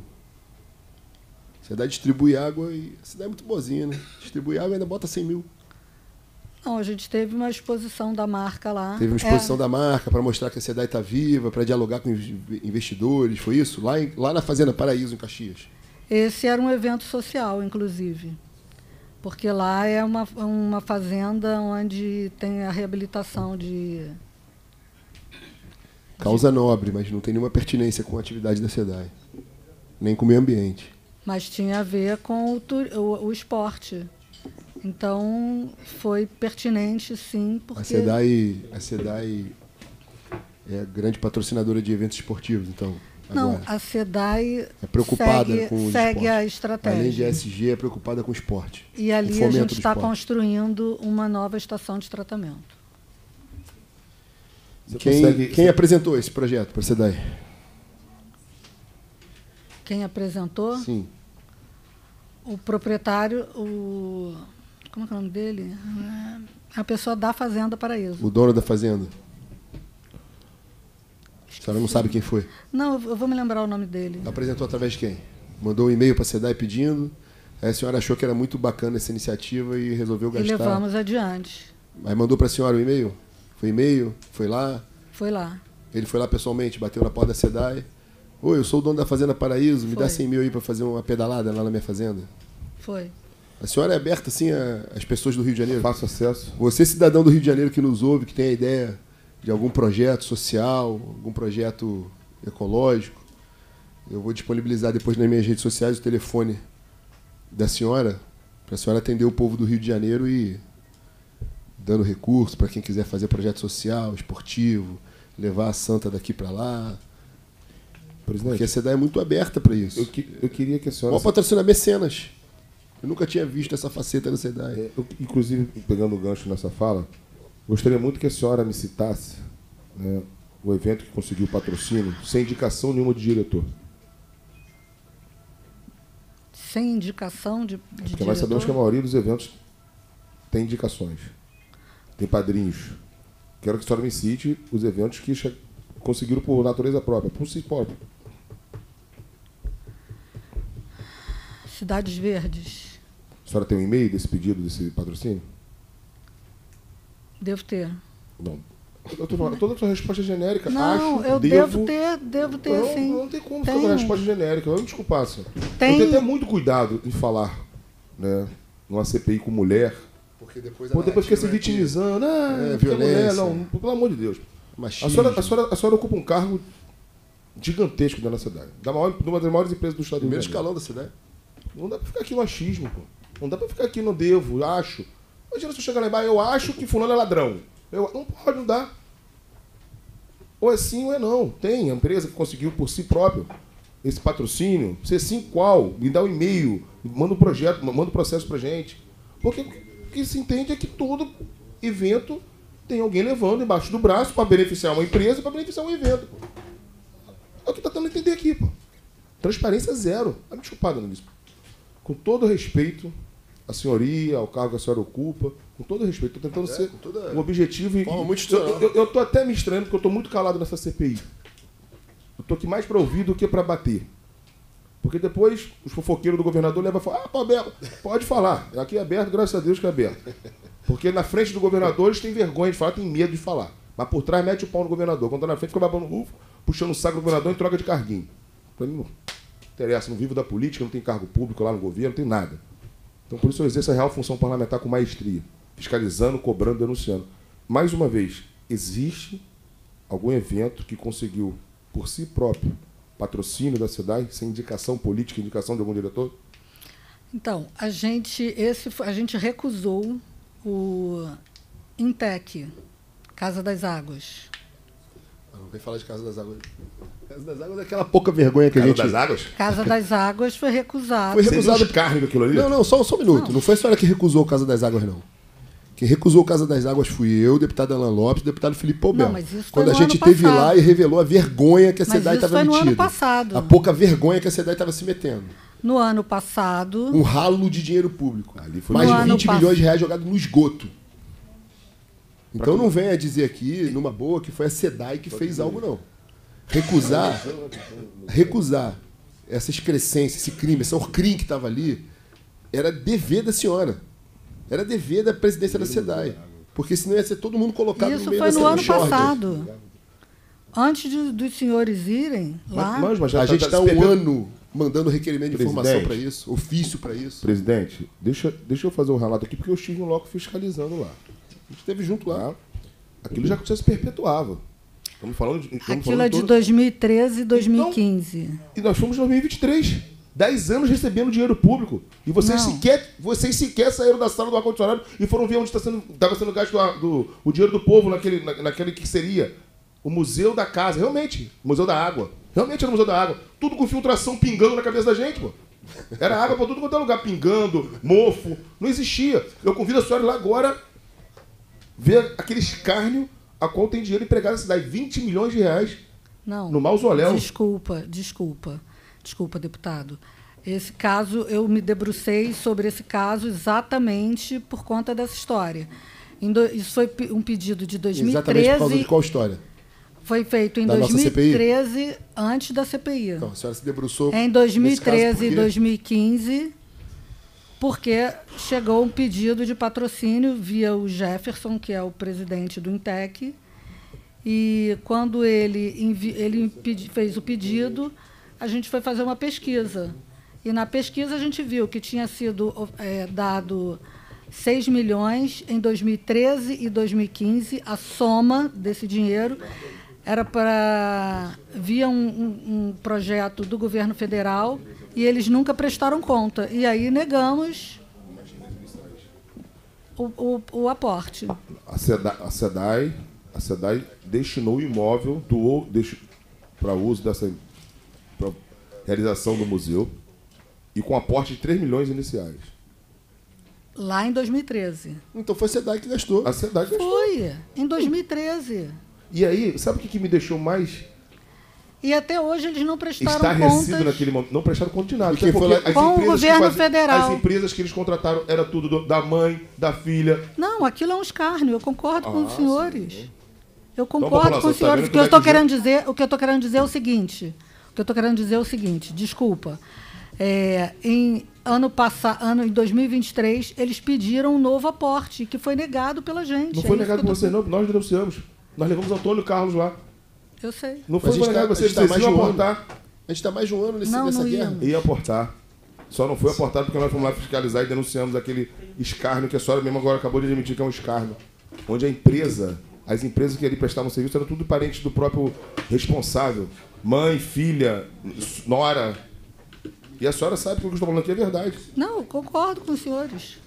Speaker 3: A cidade distribui água e a cidade é muito boazinha, né? Distribui água e ainda bota 100 mil.
Speaker 9: Não, a gente teve uma exposição da marca lá.
Speaker 3: Teve uma exposição
Speaker 9: É,
Speaker 3: da marca para mostrar que a cidade está viva, para dialogar com investidores, foi isso? Lá, em- lá na Fazenda Paraíso, em Caxias.
Speaker 9: Esse era um evento social, inclusive. Porque lá é uma, uma fazenda onde tem a reabilitação de.
Speaker 3: Causa nobre, mas não tem nenhuma pertinência com a atividade da SEDAI. Nem com o meio ambiente.
Speaker 9: Mas tinha a ver com o, o, o esporte. Então, foi pertinente, sim, porque.
Speaker 3: A SEDAI, a SEDAI é a grande patrocinadora de eventos esportivos, então.
Speaker 9: Não,
Speaker 3: agora.
Speaker 9: a SEDAI
Speaker 3: É preocupada
Speaker 9: segue,
Speaker 3: com o
Speaker 9: segue
Speaker 3: esporte.
Speaker 9: a
Speaker 3: Além de
Speaker 9: estratégia.
Speaker 3: SG, é preocupada com o esporte.
Speaker 9: E ali a gente está construindo uma nova estação de tratamento.
Speaker 4: Você
Speaker 3: Quem,
Speaker 4: consegue-
Speaker 3: quem apresentou esse projeto para a SEDAI?
Speaker 9: Quem apresentou?
Speaker 3: Sim.
Speaker 9: O proprietário, o. Como é que é o nome dele? É A pessoa da Fazenda Paraíso.
Speaker 3: O dono da fazenda. A senhora não sabe quem foi.
Speaker 9: Não, eu vou me lembrar o nome dele.
Speaker 3: Apresentou através de quem? Mandou um e-mail para a SEDAI pedindo. Aí a senhora achou que era muito bacana essa iniciativa e resolveu
Speaker 9: E
Speaker 3: gastar.
Speaker 9: levamos adiante.
Speaker 3: Aí mandou para a senhora o e-mail? Foi e-mail? Foi lá?
Speaker 9: Foi lá.
Speaker 3: Ele foi lá pessoalmente, bateu na porta da SEDAI. Oi, eu sou o dono da Fazenda Paraíso, me dá
Speaker 9: Foi.
Speaker 3: 100 mil aí para fazer uma pedalada lá na minha fazenda.
Speaker 9: Foi.
Speaker 3: A senhora é aberta assim às pessoas do Rio de Janeiro?
Speaker 4: Fácil acesso.
Speaker 3: Você, cidadão do Rio de Janeiro que nos ouve, que tem a ideia de algum projeto social, algum projeto ecológico, eu vou disponibilizar depois nas minhas redes sociais o telefone da senhora, para a senhora atender o povo do Rio de Janeiro e dando recurso para quem quiser fazer projeto social, esportivo, levar a santa daqui para lá. Porque a
Speaker 4: Presidente,
Speaker 3: cidade é muito aberta para isso.
Speaker 4: eu, que- eu queria que a senhora.
Speaker 3: maior patrocina mecenas. Eu nunca tinha visto essa faceta na SEDAI.
Speaker 4: É, eu, inclusive, pegando o gancho nessa fala, gostaria muito que a senhora me citasse né, o evento que conseguiu patrocínio sem indicação nenhuma de diretor.
Speaker 9: Sem indicação de, de
Speaker 4: Porque nós sabemos que a
Speaker 9: diretor.
Speaker 4: maioria dos eventos tem indicações, tem padrinhos. Quero que a senhora me cite os eventos que conseguiram por natureza própria, por si próprio.
Speaker 9: Cidades Verdes.
Speaker 4: A senhora tem um e-mail desse pedido, desse patrocínio?
Speaker 9: Devo ter.
Speaker 4: Não. Eu tô falando, toda a sua resposta é genérica.
Speaker 9: Não,
Speaker 4: Acho,
Speaker 9: eu devo, ter, devo ter
Speaker 4: não,
Speaker 9: sim.
Speaker 4: não tem como com uma resposta genérica. Vamos desculpar, senhor.
Speaker 9: Tem.
Speaker 4: Eu tenho até muito cuidado em falar, né? Numa CPI com mulher.
Speaker 3: Porque depois
Speaker 4: Pô, depois fica se vitimizando. Ah,
Speaker 3: É,
Speaker 4: porque
Speaker 3: violência.
Speaker 4: mulher, não, pelo amor de Deus. A
Speaker 3: Machismo.
Speaker 4: senhora, a, senhora, a senhora ocupa um cargo gigantesco dentro da cidade. Da maior, de uma das maiores empresas do estado do Rio
Speaker 3: Primeiro
Speaker 4: de Janeiro.
Speaker 3: escalão da cidade.
Speaker 4: Não dá pra ficar aqui no achismo, pô. Não dá pra ficar aqui no devo, acho. Imagina se eu chegar lá embaixo, eu acho que fulano é ladrão. Eu, não pode, não dá. Ou é sim ou é não. Tem a empresa que conseguiu por si próprio esse patrocínio. Se é sim, qual? Me dá um e-mail, manda um projeto, manda um processo pra gente. Porque o que se entende é que todo evento tem alguém levando embaixo do braço para beneficiar uma empresa para beneficiar um evento. É o que tá tentando entender aqui, pô. Transparência zero. Tá me chupado nisso. Com todo respeito à senhoria, ao cargo que a senhora ocupa, com todo respeito, estou tentando
Speaker 3: É,
Speaker 4: ser
Speaker 3: toda
Speaker 4: um objetivo e.
Speaker 3: forma muito
Speaker 4: eu, eu tô até me estranhando porque eu estou muito calado nessa CPI. Eu tô aqui mais para ouvir do que para bater. Porque depois os fofoqueiros do governador levam e falam, ah, pô, aberto. pode falar. Aqui é aberto, graças a Deus que é aberto. Porque na frente do governador eles têm vergonha de falar, têm medo de falar. Mas por trás mete o pau no governador. Quando tá na frente, fica babando rufo, puxando o saco do governador em troca de carguinho. Pra mim, não interessa, não vivo da política, não tem cargo público lá no governo, não tem nada. Então, por isso eu exerço a real função parlamentar com maestria, fiscalizando, cobrando, denunciando. Mais uma vez, existe algum evento que conseguiu, por si próprio, patrocínio da cidade, sem indicação política, indicação de algum diretor?
Speaker 9: Então, a gente, esse, a gente recusou o Intec, Casa das Águas.
Speaker 3: Não vem falar de Casa das Águas. Casa das Águas é aquela pouca vergonha que a
Speaker 4: Casa
Speaker 3: gente.
Speaker 4: das Águas?
Speaker 9: Casa das Águas foi recusado.
Speaker 3: Foi recusado.
Speaker 4: viu o escárnio daquilo ali?
Speaker 3: Não, não, só, só um minuto. Não. foi a senhora que recusou o Casa das Águas, não. Quem recusou o Casa das Águas fui eu, deputado Alan Lopes, deputado Felipe Poubel.
Speaker 9: Não, mas isso foi
Speaker 3: Quando a gente teve
Speaker 9: passado.
Speaker 3: lá e revelou a vergonha que a
Speaker 9: Mas
Speaker 3: SEDAI estava
Speaker 9: foi no ano passado.
Speaker 3: A pouca vergonha que a SEDAI estava se metendo.
Speaker 9: No ano passado,
Speaker 3: Um ralo de dinheiro público.
Speaker 4: Ali foi
Speaker 3: Mais
Speaker 9: No
Speaker 3: de
Speaker 9: ano
Speaker 3: 20
Speaker 9: pass-
Speaker 3: milhões de reais jogados no esgoto. Então não venha dizer aqui, numa boa, que foi a SEDAI que fez algo, não. Recusar, recusar essa excrescência, esse crime, essa orcrim que estava ali, era dever da senhora. Era dever da presidência da SEDAI. Porque senão ia ser todo mundo colocado
Speaker 9: isso
Speaker 3: no meio
Speaker 9: foi
Speaker 3: dessa
Speaker 9: no ano passado. Antes de- dos senhores irem lá.
Speaker 4: Mas, mas
Speaker 3: A gente
Speaker 4: tá
Speaker 3: está um
Speaker 4: perdendo-
Speaker 3: ano mandando requerimento de informação
Speaker 4: Presidente.
Speaker 3: para isso, ofício para isso.
Speaker 4: Presidente, deixa, deixa eu fazer um relato aqui, porque eu estive no loco fiscalizando lá.
Speaker 3: A gente esteve junto lá.
Speaker 4: Tá? Aquilo já se perpetuava. Estamos falando de. Estamos
Speaker 9: Aquilo é de
Speaker 4: todo-
Speaker 9: 2013 e 2015.
Speaker 4: E nós fomos em 2023. Dez anos recebendo dinheiro público. E vocês
Speaker 9: Não.
Speaker 4: sequer, vocês sequer saíram da sala do ar-condicionado e foram ver onde está sendo, estava sendo gasto do, o dinheiro do povo naquele, na- naquele que seria o Museu da Casa. Realmente, o Museu da Água. Realmente era o Museu da Água. Tudo com filtração pingando na cabeça da gente, pô. Era água para tudo quanto é lugar, pingando, mofo. Não existia. Eu convido a senhora lá agora ver aquele escárnio a qual tem dinheiro empregado na cidade. 20 milhões de reais
Speaker 9: Não.
Speaker 4: no mausoléu.
Speaker 9: Desculpa, desculpa. Desculpa, deputado. Esse caso, eu me debrucei sobre esse caso exatamente por conta dessa história. Isso foi um pedido de
Speaker 3: Exatamente por causa
Speaker 9: 2013.
Speaker 3: de qual história?
Speaker 9: Foi feito em
Speaker 3: Da nossa CPI?
Speaker 9: 2013, antes da CPI.
Speaker 3: Então, a senhora se debruçou.
Speaker 9: Em
Speaker 3: nesse
Speaker 9: 2013
Speaker 3: caso,
Speaker 9: e
Speaker 3: por quê?
Speaker 9: 2015, porque chegou um pedido de patrocínio via o Jefferson, que é o presidente do Intec, e quando ele, ele fez o pedido, a gente foi fazer uma pesquisa. E na pesquisa a gente viu que tinha sido eh, dado 6 milhões em 2013 e 2015, a soma desse dinheiro era para via um, um- um projeto do governo federal e eles nunca prestaram conta. E aí negamos o, o, o aporte.
Speaker 4: A SEDAI, a SEDAI, a SEDAI destinou o imóvel, doou para uso dessa realização do museu e com aporte de 3 milhões iniciais.
Speaker 9: Lá em 2013.
Speaker 3: Então foi a SEDAI que gastou.
Speaker 4: A SEDAI gastou.
Speaker 9: Foi, em 2013.
Speaker 4: E aí, sabe o que, que me deixou mais
Speaker 9: E até hoje eles não prestaram
Speaker 4: estarrecido
Speaker 9: contas.
Speaker 4: naquele momento? Não prestaram conta de nada.
Speaker 3: Porque foi
Speaker 4: as
Speaker 9: Com o governo
Speaker 4: faziam-
Speaker 9: federal.
Speaker 4: As empresas que eles contrataram era tudo do- da mãe, da filha.
Speaker 9: Não, aquilo é um escárnio, eu concordo com os
Speaker 4: Ah,
Speaker 9: senhores. Eu
Speaker 4: Então,
Speaker 9: concordo com
Speaker 4: população,
Speaker 9: os
Speaker 4: tá
Speaker 9: senhores.
Speaker 4: vendo
Speaker 9: O que eu
Speaker 4: é
Speaker 9: estou
Speaker 4: que
Speaker 9: querendo dizer, o que eu estou querendo dizer é o seguinte. O que eu estou querendo dizer é o seguinte, desculpa. É, em ano passado, ano em 2023, eles pediram um novo aporte, que foi negado pela gente.
Speaker 4: Não
Speaker 9: É
Speaker 4: foi negado por
Speaker 9: eu tô-
Speaker 4: você, não. Nós denunciamos. Nós levamos Antônio Carlos lá.
Speaker 9: Eu sei.
Speaker 4: Não foi negado
Speaker 3: tá- tá
Speaker 4: Vocês
Speaker 3: mais
Speaker 4: iam
Speaker 3: de um ano.
Speaker 4: aportar.
Speaker 3: A gente está mais de um ano nesse,
Speaker 9: Não,
Speaker 3: nessa
Speaker 9: não
Speaker 3: guerra.
Speaker 9: íamos.
Speaker 4: Ia aportar. Só não foi aportado porque nós fomos lá fiscalizar e denunciamos aquele escárnio que a senhora mesmo agora acabou de admitir que é um escárnio. Onde a empresa, as empresas que ali prestavam serviço eram tudo parentes do próprio responsável. Mãe, filha, nora. E a senhora sabe que o que eu estou falando aqui é verdade.
Speaker 9: Não, concordo com os senhores.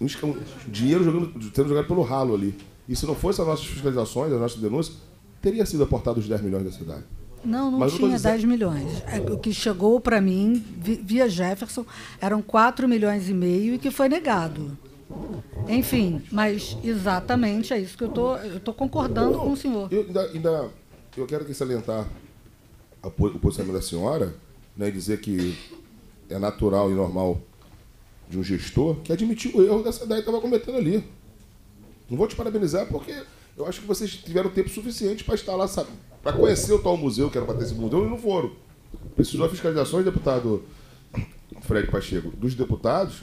Speaker 4: Um um dinheiro jogando, sendo jogado pelo ralo ali. E se não fosse as nossas fiscalizações, as nossas denúncias, teria sido aportado os 10 milhões da cidade.
Speaker 9: Não, não
Speaker 4: Mas
Speaker 9: tinha
Speaker 4: dizendo-
Speaker 9: 10 milhões. É, O que chegou para mim, vi- via Jefferson, eram 4 milhões e meio e que foi negado. Enfim, mas exatamente é isso que eu tô, eu tô concordando com o senhor.
Speaker 4: Eu ainda, ainda- eu quero aqui salientar a o posicionamento da senhora, né, e dizer que é natural e normal de um gestor que admitiu o erro dessa ideia que estava cometendo ali. Não vou te parabenizar porque eu acho que vocês tiveram tempo suficiente para estar lá, para conhecer o tal museu que era para ter esse museu e não foram. Precisou a fiscalização, deputado Fred Pacheco, dos deputados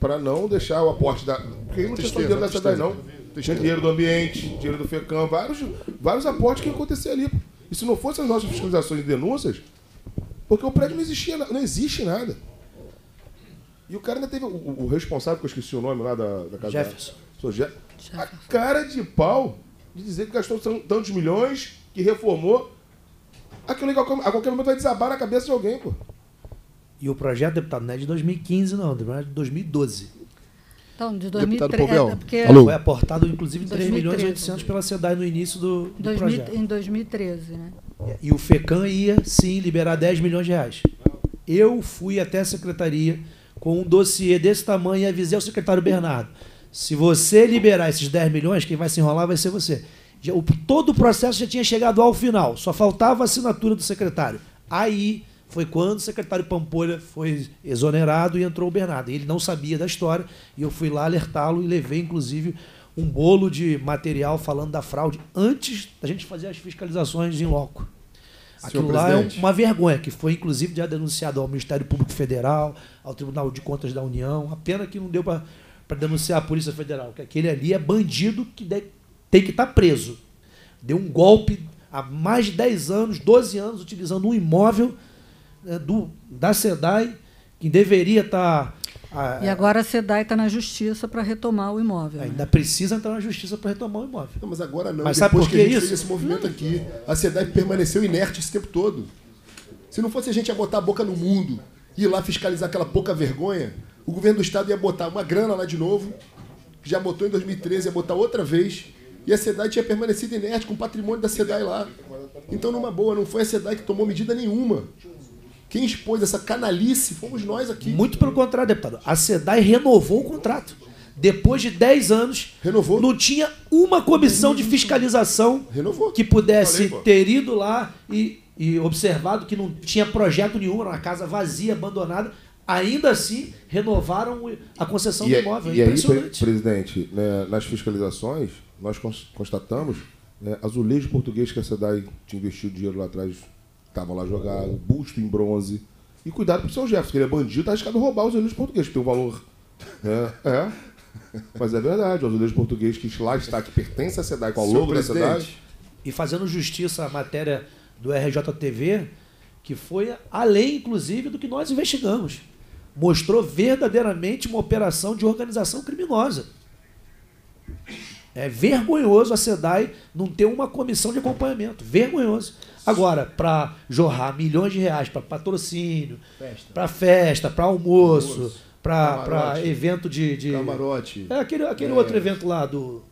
Speaker 4: para não deixar o aporte da. Porque não tinha só dinheiro da cidade, não. Tinha dinheiro do ambiente, dinheiro do FECAM, vários, vários aportes que iam acontecer ali. E se não fossem as nossas fiscalizações e denúncias, porque o prédio não existia, não existe nada. E o cara ainda teve. O, o responsável, que eu esqueci o nome lá da, da casa.
Speaker 1: Jefferson.
Speaker 4: Da, a cara de pau de dizer que gastou tantos milhões, que reformou. Aquilo a qualquer- a qualquer momento vai desabar na cabeça de alguém, pô.
Speaker 1: E o projeto, deputado, não é de 2015, não, é de 2012.
Speaker 9: Então, de
Speaker 6: Deputado
Speaker 9: 2013.
Speaker 6: Pobel.
Speaker 9: É, porque
Speaker 6: Alô?
Speaker 1: Foi aportado, inclusive, 3 milhões e
Speaker 9: 2013.
Speaker 1: 800 pela SEDAI no início do, do
Speaker 9: 2000
Speaker 1: projeto.
Speaker 9: em 2013, né?
Speaker 1: E o FECAM ia, sim, liberar 10 milhões de reais. Eu fui até a secretaria com um dossiê desse tamanho e avisei ao secretário Bernardo. Se você liberar esses 10 milhões, quem vai se enrolar vai ser você. Já- o- todo o processo já tinha chegado ao final, só faltava a assinatura do secretário. Aí foi quando o secretário Pampolha foi exonerado e entrou o Bernardo. Ele não sabia da história e eu fui lá alertá-lo e levei, inclusive, um bolo de material falando da fraude antes da gente fazer as fiscalizações em loco. Aquilo lá é um- uma vergonha, que foi inclusive já denunciado ao Ministério Público Federal, ao Tribunal de Contas da União. A pena que não deu para denunciar a Polícia Federal, que aquele ali é bandido que de- tem que estar preso. Deu um golpe há mais de 10 anos, 12 anos, utilizando um imóvel né, do, da SEDAI, que deveria estar. ah,
Speaker 9: E agora a SEDAI está na justiça para retomar o imóvel. né?
Speaker 1: ainda precisa entrar na justiça para retomar o imóvel.
Speaker 3: Não, mas agora não.
Speaker 1: Mas sabe
Speaker 3: Depois
Speaker 1: por
Speaker 3: que a gente
Speaker 1: isso?
Speaker 3: fez esse movimento aqui, a SEDAI permaneceu inerte esse tempo todo. Se não fosse a gente ia botar a boca no mundo e ir lá fiscalizar aquela pouca vergonha, o governo do estado ia botar uma grana lá de novo, que já botou em 2013, ia botar outra vez, e a SEDAI tinha permanecido inerte com o patrimônio da SEDAI lá. Então, numa boa, não foi a SEDAI que tomou medida nenhuma. Quem expôs essa canalice fomos nós aqui.
Speaker 1: Muito pelo contrário, deputado. A SEDAI renovou o contrato. Depois de 10 anos,
Speaker 3: Renovou.
Speaker 1: não tinha uma comissão de fiscalização
Speaker 3: Renovou.
Speaker 1: que pudesse
Speaker 3: Falei,
Speaker 1: ter ido lá e, e observado que não tinha projeto nenhum, era uma casa vazia, abandonada. Ainda assim, renovaram o- a concessão do
Speaker 4: E,
Speaker 1: imóvel. É
Speaker 4: e aí, presidente, né, nas fiscalizações, nós cons- constatamos né, azulejo português que a SEDAI tinha investido dinheiro lá atrás, estavam lá jogados, busto em bronze. E cuidado pro seu Jefferson, que ele é bandido, tá arriscado roubar os azulejos portugueses, que tem um valor. né, é. Mas é verdade, o azulejo português que lá está, que pertence à SEDAI, com o logo da SEDAI.
Speaker 1: E fazendo justiça à matéria do RJTV, que foi além, inclusive, do que nós investigamos. Mostrou verdadeiramente uma operação de organização criminosa. É vergonhoso a SEDAI não ter uma comissão de acompanhamento. Vergonhoso. Agora, para jorrar milhões de reais para patrocínio, para festa, para almoço, para
Speaker 3: Camarote.
Speaker 1: evento de. de-
Speaker 3: camarote,
Speaker 1: É aquele, aquele
Speaker 3: É.
Speaker 1: outro evento lá do.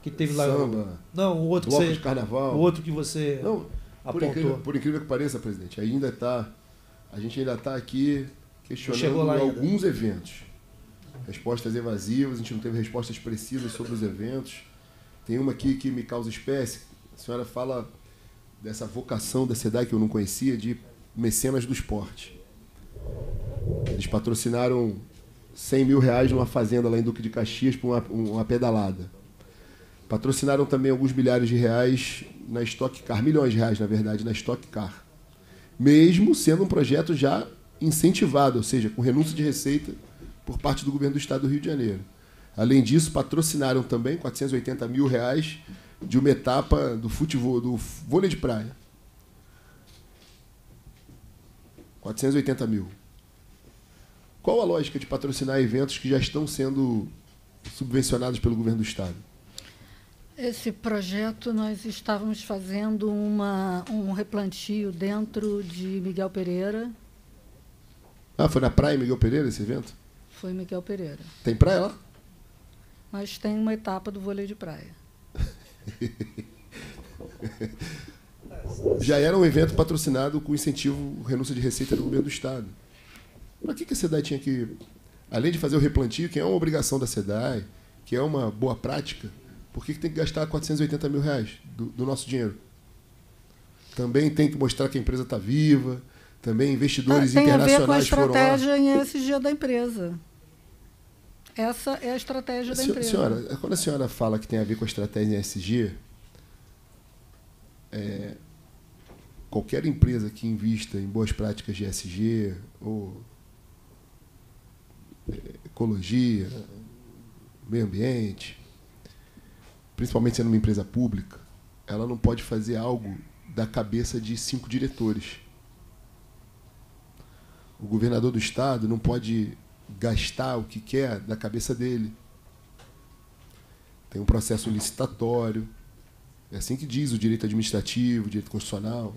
Speaker 1: Que teve lá.
Speaker 3: Samba.
Speaker 1: Não, o outro que
Speaker 3: bloco
Speaker 1: você.
Speaker 3: de carnaval.
Speaker 1: O outro que você
Speaker 3: Não, por
Speaker 1: apontou.
Speaker 3: incrível, por incrível que pareça, presidente, ainda tá, a gente ainda está aqui questionando
Speaker 1: ainda.
Speaker 3: alguns eventos. Respostas evasivas, a gente não teve respostas precisas sobre os eventos. Tem uma aqui que me causa espécie. A senhora fala dessa vocação da SEDAI que eu não conhecia, de mecenas do esporte. Eles patrocinaram 100 mil reais numa fazenda lá em Duque de Caxias para uma, uma pedalada. Patrocinaram também alguns milhares de reais na Stock Car, milhões de reais, na verdade, na Stock Car. Mesmo sendo um projeto já incentivado, ou seja, com renúncia de receita por parte do governo do estado do Rio de Janeiro. Além disso, patrocinaram também 480 mil reais de uma etapa do futebol, do vôlei de praia. 480 mil. Qual a lógica de patrocinar eventos que já estão sendo subvencionados pelo governo do estado?
Speaker 9: Esse projeto nós estávamos fazendo uma, um replantio dentro de Miguel Pereira.
Speaker 3: Ah, foi na praia Miguel Pereira esse evento?
Speaker 9: Foi Miguel Pereira.
Speaker 3: Tem praia lá?
Speaker 9: Mas tem uma etapa do vôlei de praia.
Speaker 3: Já era um evento patrocinado com incentivo, renúncia de receita do governo do Estado. Para que, que a SEDAI tinha que, além de fazer o replantio, que é uma obrigação da SEDAI, que é uma boa prática, por que, que tem que gastar 480 mil reais do, do nosso dinheiro? Também tem que mostrar que a empresa está viva, também investidores
Speaker 9: Ah, tem a ver com a
Speaker 3: internacionais foram lá.
Speaker 9: estratégia em ESG da empresa. Essa é a estratégia da
Speaker 3: Senhora,
Speaker 9: empresa.
Speaker 3: senhora, quando a senhora fala que tem a ver com a estratégia em ESG, é, qualquer empresa que invista em boas práticas de ESG ou é, ecologia, meio ambiente, principalmente sendo uma empresa pública, ela não pode fazer algo da cabeça de cinco diretores. O governador do estado não pode gastar o que quer da cabeça dele. Tem um processo licitatório. É assim que diz o direito administrativo, o direito constitucional.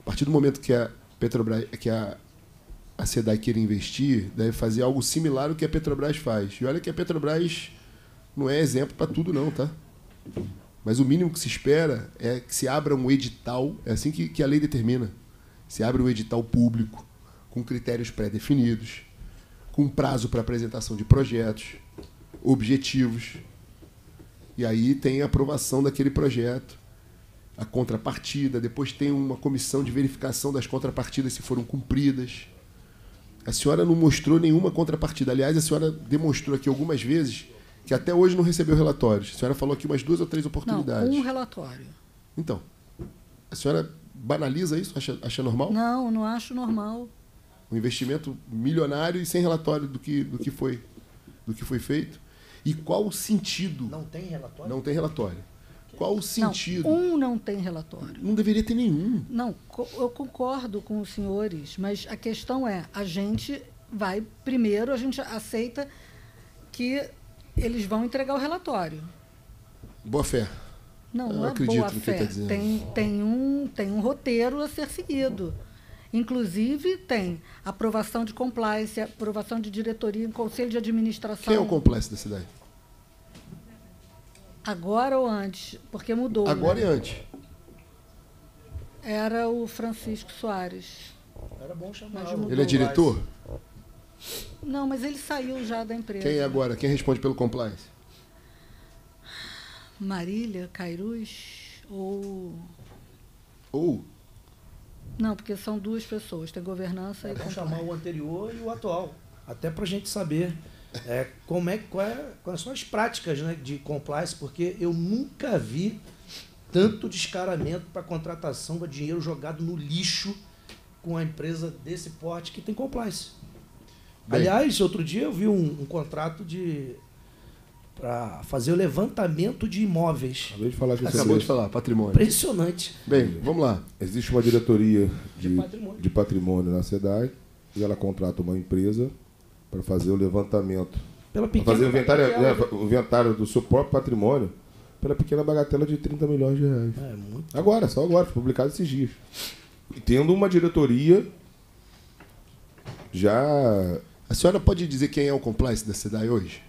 Speaker 3: A partir do momento que a Petrobras, que a, a SEDAI queira investir, deve fazer algo similar ao que a Petrobras faz. E olha que a Petrobras não é exemplo para tudo, não, tá? Mas o mínimo que se espera é que se abra um edital, é assim que, que a lei determina. Se abre um edital público, com critérios pré-definidos, com prazo para apresentação de projetos, objetivos. E aí tem a aprovação daquele projeto, a contrapartida, depois tem uma comissão de verificação das contrapartidas se foram cumpridas. A senhora não mostrou nenhuma contrapartida. Aliás, a senhora demonstrou aqui algumas vezes que até hoje não recebeu relatórios. A senhora falou aqui umas duas ou três oportunidades.
Speaker 9: Não, um relatório.
Speaker 3: Então, a senhora banaliza isso? Acha, acha normal?
Speaker 9: Não, não acho normal.
Speaker 3: Um investimento milionário e sem relatório do que, do que, foi, do que foi feito. E qual o sentido?
Speaker 1: Não tem relatório?
Speaker 3: Não tem relatório. Qual o sentido?
Speaker 9: Não, um não tem relatório.
Speaker 3: Não deveria ter nenhum.
Speaker 9: Não, eu concordo com os senhores, mas a questão é, a gente vai, primeiro, a gente aceita que eles vão entregar o relatório.
Speaker 3: Boa fé.
Speaker 9: Não,
Speaker 3: Eu
Speaker 9: não é
Speaker 3: acredito
Speaker 9: boa
Speaker 3: no que
Speaker 9: fé.
Speaker 3: tá dizendo.
Speaker 9: tem, tem, um, tem um roteiro a ser seguido. Inclusive, tem aprovação de compliance, aprovação de diretoria, conselho de administração.
Speaker 3: Quem é o complexo da cidade?
Speaker 9: Agora ou antes? Porque mudou.
Speaker 3: Agora
Speaker 9: né?
Speaker 3: e antes.
Speaker 9: Era o Francisco Soares.
Speaker 1: Era bom chamar.
Speaker 3: Ele é diretor?
Speaker 9: Não, mas ele saiu já da empresa.
Speaker 3: Quem é agora? Quem responde pelo compliance?
Speaker 9: Marília, Cairuz ou.
Speaker 3: Ou
Speaker 9: Não, porque são duas pessoas, tem governança
Speaker 1: É
Speaker 9: e compliance.
Speaker 1: chamar o anterior e o atual. Até para a gente saber é, como é, qual é, quais são as práticas né, de compliance, porque eu nunca vi tanto descaramento para contratação de dinheiro jogado no lixo com a empresa desse porte que tem compliance.
Speaker 3: Bem.
Speaker 1: Aliás, outro dia eu vi um, um contrato de para fazer o levantamento de imóveis.
Speaker 4: Acabei de falar aqui
Speaker 3: acabou de falar, patrimônio.
Speaker 1: Impressionante.
Speaker 3: Bem, vamos lá.
Speaker 4: Existe uma diretoria de,
Speaker 1: De patrimônio.
Speaker 4: de patrimônio na SEDAI e ela contrata uma empresa para fazer o levantamento,
Speaker 1: Pela
Speaker 4: para
Speaker 1: pequena
Speaker 4: fazer o inventário, né, o inventário do seu próprio patrimônio pela pequena bagatela de 30 milhões de reais.
Speaker 1: É, muito.
Speaker 4: Agora, só agora, foi publicado esses dias. E tendo uma diretoria já
Speaker 3: A senhora pode dizer quem é o compliance da cidade hoje?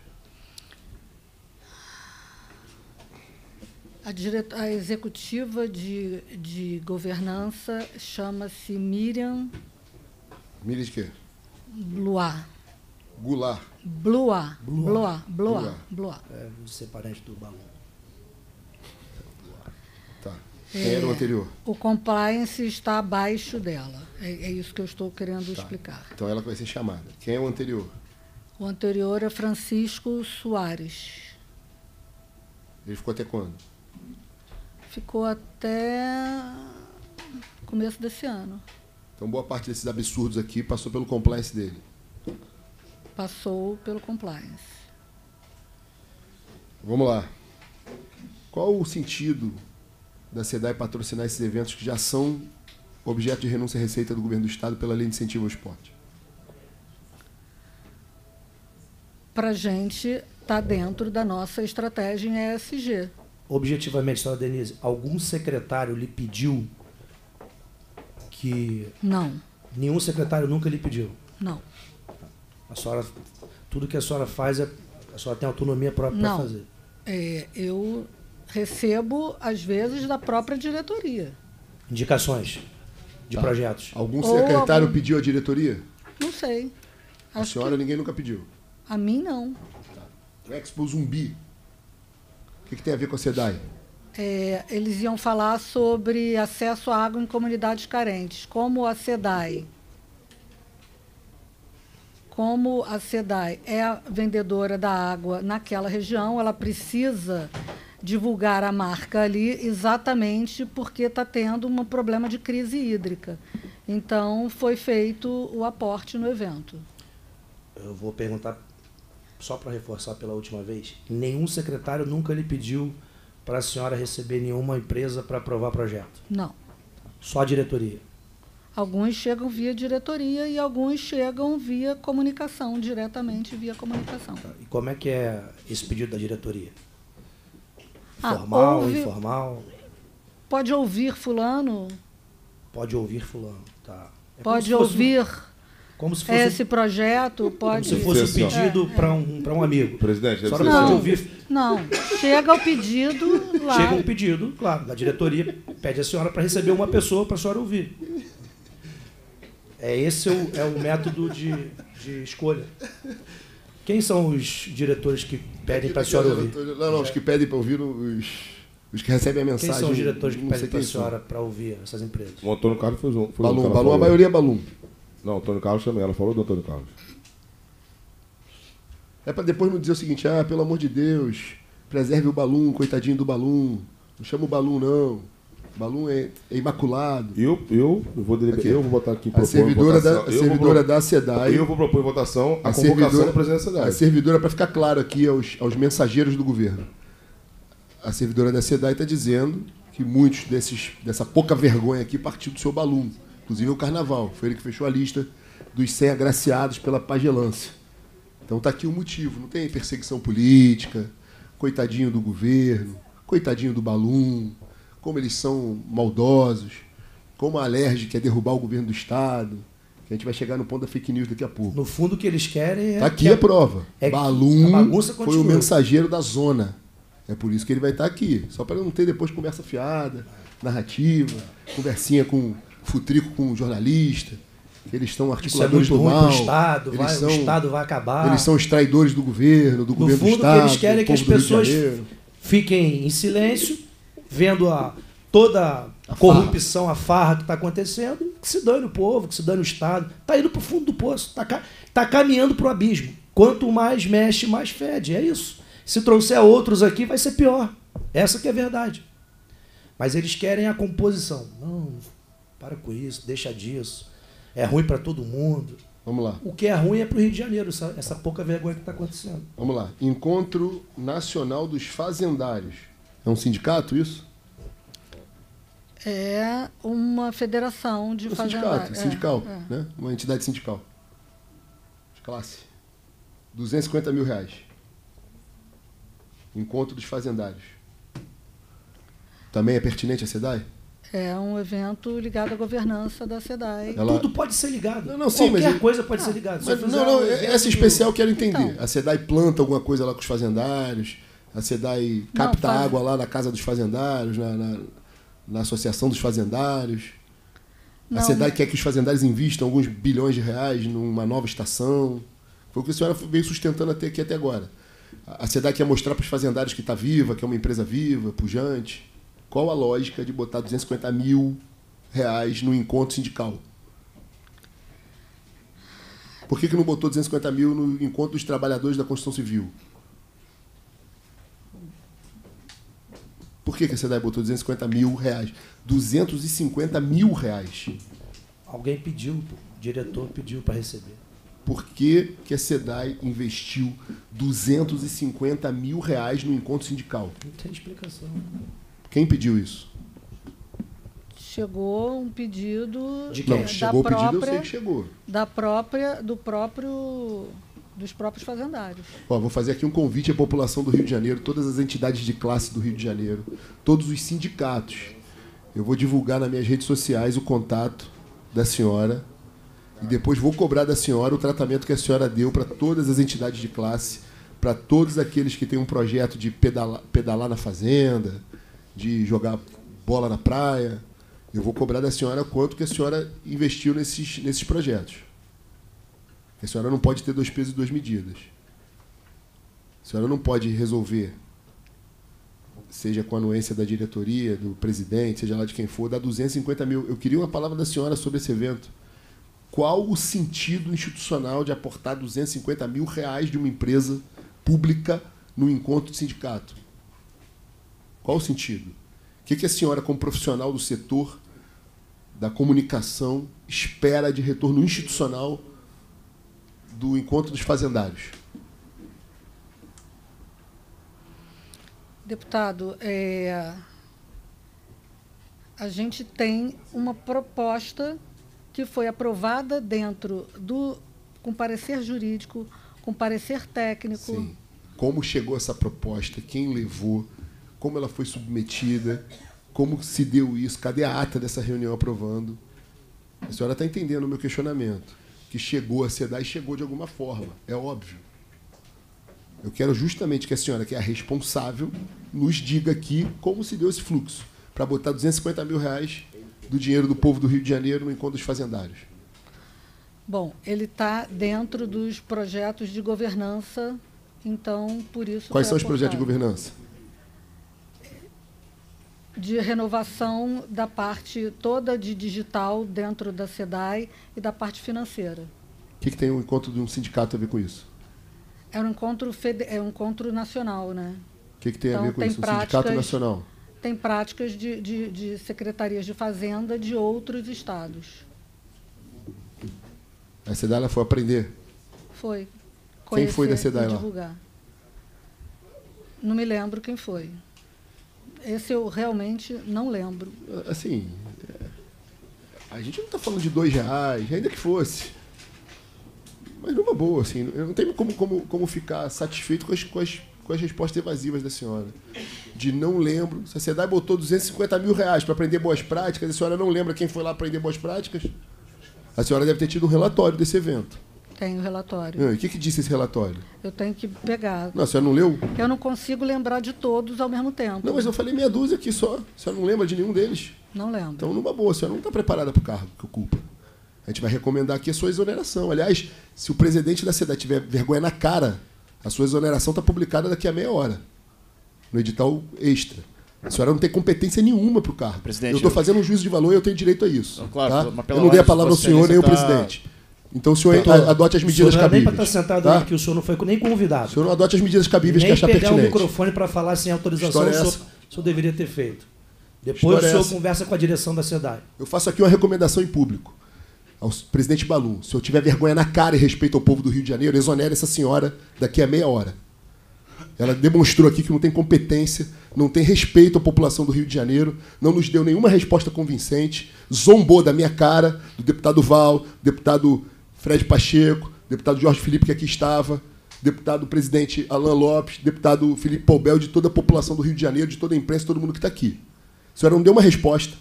Speaker 9: A, direto- a executiva de, de governança chama-se Miriam
Speaker 3: Mira de quê?
Speaker 9: Blois.
Speaker 3: Goulart.
Speaker 9: Blois. Blois. Blois.
Speaker 1: É, ser parente do balão.
Speaker 3: Tá. Quem era o anterior?
Speaker 9: O compliance está abaixo dela. É, é isso que eu estou querendo explicar.
Speaker 3: Então ela vai ser chamada. Quem é o anterior?
Speaker 9: O anterior é Francisco Soares.
Speaker 3: Ele ficou até quando?
Speaker 9: Ficou até começo desse ano.
Speaker 3: Então boa parte desses absurdos aqui passou pelo compliance dele.
Speaker 9: Passou pelo compliance.
Speaker 3: Vamos lá. Qual o sentido da SEDAI patrocinar esses eventos que já são objeto de renúncia à receita do governo do Estado pela lei de incentivo ao esporte?
Speaker 9: Para a gente estar dentro da nossa estratégia em ESG.
Speaker 1: Objetivamente, senhora Denise, algum secretário lhe pediu que.
Speaker 9: Não,
Speaker 1: Nenhum secretário nunca lhe pediu.
Speaker 9: não.
Speaker 1: A senhora, tudo que a senhora faz, é, a senhora tem autonomia própria para fazer.
Speaker 9: É, eu recebo, às vezes, da própria diretoria.
Speaker 1: Indicações de
Speaker 3: Tá.
Speaker 1: projetos.
Speaker 3: Algum
Speaker 9: Ou
Speaker 3: secretário
Speaker 9: algum-
Speaker 3: pediu à diretoria?
Speaker 9: Não sei.
Speaker 3: A
Speaker 9: Acho
Speaker 3: senhora ninguém nunca pediu.
Speaker 9: que a mim não.
Speaker 3: O Expo Zumbi. O que, que tem a ver com a SEDAI?
Speaker 9: É, eles iam falar sobre acesso à água em comunidades carentes, como a SEDAI. Como a SEDAI é a vendedora da água naquela região, ela precisa divulgar a marca ali exatamente porque está tendo um problema de crise hídrica. Então, foi feito o aporte no evento.
Speaker 1: Eu vou perguntar só para reforçar pela última vez, nenhum secretário nunca lhe pediu para a senhora receber nenhuma empresa para aprovar projeto.
Speaker 9: Não.
Speaker 1: Só a diretoria.
Speaker 9: Alguns chegam via diretoria e alguns chegam via comunicação, diretamente via comunicação.
Speaker 1: E como é que é esse pedido da diretoria?
Speaker 9: Ah,
Speaker 1: Formal,
Speaker 9: houve-
Speaker 1: informal?
Speaker 9: Pode ouvir fulano,
Speaker 1: Pode ouvir fulano, tá. É
Speaker 9: pode ouvir
Speaker 1: como se fosse,
Speaker 9: esse projeto,
Speaker 1: como
Speaker 9: pode.
Speaker 1: se fosse um pedido para um, para um amigo.
Speaker 4: Presidente,
Speaker 1: A
Speaker 4: deve
Speaker 1: senhora
Speaker 9: Não.
Speaker 4: assim.
Speaker 1: ouvir.
Speaker 9: Não, chega o pedido lá.
Speaker 1: Chega um pedido, claro, da diretoria, pede a senhora para receber uma pessoa para a senhora ouvir. É esse o, é o método de, de escolha. Quem são os diretores que pedem para a senhora ouvir?
Speaker 3: Não, não, os que pedem para ouvir, os, os que recebem a
Speaker 1: Quem
Speaker 3: mensagem.
Speaker 1: são os diretores que pedem para a
Speaker 3: quem
Speaker 1: senhora para ouvir essas empresas?
Speaker 4: O Antônio Carlos foi, um- foi um
Speaker 3: Balum, Balum, a maioria é Balum.
Speaker 4: Não, o Antônio Carlos também. Ela falou do Antônio Carlos.
Speaker 3: É para depois não dizer o seguinte, ah, pelo amor de Deus, preserve o Balum, coitadinho do Balum. Não chama o Balum, não. O Balum é, é imaculado.
Speaker 4: Eu, eu, eu vou deliber- eu vou botar aqui
Speaker 3: A servidora da, a
Speaker 4: Eu vou
Speaker 3: servidora
Speaker 4: pro-
Speaker 3: da SEDAI.
Speaker 4: Eu vou propor em votação a,
Speaker 3: a
Speaker 4: convocação do presidente da
Speaker 3: a
Speaker 4: cidade.
Speaker 3: servidora, para ficar claro aqui aos, aos mensageiros do governo, a servidora da SEDAI está dizendo que muitos desses, dessa pouca vergonha aqui partiu do seu Balum, inclusive o Carnaval. Foi ele que fechou a lista dos 100 agraciados pela pagelância. Então está aqui o motivo. Não tem perseguição política, coitadinho do governo, coitadinho do Balum, como eles são maldosos, como a Alerj quer derrubar o governo do Estado. Que a gente vai chegar no ponto da fake news daqui a pouco.
Speaker 1: No fundo, o que eles querem é.
Speaker 3: Tá aqui
Speaker 1: que
Speaker 3: a prova.
Speaker 1: é
Speaker 3: Balum
Speaker 1: a
Speaker 3: foi o mensageiro da zona. É por isso que ele vai estar aqui. Só para não ter depois conversa fiada, narrativa, conversinha com futrico com um jornalista. Eles são
Speaker 1: Isso é
Speaker 3: articuladores
Speaker 1: muito
Speaker 3: do mal.
Speaker 1: Estado,
Speaker 3: eles
Speaker 1: vai,
Speaker 3: são,
Speaker 1: o Estado vai acabar.
Speaker 3: Eles são os traidores do governo, do
Speaker 1: No
Speaker 3: governo
Speaker 1: fundo,
Speaker 3: do
Speaker 1: o que
Speaker 3: Estado.
Speaker 1: eles querem é que as pessoas fiquem em silêncio, vendo a, toda a corrupção, a farra que está acontecendo, que se dane o povo, que se dane o Estado. Está indo para o fundo do poço, está tá caminhando para o abismo. Quanto mais mexe, mais fede. É isso. Se trouxer outros aqui, vai ser pior. Essa que é a verdade. Mas eles querem a composição. Não, para com isso, deixa disso. É ruim para todo mundo.
Speaker 3: Vamos lá.
Speaker 1: O que é ruim é para o Rio de Janeiro, essa, essa pouca vergonha que está acontecendo.
Speaker 3: Vamos lá. Encontro Nacional dos Fazendários. É um sindicato isso?
Speaker 9: É uma federação de
Speaker 3: Um
Speaker 9: fazendários.
Speaker 3: sindicato,
Speaker 9: É,
Speaker 3: sindical,
Speaker 9: é.
Speaker 3: né? Uma entidade sindical. De classe. 250 mil reais. Encontro dos fazendários. Também é pertinente a SEDAI?
Speaker 9: É um evento ligado à governança da SEDAI.
Speaker 3: Ela-
Speaker 1: Tudo pode ser ligado.
Speaker 3: Não, não, sim,
Speaker 1: Qualquer
Speaker 3: mas-
Speaker 1: coisa pode ser ligada.
Speaker 3: Mas, não, não,
Speaker 1: um
Speaker 3: é- essa especial eu quero entender.
Speaker 9: Então.
Speaker 3: A SEDAI planta alguma coisa lá com os fazendários, a SEDAI capta
Speaker 9: faz-
Speaker 3: água lá na casa dos fazendários, na, na, na associação dos fazendários. A
Speaker 9: Não,
Speaker 3: SEDAI
Speaker 9: mas-
Speaker 3: quer que os fazendários invistam alguns bilhões de reais numa nova estação. Foi o que a senhora veio sustentando até aqui até agora. A a SEDAI quer mostrar para os fazendários que está viva, que é uma empresa viva, pujante. Qual a lógica de botar 250 mil reais no encontro sindical? Por que, que não botou 250 mil no encontro dos trabalhadores da construção civil? Por que, que a SEDAI botou 250 mil reais? 250 mil reais.
Speaker 1: Alguém pediu, o diretor pediu para receber.
Speaker 3: Por que, que a SEDAI investiu 250 mil reais no encontro sindical?
Speaker 1: Não tem explicação.
Speaker 3: Quem pediu isso?
Speaker 9: Chegou um pedido
Speaker 1: De quem?
Speaker 9: é,
Speaker 3: Não,
Speaker 9: da
Speaker 3: chegou o pedido, eu sei
Speaker 9: própria,
Speaker 3: que chegou.
Speaker 9: da própria, do próprio, dos próprios fazendários.
Speaker 3: Ó, vou fazer aqui um convite à população do Rio de Janeiro, todas as entidades de classe do Rio de Janeiro, todos os sindicatos. Eu vou divulgar nas minhas redes sociais o contato da senhora e depois vou cobrar da senhora o tratamento que a senhora deu para todas as entidades de classe, para todos aqueles que têm um projeto de pedalar, pedalar na fazenda, de jogar bola na praia. Eu vou cobrar da senhora quanto que a senhora investiu nesses, nesses projetos. A senhora não pode ter dois pesos e duas medidas. A senhora não pode resolver, seja com a anuência da diretoria, do presidente, seja lá de quem for, dar 250 mil. Eu queria uma palavra da senhora sobre esse evento. Qual o sentido institucional de aportar 250 mil reais de uma empresa pública no encontro de sindicato? Qual o sentido? O que a senhora, como profissional do setor da comunicação, espera de retorno institucional do encontro dos fazendários?
Speaker 9: Deputado, é, a gente tem uma proposta que foi aprovada dentro do com parecer jurídico, com parecer técnico.
Speaker 3: Sim. Como chegou essa proposta? Quem levou? Como ela foi submetida? Como se deu isso? Cadê a ata dessa reunião aprovando? A senhora está entendendo o meu questionamento. Que chegou a SEDAI e chegou de alguma forma. É óbvio. Eu quero justamente que a senhora, que é a responsável, nos diga aqui como se deu esse fluxo para botar 250 mil reais do dinheiro do povo do Rio de Janeiro no encontro dos fazendários.
Speaker 9: Bom, ele está dentro dos projetos de governança, então por isso.
Speaker 3: Quais
Speaker 9: foi
Speaker 3: são os projetos de
Speaker 9: aportado.
Speaker 3: governança?
Speaker 9: De renovação da parte toda de digital dentro da SEDAI e da parte financeira.
Speaker 3: O que, que tem o encontro de um sindicato a ver com isso?
Speaker 9: É um encontro, fede- é um encontro nacional, né?
Speaker 3: O que, que tem a
Speaker 9: Então,
Speaker 3: ver com isso? Um sindicato nacional.
Speaker 9: Tem práticas de, de, de secretarias de fazenda de outros estados.
Speaker 3: A SEDAI ela foi aprender.
Speaker 9: Foi.
Speaker 3: Quem foi da SEDAI lá?
Speaker 9: divulgar. Não me lembro quem foi. Esse eu realmente não lembro.
Speaker 3: Assim, a gente não está falando de dois reais, ainda que fosse. Mas numa boa, assim, eu não tenho como, como, como ficar satisfeito com as, com, as, com as respostas evasivas da senhora. De não lembro. A SEDAI botou 250 mil reais para aprender boas práticas, a senhora não lembra quem foi lá aprender boas práticas? A senhora deve ter tido um relatório desse evento.
Speaker 9: Tem o relatório.
Speaker 3: Ah, E o que, que disse esse relatório?
Speaker 9: Eu tenho que pegar.
Speaker 3: Não, a senhora não leu?
Speaker 9: Eu não consigo lembrar de todos ao mesmo tempo.
Speaker 3: Não, mas eu falei meia dúzia aqui só. A senhora não lembra de nenhum deles?
Speaker 9: Não lembro.
Speaker 3: Então, numa boa, a senhora não está preparada para o cargo que ocupa. A gente vai recomendar aqui a sua exoneração. Aliás, se o presidente da SEDAI tiver vergonha na cara, a sua exoneração está publicada daqui a meia hora, no edital extra. A senhora não tem competência nenhuma para o cargo.
Speaker 10: Presidente,
Speaker 3: eu estou fazendo um juízo de valor e eu tenho direito a isso.
Speaker 10: Não, claro,
Speaker 3: tá?
Speaker 10: mas pela
Speaker 3: Eu não dei a palavra ao senhor nem ao
Speaker 10: tá-
Speaker 3: presidente. Então o senhor
Speaker 1: Doutor,
Speaker 3: a- adote as
Speaker 1: o
Speaker 3: medidas
Speaker 1: senhor não é nem
Speaker 3: cabíveis.
Speaker 1: para estar sentado
Speaker 3: tá?
Speaker 1: aqui, o senhor não foi nem convidado.
Speaker 3: O senhor não adote as medidas cabíveis que
Speaker 1: nem
Speaker 3: achar
Speaker 1: pegar o
Speaker 3: pertinente.
Speaker 1: microfone para falar sem autorização, o
Speaker 3: é
Speaker 1: senhor,
Speaker 3: essa?
Speaker 1: o senhor deveria ter feito. Depois
Speaker 3: História
Speaker 1: o
Speaker 3: é
Speaker 1: senhor
Speaker 3: essa?
Speaker 1: conversa com a direção da SEDAI.
Speaker 3: Eu faço aqui uma recomendação em público ao presidente Balum. Se eu tiver vergonha na cara e respeito ao povo do Rio de Janeiro, exonere essa senhora daqui a meia hora. Ela demonstrou aqui que não tem competência, não tem respeito à população do Rio de Janeiro, não nos deu nenhuma resposta convincente, zombou da minha cara, do deputado Val, deputado Fred Pacheco, deputado Jorge Felipe, que aqui estava, deputado presidente Alain Lopes, deputado Felipe Poubel, de toda a população do Rio de Janeiro, de toda a imprensa, todo mundo que está aqui. A senhora não deu uma resposta.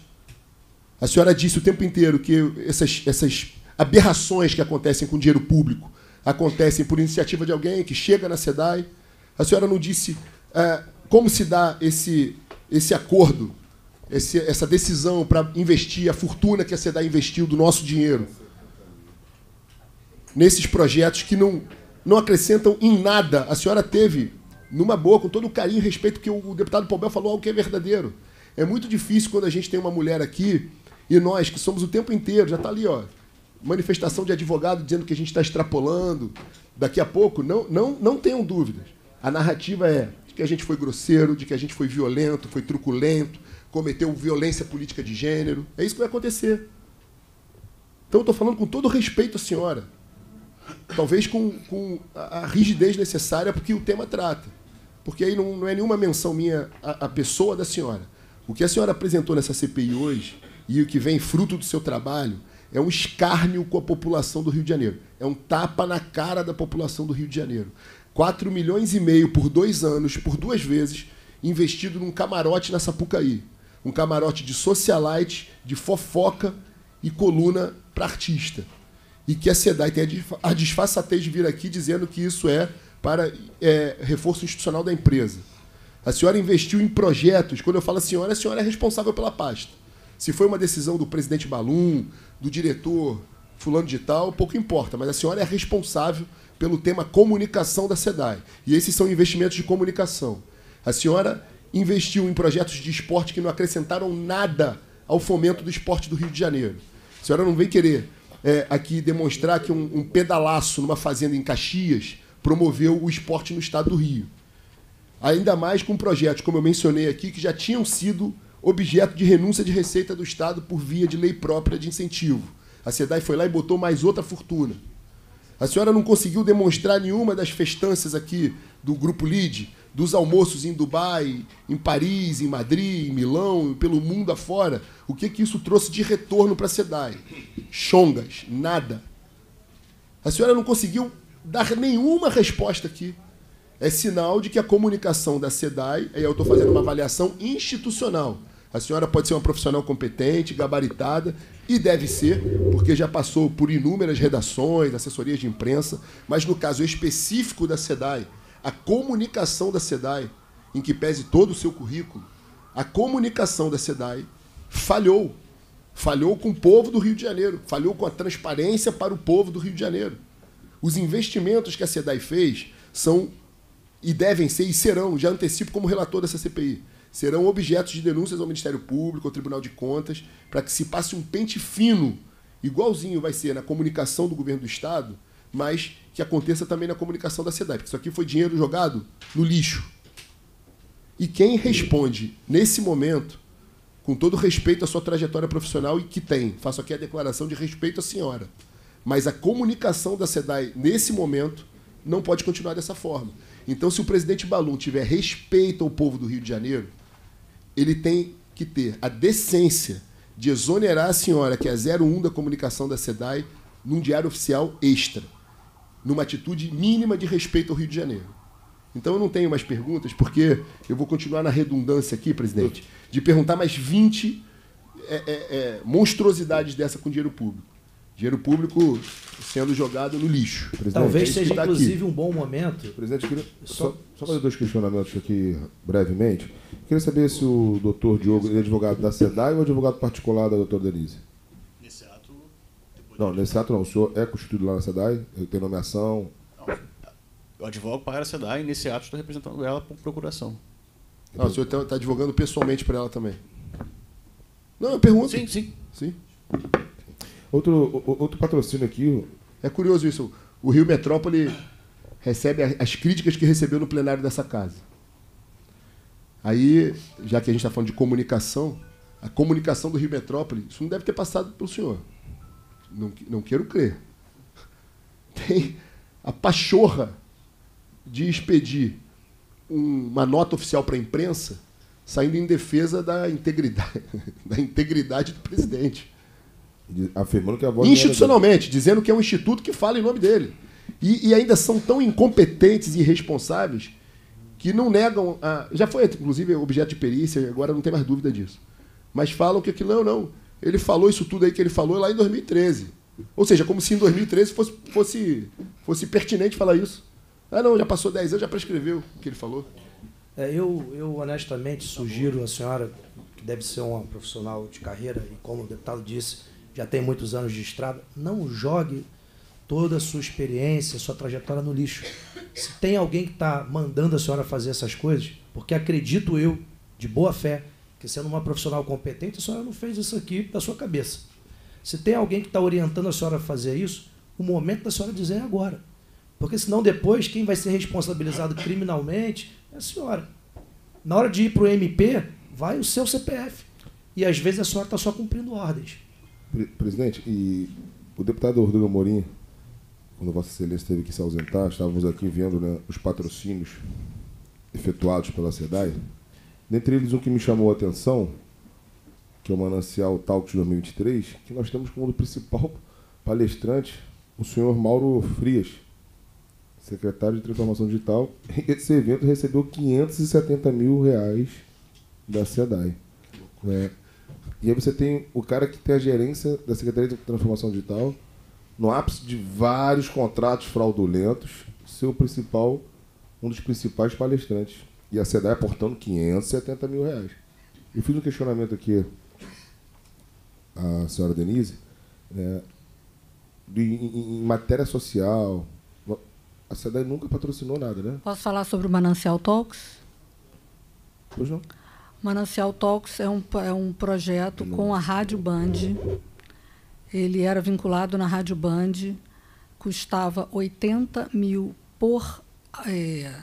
Speaker 3: A senhora disse o tempo inteiro que essas, essas aberrações que acontecem com dinheiro público acontecem por iniciativa de alguém que chega na SEDAI. A senhora não disse eh, como se dá esse, esse acordo, esse- essa decisão para investir a fortuna que a SEDAI investiu do nosso dinheiro nesses projetos que não, não acrescentam em nada. A senhora teve, numa boa, com todo o carinho e respeito, que o deputado Paubel falou algo que é verdadeiro. É muito difícil quando a gente tem uma mulher aqui e nós, que somos o tempo inteiro, já está ali, ó, manifestação de advogado dizendo que a gente está extrapolando. Daqui a pouco, não, não, não tenham dúvidas. A narrativa é de que a gente foi grosseiro, de que a gente foi violento, foi truculento, cometeu violência política de gênero. É isso que vai acontecer. Então eu estou falando com todo respeito à senhora. Talvez com, com a, rigidez necessária porque o tema trata. Porque aí não, não é nenhuma menção minha à, à pessoa da senhora. O que a senhora apresentou nessa CPI hoje e o que vem fruto do seu trabalho é um escárnio com a população do Rio de Janeiro. É um tapa na cara da população do Rio de Janeiro. 4 milhões e meio por dois anos, por duas vezes, investido num camarote na Sapucaí. Um camarote de socialite, de fofoca e coluna para artista. E que a SEDAI tem a disfa- a disfarçatez de vir aqui dizendo que isso é para é, reforço institucional da empresa. A senhora investiu em projetos. Quando eu falo a senhora, a senhora é responsável pela pasta. Se foi uma decisão do presidente Balum, do diretor fulano de tal, pouco importa, mas a senhora é responsável pelo tema comunicação da SEDAI. E esses são investimentos de comunicação. A senhora investiu em projetos de esporte que não acrescentaram nada ao fomento do esporte do Rio de Janeiro. A senhora não vem querer é, aqui demonstrar que um, um pedalaço numa fazenda em Caxias promoveu o esporte no estado do Rio. Ainda mais com projetos, como eu mencionei aqui, que já tinham sido objeto de renúncia de receita do Estado por via de lei própria de incentivo. A SEDAI foi lá e botou mais outra fortuna. A senhora não conseguiu demonstrar nenhuma das festanças aqui do Grupo LID, dos almoços em Dubai, em Paris, em Madrid, em Milão, pelo mundo afora, o que, que isso trouxe de retorno para a SEDAI? Chongas, nada. A senhora não conseguiu dar nenhuma resposta aqui. É sinal de que a comunicação da SEDAI, aí eu estou fazendo uma avaliação institucional. A senhora pode ser uma profissional competente, gabaritada, e deve ser, porque já passou por inúmeras redações, assessorias de imprensa, mas no caso específico da SEDAI, a comunicação da SEDAI, em que pese todo o seu currículo, a comunicação da SEDAI falhou. Falhou com o povo do Rio de Janeiro, falhou com a transparência para o povo do Rio de Janeiro. Os investimentos que a SEDAI fez são e devem ser e serão, já antecipo como relator dessa CPI, serão objetos de denúncias ao Ministério Público, ao Tribunal de Contas, para que se passe um pente fino, igualzinho vai ser na comunicação do governo do Estado, mas que aconteça também na comunicação da SEDAI, porque isso aqui foi dinheiro jogado no lixo. E quem responde nesse momento, com todo respeito à sua trajetória profissional e que tem, faço aqui a declaração de respeito à senhora, mas a comunicação da SEDAI nesse momento não pode continuar dessa forma. Então, se o presidente Balum tiver respeito ao povo do Rio de Janeiro, ele tem que ter a decência de exonerar a senhora, que é 01 da comunicação da SEDAI, num diário oficial extra numa atitude mínima de respeito ao Rio de Janeiro. Então eu não tenho mais perguntas, porque eu vou continuar na redundância aqui, presidente, de perguntar mais 20 é, é, é, monstruosidades dessa com dinheiro público. Dinheiro público sendo jogado no lixo.
Speaker 1: Presidente, Talvez
Speaker 3: é
Speaker 1: seja, tá inclusive, aqui. um bom momento.
Speaker 4: Presidente, queria só, só fazer dois questionamentos aqui brevemente. Queria saber se o doutor Diogo é advogado da SEDAI ou advogado particular da doutora Denise. Não, nesse ato não. O senhor é constituído lá na SEDAI? Tem nomeação? Não.
Speaker 10: Eu advogo para a SEDAI e nesse ato estou representando ela por procuração.
Speaker 3: Ah, o senhor está tá advogando pessoalmente para ela também? Não, eu pergunto.
Speaker 10: Sim, sim.
Speaker 3: sim.
Speaker 4: Outro, outro patrocínio aqui.
Speaker 3: É curioso isso. O Rio Metrópole recebe as críticas que recebeu no plenário dessa casa. Aí, já que a gente está falando de comunicação, a comunicação do Rio Metrópole, isso não deve ter passado pelo senhor não, não quero crer, tem a pachorra de expedir um, uma nota oficial para a imprensa saindo em defesa da integridade, da integridade do presidente.
Speaker 4: Afirmando que a voz
Speaker 3: Institucionalmente, dizendo que é um instituto que fala em nome dele. E, e, ainda são tão incompetentes e irresponsáveis que não negam. A, já foi, inclusive, objeto de perícia, agora não tem mais dúvida disso. Mas falam que aquilo não, não. Ele falou isso tudo aí que ele falou lá em 2013. Ou seja, como se em 2013 fosse, fosse, fosse pertinente falar isso. Ah, não, já passou 10 anos, já prescreveu o que ele falou.
Speaker 1: É, eu, eu, honestamente, sugiro à senhora, que deve ser uma profissional de carreira, e como o deputado disse, já tem muitos anos de estrada, não jogue toda a sua experiência, sua trajetória no lixo. Se tem alguém que está mandando a senhora fazer essas coisas, porque acredito eu, de boa fé, que sendo uma profissional competente, a senhora não fez isso aqui da sua cabeça. Se tem alguém que está orientando a senhora a fazer isso, o momento da senhora dizer é agora. Porque senão depois quem vai ser responsabilizado criminalmente é a senhora. Na hora de ir para o MP, vai o seu CPF. E às vezes a senhora está só cumprindo ordens.
Speaker 4: Presidente, e o deputado Rodrigo Amorim, quando Vossa Excelência teve que se ausentar, estávamos aqui vendo né, os patrocínios efetuados pela SEDAI. Dentre eles, um que me chamou a atenção, que é o Manancial Talks 2023, que nós temos como principal palestrante o senhor Mauro Frias, secretário de Transformação Digital. Esse evento recebeu 570 mil reais da SEDAI. É. E aí você tem o cara que tem a gerência da Secretaria de Transformação Digital, no ápice de vários contratos fraudulentos, ser o principal, um dos principais palestrantes e a SEDAI aportando 570 mil reais. Eu fiz um questionamento aqui à senhora Denise, né, de, em, em, matéria social. A SEDAI nunca patrocinou nada, né?
Speaker 9: Posso falar sobre o Manancial Talks?
Speaker 4: Pois não.
Speaker 9: Manancial Talks é um, é um projeto com a Rádio Band. Ele era vinculado na Rádio Band, custava 80 mil por. É,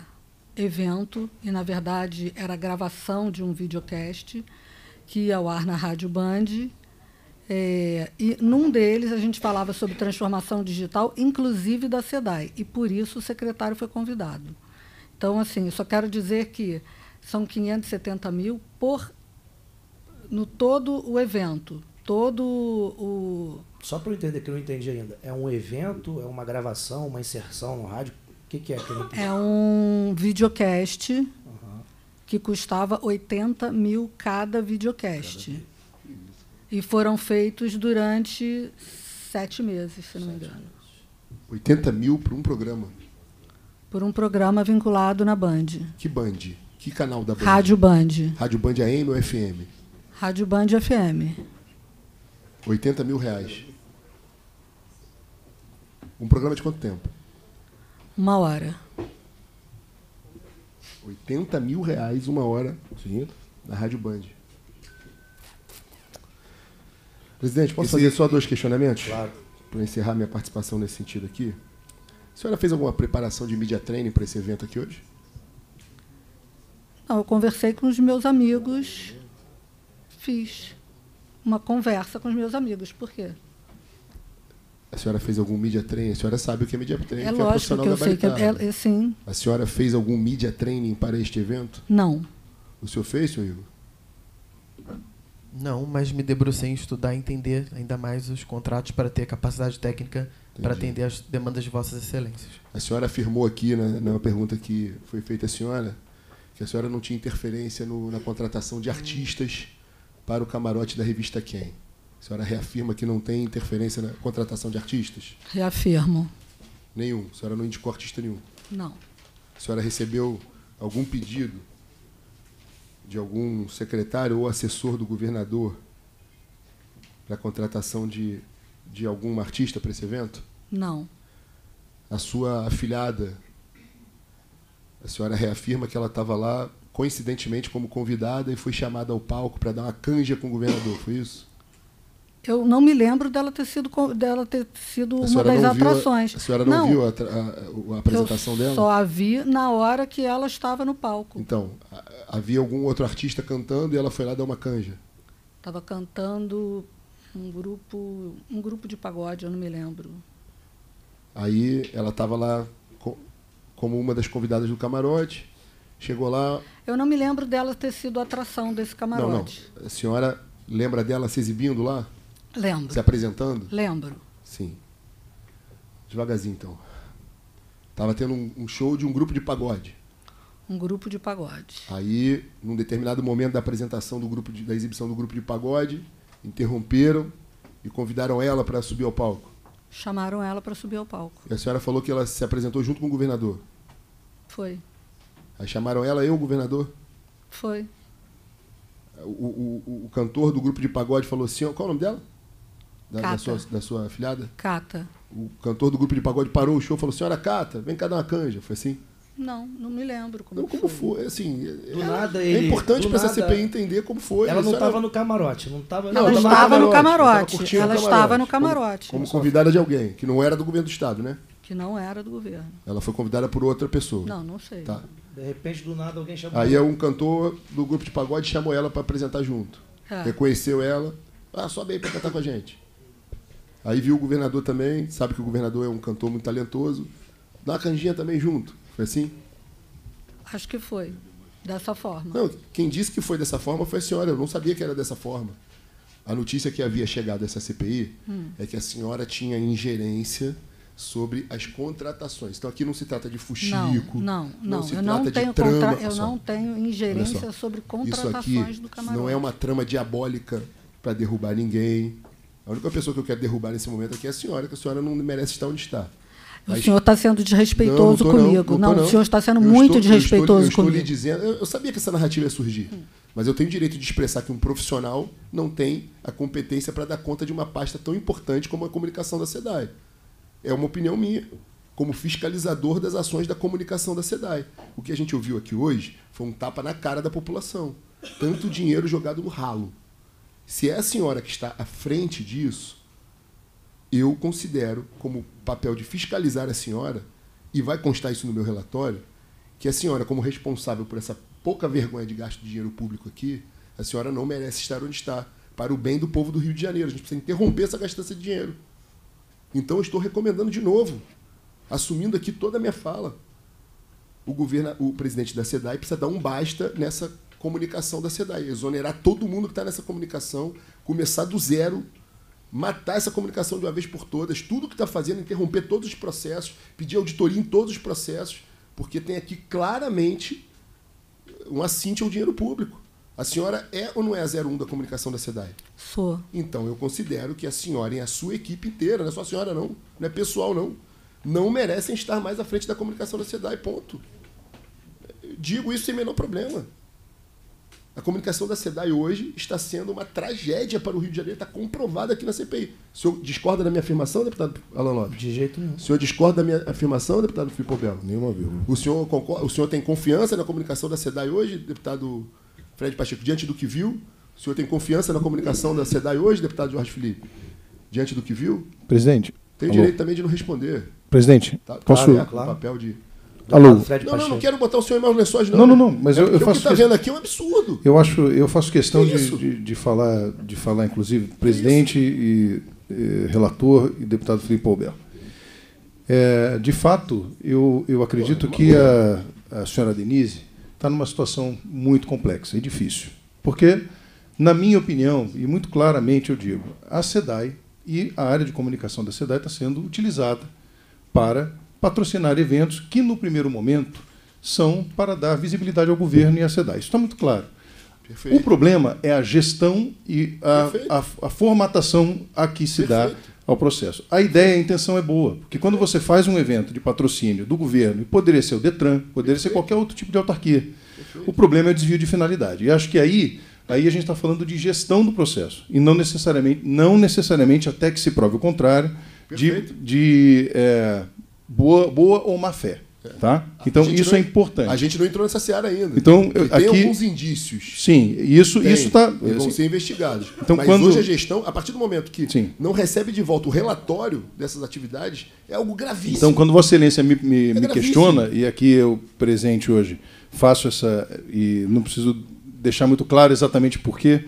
Speaker 9: evento, e na verdade era a gravação de um videocast que ia ao ar na Rádio Band. É, e num deles a gente falava sobre transformação digital, inclusive da SEDAI, e por isso o secretário foi convidado. Então, assim, só quero dizer que são 570 mil por no todo o evento, todo o
Speaker 1: Só para eu entender que eu não entendi ainda. É um evento, é uma gravação, uma inserção no rádio? Que, que é? Entendi?
Speaker 9: é um videocast que custava 80 mil cada videocast. E foram feitos durante sete meses, se não me engano.
Speaker 3: 80 mil para um programa.
Speaker 9: Por um programa vinculado na Band.
Speaker 3: Que Band? Que canal da Band?
Speaker 9: Rádio Band.
Speaker 3: Rádio Band AM ou FM?
Speaker 9: Rádio Band FM.
Speaker 3: 80 mil reais. Um programa de quanto tempo?
Speaker 9: Uma hora.
Speaker 3: 80 mil reais uma hora
Speaker 4: Sim.
Speaker 3: na Rádio Band. Presidente, posso
Speaker 4: Esse-
Speaker 3: fazer só dois questionamentos?
Speaker 1: Claro.
Speaker 3: Para encerrar minha participação nesse sentido aqui. A senhora fez alguma preparação de media training para esse evento aqui hoje?
Speaker 9: Não, eu conversei com os meus amigos, fiz uma conversa com os meus amigos. Por quê?
Speaker 3: A senhora fez algum media training? A senhora sabe o que é media training?
Speaker 9: É
Speaker 3: que é
Speaker 9: lógico
Speaker 3: profissional
Speaker 9: que eu sei que
Speaker 3: gabaritado.
Speaker 9: é, é sim.
Speaker 3: A senhora fez algum media training para este evento?
Speaker 9: Não.
Speaker 3: O senhor fez, senhor Igor?
Speaker 2: Não, mas me debrucei em estudar e entender ainda mais os contratos para ter capacidade técnica para
Speaker 3: Entendi.
Speaker 2: atender às demandas de vossas excelências.
Speaker 3: A senhora afirmou aqui, na, na pergunta que foi feita à senhora, que a senhora não tinha interferência no- na contratação de artistas para o camarote da revista Quem. A senhora reafirma que não tem interferência na contratação de artistas?
Speaker 9: Reafirmo.
Speaker 3: Nenhum. A senhora não indicou artista nenhum.
Speaker 9: Não.
Speaker 3: A senhora recebeu algum pedido de algum secretário ou assessor do governador para a contratação de, de algum artista para esse evento?
Speaker 9: Não.
Speaker 3: a sua afilhada, a senhora reafirma que ela estava lá coincidentemente como convidada e foi chamada ao palco para dar uma canja com o governador, foi isso?
Speaker 9: Eu não me lembro dela ter sido, dela ter sido uma das
Speaker 3: não viu a-
Speaker 9: atrações.
Speaker 3: a senhora não, viu a, a- a apresentação dela?
Speaker 9: Só a vi na hora que ela estava no palco.
Speaker 3: Então, havia algum outro artista cantando e ela foi lá dar uma canja.
Speaker 9: Estava cantando um grupo, um grupo de pagode, eu não me lembro.
Speaker 3: Aí ela estava lá co- como uma das convidadas do camarote, chegou lá,
Speaker 9: Eu não me lembro dela ter sido atração desse
Speaker 3: não, não,
Speaker 9: camarote.
Speaker 3: a senhora lembra dela se exibindo lá,
Speaker 9: Lembro.
Speaker 3: se apresentando?
Speaker 9: Lembro.
Speaker 3: Sim. Devagarzinho, então. Tava tendo um, um show de um grupo de pagode.
Speaker 9: Um grupo de pagode.
Speaker 3: Aí, num determinado momento da apresentação do grupo de- da exibição do grupo de pagode, interromperam e convidaram ela para subir ao palco.
Speaker 9: Chamaram ela para subir ao palco.
Speaker 3: E a senhora falou que ela se apresentou junto com o governador.
Speaker 9: Foi.
Speaker 3: Aí chamaram ela e o governador.
Speaker 9: Foi.
Speaker 3: O, o, o, o cantor do grupo de pagode falou assim: qual é o nome dela? Da, da sua, da sua afilhada?
Speaker 9: Cata.
Speaker 3: O cantor do grupo de pagode parou o show e falou: Senhora Cata, vem cá dar uma canja. Foi assim?
Speaker 9: Não, não me lembro como,
Speaker 3: Não, como foi? Assim,
Speaker 1: Do
Speaker 3: é,
Speaker 1: nada
Speaker 3: é
Speaker 1: ele-
Speaker 3: importante
Speaker 1: do
Speaker 3: para essa CPI entender como foi.
Speaker 1: Ela não estava no camarote, não estava.
Speaker 3: Não,
Speaker 9: ela
Speaker 3: ela tava
Speaker 9: estava no
Speaker 3: ela
Speaker 9: camarote.
Speaker 3: tava curtindo
Speaker 9: Ela
Speaker 3: o
Speaker 9: estava no
Speaker 3: Como-
Speaker 9: camarote.
Speaker 3: Como, convidada de alguém, que não era do governo do Estado, né?
Speaker 9: Que não era do governo.
Speaker 3: Ela foi convidada por outra pessoa.
Speaker 9: Não, não sei.
Speaker 3: Tá.
Speaker 1: De repente, do nada, alguém chamou.
Speaker 3: Aí é um cantor do grupo de pagode chamou ela para apresentar junto.
Speaker 9: É.
Speaker 3: Reconheceu ela. Ah, sobe aí para cantar com a gente. Aí viu o governador também, sabe que o governador é um cantor muito talentoso. Dá uma canjinha também junto. Foi assim?
Speaker 9: Acho que foi. Dessa forma.
Speaker 3: Não, quem disse que foi dessa forma foi a senhora. Eu não sabia que era dessa forma. A notícia que havia chegado essa CPI
Speaker 9: Hum.
Speaker 3: é que a senhora tinha ingerência sobre as contratações. Então aqui não se trata de fuxico.
Speaker 9: Não, não, não.
Speaker 3: se
Speaker 9: eu não
Speaker 3: trata de
Speaker 9: tenho,
Speaker 3: trama.
Speaker 9: contra... Eu
Speaker 3: só.
Speaker 9: não tenho ingerência
Speaker 3: só.
Speaker 9: sobre
Speaker 3: Isso
Speaker 9: contratações
Speaker 3: aqui
Speaker 9: do camarote.
Speaker 3: não é uma trama diabólica para derrubar ninguém. A única pessoa que eu quero derrubar nesse momento aqui é a senhora, que a senhora não merece estar onde está.
Speaker 9: O
Speaker 3: Mas-
Speaker 9: senhor está sendo desrespeitoso
Speaker 3: Não, não tô, não.
Speaker 9: comigo.
Speaker 3: Não tô,
Speaker 9: o senhor está sendo
Speaker 3: Eu
Speaker 9: muito
Speaker 3: estou- eu estou-
Speaker 9: desrespeitoso
Speaker 3: eu estou,
Speaker 9: comigo.
Speaker 3: lhe dizendo, eu, eu sabia que essa narrativa ia surgir, mas eu tenho o direito de expressar que um profissional não tem a competência para dar conta de uma pasta tão importante como a comunicação da SEDAI. É uma opinião minha, como fiscalizador das ações da comunicação da SEDAI. O que a gente ouviu aqui hoje foi um tapa na cara da população. Tanto dinheiro jogado no ralo. Se é a senhora que está à frente disso, eu considero como papel de fiscalizar a senhora, e vai constar isso no meu relatório, que a senhora, como responsável por essa pouca vergonha de gasto de dinheiro público aqui, a senhora não merece estar onde está, para o bem do povo do Rio de Janeiro. A gente precisa interromper essa gastança de dinheiro. Então eu estou recomendando de novo, assumindo aqui toda a minha fala. o, governo, o presidente da SEDAI precisa dar um basta nessa comunicação da SEDAI, exonerar todo mundo que está nessa comunicação, começar do zero, matar essa comunicação de uma vez por todas, tudo que está fazendo, interromper todos os processos, pedir auditoria em todos os processos, porque tem aqui claramente um assinte ao dinheiro público. A senhora é ou não é a 01 da comunicação da SEDAI?
Speaker 9: Sou.
Speaker 3: Então, eu considero que a senhora e a sua equipe inteira, não é só a senhora não, não é pessoal não, não merecem estar mais à frente da comunicação da SEDAI, ponto. Digo isso sem menor problema. A comunicação da SEDAI hoje está sendo uma tragédia para o Rio de Janeiro, está comprovada aqui na CPI. O senhor discorda da minha afirmação, deputado Alan Lopes?
Speaker 1: De jeito nenhum.
Speaker 3: O senhor discorda da minha afirmação, deputado Filipe Belo?
Speaker 4: Nenhuma vírgula.
Speaker 3: O senhor, concorda, o senhor tem confiança na comunicação da SEDAI hoje, deputado Fred Pacheco, diante do que viu? O senhor tem confiança na comunicação da SEDAI hoje, deputado Jorge Felipe? Diante do que viu?
Speaker 6: Presidente.
Speaker 3: Tem o direito também de não responder.
Speaker 6: Presidente,
Speaker 3: Tá,
Speaker 6: posso.
Speaker 3: claro, é,
Speaker 1: Claro.
Speaker 3: o papel de.
Speaker 6: Alô.
Speaker 1: Fred
Speaker 3: Não, não, não
Speaker 1: Pacheco.
Speaker 3: quero botar o senhor em maus lençóis, não.
Speaker 6: Não, não, não, mas
Speaker 3: É
Speaker 6: eu, eu
Speaker 3: porque
Speaker 6: faço.
Speaker 3: O que está
Speaker 6: questão-
Speaker 3: vendo aqui é um absurdo.
Speaker 6: Eu acho, eu faço questão
Speaker 3: Que
Speaker 6: de, de, de falar, de falar, inclusive, presidente e, eh, relator e deputado Felipe Alberto. É, de fato, eu, eu acredito que a, a senhora Denise está numa situação muito complexa e difícil. Porque, na minha opinião, e muito claramente eu digo, a SEDAI e a área de comunicação da SEDAI está sendo utilizada para patrocinar eventos que, no primeiro momento, são para dar visibilidade ao governo e à SEDAI. Isso está muito claro.
Speaker 3: Perfeito.
Speaker 6: O problema é a gestão e a,
Speaker 3: Perfeito.
Speaker 6: a, a formatação a que se dá
Speaker 3: Perfeito.
Speaker 6: ao processo. A ideia, a intenção é boa, porque quando você faz um evento de patrocínio do governo, e poderia ser o Detran, poderia ser qualquer outro tipo de autarquia, o problema é o desvio de finalidade. E acho que aí, aí a gente está falando de gestão do processo, e não necessariamente, não necessariamente até que se prove o contrário, de,
Speaker 3: Perfeito.
Speaker 6: de é, boa, boa ou má fé. Tá? Então, isso
Speaker 3: não-
Speaker 6: é importante.
Speaker 3: A gente não entrou nessa seara ainda.
Speaker 6: Então, eu-
Speaker 3: tem
Speaker 6: aqui-
Speaker 3: alguns indícios.
Speaker 6: Sim, isso está.
Speaker 3: e vão ser investigados.
Speaker 6: Então,
Speaker 3: Mas
Speaker 6: quando-
Speaker 3: hoje a gestão, a partir do momento que
Speaker 6: Sim.
Speaker 3: não recebe de volta o relatório dessas atividades, é algo gravíssimo.
Speaker 6: Então, quando Vossa Excelência me, me- me
Speaker 3: gravíssimo.
Speaker 6: questiona, e aqui eu, presente hoje, faço essa. e não preciso deixar muito claro exatamente por quê,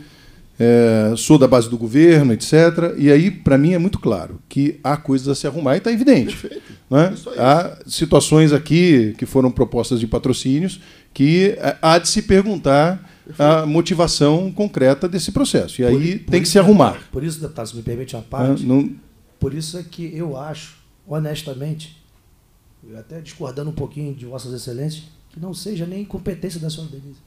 Speaker 6: é, sou da base do governo, etc. E aí, para mim, é muito claro que há coisas a se arrumar e está evidente.
Speaker 3: Perfeito.
Speaker 6: é?
Speaker 3: Aí.
Speaker 6: Há situações aqui que foram propostas de patrocínios que é, há de se perguntar a motivação concreta desse processo. E aí
Speaker 1: Por- por
Speaker 6: tem que
Speaker 1: isso,
Speaker 6: se arrumar.
Speaker 1: Por isso, deputado, se me permite uma
Speaker 6: né?
Speaker 1: parte,
Speaker 6: Não-
Speaker 1: por isso é que eu acho, honestamente, até discordando um pouquinho de Vossas Excelências, que não seja nem incompetência da senhora Denise.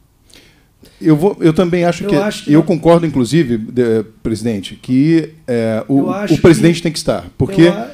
Speaker 6: Eu, vou, eu também acho
Speaker 1: Eu
Speaker 6: que.
Speaker 1: acho que
Speaker 6: eu
Speaker 1: não.
Speaker 6: concordo, inclusive, de- presidente, que é, o, o presidente
Speaker 1: que-
Speaker 6: tem que estar. Porque
Speaker 1: a-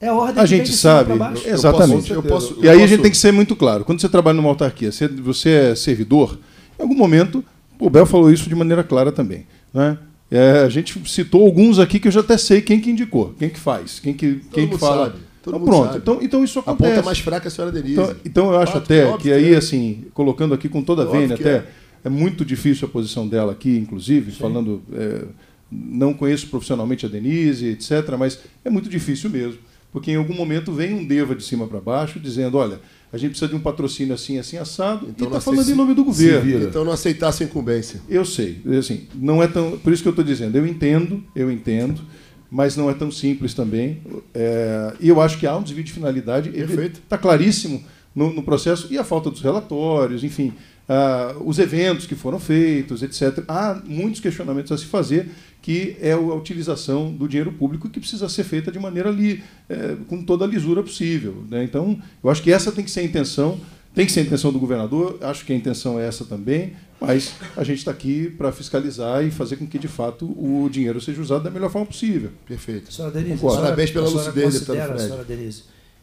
Speaker 1: é a ordem
Speaker 6: a
Speaker 1: que
Speaker 6: gente sabe. Exatamente.
Speaker 3: Eu posso- eu
Speaker 6: e aí a
Speaker 3: posso-
Speaker 6: gente tem que ser muito claro. Quando você trabalha numa autarquia, você, você é servidor, em algum momento, o Bel falou isso de maneira clara também. Né? É, a gente citou alguns aqui que eu já até sei quem que indicou, quem que faz, quem que, quem que
Speaker 3: mundo
Speaker 6: fala.
Speaker 3: sabe, todo
Speaker 6: Então,
Speaker 3: mundo
Speaker 6: pronto.
Speaker 3: sabe.
Speaker 6: Então, então isso
Speaker 3: A
Speaker 6: acontece.
Speaker 3: ponta mais fraca é a senhora Denise.
Speaker 6: Então, então eu acho
Speaker 3: Fato,
Speaker 6: até
Speaker 3: óbvio
Speaker 6: que aí,
Speaker 3: é.
Speaker 6: assim, colocando aqui com toda a vênia,
Speaker 3: que
Speaker 6: até
Speaker 3: é.
Speaker 6: É. muito difícil a posição dela aqui, inclusive, falando. é, não conheço profissionalmente a Denise, etc., mas é muito difícil mesmo. Porque em algum momento vem um Deva de cima para baixo dizendo: olha, a gente precisa de um patrocínio assim, assim, assado,
Speaker 3: Então
Speaker 6: e está falando em nome do governo.
Speaker 3: Então não aceitasse a incumbência.
Speaker 6: Eu sei, assim, não é tão. Por isso que eu estou dizendo, eu entendo, eu entendo, mas não é tão simples também. É, e eu acho que há um desvio de finalidade.
Speaker 3: Perfeito.
Speaker 6: Está claríssimo no, no processo e a falta dos relatórios, enfim, ah, os eventos que foram feitos, etc. Há muitos questionamentos a se fazer que é a utilização do dinheiro público que precisa ser feita de maneira ali, eh, com toda a lisura possível. né? Então, eu acho que essa tem que ser a intenção, tem que ser a intenção do governador, acho que a intenção é essa também, mas a gente está aqui para fiscalizar e fazer com que, de fato, o dinheiro seja usado da melhor forma possível.
Speaker 3: Perfeito.
Speaker 1: Senhora Denise, senhora-
Speaker 3: Parabéns pela lucidez,
Speaker 1: considera,
Speaker 3: deputado Fred.
Speaker 1: senhora Denise,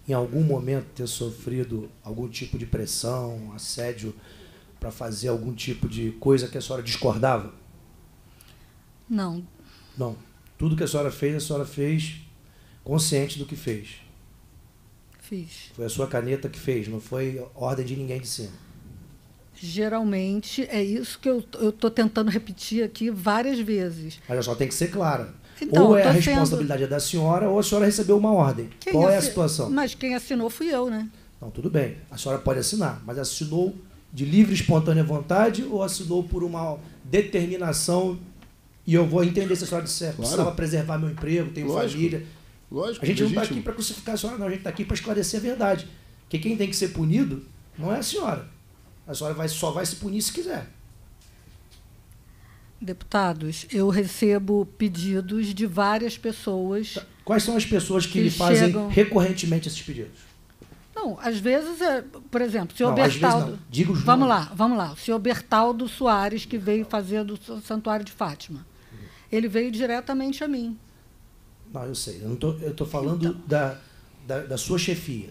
Speaker 1: em algum momento ter sofrido algum tipo de pressão, assédio, para fazer algum tipo de coisa que a senhora discordava?
Speaker 9: Não,
Speaker 1: Não. Tudo que a senhora fez, a senhora fez consciente do que fez.
Speaker 9: fiz.
Speaker 1: Foi a sua caneta que fez, não foi ordem de ninguém de cima.
Speaker 9: Geralmente é isso que eu estou tentando repetir aqui várias vezes.
Speaker 1: Mas a senhora tem que ser clara.
Speaker 9: Então,
Speaker 1: ou é a
Speaker 9: sendo-
Speaker 1: responsabilidade é da senhora, ou a senhora recebeu uma ordem.
Speaker 9: Quem
Speaker 1: Qual é a situação?
Speaker 9: Mas quem assinou fui eu, né?
Speaker 1: Não, tudo bem. A senhora pode assinar, mas assinou de livre e espontânea vontade ou assinou por uma determinação e eu vou entender se a senhora disser, precisava preservar meu emprego, tenho
Speaker 3: Lógico.
Speaker 1: família.
Speaker 3: Lógico.
Speaker 1: A gente não está
Speaker 3: legítimo.
Speaker 1: aqui para crucificar a senhora, não. A gente está aqui para esclarecer a verdade. Porque quem tem que ser punido Não é a senhora. A senhora vai, só vai se punir se quiser.
Speaker 9: Deputados, eu recebo pedidos de várias pessoas.
Speaker 1: Quais são as pessoas que,
Speaker 9: Que
Speaker 1: lhe fazem
Speaker 9: chegam-
Speaker 1: recorrentemente esses pedidos?
Speaker 9: Não, às vezes, é, por exemplo, o senhor
Speaker 1: Não,
Speaker 9: Bertaldo.
Speaker 1: não. Os
Speaker 9: vamos lá, vamos lá. O senhor Bertaldo Soares, que veio fazer do Santuário de Fátima. Ele veio diretamente a mim.
Speaker 1: Não, eu sei. Eu não estou falando da, da, da sua chefia.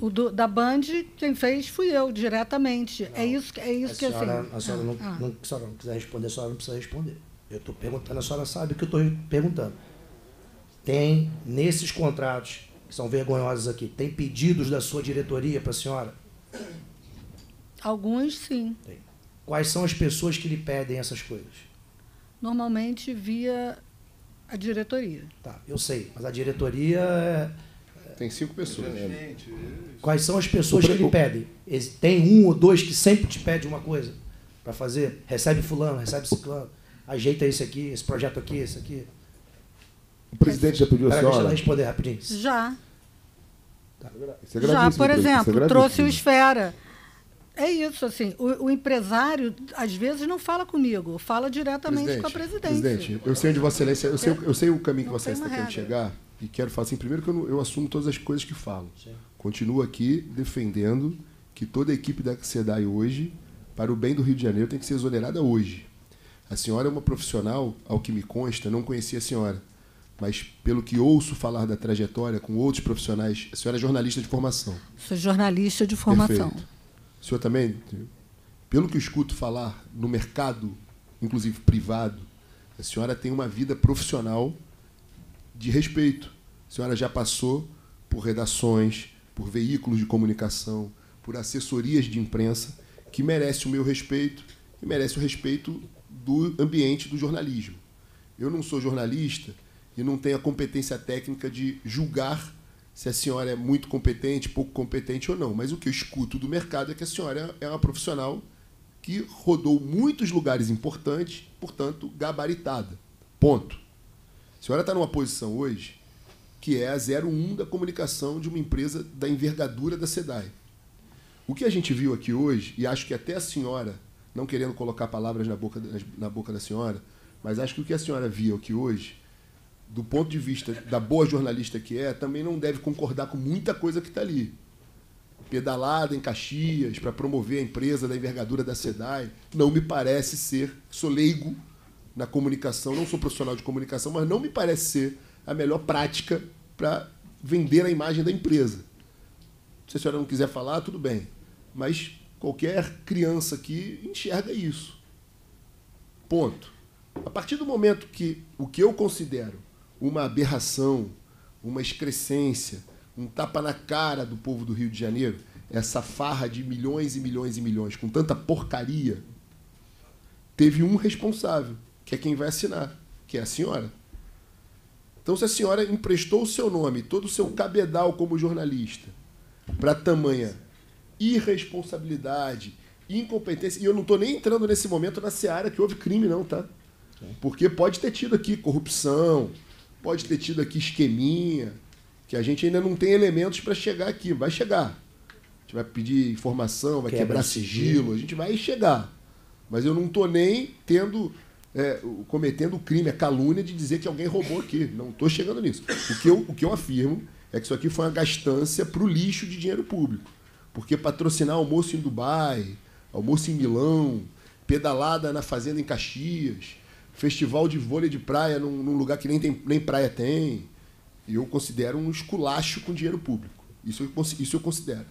Speaker 9: O do- da Band, quem fez fui eu, diretamente. é isso, que- é isso
Speaker 1: a
Speaker 9: que
Speaker 1: senhora,
Speaker 9: assim.
Speaker 1: a senhora não,
Speaker 9: Ah,
Speaker 1: não, se a senhora não quiser responder, a senhora não precisa responder. Eu estou perguntando, a senhora sabe o que eu estou perguntando. Tem, nesses contratos, que são vergonhosos aqui, tem pedidos da sua diretoria para a senhora?
Speaker 9: Alguns, sim.
Speaker 1: Quais são as pessoas que lhe pedem essas coisas?
Speaker 9: Normalmente via a diretoria.
Speaker 1: Tá, eu sei, mas a diretoria é,
Speaker 4: Tem cinco pessoas.
Speaker 1: Quais são as pessoas que lhe pedem? Tem um ou dois que sempre te pedem uma coisa para fazer? Recebe fulano, recebe ciclano, ajeita esse aqui, esse projeto aqui, esse aqui.
Speaker 4: O presidente já pediu a
Speaker 1: Pera, deixa ela
Speaker 4: senhora.
Speaker 1: responder rapidinho.
Speaker 9: Já.
Speaker 4: Isso é
Speaker 9: Já, por
Speaker 4: presidente, é
Speaker 9: exemplo,
Speaker 4: gravíssimo.
Speaker 9: trouxe o Esfera. É isso, assim, o, o empresário, às vezes, não fala comigo, fala diretamente com a presidência.
Speaker 3: Presidente, eu sei onde Vossa Excelência, eu sei, eu sei o caminho que
Speaker 9: Não
Speaker 3: Vossa
Speaker 9: tem
Speaker 3: Excelência está querendo chegar e quero falar assim, primeiro que eu, não- eu assumo todas as coisas que falo. Continuo aqui defendendo que toda a equipe da SEDAI hoje, para o bem do Rio de Janeiro, tem que ser exonerada hoje. A senhora é uma profissional, ao que me consta, não conhecia a senhora, mas pelo que ouço falar da trajetória com outros profissionais, a senhora é jornalista de formação.
Speaker 9: Sou jornalista de formação.
Speaker 3: Perfeito. O senhor também, pelo que eu escuto falar no mercado, inclusive privado, a senhora tem uma vida profissional de respeito. A senhora já passou por redações, por veículos de comunicação, por assessorias de imprensa, que merece o meu respeito e merece o respeito do ambiente do jornalismo. Eu não sou jornalista e não tenho a competência técnica de julgar se a senhora é muito competente, pouco competente ou não. Mas o que eu escuto do mercado é que a senhora é uma profissional que rodou muitos lugares importantes, portanto, gabaritada. Ponto. A senhora está numa posição hoje que é a 01 da comunicação de uma empresa da envergadura da SEDAI. O que a gente viu aqui hoje, e acho que até a senhora, não querendo colocar palavras na boca, na boca da senhora, mas acho que o que a senhora viu aqui hoje, do ponto de vista da boa jornalista que é, também não deve concordar com muita coisa que está ali. Pedalada em Caxias para promover a empresa da envergadura da SEDAI, não me parece ser, sou leigo na comunicação, não sou profissional de comunicação, mas não me parece ser a melhor prática para vender a imagem da empresa. Se a senhora não quiser falar, tudo bem. Mas qualquer criança aqui enxerga isso. Ponto. A partir do momento que o que eu considero uma aberração, uma excrescência, um tapa na cara do povo do Rio de Janeiro, essa farra de milhões e milhões e milhões com tanta porcaria, teve um responsável, que é quem vai assinar, que é a senhora. Então, se a senhora emprestou o seu nome, todo o seu cabedal como jornalista, para tamanha irresponsabilidade, incompetência, e eu não estou nem entrando nesse momento na seara que houve crime, não, tá? Porque pode ter tido aqui corrupção, pode ter tido aqui esqueminha, que a gente ainda não tem elementos para chegar aqui. Vai chegar. A gente vai pedir informação, vai
Speaker 1: Quebra
Speaker 3: quebrar
Speaker 1: sigilo.
Speaker 3: sigilo, a gente vai chegar. Mas eu não estou nem tendo, é, cometendo o crime, a calúnia de dizer que alguém roubou aqui. Não estou chegando nisso. O que, eu, o que eu afirmo é que isso aqui foi uma gastança para o lixo de dinheiro público. Porque patrocinar almoço em Dubai, almoço em Milão, pedalada na fazenda em Caxias, festival de vôlei de praia num, num lugar que nem, tem, nem praia tem, eu considero um esculacho com dinheiro público. Isso eu, isso eu considero.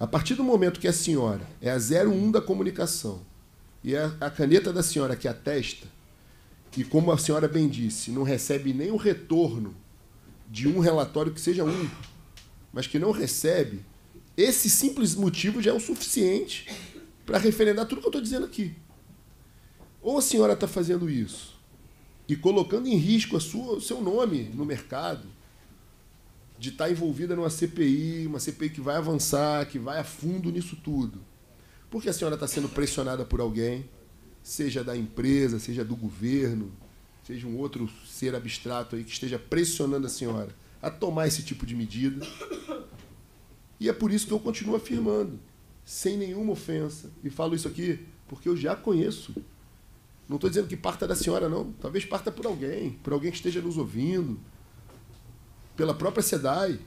Speaker 3: A partir do momento que a senhora é a 01 da comunicação e é a caneta da senhora que atesta, que, como a senhora bem disse, não recebe nem o retorno de um relatório que seja um, mas que não recebe, esse simples motivo já é o suficiente para referendar tudo que eu estou dizendo aqui. Ou a senhora está fazendo isso e colocando em risco a sua, o seu nome no mercado, de estar envolvida numa CPI, uma CPI que vai avançar, que vai a fundo nisso tudo. Porque a senhora está sendo pressionada por alguém, seja da empresa, seja do governo, seja um outro ser abstrato aí que esteja pressionando a senhora a tomar esse tipo de medida. E é por isso que eu continuo afirmando, sem nenhuma ofensa, e falo isso aqui porque eu já conheço. Não estou dizendo que parta da senhora, não. Talvez parta por alguém, por alguém que esteja nos ouvindo, pela própria SEDAI.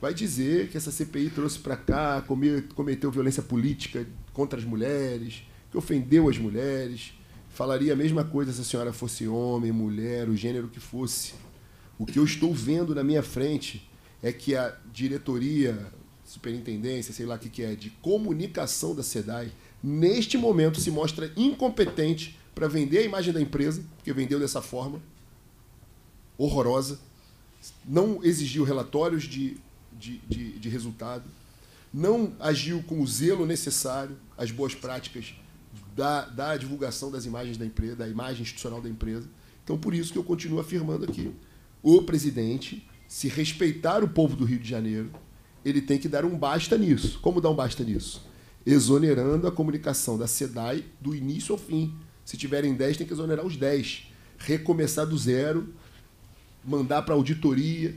Speaker 3: Vai dizer que essa CPI trouxe para cá, cometeu violência política contra as mulheres, que ofendeu as mulheres. Falaria a mesma coisa se a senhora fosse homem, mulher, o gênero que fosse. O que eu estou vendo na minha frente é que a diretoria, superintendência, sei lá o que, que é, de comunicação da SEDAI, neste momento se mostra incompetente para vender a imagem da empresa, porque vendeu dessa forma horrorosa, não exigiu relatórios de, de, de, de resultado, não agiu com o zelo necessário, as boas práticas da, da divulgação das imagens da empresa, da imagem institucional da empresa. Então, por isso que eu continuo afirmando aqui, o presidente, se respeitar o povo do Rio de Janeiro, ele tem que dar um basta nisso. Como dar um basta nisso? Exonerando a comunicação da SEDAI do início ao fim. Se tiverem 10, tem que exonerar os 10. Recomeçar do zero, mandar para auditoria,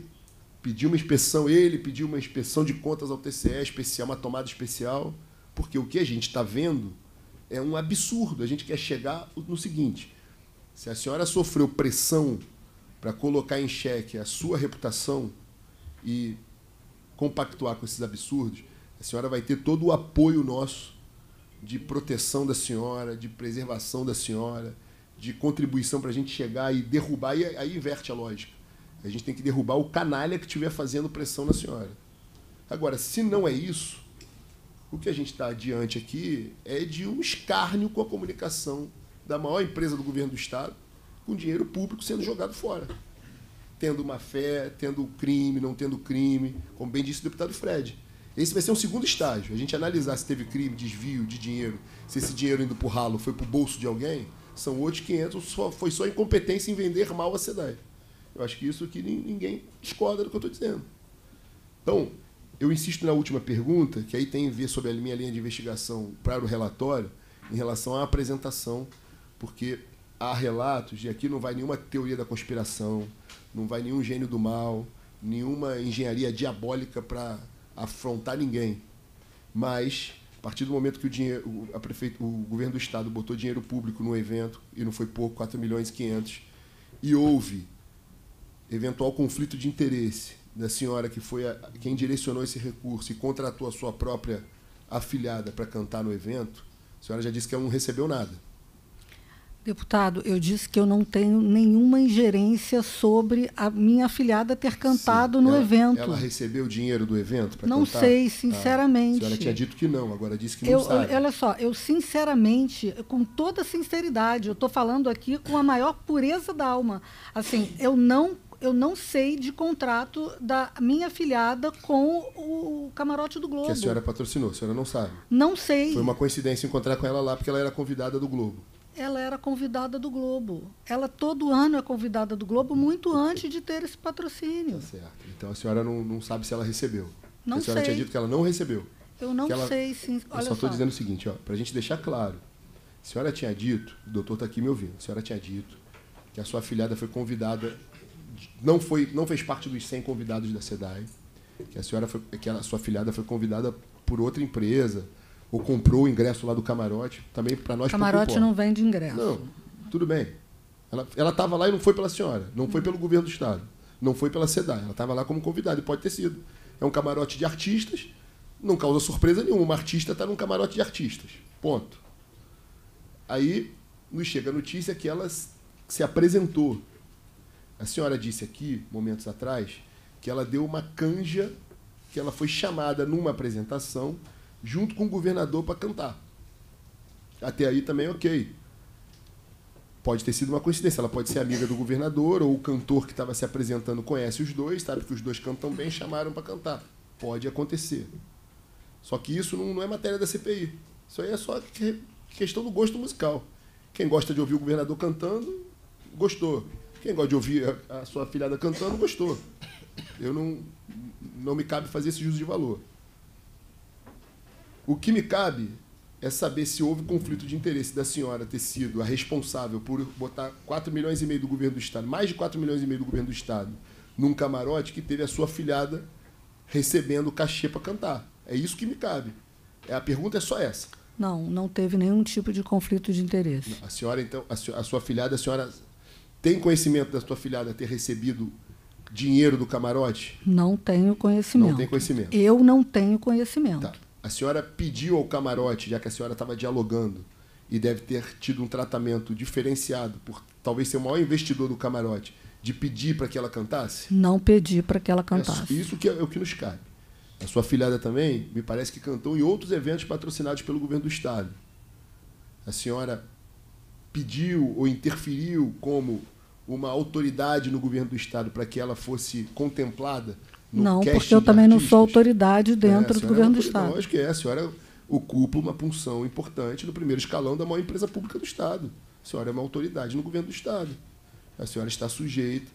Speaker 3: pedir uma inspeção, ele pediu uma inspeção de contas ao TCE especial, uma tomada especial, porque o que a gente está vendo é um absurdo. A gente quer chegar no seguinte: se a senhora sofreu pressão para colocar em xeque a sua reputação e compactuar com esses absurdos, a senhora vai ter todo o apoio nosso de proteção da senhora, de preservação da senhora, de contribuição para a gente chegar e derrubar, e aí inverte a lógica. A gente tem que derrubar o canalha que estiver fazendo pressão na senhora. Agora, se não é isso, o que a gente está adiante aqui é de um escárnio com a comunicação da maior empresa do governo do Estado, com dinheiro público sendo jogado fora. Tendo má fé, tendo crime, não tendo crime, como bem disse o deputado Fred. Esse vai ser um segundo estágio. A gente analisar se teve crime, desvio de dinheiro, se esse dinheiro indo para o ralo foi para o bolso de alguém, são outros 500, só, foi só incompetência em vender mal a SEDAI. Eu acho que isso aqui ninguém discorda do que eu estou dizendo. Então, eu insisto na última pergunta, que aí tem a ver sobre a minha linha de investigação para o relatório, em relação à apresentação, porque há relatos, e aqui não vai nenhuma teoria da conspiração, não vai nenhum gênio do mal, nenhuma engenharia diabólica para afrontar ninguém. Mas, a partir do momento que o, dinheiro, a prefeito, o governo do Estado botou dinheiro público no evento, e não foi pouco, 4 milhões e 500, e houve eventual conflito de interesse da senhora que foi a, quem direcionou esse recurso e contratou a sua própria afilhada para cantar no evento, a senhora já disse que ela não recebeu nada.
Speaker 9: Deputado, eu disse que eu não tenho nenhuma ingerência sobre a minha afilhada ter cantado Sim, no
Speaker 3: ela,
Speaker 9: evento.
Speaker 3: Ela recebeu o dinheiro do evento para
Speaker 9: Não
Speaker 3: cantar?
Speaker 9: sei, sinceramente. Ah, a
Speaker 3: senhora tinha dito que não, agora disse que
Speaker 9: não eu,
Speaker 3: sabe.
Speaker 9: Olha só, eu sinceramente, com toda sinceridade, eu estou falando aqui com a maior pureza da alma. Assim, eu não eu não sei de contrato da minha afilhada com o camarote do Globo.
Speaker 3: Que a senhora patrocinou, a senhora não sabe.
Speaker 9: Não sei.
Speaker 3: Foi uma coincidência encontrar com ela lá, porque ela era convidada do Globo.
Speaker 9: Ela era convidada do Globo. Ela todo ano é convidada do Globo, muito antes de ter esse patrocínio.
Speaker 3: Tá certo. Então a senhora não, não sabe se ela recebeu.
Speaker 9: Não
Speaker 3: a senhora
Speaker 9: sei.
Speaker 3: tinha dito que ela não recebeu.
Speaker 9: Eu não
Speaker 3: ela...
Speaker 9: sei, sim. Olha
Speaker 3: Eu só estou dizendo o seguinte, para a gente deixar claro. A senhora tinha dito, o doutor está aqui me ouvindo, a senhora tinha dito que a sua afilhada foi convidada não foi não fez parte dos 100 convidados da SEDAI, que a senhora foi, que a sua filhada foi convidada por outra empresa ou comprou o ingresso lá do camarote, também para nós
Speaker 9: Camarote não vende ingresso.
Speaker 3: Não, tudo bem. Ela estava lá e não foi pela senhora, não foi pelo governo do estado, não foi pela SEDAI, ela estava lá como convidada e pode ter sido. É um camarote de artistas, não causa surpresa nenhuma, uma artista está num camarote de artistas. Ponto. Aí nos chega a notícia que ela se apresentou a senhora disse aqui, momentos atrás, que ela deu uma canja, que ela foi chamada numa apresentação, junto com o governador para cantar. Até aí também ok. Pode ter sido uma coincidência, ela pode ser amiga do governador, ou o cantor que estava se apresentando conhece os dois, sabe que os dois cantam bem, chamaram para cantar. Pode acontecer. Só que isso não, é matéria da CPI. Isso aí é só questão do gosto musical. Quem gosta de ouvir o governador cantando, gostou. Quem gosta de ouvir a, a sua filhada cantando, gostou. Eu não, não me cabe fazer esse juízo de valor. O que me cabe é saber se houve conflito de interesse da senhora ter sido a responsável por botar 4 milhões e meio do governo do Estado, mais de 4 milhões e meio do governo do Estado, num camarote que teve a sua filhada recebendo cachê para cantar. É isso que me cabe. É, a pergunta é só essa.
Speaker 9: Não, não teve nenhum tipo de conflito de interesse.
Speaker 3: A senhora, então, a, sua, a sua filhada, a senhora tem conhecimento da sua filhada ter recebido dinheiro do camarote?
Speaker 9: Não tenho conhecimento.
Speaker 3: Não tem conhecimento.
Speaker 9: Eu não tenho conhecimento.
Speaker 3: Tá. A senhora pediu ao camarote, já que a senhora estava dialogando, e deve ter tido um tratamento diferenciado por talvez ser o maior investidor do camarote, de pedir para que ela cantasse?
Speaker 9: Não pedi para que ela cantasse.
Speaker 3: É isso que é, é o que nos cabe. A sua filhada também, me parece que cantou em outros eventos patrocinados pelo governo do Estado. A senhora pediu ou interferiu como uma autoridade no governo do Estado para que ela fosse contemplada
Speaker 9: Não, porque eu também não
Speaker 3: artistas?
Speaker 9: sou autoridade
Speaker 3: É,
Speaker 9: dentro do
Speaker 3: senhora
Speaker 9: governo
Speaker 3: é
Speaker 9: do. Estado.
Speaker 3: Lógico que é. A senhora ocupa uma função importante no primeiro escalão da maior empresa pública do Estado. A senhora é uma autoridade no governo do Estado. A senhora está sujeita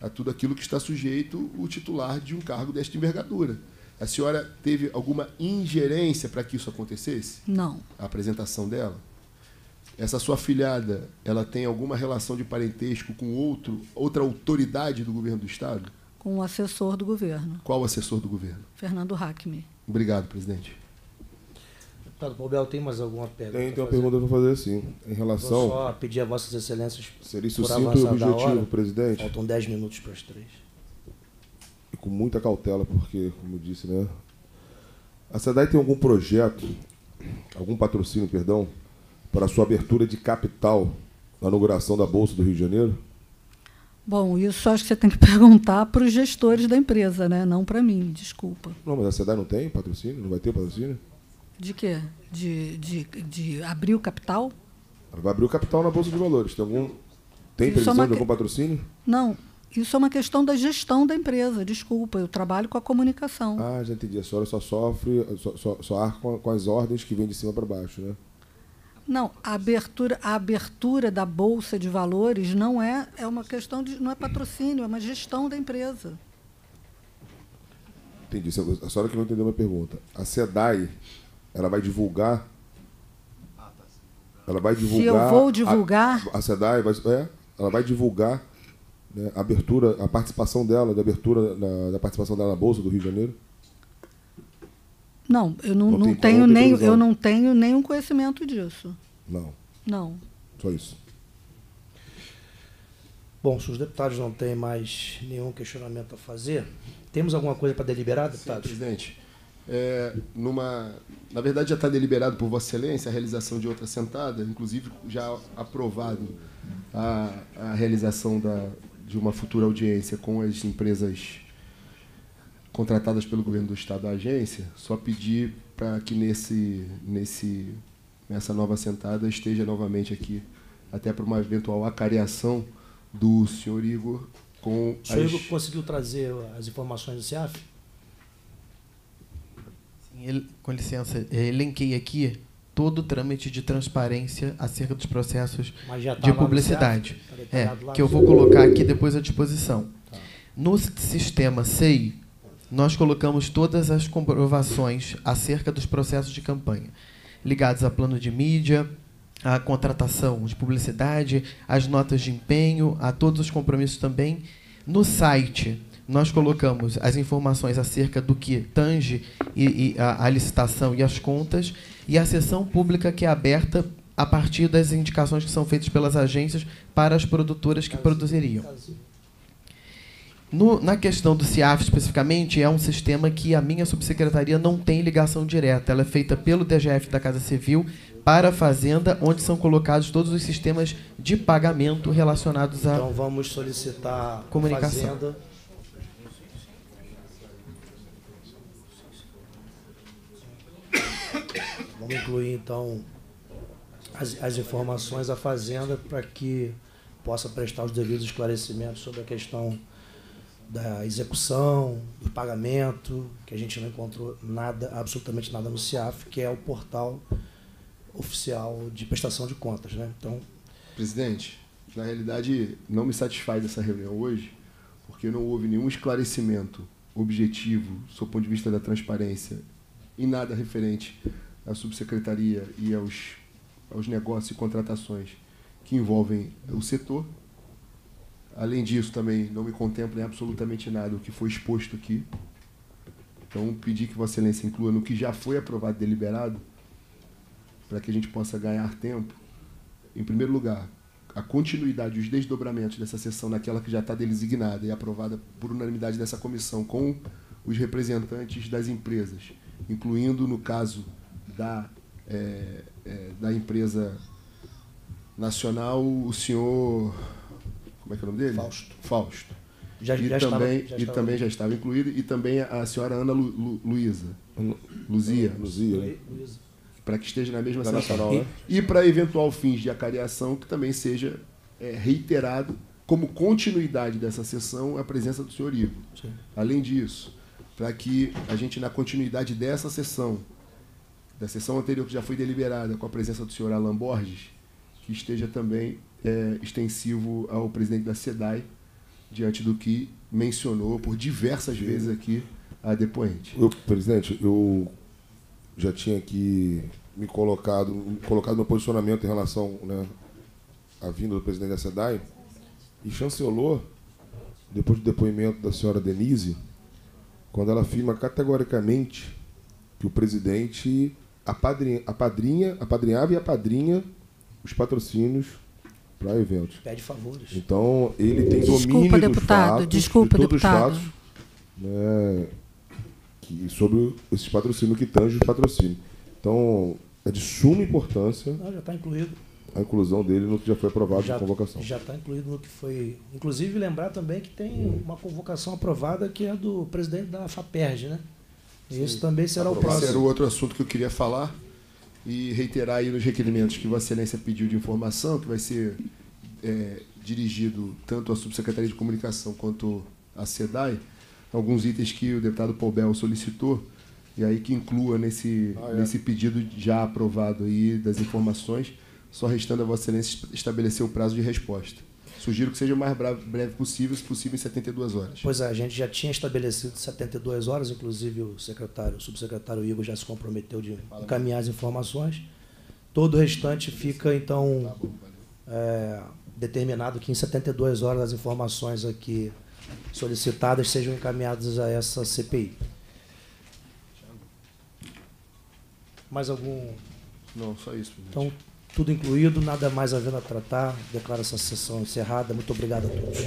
Speaker 3: a tudo aquilo que está sujeito o titular de um cargo desta envergadura. A senhora teve alguma ingerência para que isso acontecesse?
Speaker 9: Não,
Speaker 3: A apresentação dela? Essa sua filhada, ela tem alguma relação de parentesco com outro, outra autoridade do governo do Estado?
Speaker 9: Com o assessor do governo,
Speaker 3: Qual o assessor do governo?
Speaker 9: Fernando Hackme.
Speaker 3: Obrigado, presidente.
Speaker 1: Deputado Paubel, tem mais alguma pergunta?
Speaker 4: Tem, tem uma pergunta para fazer sim. Em
Speaker 1: Vou
Speaker 4: relação.
Speaker 1: só pedir a Vossas Excelências
Speaker 4: Seria sucinto e
Speaker 1: da
Speaker 4: objetivo,
Speaker 1: hora.
Speaker 4: presidente.
Speaker 1: Faltam 10 minutos para as três.
Speaker 4: E com muita cautela, porque, como eu disse, né? A SEDAI tem algum projeto, algum patrocínio, perdão, para a sua abertura de capital na inauguração da Bolsa do Rio de Janeiro?
Speaker 9: Bom, isso acho que você tem que perguntar para os gestores da empresa, né? Não para mim, desculpa.
Speaker 4: Não, mas a SEDAI não tem patrocínio? Não vai ter patrocínio?
Speaker 9: De quê? De, de, de abrir o capital?
Speaker 4: Ela vai abrir o capital na Bolsa de Valores. Tem algum. Tem
Speaker 9: é
Speaker 4: previsão
Speaker 9: uma
Speaker 4: de algum patrocínio?
Speaker 9: Não, isso é uma questão da gestão da empresa, desculpa. Eu trabalho com a comunicação.
Speaker 4: Ah, já entendi. A senhora só sofre, só, só, só arca com, com as ordens que vêm de cima para baixo, né?
Speaker 9: Não, a abertura, a abertura da bolsa de valores não é, é uma questão de não é patrocínio, é uma gestão da empresa.
Speaker 4: Entendi. A senhora que não entendeu a minha pergunta. A SEDAI, ela vai divulgar. Ela vai divulgar.
Speaker 9: eu vou
Speaker 4: a-
Speaker 9: divulgar-
Speaker 4: A, SEDAI vai, é, ela vai divulgar né, a abertura, a participação dela, da abertura da, da participação dela na Bolsa do Rio de Janeiro.
Speaker 9: Não, eu não,
Speaker 4: Não
Speaker 9: não
Speaker 4: tem-
Speaker 9: tenho
Speaker 4: não
Speaker 9: nem eu não tenho nenhum conhecimento disso.
Speaker 4: Não,
Speaker 9: Não.
Speaker 4: só isso.
Speaker 1: Bom, se os deputados não têm mais nenhum questionamento a fazer, temos alguma coisa para deliberar,
Speaker 3: Sim,
Speaker 1: deputados?
Speaker 3: presidente. É, numa, na verdade, já está deliberado por Vossa Excelência a realização de outra sentada, inclusive já aprovado a, a realização da, de uma futura audiência com as empresas contratadas pelo governo do Estado da agência. Só pedir para que nesse, nesse, nessa nova sentada esteja novamente aqui, até para uma eventual acareação do senhor Igor com
Speaker 1: O senhor
Speaker 3: as...
Speaker 1: Igor conseguiu trazer as informações do CIAF?
Speaker 2: Sim, ele- com licença, eu elenquei aqui todo o trâmite de transparência acerca dos processos
Speaker 1: tá
Speaker 2: de
Speaker 1: no
Speaker 2: publicidade.
Speaker 1: CIAF? Tá
Speaker 2: É, que eu
Speaker 1: no
Speaker 2: vou colocar aqui depois à disposição. No s- sistema SEI, nós colocamos todas as comprovações acerca dos processos de campanha, ligados a plano de mídia, à contratação de publicidade, às notas de empenho, a todos os compromissos também. No site, nós colocamos as informações acerca do que tange e, e a, a licitação e as contas, e a sessão pública que é aberta a partir das indicações que são feitas pelas agências para as produtoras que produziriam. No- na questão do CIAF especificamente, é um sistema que a minha subsecretaria não tem ligação direta. Ela é feita pelo DGF da Casa Civil para a Fazenda, onde são colocados todos os sistemas de pagamento relacionados a.
Speaker 1: Então vamos solicitar
Speaker 2: Comunicação.
Speaker 1: a Fazenda. Vamos incluir então as, as informações à Fazenda para que possa prestar os devidos esclarecimentos sobre a questão da execução, do pagamento, que a gente não encontrou nada, absolutamente nada no CIAF, que é o portal oficial de prestação de contas, né? Então,
Speaker 3: Presidente, na realidade não me satisfaz essa reunião hoje, porque não houve nenhum esclarecimento objetivo, sob o ponto de vista da transparência, em nada referente à subsecretaria e aos, aos negócios e contratações que envolvem o setor. Além disso, também não me contempla em absolutamente nada o que foi exposto aqui. Então, pedir que Vossa Excelência inclua no que já foi aprovado e deliberado, para que a gente possa ganhar tempo. Em primeiro lugar, a continuidade, os desdobramentos dessa sessão naquela que já está designada e aprovada por unanimidade dessa comissão, com os representantes das empresas, incluindo, no caso da, é, é, da empresa nacional, o senhor. Como é que é o nome dele?
Speaker 1: Fausto.
Speaker 3: Fausto.
Speaker 1: Já,
Speaker 3: e
Speaker 1: já
Speaker 3: também,
Speaker 1: estava, já
Speaker 3: e
Speaker 1: estava-
Speaker 3: também já estava incluído, e também a senhora Ana Lu, Lu- Luísa. Luzia,
Speaker 4: Luzia,
Speaker 1: Luísa.
Speaker 3: para que esteja na mesma
Speaker 4: Da
Speaker 3: sessão.
Speaker 4: Né?
Speaker 3: E, para eventual fins de acariação, que também seja é, reiterado como continuidade dessa sessão a presença do senhor Ivo.
Speaker 1: Sim.
Speaker 3: Além disso, para que a gente, na continuidade dessa sessão, da sessão anterior que já foi deliberada, com a presença do senhor Alan Borges, que esteja também é, extensivo ao presidente da SEDAI, diante do que mencionou por diversas vezes aqui a depoente.
Speaker 4: Eu, presidente, eu já tinha aqui me colocado, colocado meu posicionamento em relação né, à vinda do presidente da SEDAI e chancelou, depois do depoimento da senhora Denise, quando ela afirma categoricamente que o presidente apadrinha, apadrinha, apadrinhava e apadrinha os patrocínios para eventos.
Speaker 1: Pede favores.
Speaker 4: Então, ele tem
Speaker 9: Desculpa,
Speaker 4: domínio dos
Speaker 9: deputado,
Speaker 4: fatos,
Speaker 9: desculpa,
Speaker 4: de todos
Speaker 9: deputado.
Speaker 4: os fatos, né, que, sobre esses patrocínios que tangem o patrocínio. Então, é de suma importância
Speaker 1: Não, já está incluído.
Speaker 4: a inclusão dele no que já foi aprovado
Speaker 1: Já
Speaker 4: de convocação.
Speaker 1: já está incluído no que foi. Inclusive, lembrar também que tem uma convocação aprovada que é do presidente da FAPERJ, né? E esse também será o
Speaker 3: Esse era
Speaker 1: próximo.
Speaker 3: o outro assunto que eu queria falar e reiterar aí nos requerimentos que Vossa Excelência pediu de informação, que vai ser é, dirigido tanto à Subsecretaria de Comunicação quanto à SEDAI, alguns itens que o deputado Paubel solicitou, e aí que inclua nesse,
Speaker 4: Ah, é.
Speaker 3: nesse pedido já aprovado aí das informações, só restando a Vossa Excelência estabelecer o prazo de resposta. Sugiro que seja o mais breve possível, se possível em 72 horas.
Speaker 1: Pois é, a gente já tinha estabelecido 72 horas, inclusive o secretário, o subsecretário Igor já se comprometeu de encaminhar as informações. Todo o restante fica, então, é, determinado que em 72 horas as informações aqui solicitadas sejam encaminhadas a essa CPI. Mais algum
Speaker 3: Não, só isso.
Speaker 1: Então, tudo incluído, nada mais havendo a tratar. Declaro essa sessão encerrada. Muito obrigado a todos.